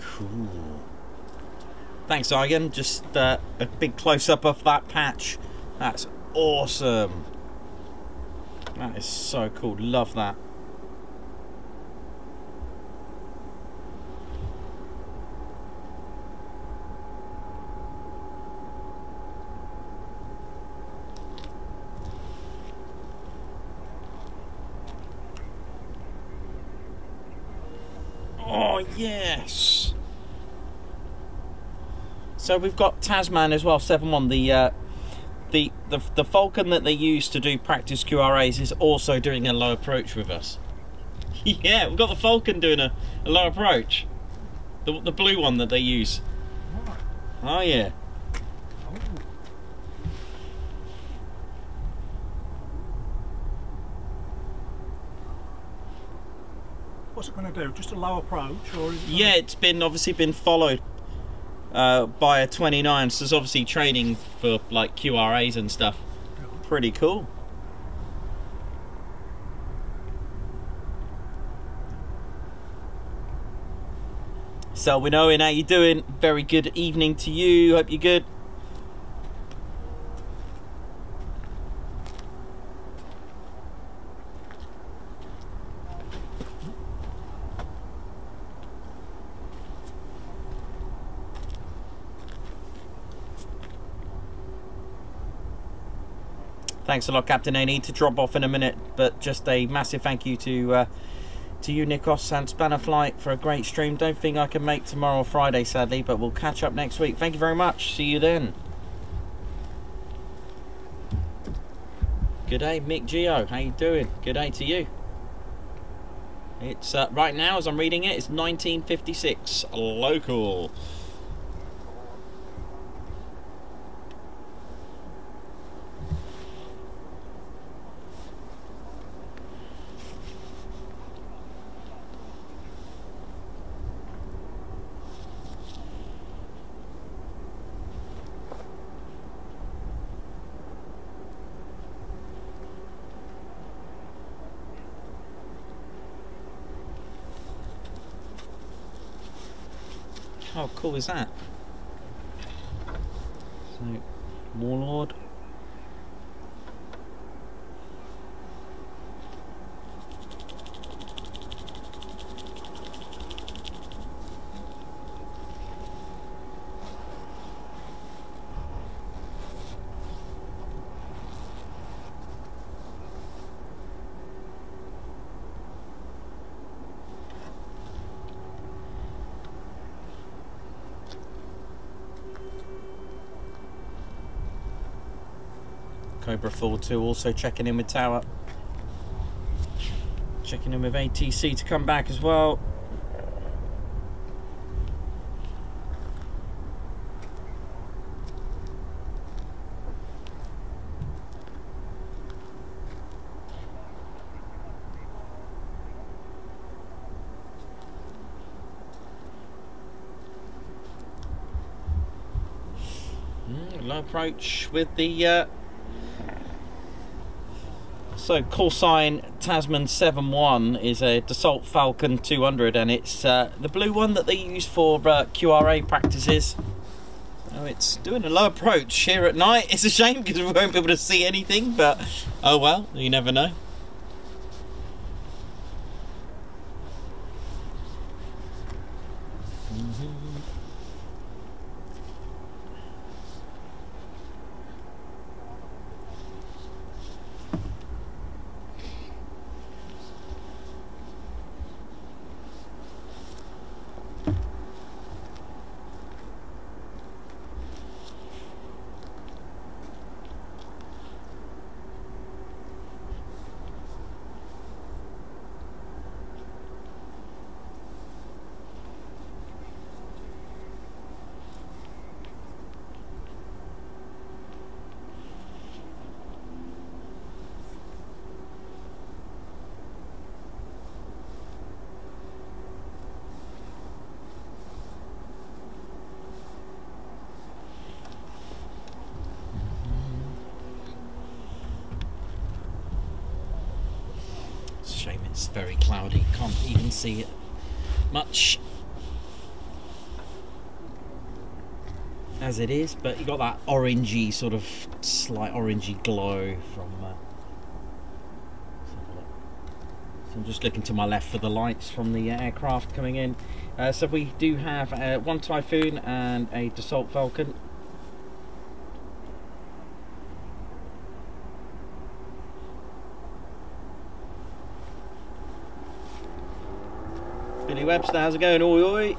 Cool. Thanks, Igan. Just uh, a big close up of that patch. That's awesome. That is so cool. Love that. Oh, yes. So we've got Tasman as well, 7-1. The, uh, the, the, the Falcon that they use to do practice QRAs is also doing a low approach with us. <laughs> yeah, we've got the Falcon doing a, a low approach. The, the blue one that they use. Oh, yeah. What's it going to do? Just a low approach, or is it Yeah, it's been obviously been followed uh, by a 29, so it's obviously training for like QRAs and stuff. Pretty cool. So we know how you doing. Very good evening to you. Hope you're good. Thanks a lot, Captain. I need to drop off in a minute, but just a massive thank you to uh, to you, Nikos and Spanner Flight, for a great stream. Don't think I can make tomorrow or Friday, sadly, but we'll catch up next week. Thank you very much. See you then. Good day, Mick Geo. How you doing? Good day to you. It's uh, right now, as I'm reading it, it's 1956 local. How cool is that? So, Warlord. 4-2 also checking in with Tower. Checking in with ATC to come back as well. Mm, low approach with the uh, so call sign Tasman 71 is a Dassault Falcon 200 and it's uh, the blue one that they use for uh, QRA practices. Oh, it's doing a low approach here at night. It's a shame because we won't be able to see anything, but oh well, you never know. It's a shame it's very cloudy, can't even see it much as it is, but you got that orangey sort of slight orangey glow from. Uh, so I'm just looking to my left for the lights from the aircraft coming in. Uh, so we do have uh, one Typhoon and a Dassault Falcon. Billy Webster, how's it going? Oi oi!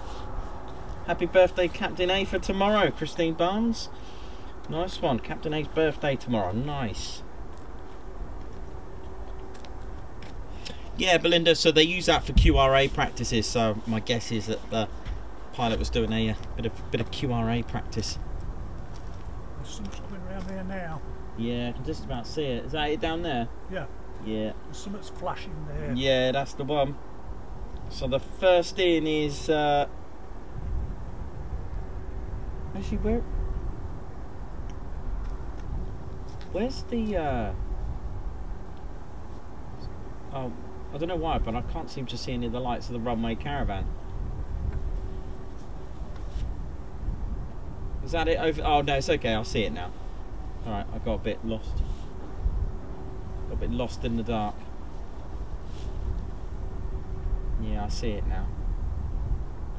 Happy birthday, Captain A, for tomorrow, Christine Barnes. Nice one, Captain A's birthday tomorrow. Nice. Yeah, Belinda. So they use that for QRA practices. So my guess is that the pilot was doing a, uh, bit of bit of QRA practice. There's something coming around there now. Yeah, I can just about see it. Is that it down there? Yeah. Yeah. There's something's flashing there. Yeah, that's the one. So the first in is uh Where's the uh Oh I don't know why, but I can't seem to see any of the lights of the runway caravan. Is that it over oh no, it's okay, I'll see it now. Alright, I got a bit lost. Got a bit lost in the dark. Yeah, I see it now.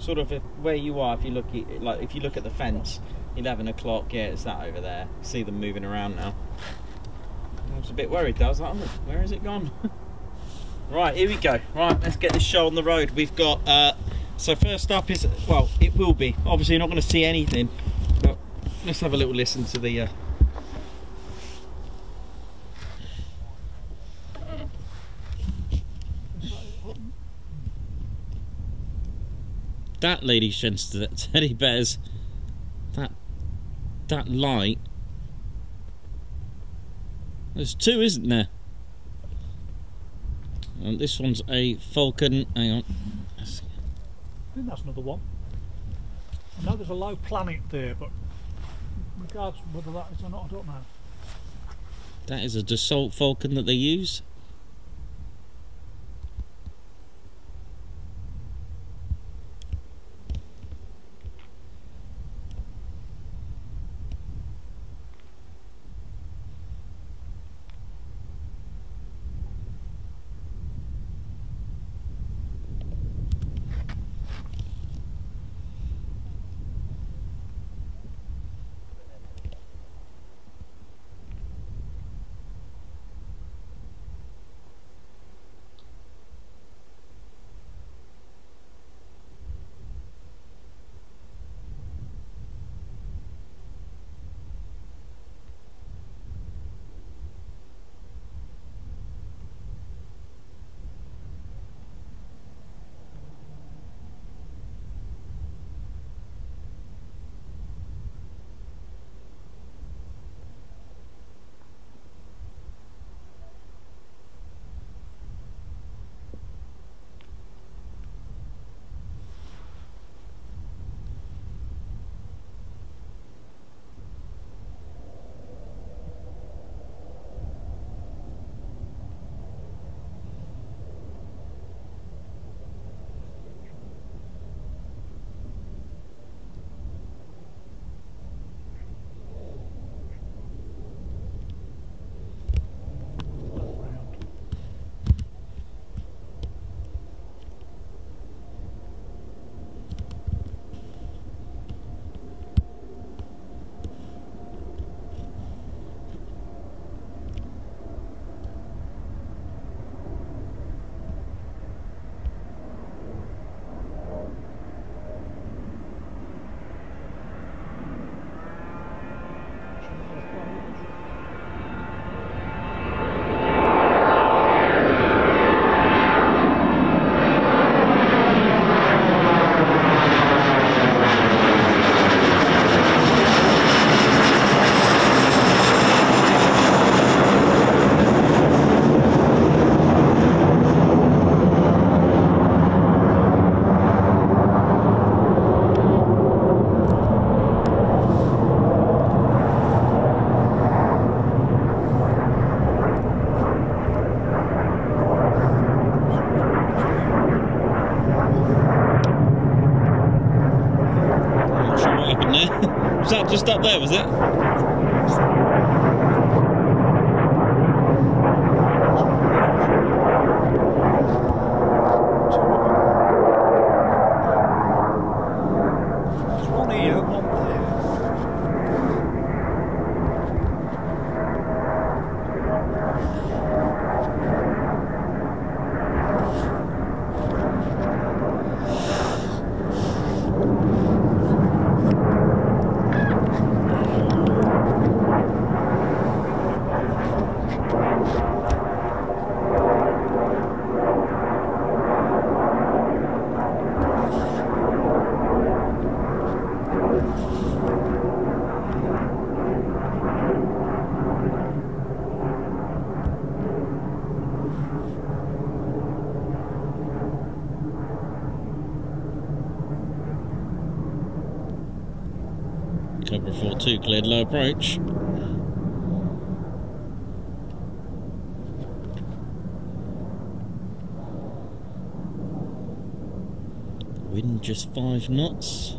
Sort of where you are, if you look at like if you look at the fence, eleven o'clock. Yeah, it's that over there. See them moving around now. I was a bit worried. Though. I was like, oh, where has it gone? <laughs> right, here we go. Right, let's get this show on the road. We've got. Uh, so first up is well, it will be. Obviously, you're not going to see anything, but let's have a little listen to the. Uh, that ladies and gentlemen, teddy bears, that that light. There's two, isn't there? And this one's a Falcon. Hang on. I think that's another one. I know there's a low planet there, but regards whether that is or not, I don't know. That is a Dassault Falcon that they use. There, was it? There's one here, one there. Cobra 4-2 cleared low approach. Wind just five knots.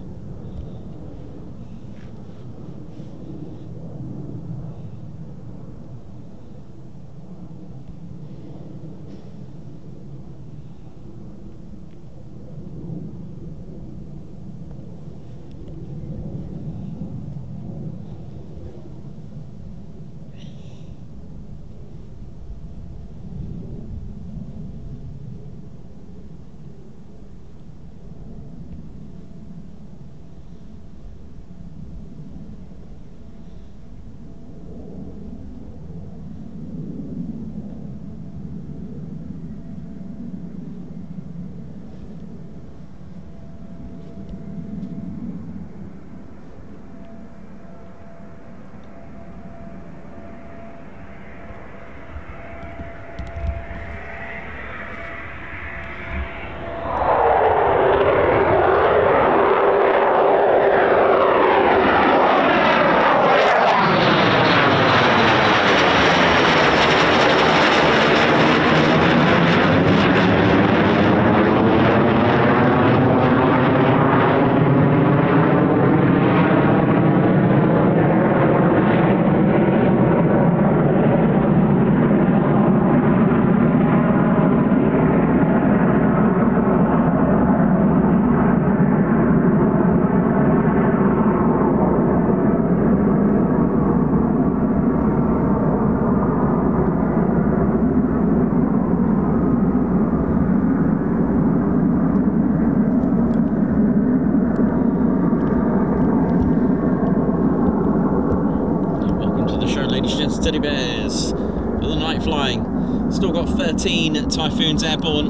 13 typhoons airborne.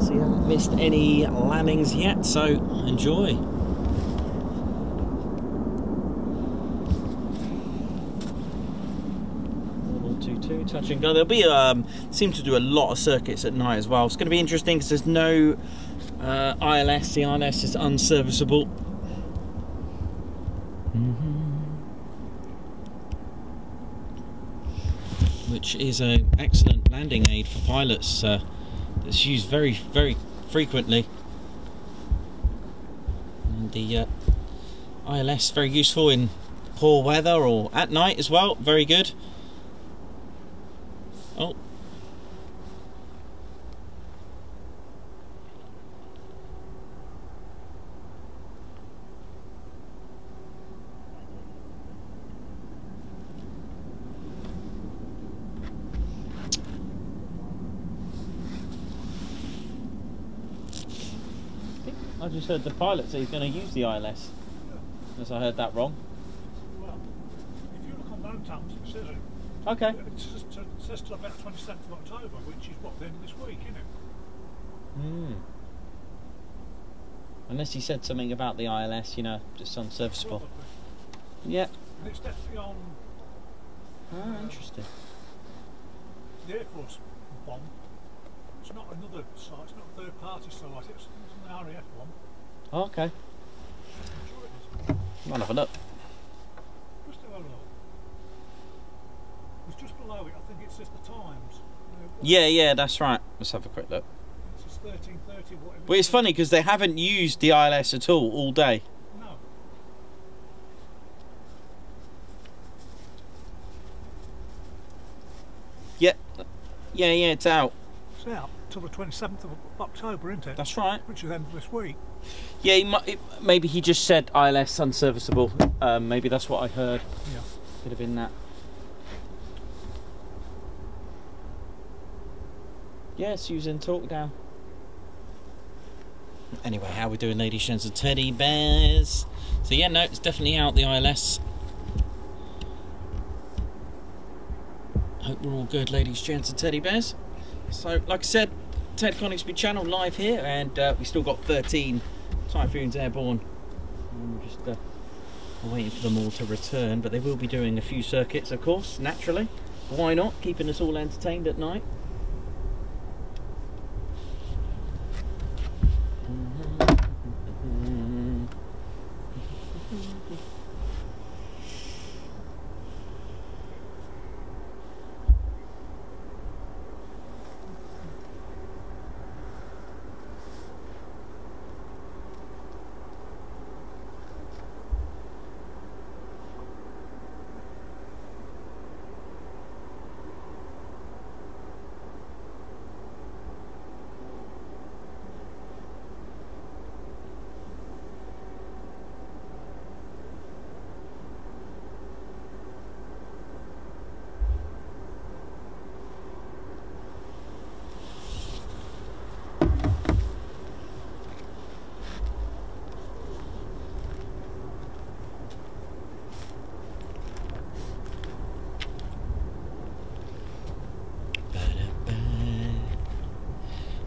So you haven't missed any landings yet, so enjoy. Two, touch and go. There'll be um, seem to do a lot of circuits at night as well. It's going to be interesting because there's no uh, ILS. The ILS is unserviceable. which is an excellent landing for pilots. Uh, it's used very, very frequently. And the uh, ILS very useful in poor weather or at night as well. Very good. Oh. I just heard the pilot say he's going to use the ILS. Unless I heard that wrong. Well, if you look on times, it says it. Okay. It says, it says till about 27th of October, which is what, the end of this week, isn't it? Hmm. Unless he said something about the ILS, you know, just unserviceable. Probably. Yeah. And it's definitely on Ah, interesting. the Air Force bomb. It's not another site, it's not a third party site, it's, it's an RAF one. Okay. Might have a look. Just have a look. It's just below it, I think it says the times. Yeah, yeah, that's right. Let's have a quick look. It's 1330, whatever. Well, it's funny because they haven't used the ILS at all all day. Yeah, yeah, yeah, it's out. It's out till the 27th of October, isn't it? That's right. Which is the end of this week. Yeah, he might, it, maybe he just said ILS unserviceable. Um, maybe that's what I heard. Yeah. Could have been that. Yes, yeah, Susan, talk now. Anyway, how we doing, ladies, gents, and teddy bears? So yeah, no, it's definitely out the ILS. Hope we're all good, ladies, gents, and teddy bears. So, like I said, Ted Coningsby channel live here, and uh, we still got 13 Typhoons airborne. We're just uh, waiting for them all to return, but they will be doing a few circuits, of course, naturally. Why not? Keeping us all entertained at night.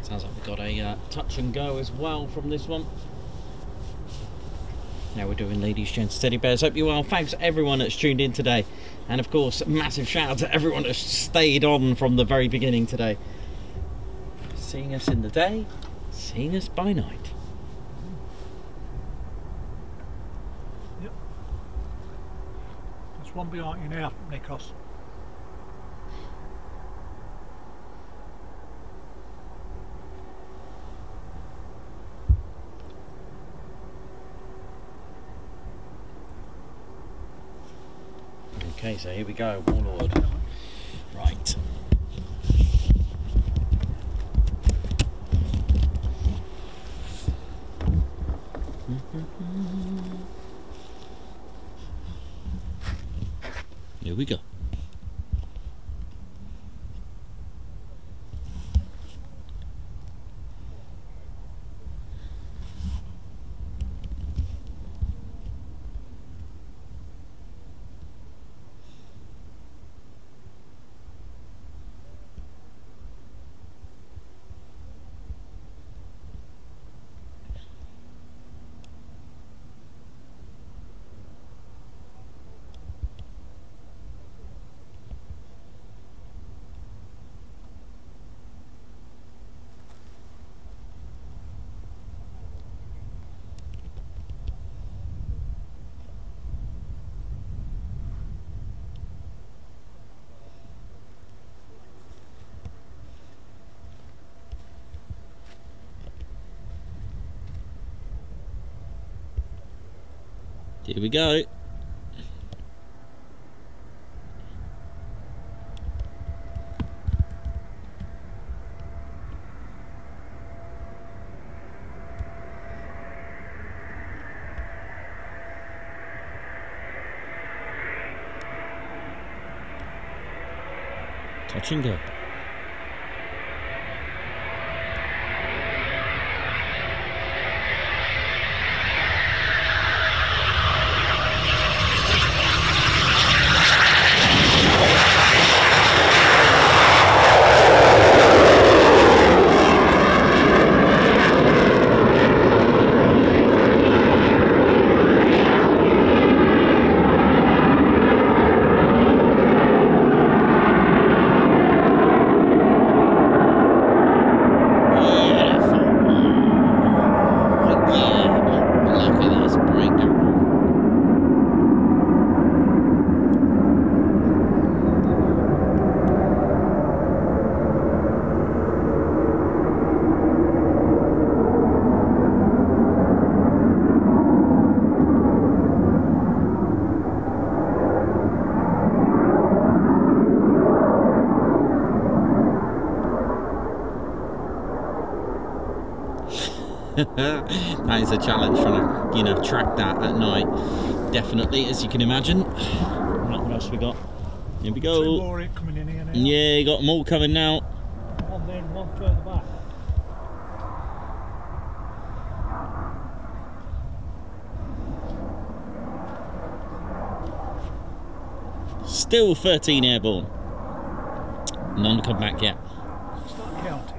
Sounds like we've got a uh, touch and go as well from this one. Now we're doing ladies, gents, teddy bears. Hope you're well. Thanks everyone that's tuned in today. And of course, massive shout out to everyone that's stayed on from the very beginning today. Seeing us in the day, seeing us by night. Yep. There's one behind you now, Nikos. Okay, so here we go, Warlord. Right. Here we go. Here we go. Touch and go. A challenge trying to, you know, track that at night. Definitely, as you can imagine. Right, what else we got? Here we Two go. more coming in here now. Yeah, you got them all coming now. One then, one further back. Still 13 airborne. None come back yet. Start counting.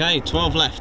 Okay, 12 left.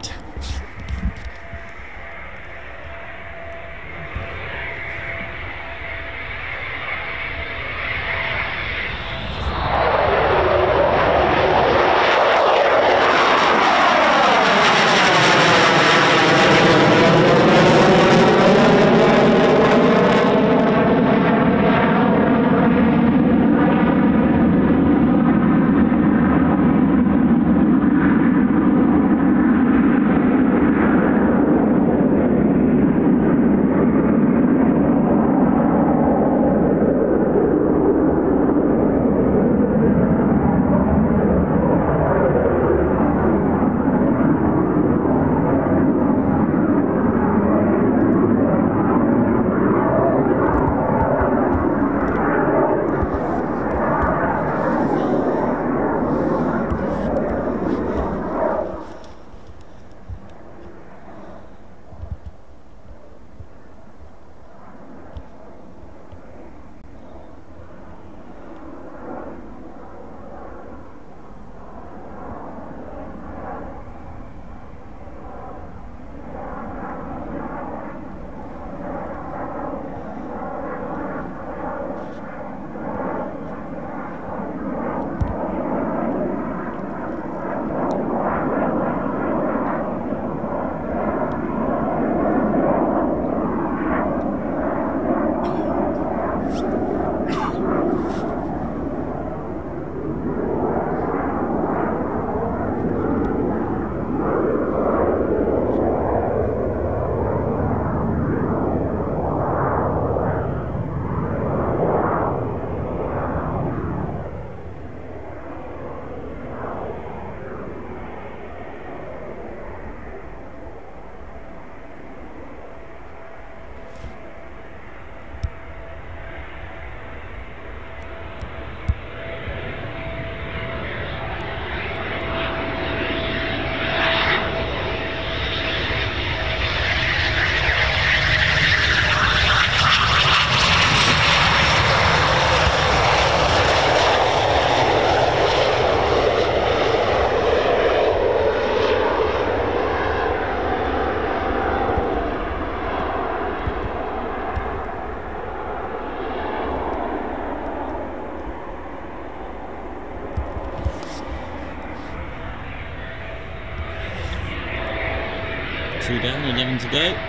Two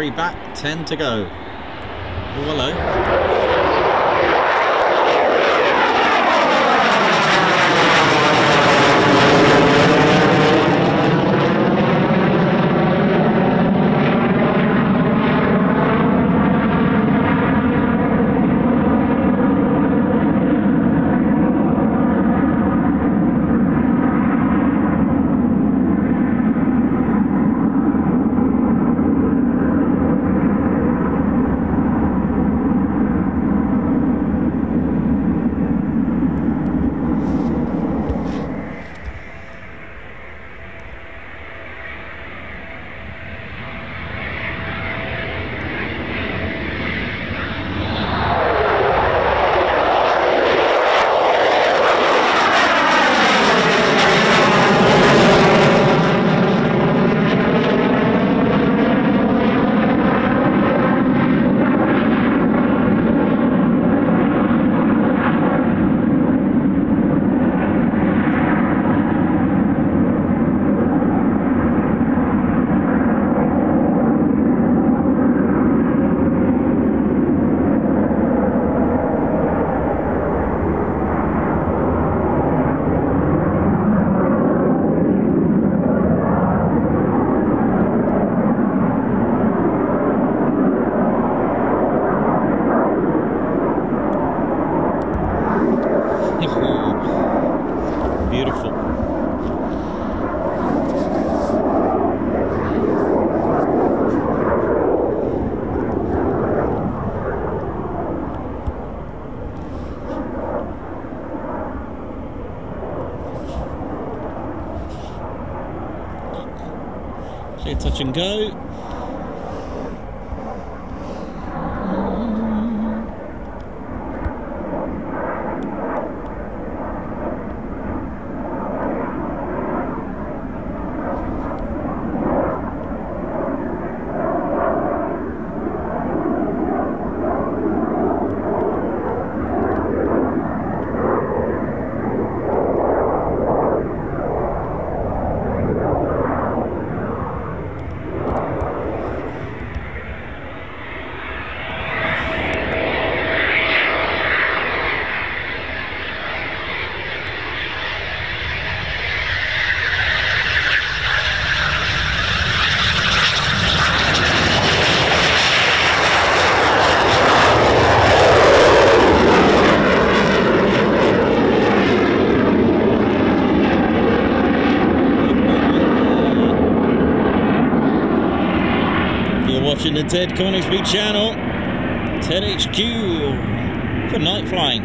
Three back, ten to go. Oh, hello. Beautiful. Go. You're watching the Ted Coningsby channel, Ted HQ for night flying.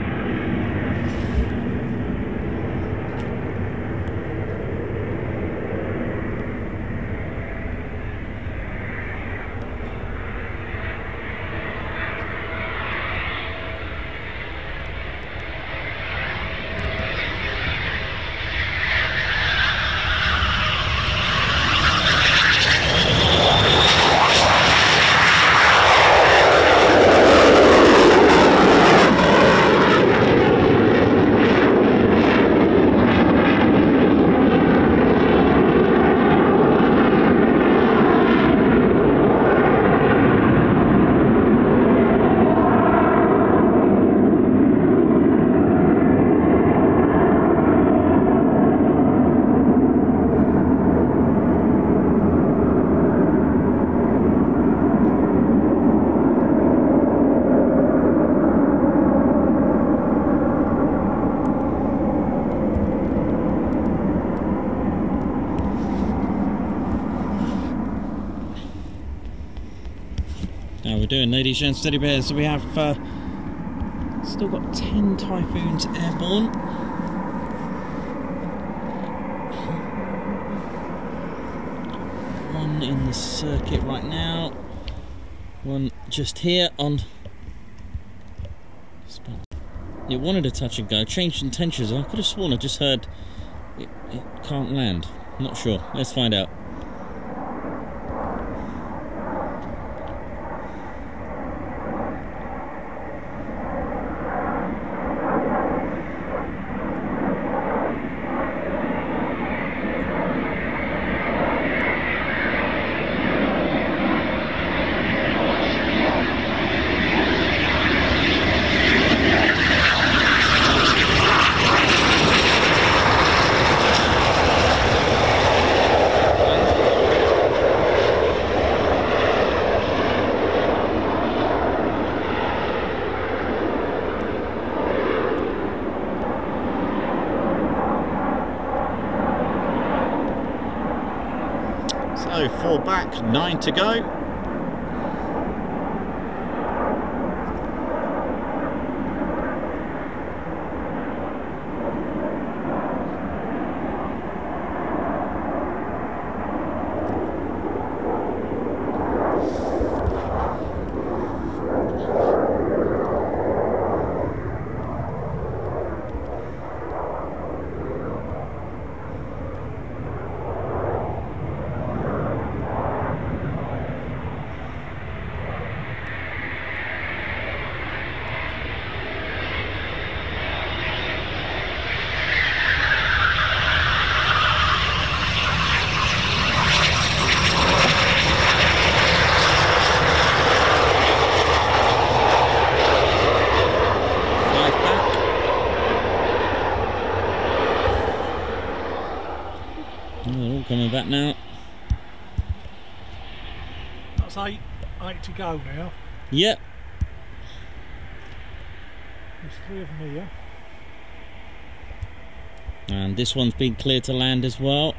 How ladies and steady bears. So we have uh, still got 10 typhoons airborne. One in the circuit right now. One just here on. It wanted a touch and go. Changed intentions. I could have sworn I just heard it, it can't land. Not sure. Let's find out. 9 to go. To go now. Yep. There's three of them here. And this one's been cleared to land as well.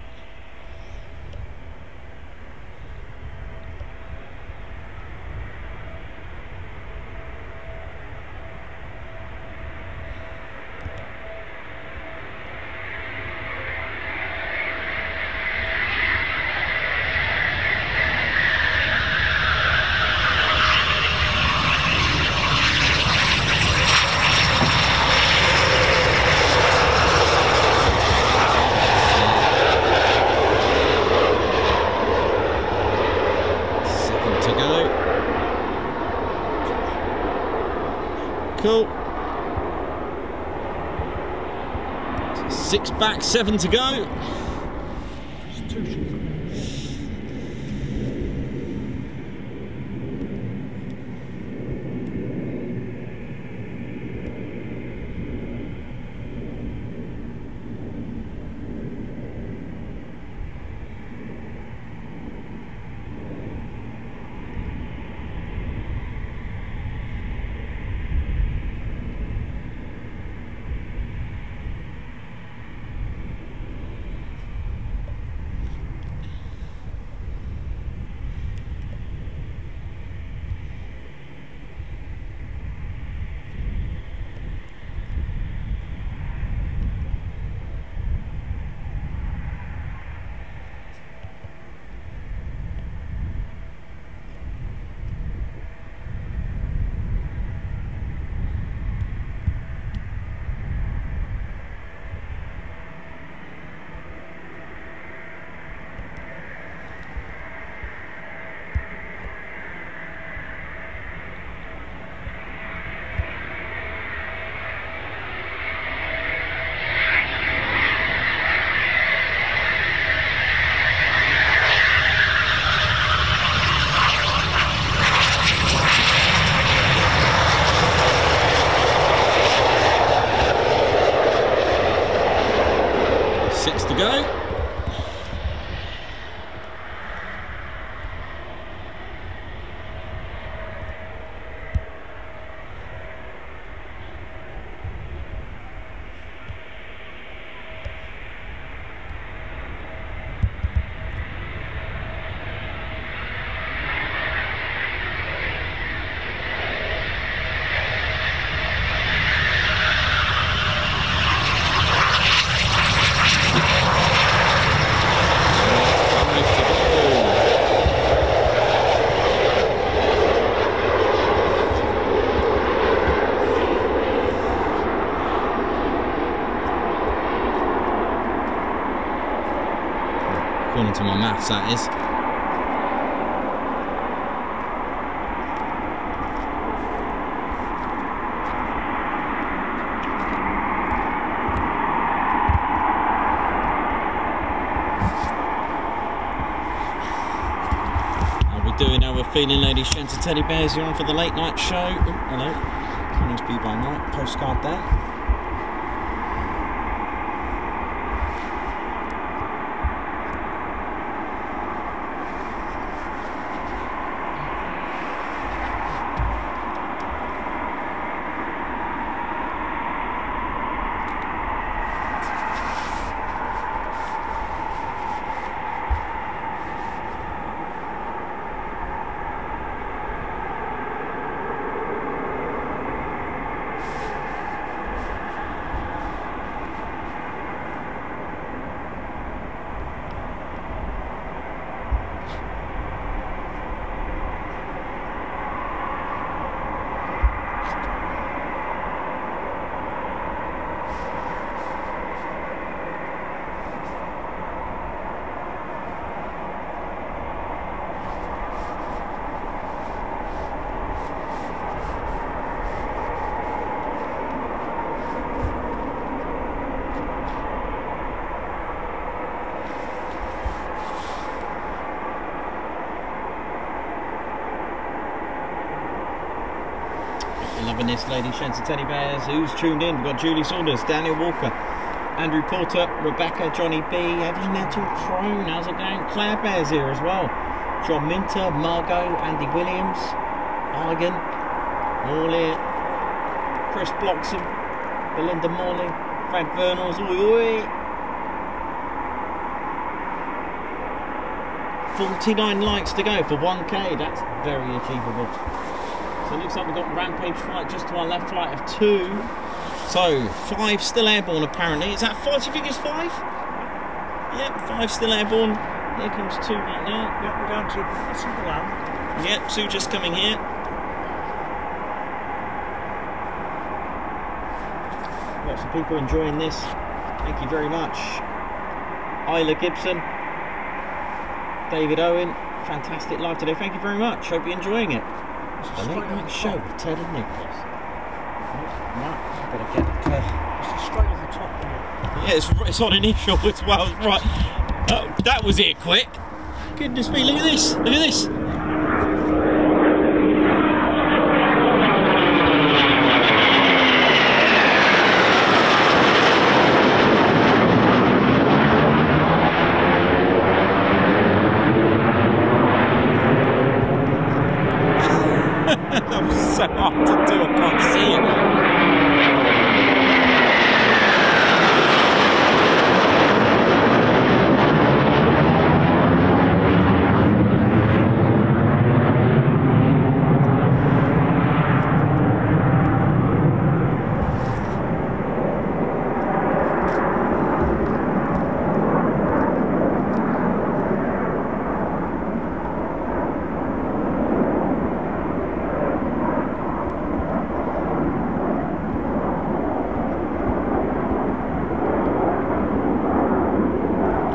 Seven to go. Cool. Six back, seven to go. To that is. Doing? How we're feeling, ladies, gents, teddy bears? You're on for the late night show. Oh, hello. Coningsby by night. Postcard there. This, ladies, gents, teddy bears. Who's tuned in? We've got Julie Saunders, Daniel Walker, Andrew Porter, Rebecca, Johnny B, Heavy Metal Crone. How's it going? Claire Bears here as well. John Minter, Margot, Andy Williams, Argan, Morley, Chris Bloxham, Belinda Morley, Frank Vernals, oi oi. 49 likes to go for 1k, that's very achievable. It looks like we've got Rampage flight just to our left, flight of two. So, five still airborne apparently. Is that five? Do you think it's five? Yep, five still airborne. Here comes two right now. Yep, we're down to a single. Yep, two just coming here. Lots of people enjoying this. Thank you very much. Isla Gibson, David Owen, fantastic live today. Thank you very much. Hope you're enjoying it. The late night show with Ted and Nicholas. Right, better get. It's straight at the top yeah, it's, it's on initial as well. Right, oh, that was it. Quick. Goodness me! Look at this. Look at this. that was so hard to do. I can't see it.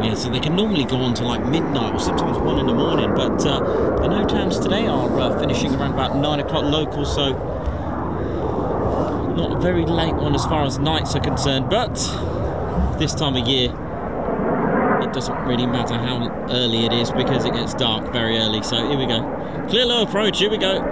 Yeah, so they can normally go on to like midnight or sometimes one in the morning, but uh, the NOTAMs today are uh, finishing around about nine o'clock local, so not a very late one as far as nights are concerned. But this time of year, it doesn't really matter how early it is because it gets dark very early. So here we go, clear low approach. Here we go.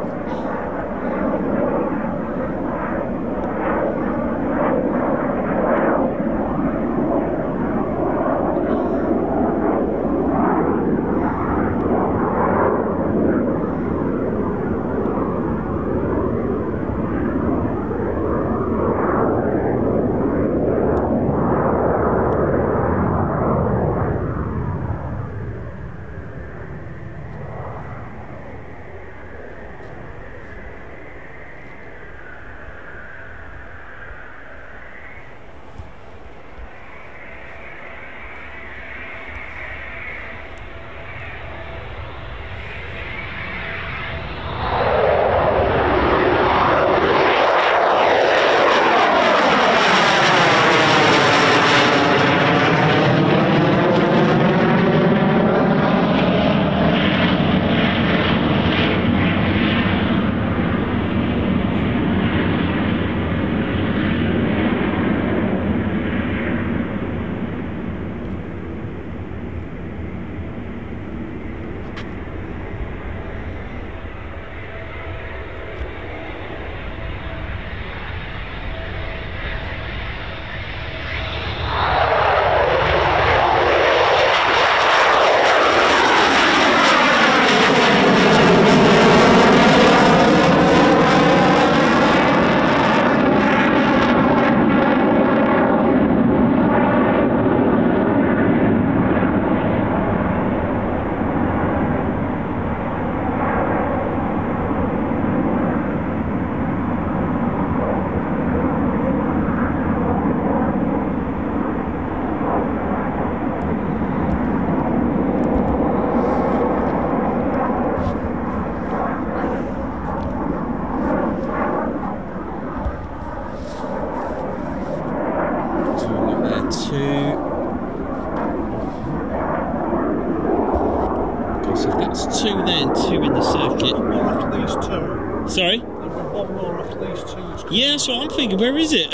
Yeah, that's what I'm thinking. Where is it?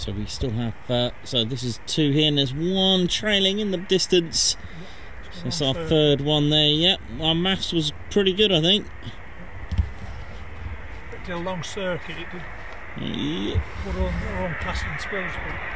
So we still have, uh, so this is two here, and there's one trailing in the distance. So that's our third one there. Yep, our maths was pretty good, I think. It did a long circuit. It did. Yep. We're on, we're on Castle and Spilsbury.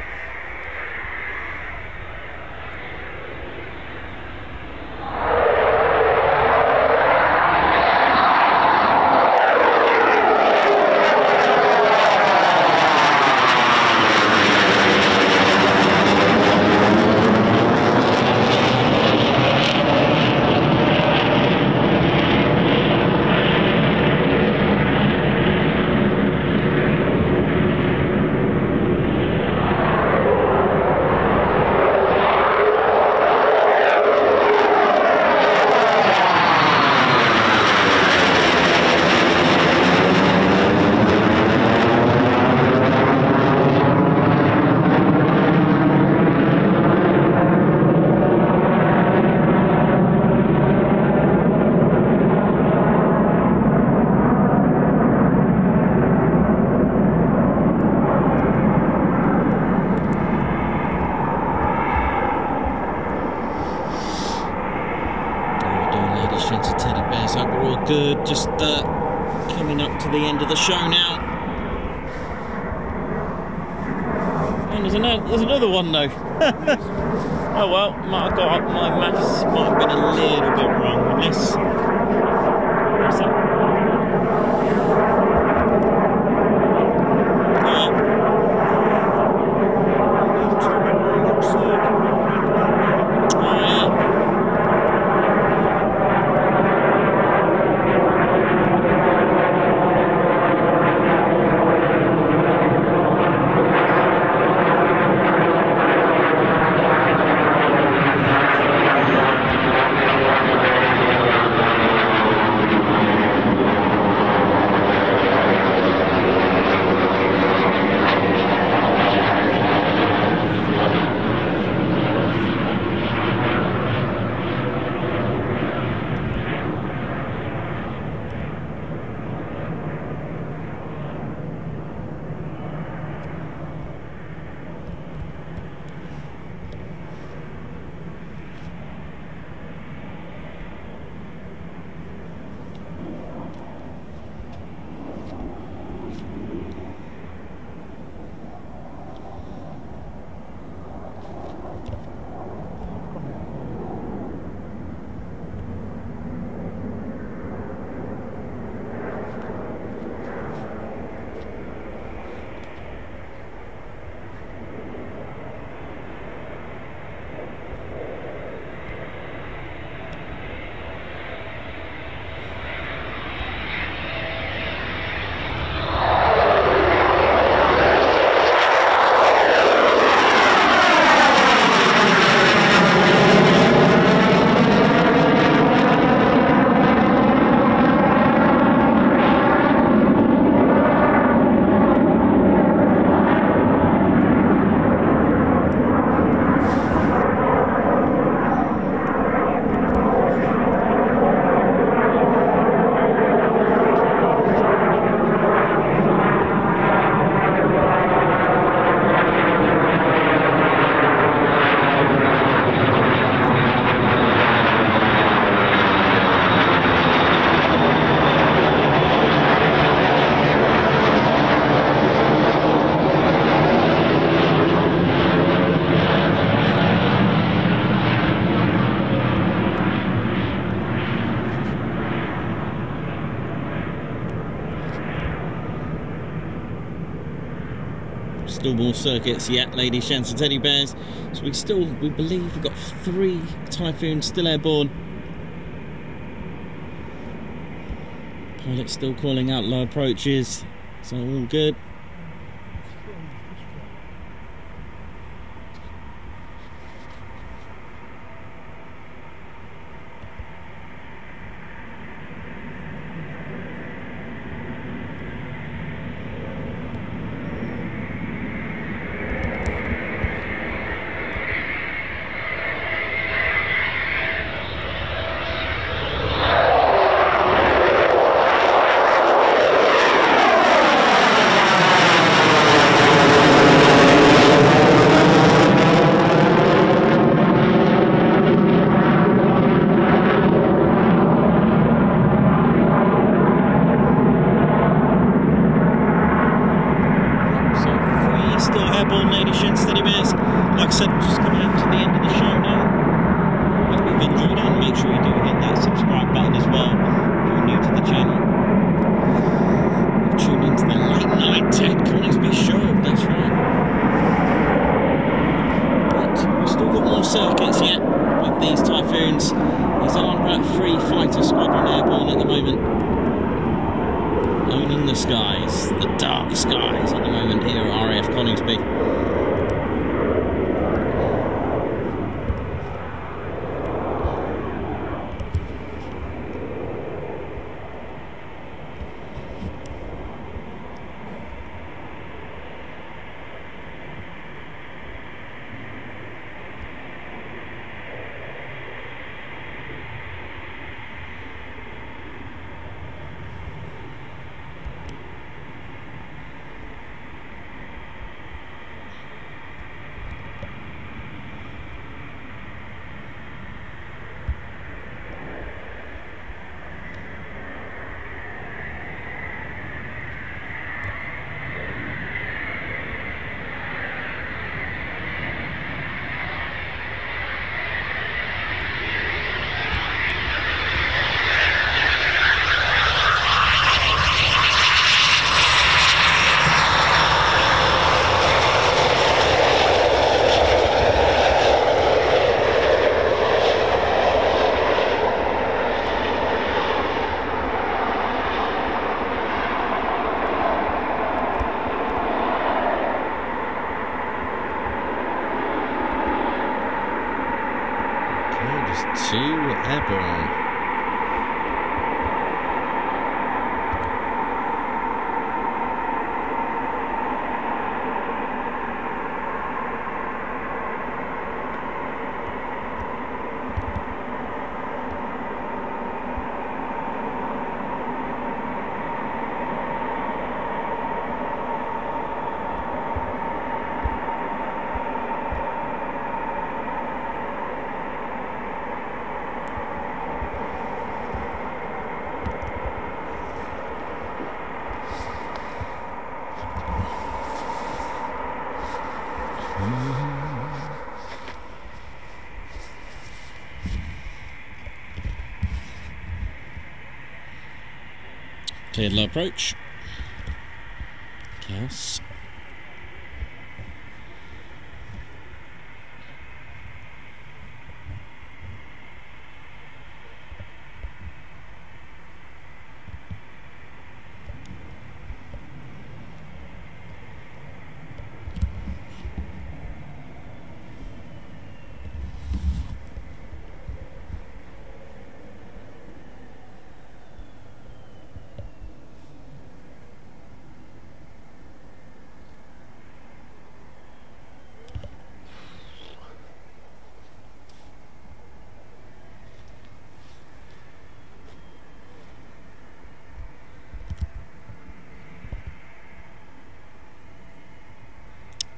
More circuits yet, ladies, gents and teddy bears. So we still, we believe we've got three Typhoons still airborne. Pilot still calling out low approaches, so all good. Piddler approach.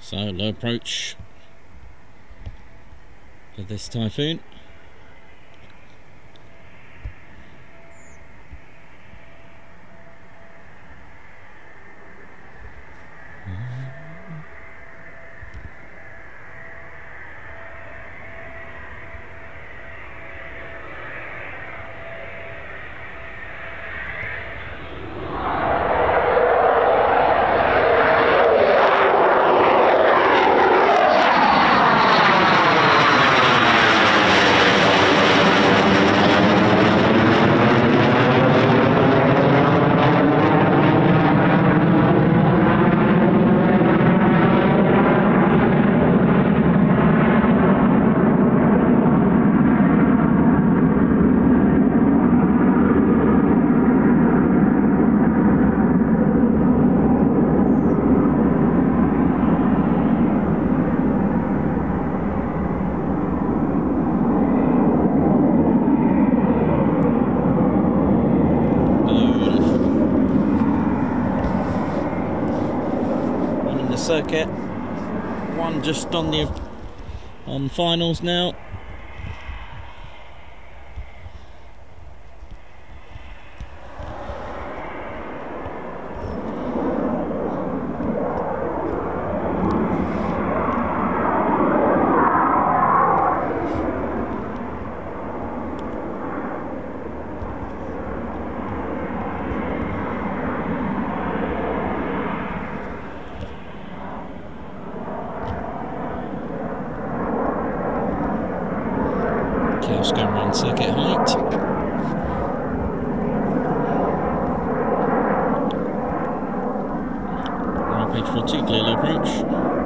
So low approach for this typhoon. Just on the on finals now. Cows going around circuit height. Rampage 42 clearly approach.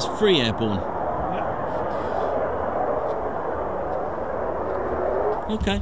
So three airborne. Okay.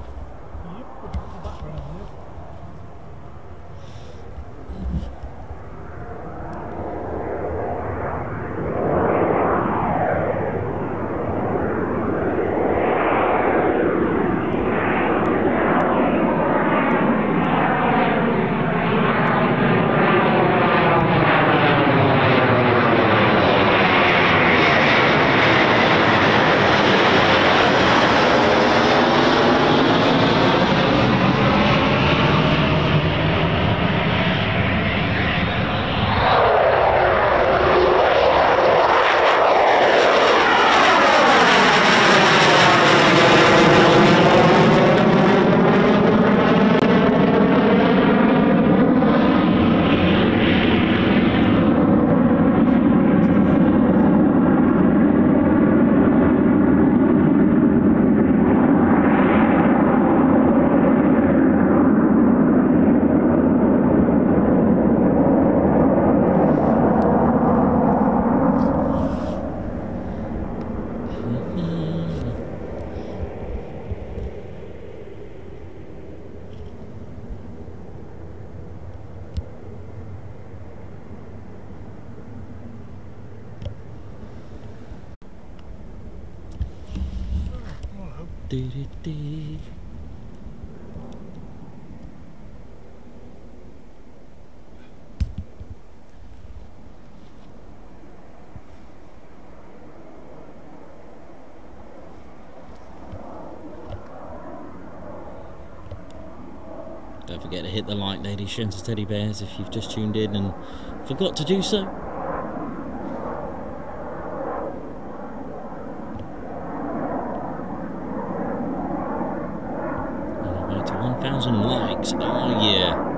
Do-do-do. Don't forget gents, and teddy bears if you've just tuned in and forgot to do so. On our way to 1,000 likes. Oh, yeah.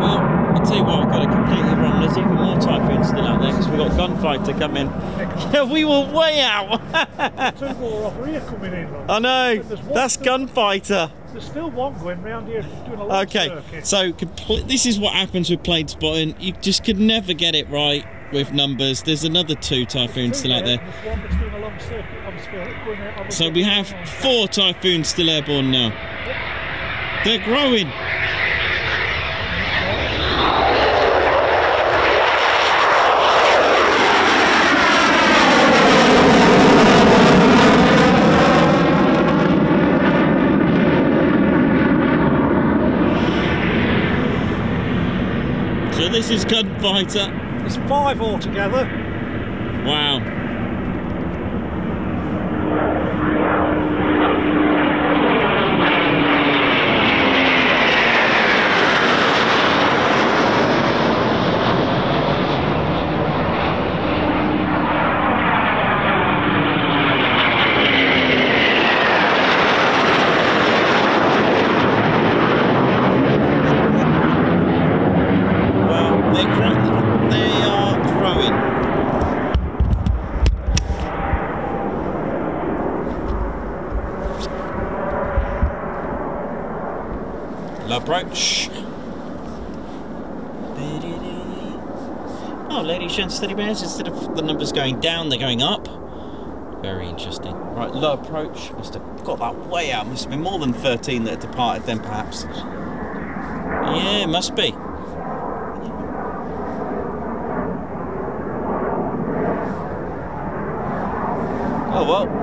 Well, I'll tell you what, I've got it completely wrong. There's even more typhoons still out there because we've got gunfighter coming. Yeah, we were way out. Two more off here coming in. Look. I know. That's still- gunfighter. There's still one going round here doing a long Okay, circuit. so this is what happens with plane spotting. You just could never get it right with numbers. There's another two typhoons still out there. One that's doing a long circuit. Obviously, going out on the- So we have four typhoons still airborne now. They're growing. This is Gunfighter. There's five altogether. Wow. Well, they're grow- they are growing. Low approach. Oh, ladies, gents, steady bears. Instead of the numbers going down, they're going up. Very interesting. Right, low approach. Must have got that way out. Must have been more than 13 that departed then, perhaps. Yeah, it must be. Oh well.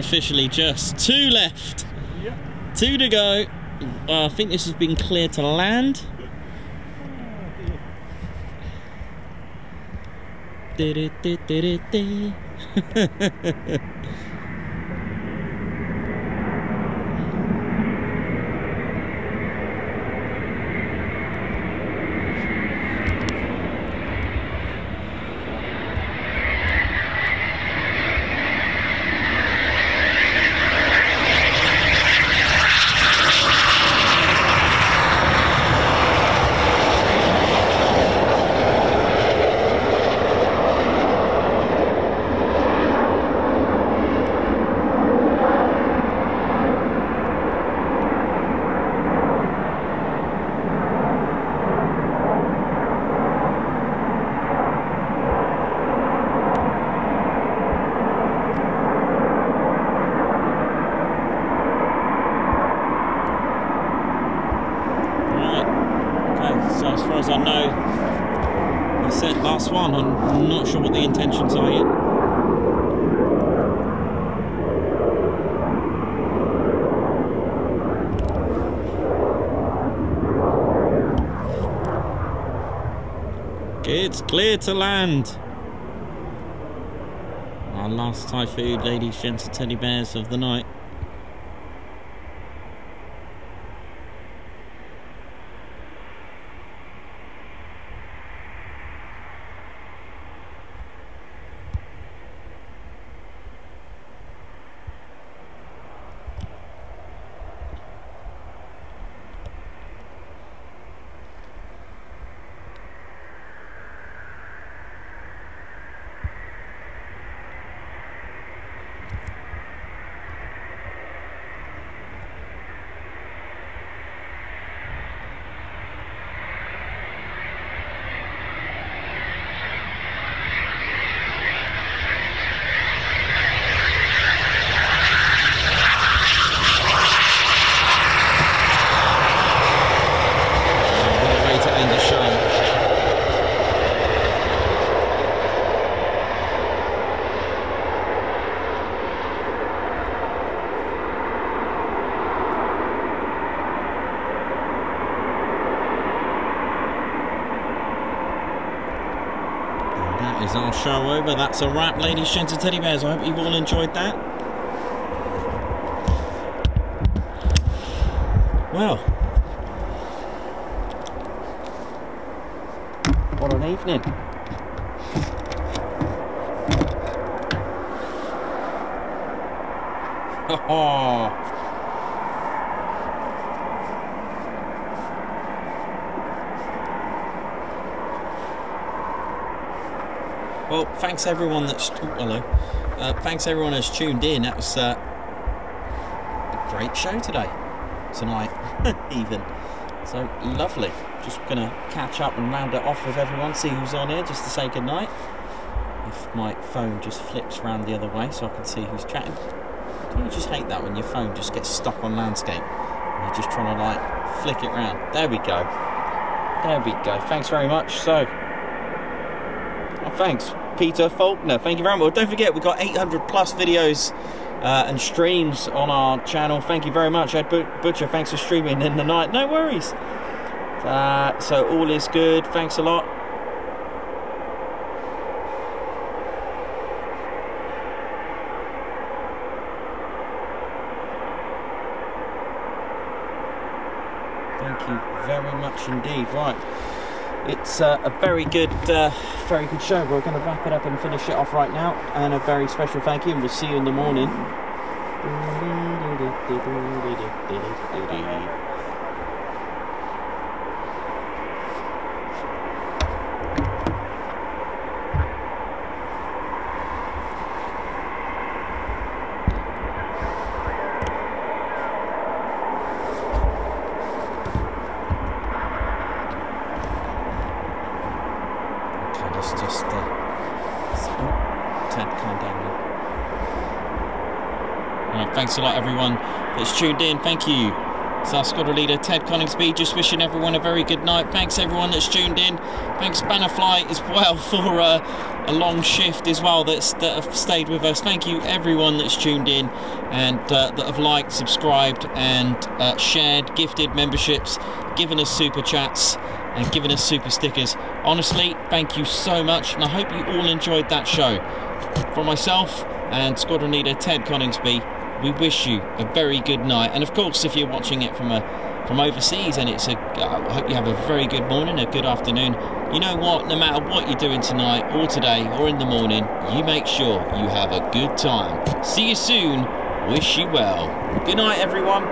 Officially just two left. Two to go. Uh, I think this has been clear to land. Du-du-du-du-du-du. <laughs> <laughs> Right. Okay, so as far as I know, he said last one. I'm not sure what the intentions are yet. To land. Our last food, ladies, gents, and teddy bears of the night. Over. That's a wrap, ladies, gents, and teddy bears. I hope you've all enjoyed that. Well, What an evening. oh, Well, thanks everyone that's oh, hello. Uh, thanks everyone that's tuned in. That was uh, a great show today, tonight, <laughs> even. So lovely. Just gonna catch up and round it off with everyone. See who's on here, just to say goodnight. If my phone just flips round the other way, so I can see who's chatting. Don't you just hate that when your phone just gets stuck on landscape? And you're just trying to like flick it round. There we go. There we go. Thanks very much. So. Oh, thanks, Peter Faulkner. Thank you very much. Don't forget, we've got 800 plus videos uh, and streams on our channel. Thank you very much, Ed Butcher. Thanks for streaming in the night. No worries. Uh, so all is good. Thanks a lot. Thank you very much indeed. Right, it's uh, a very good, uh, very good show. We're going to wrap it up and finish it off right now. And a very special thank you, and we'll see you in the morning. Okay, let's just. Uh, s- oh, Ted, calm down. man. Right, thanks a lot, everyone that's tuned in. Thank you. Our squad leader, Ted Coningsby, just wishing everyone a very good night. Thanks, everyone that's tuned in. Thanks, Bannerfly, as well, <laughs> for uh, a long shift as well that's, that have stayed with us. Thank you, everyone that's tuned in and uh, that have liked, subscribed, and uh, shared, gifted memberships, given us super chats, and given us super stickers. Honestly, thank you so much, and I hope you all enjoyed that show. From myself and squadron leader Ted Coningsby, we wish you a very good night. And of course, if you're watching it from a from overseas, and it's a, I hope you have a very good morning, a good afternoon. You know what? No matter what you're doing tonight, or today, or in the morning, you make sure you have a good time. See you soon. Wish you well. Good night, everyone.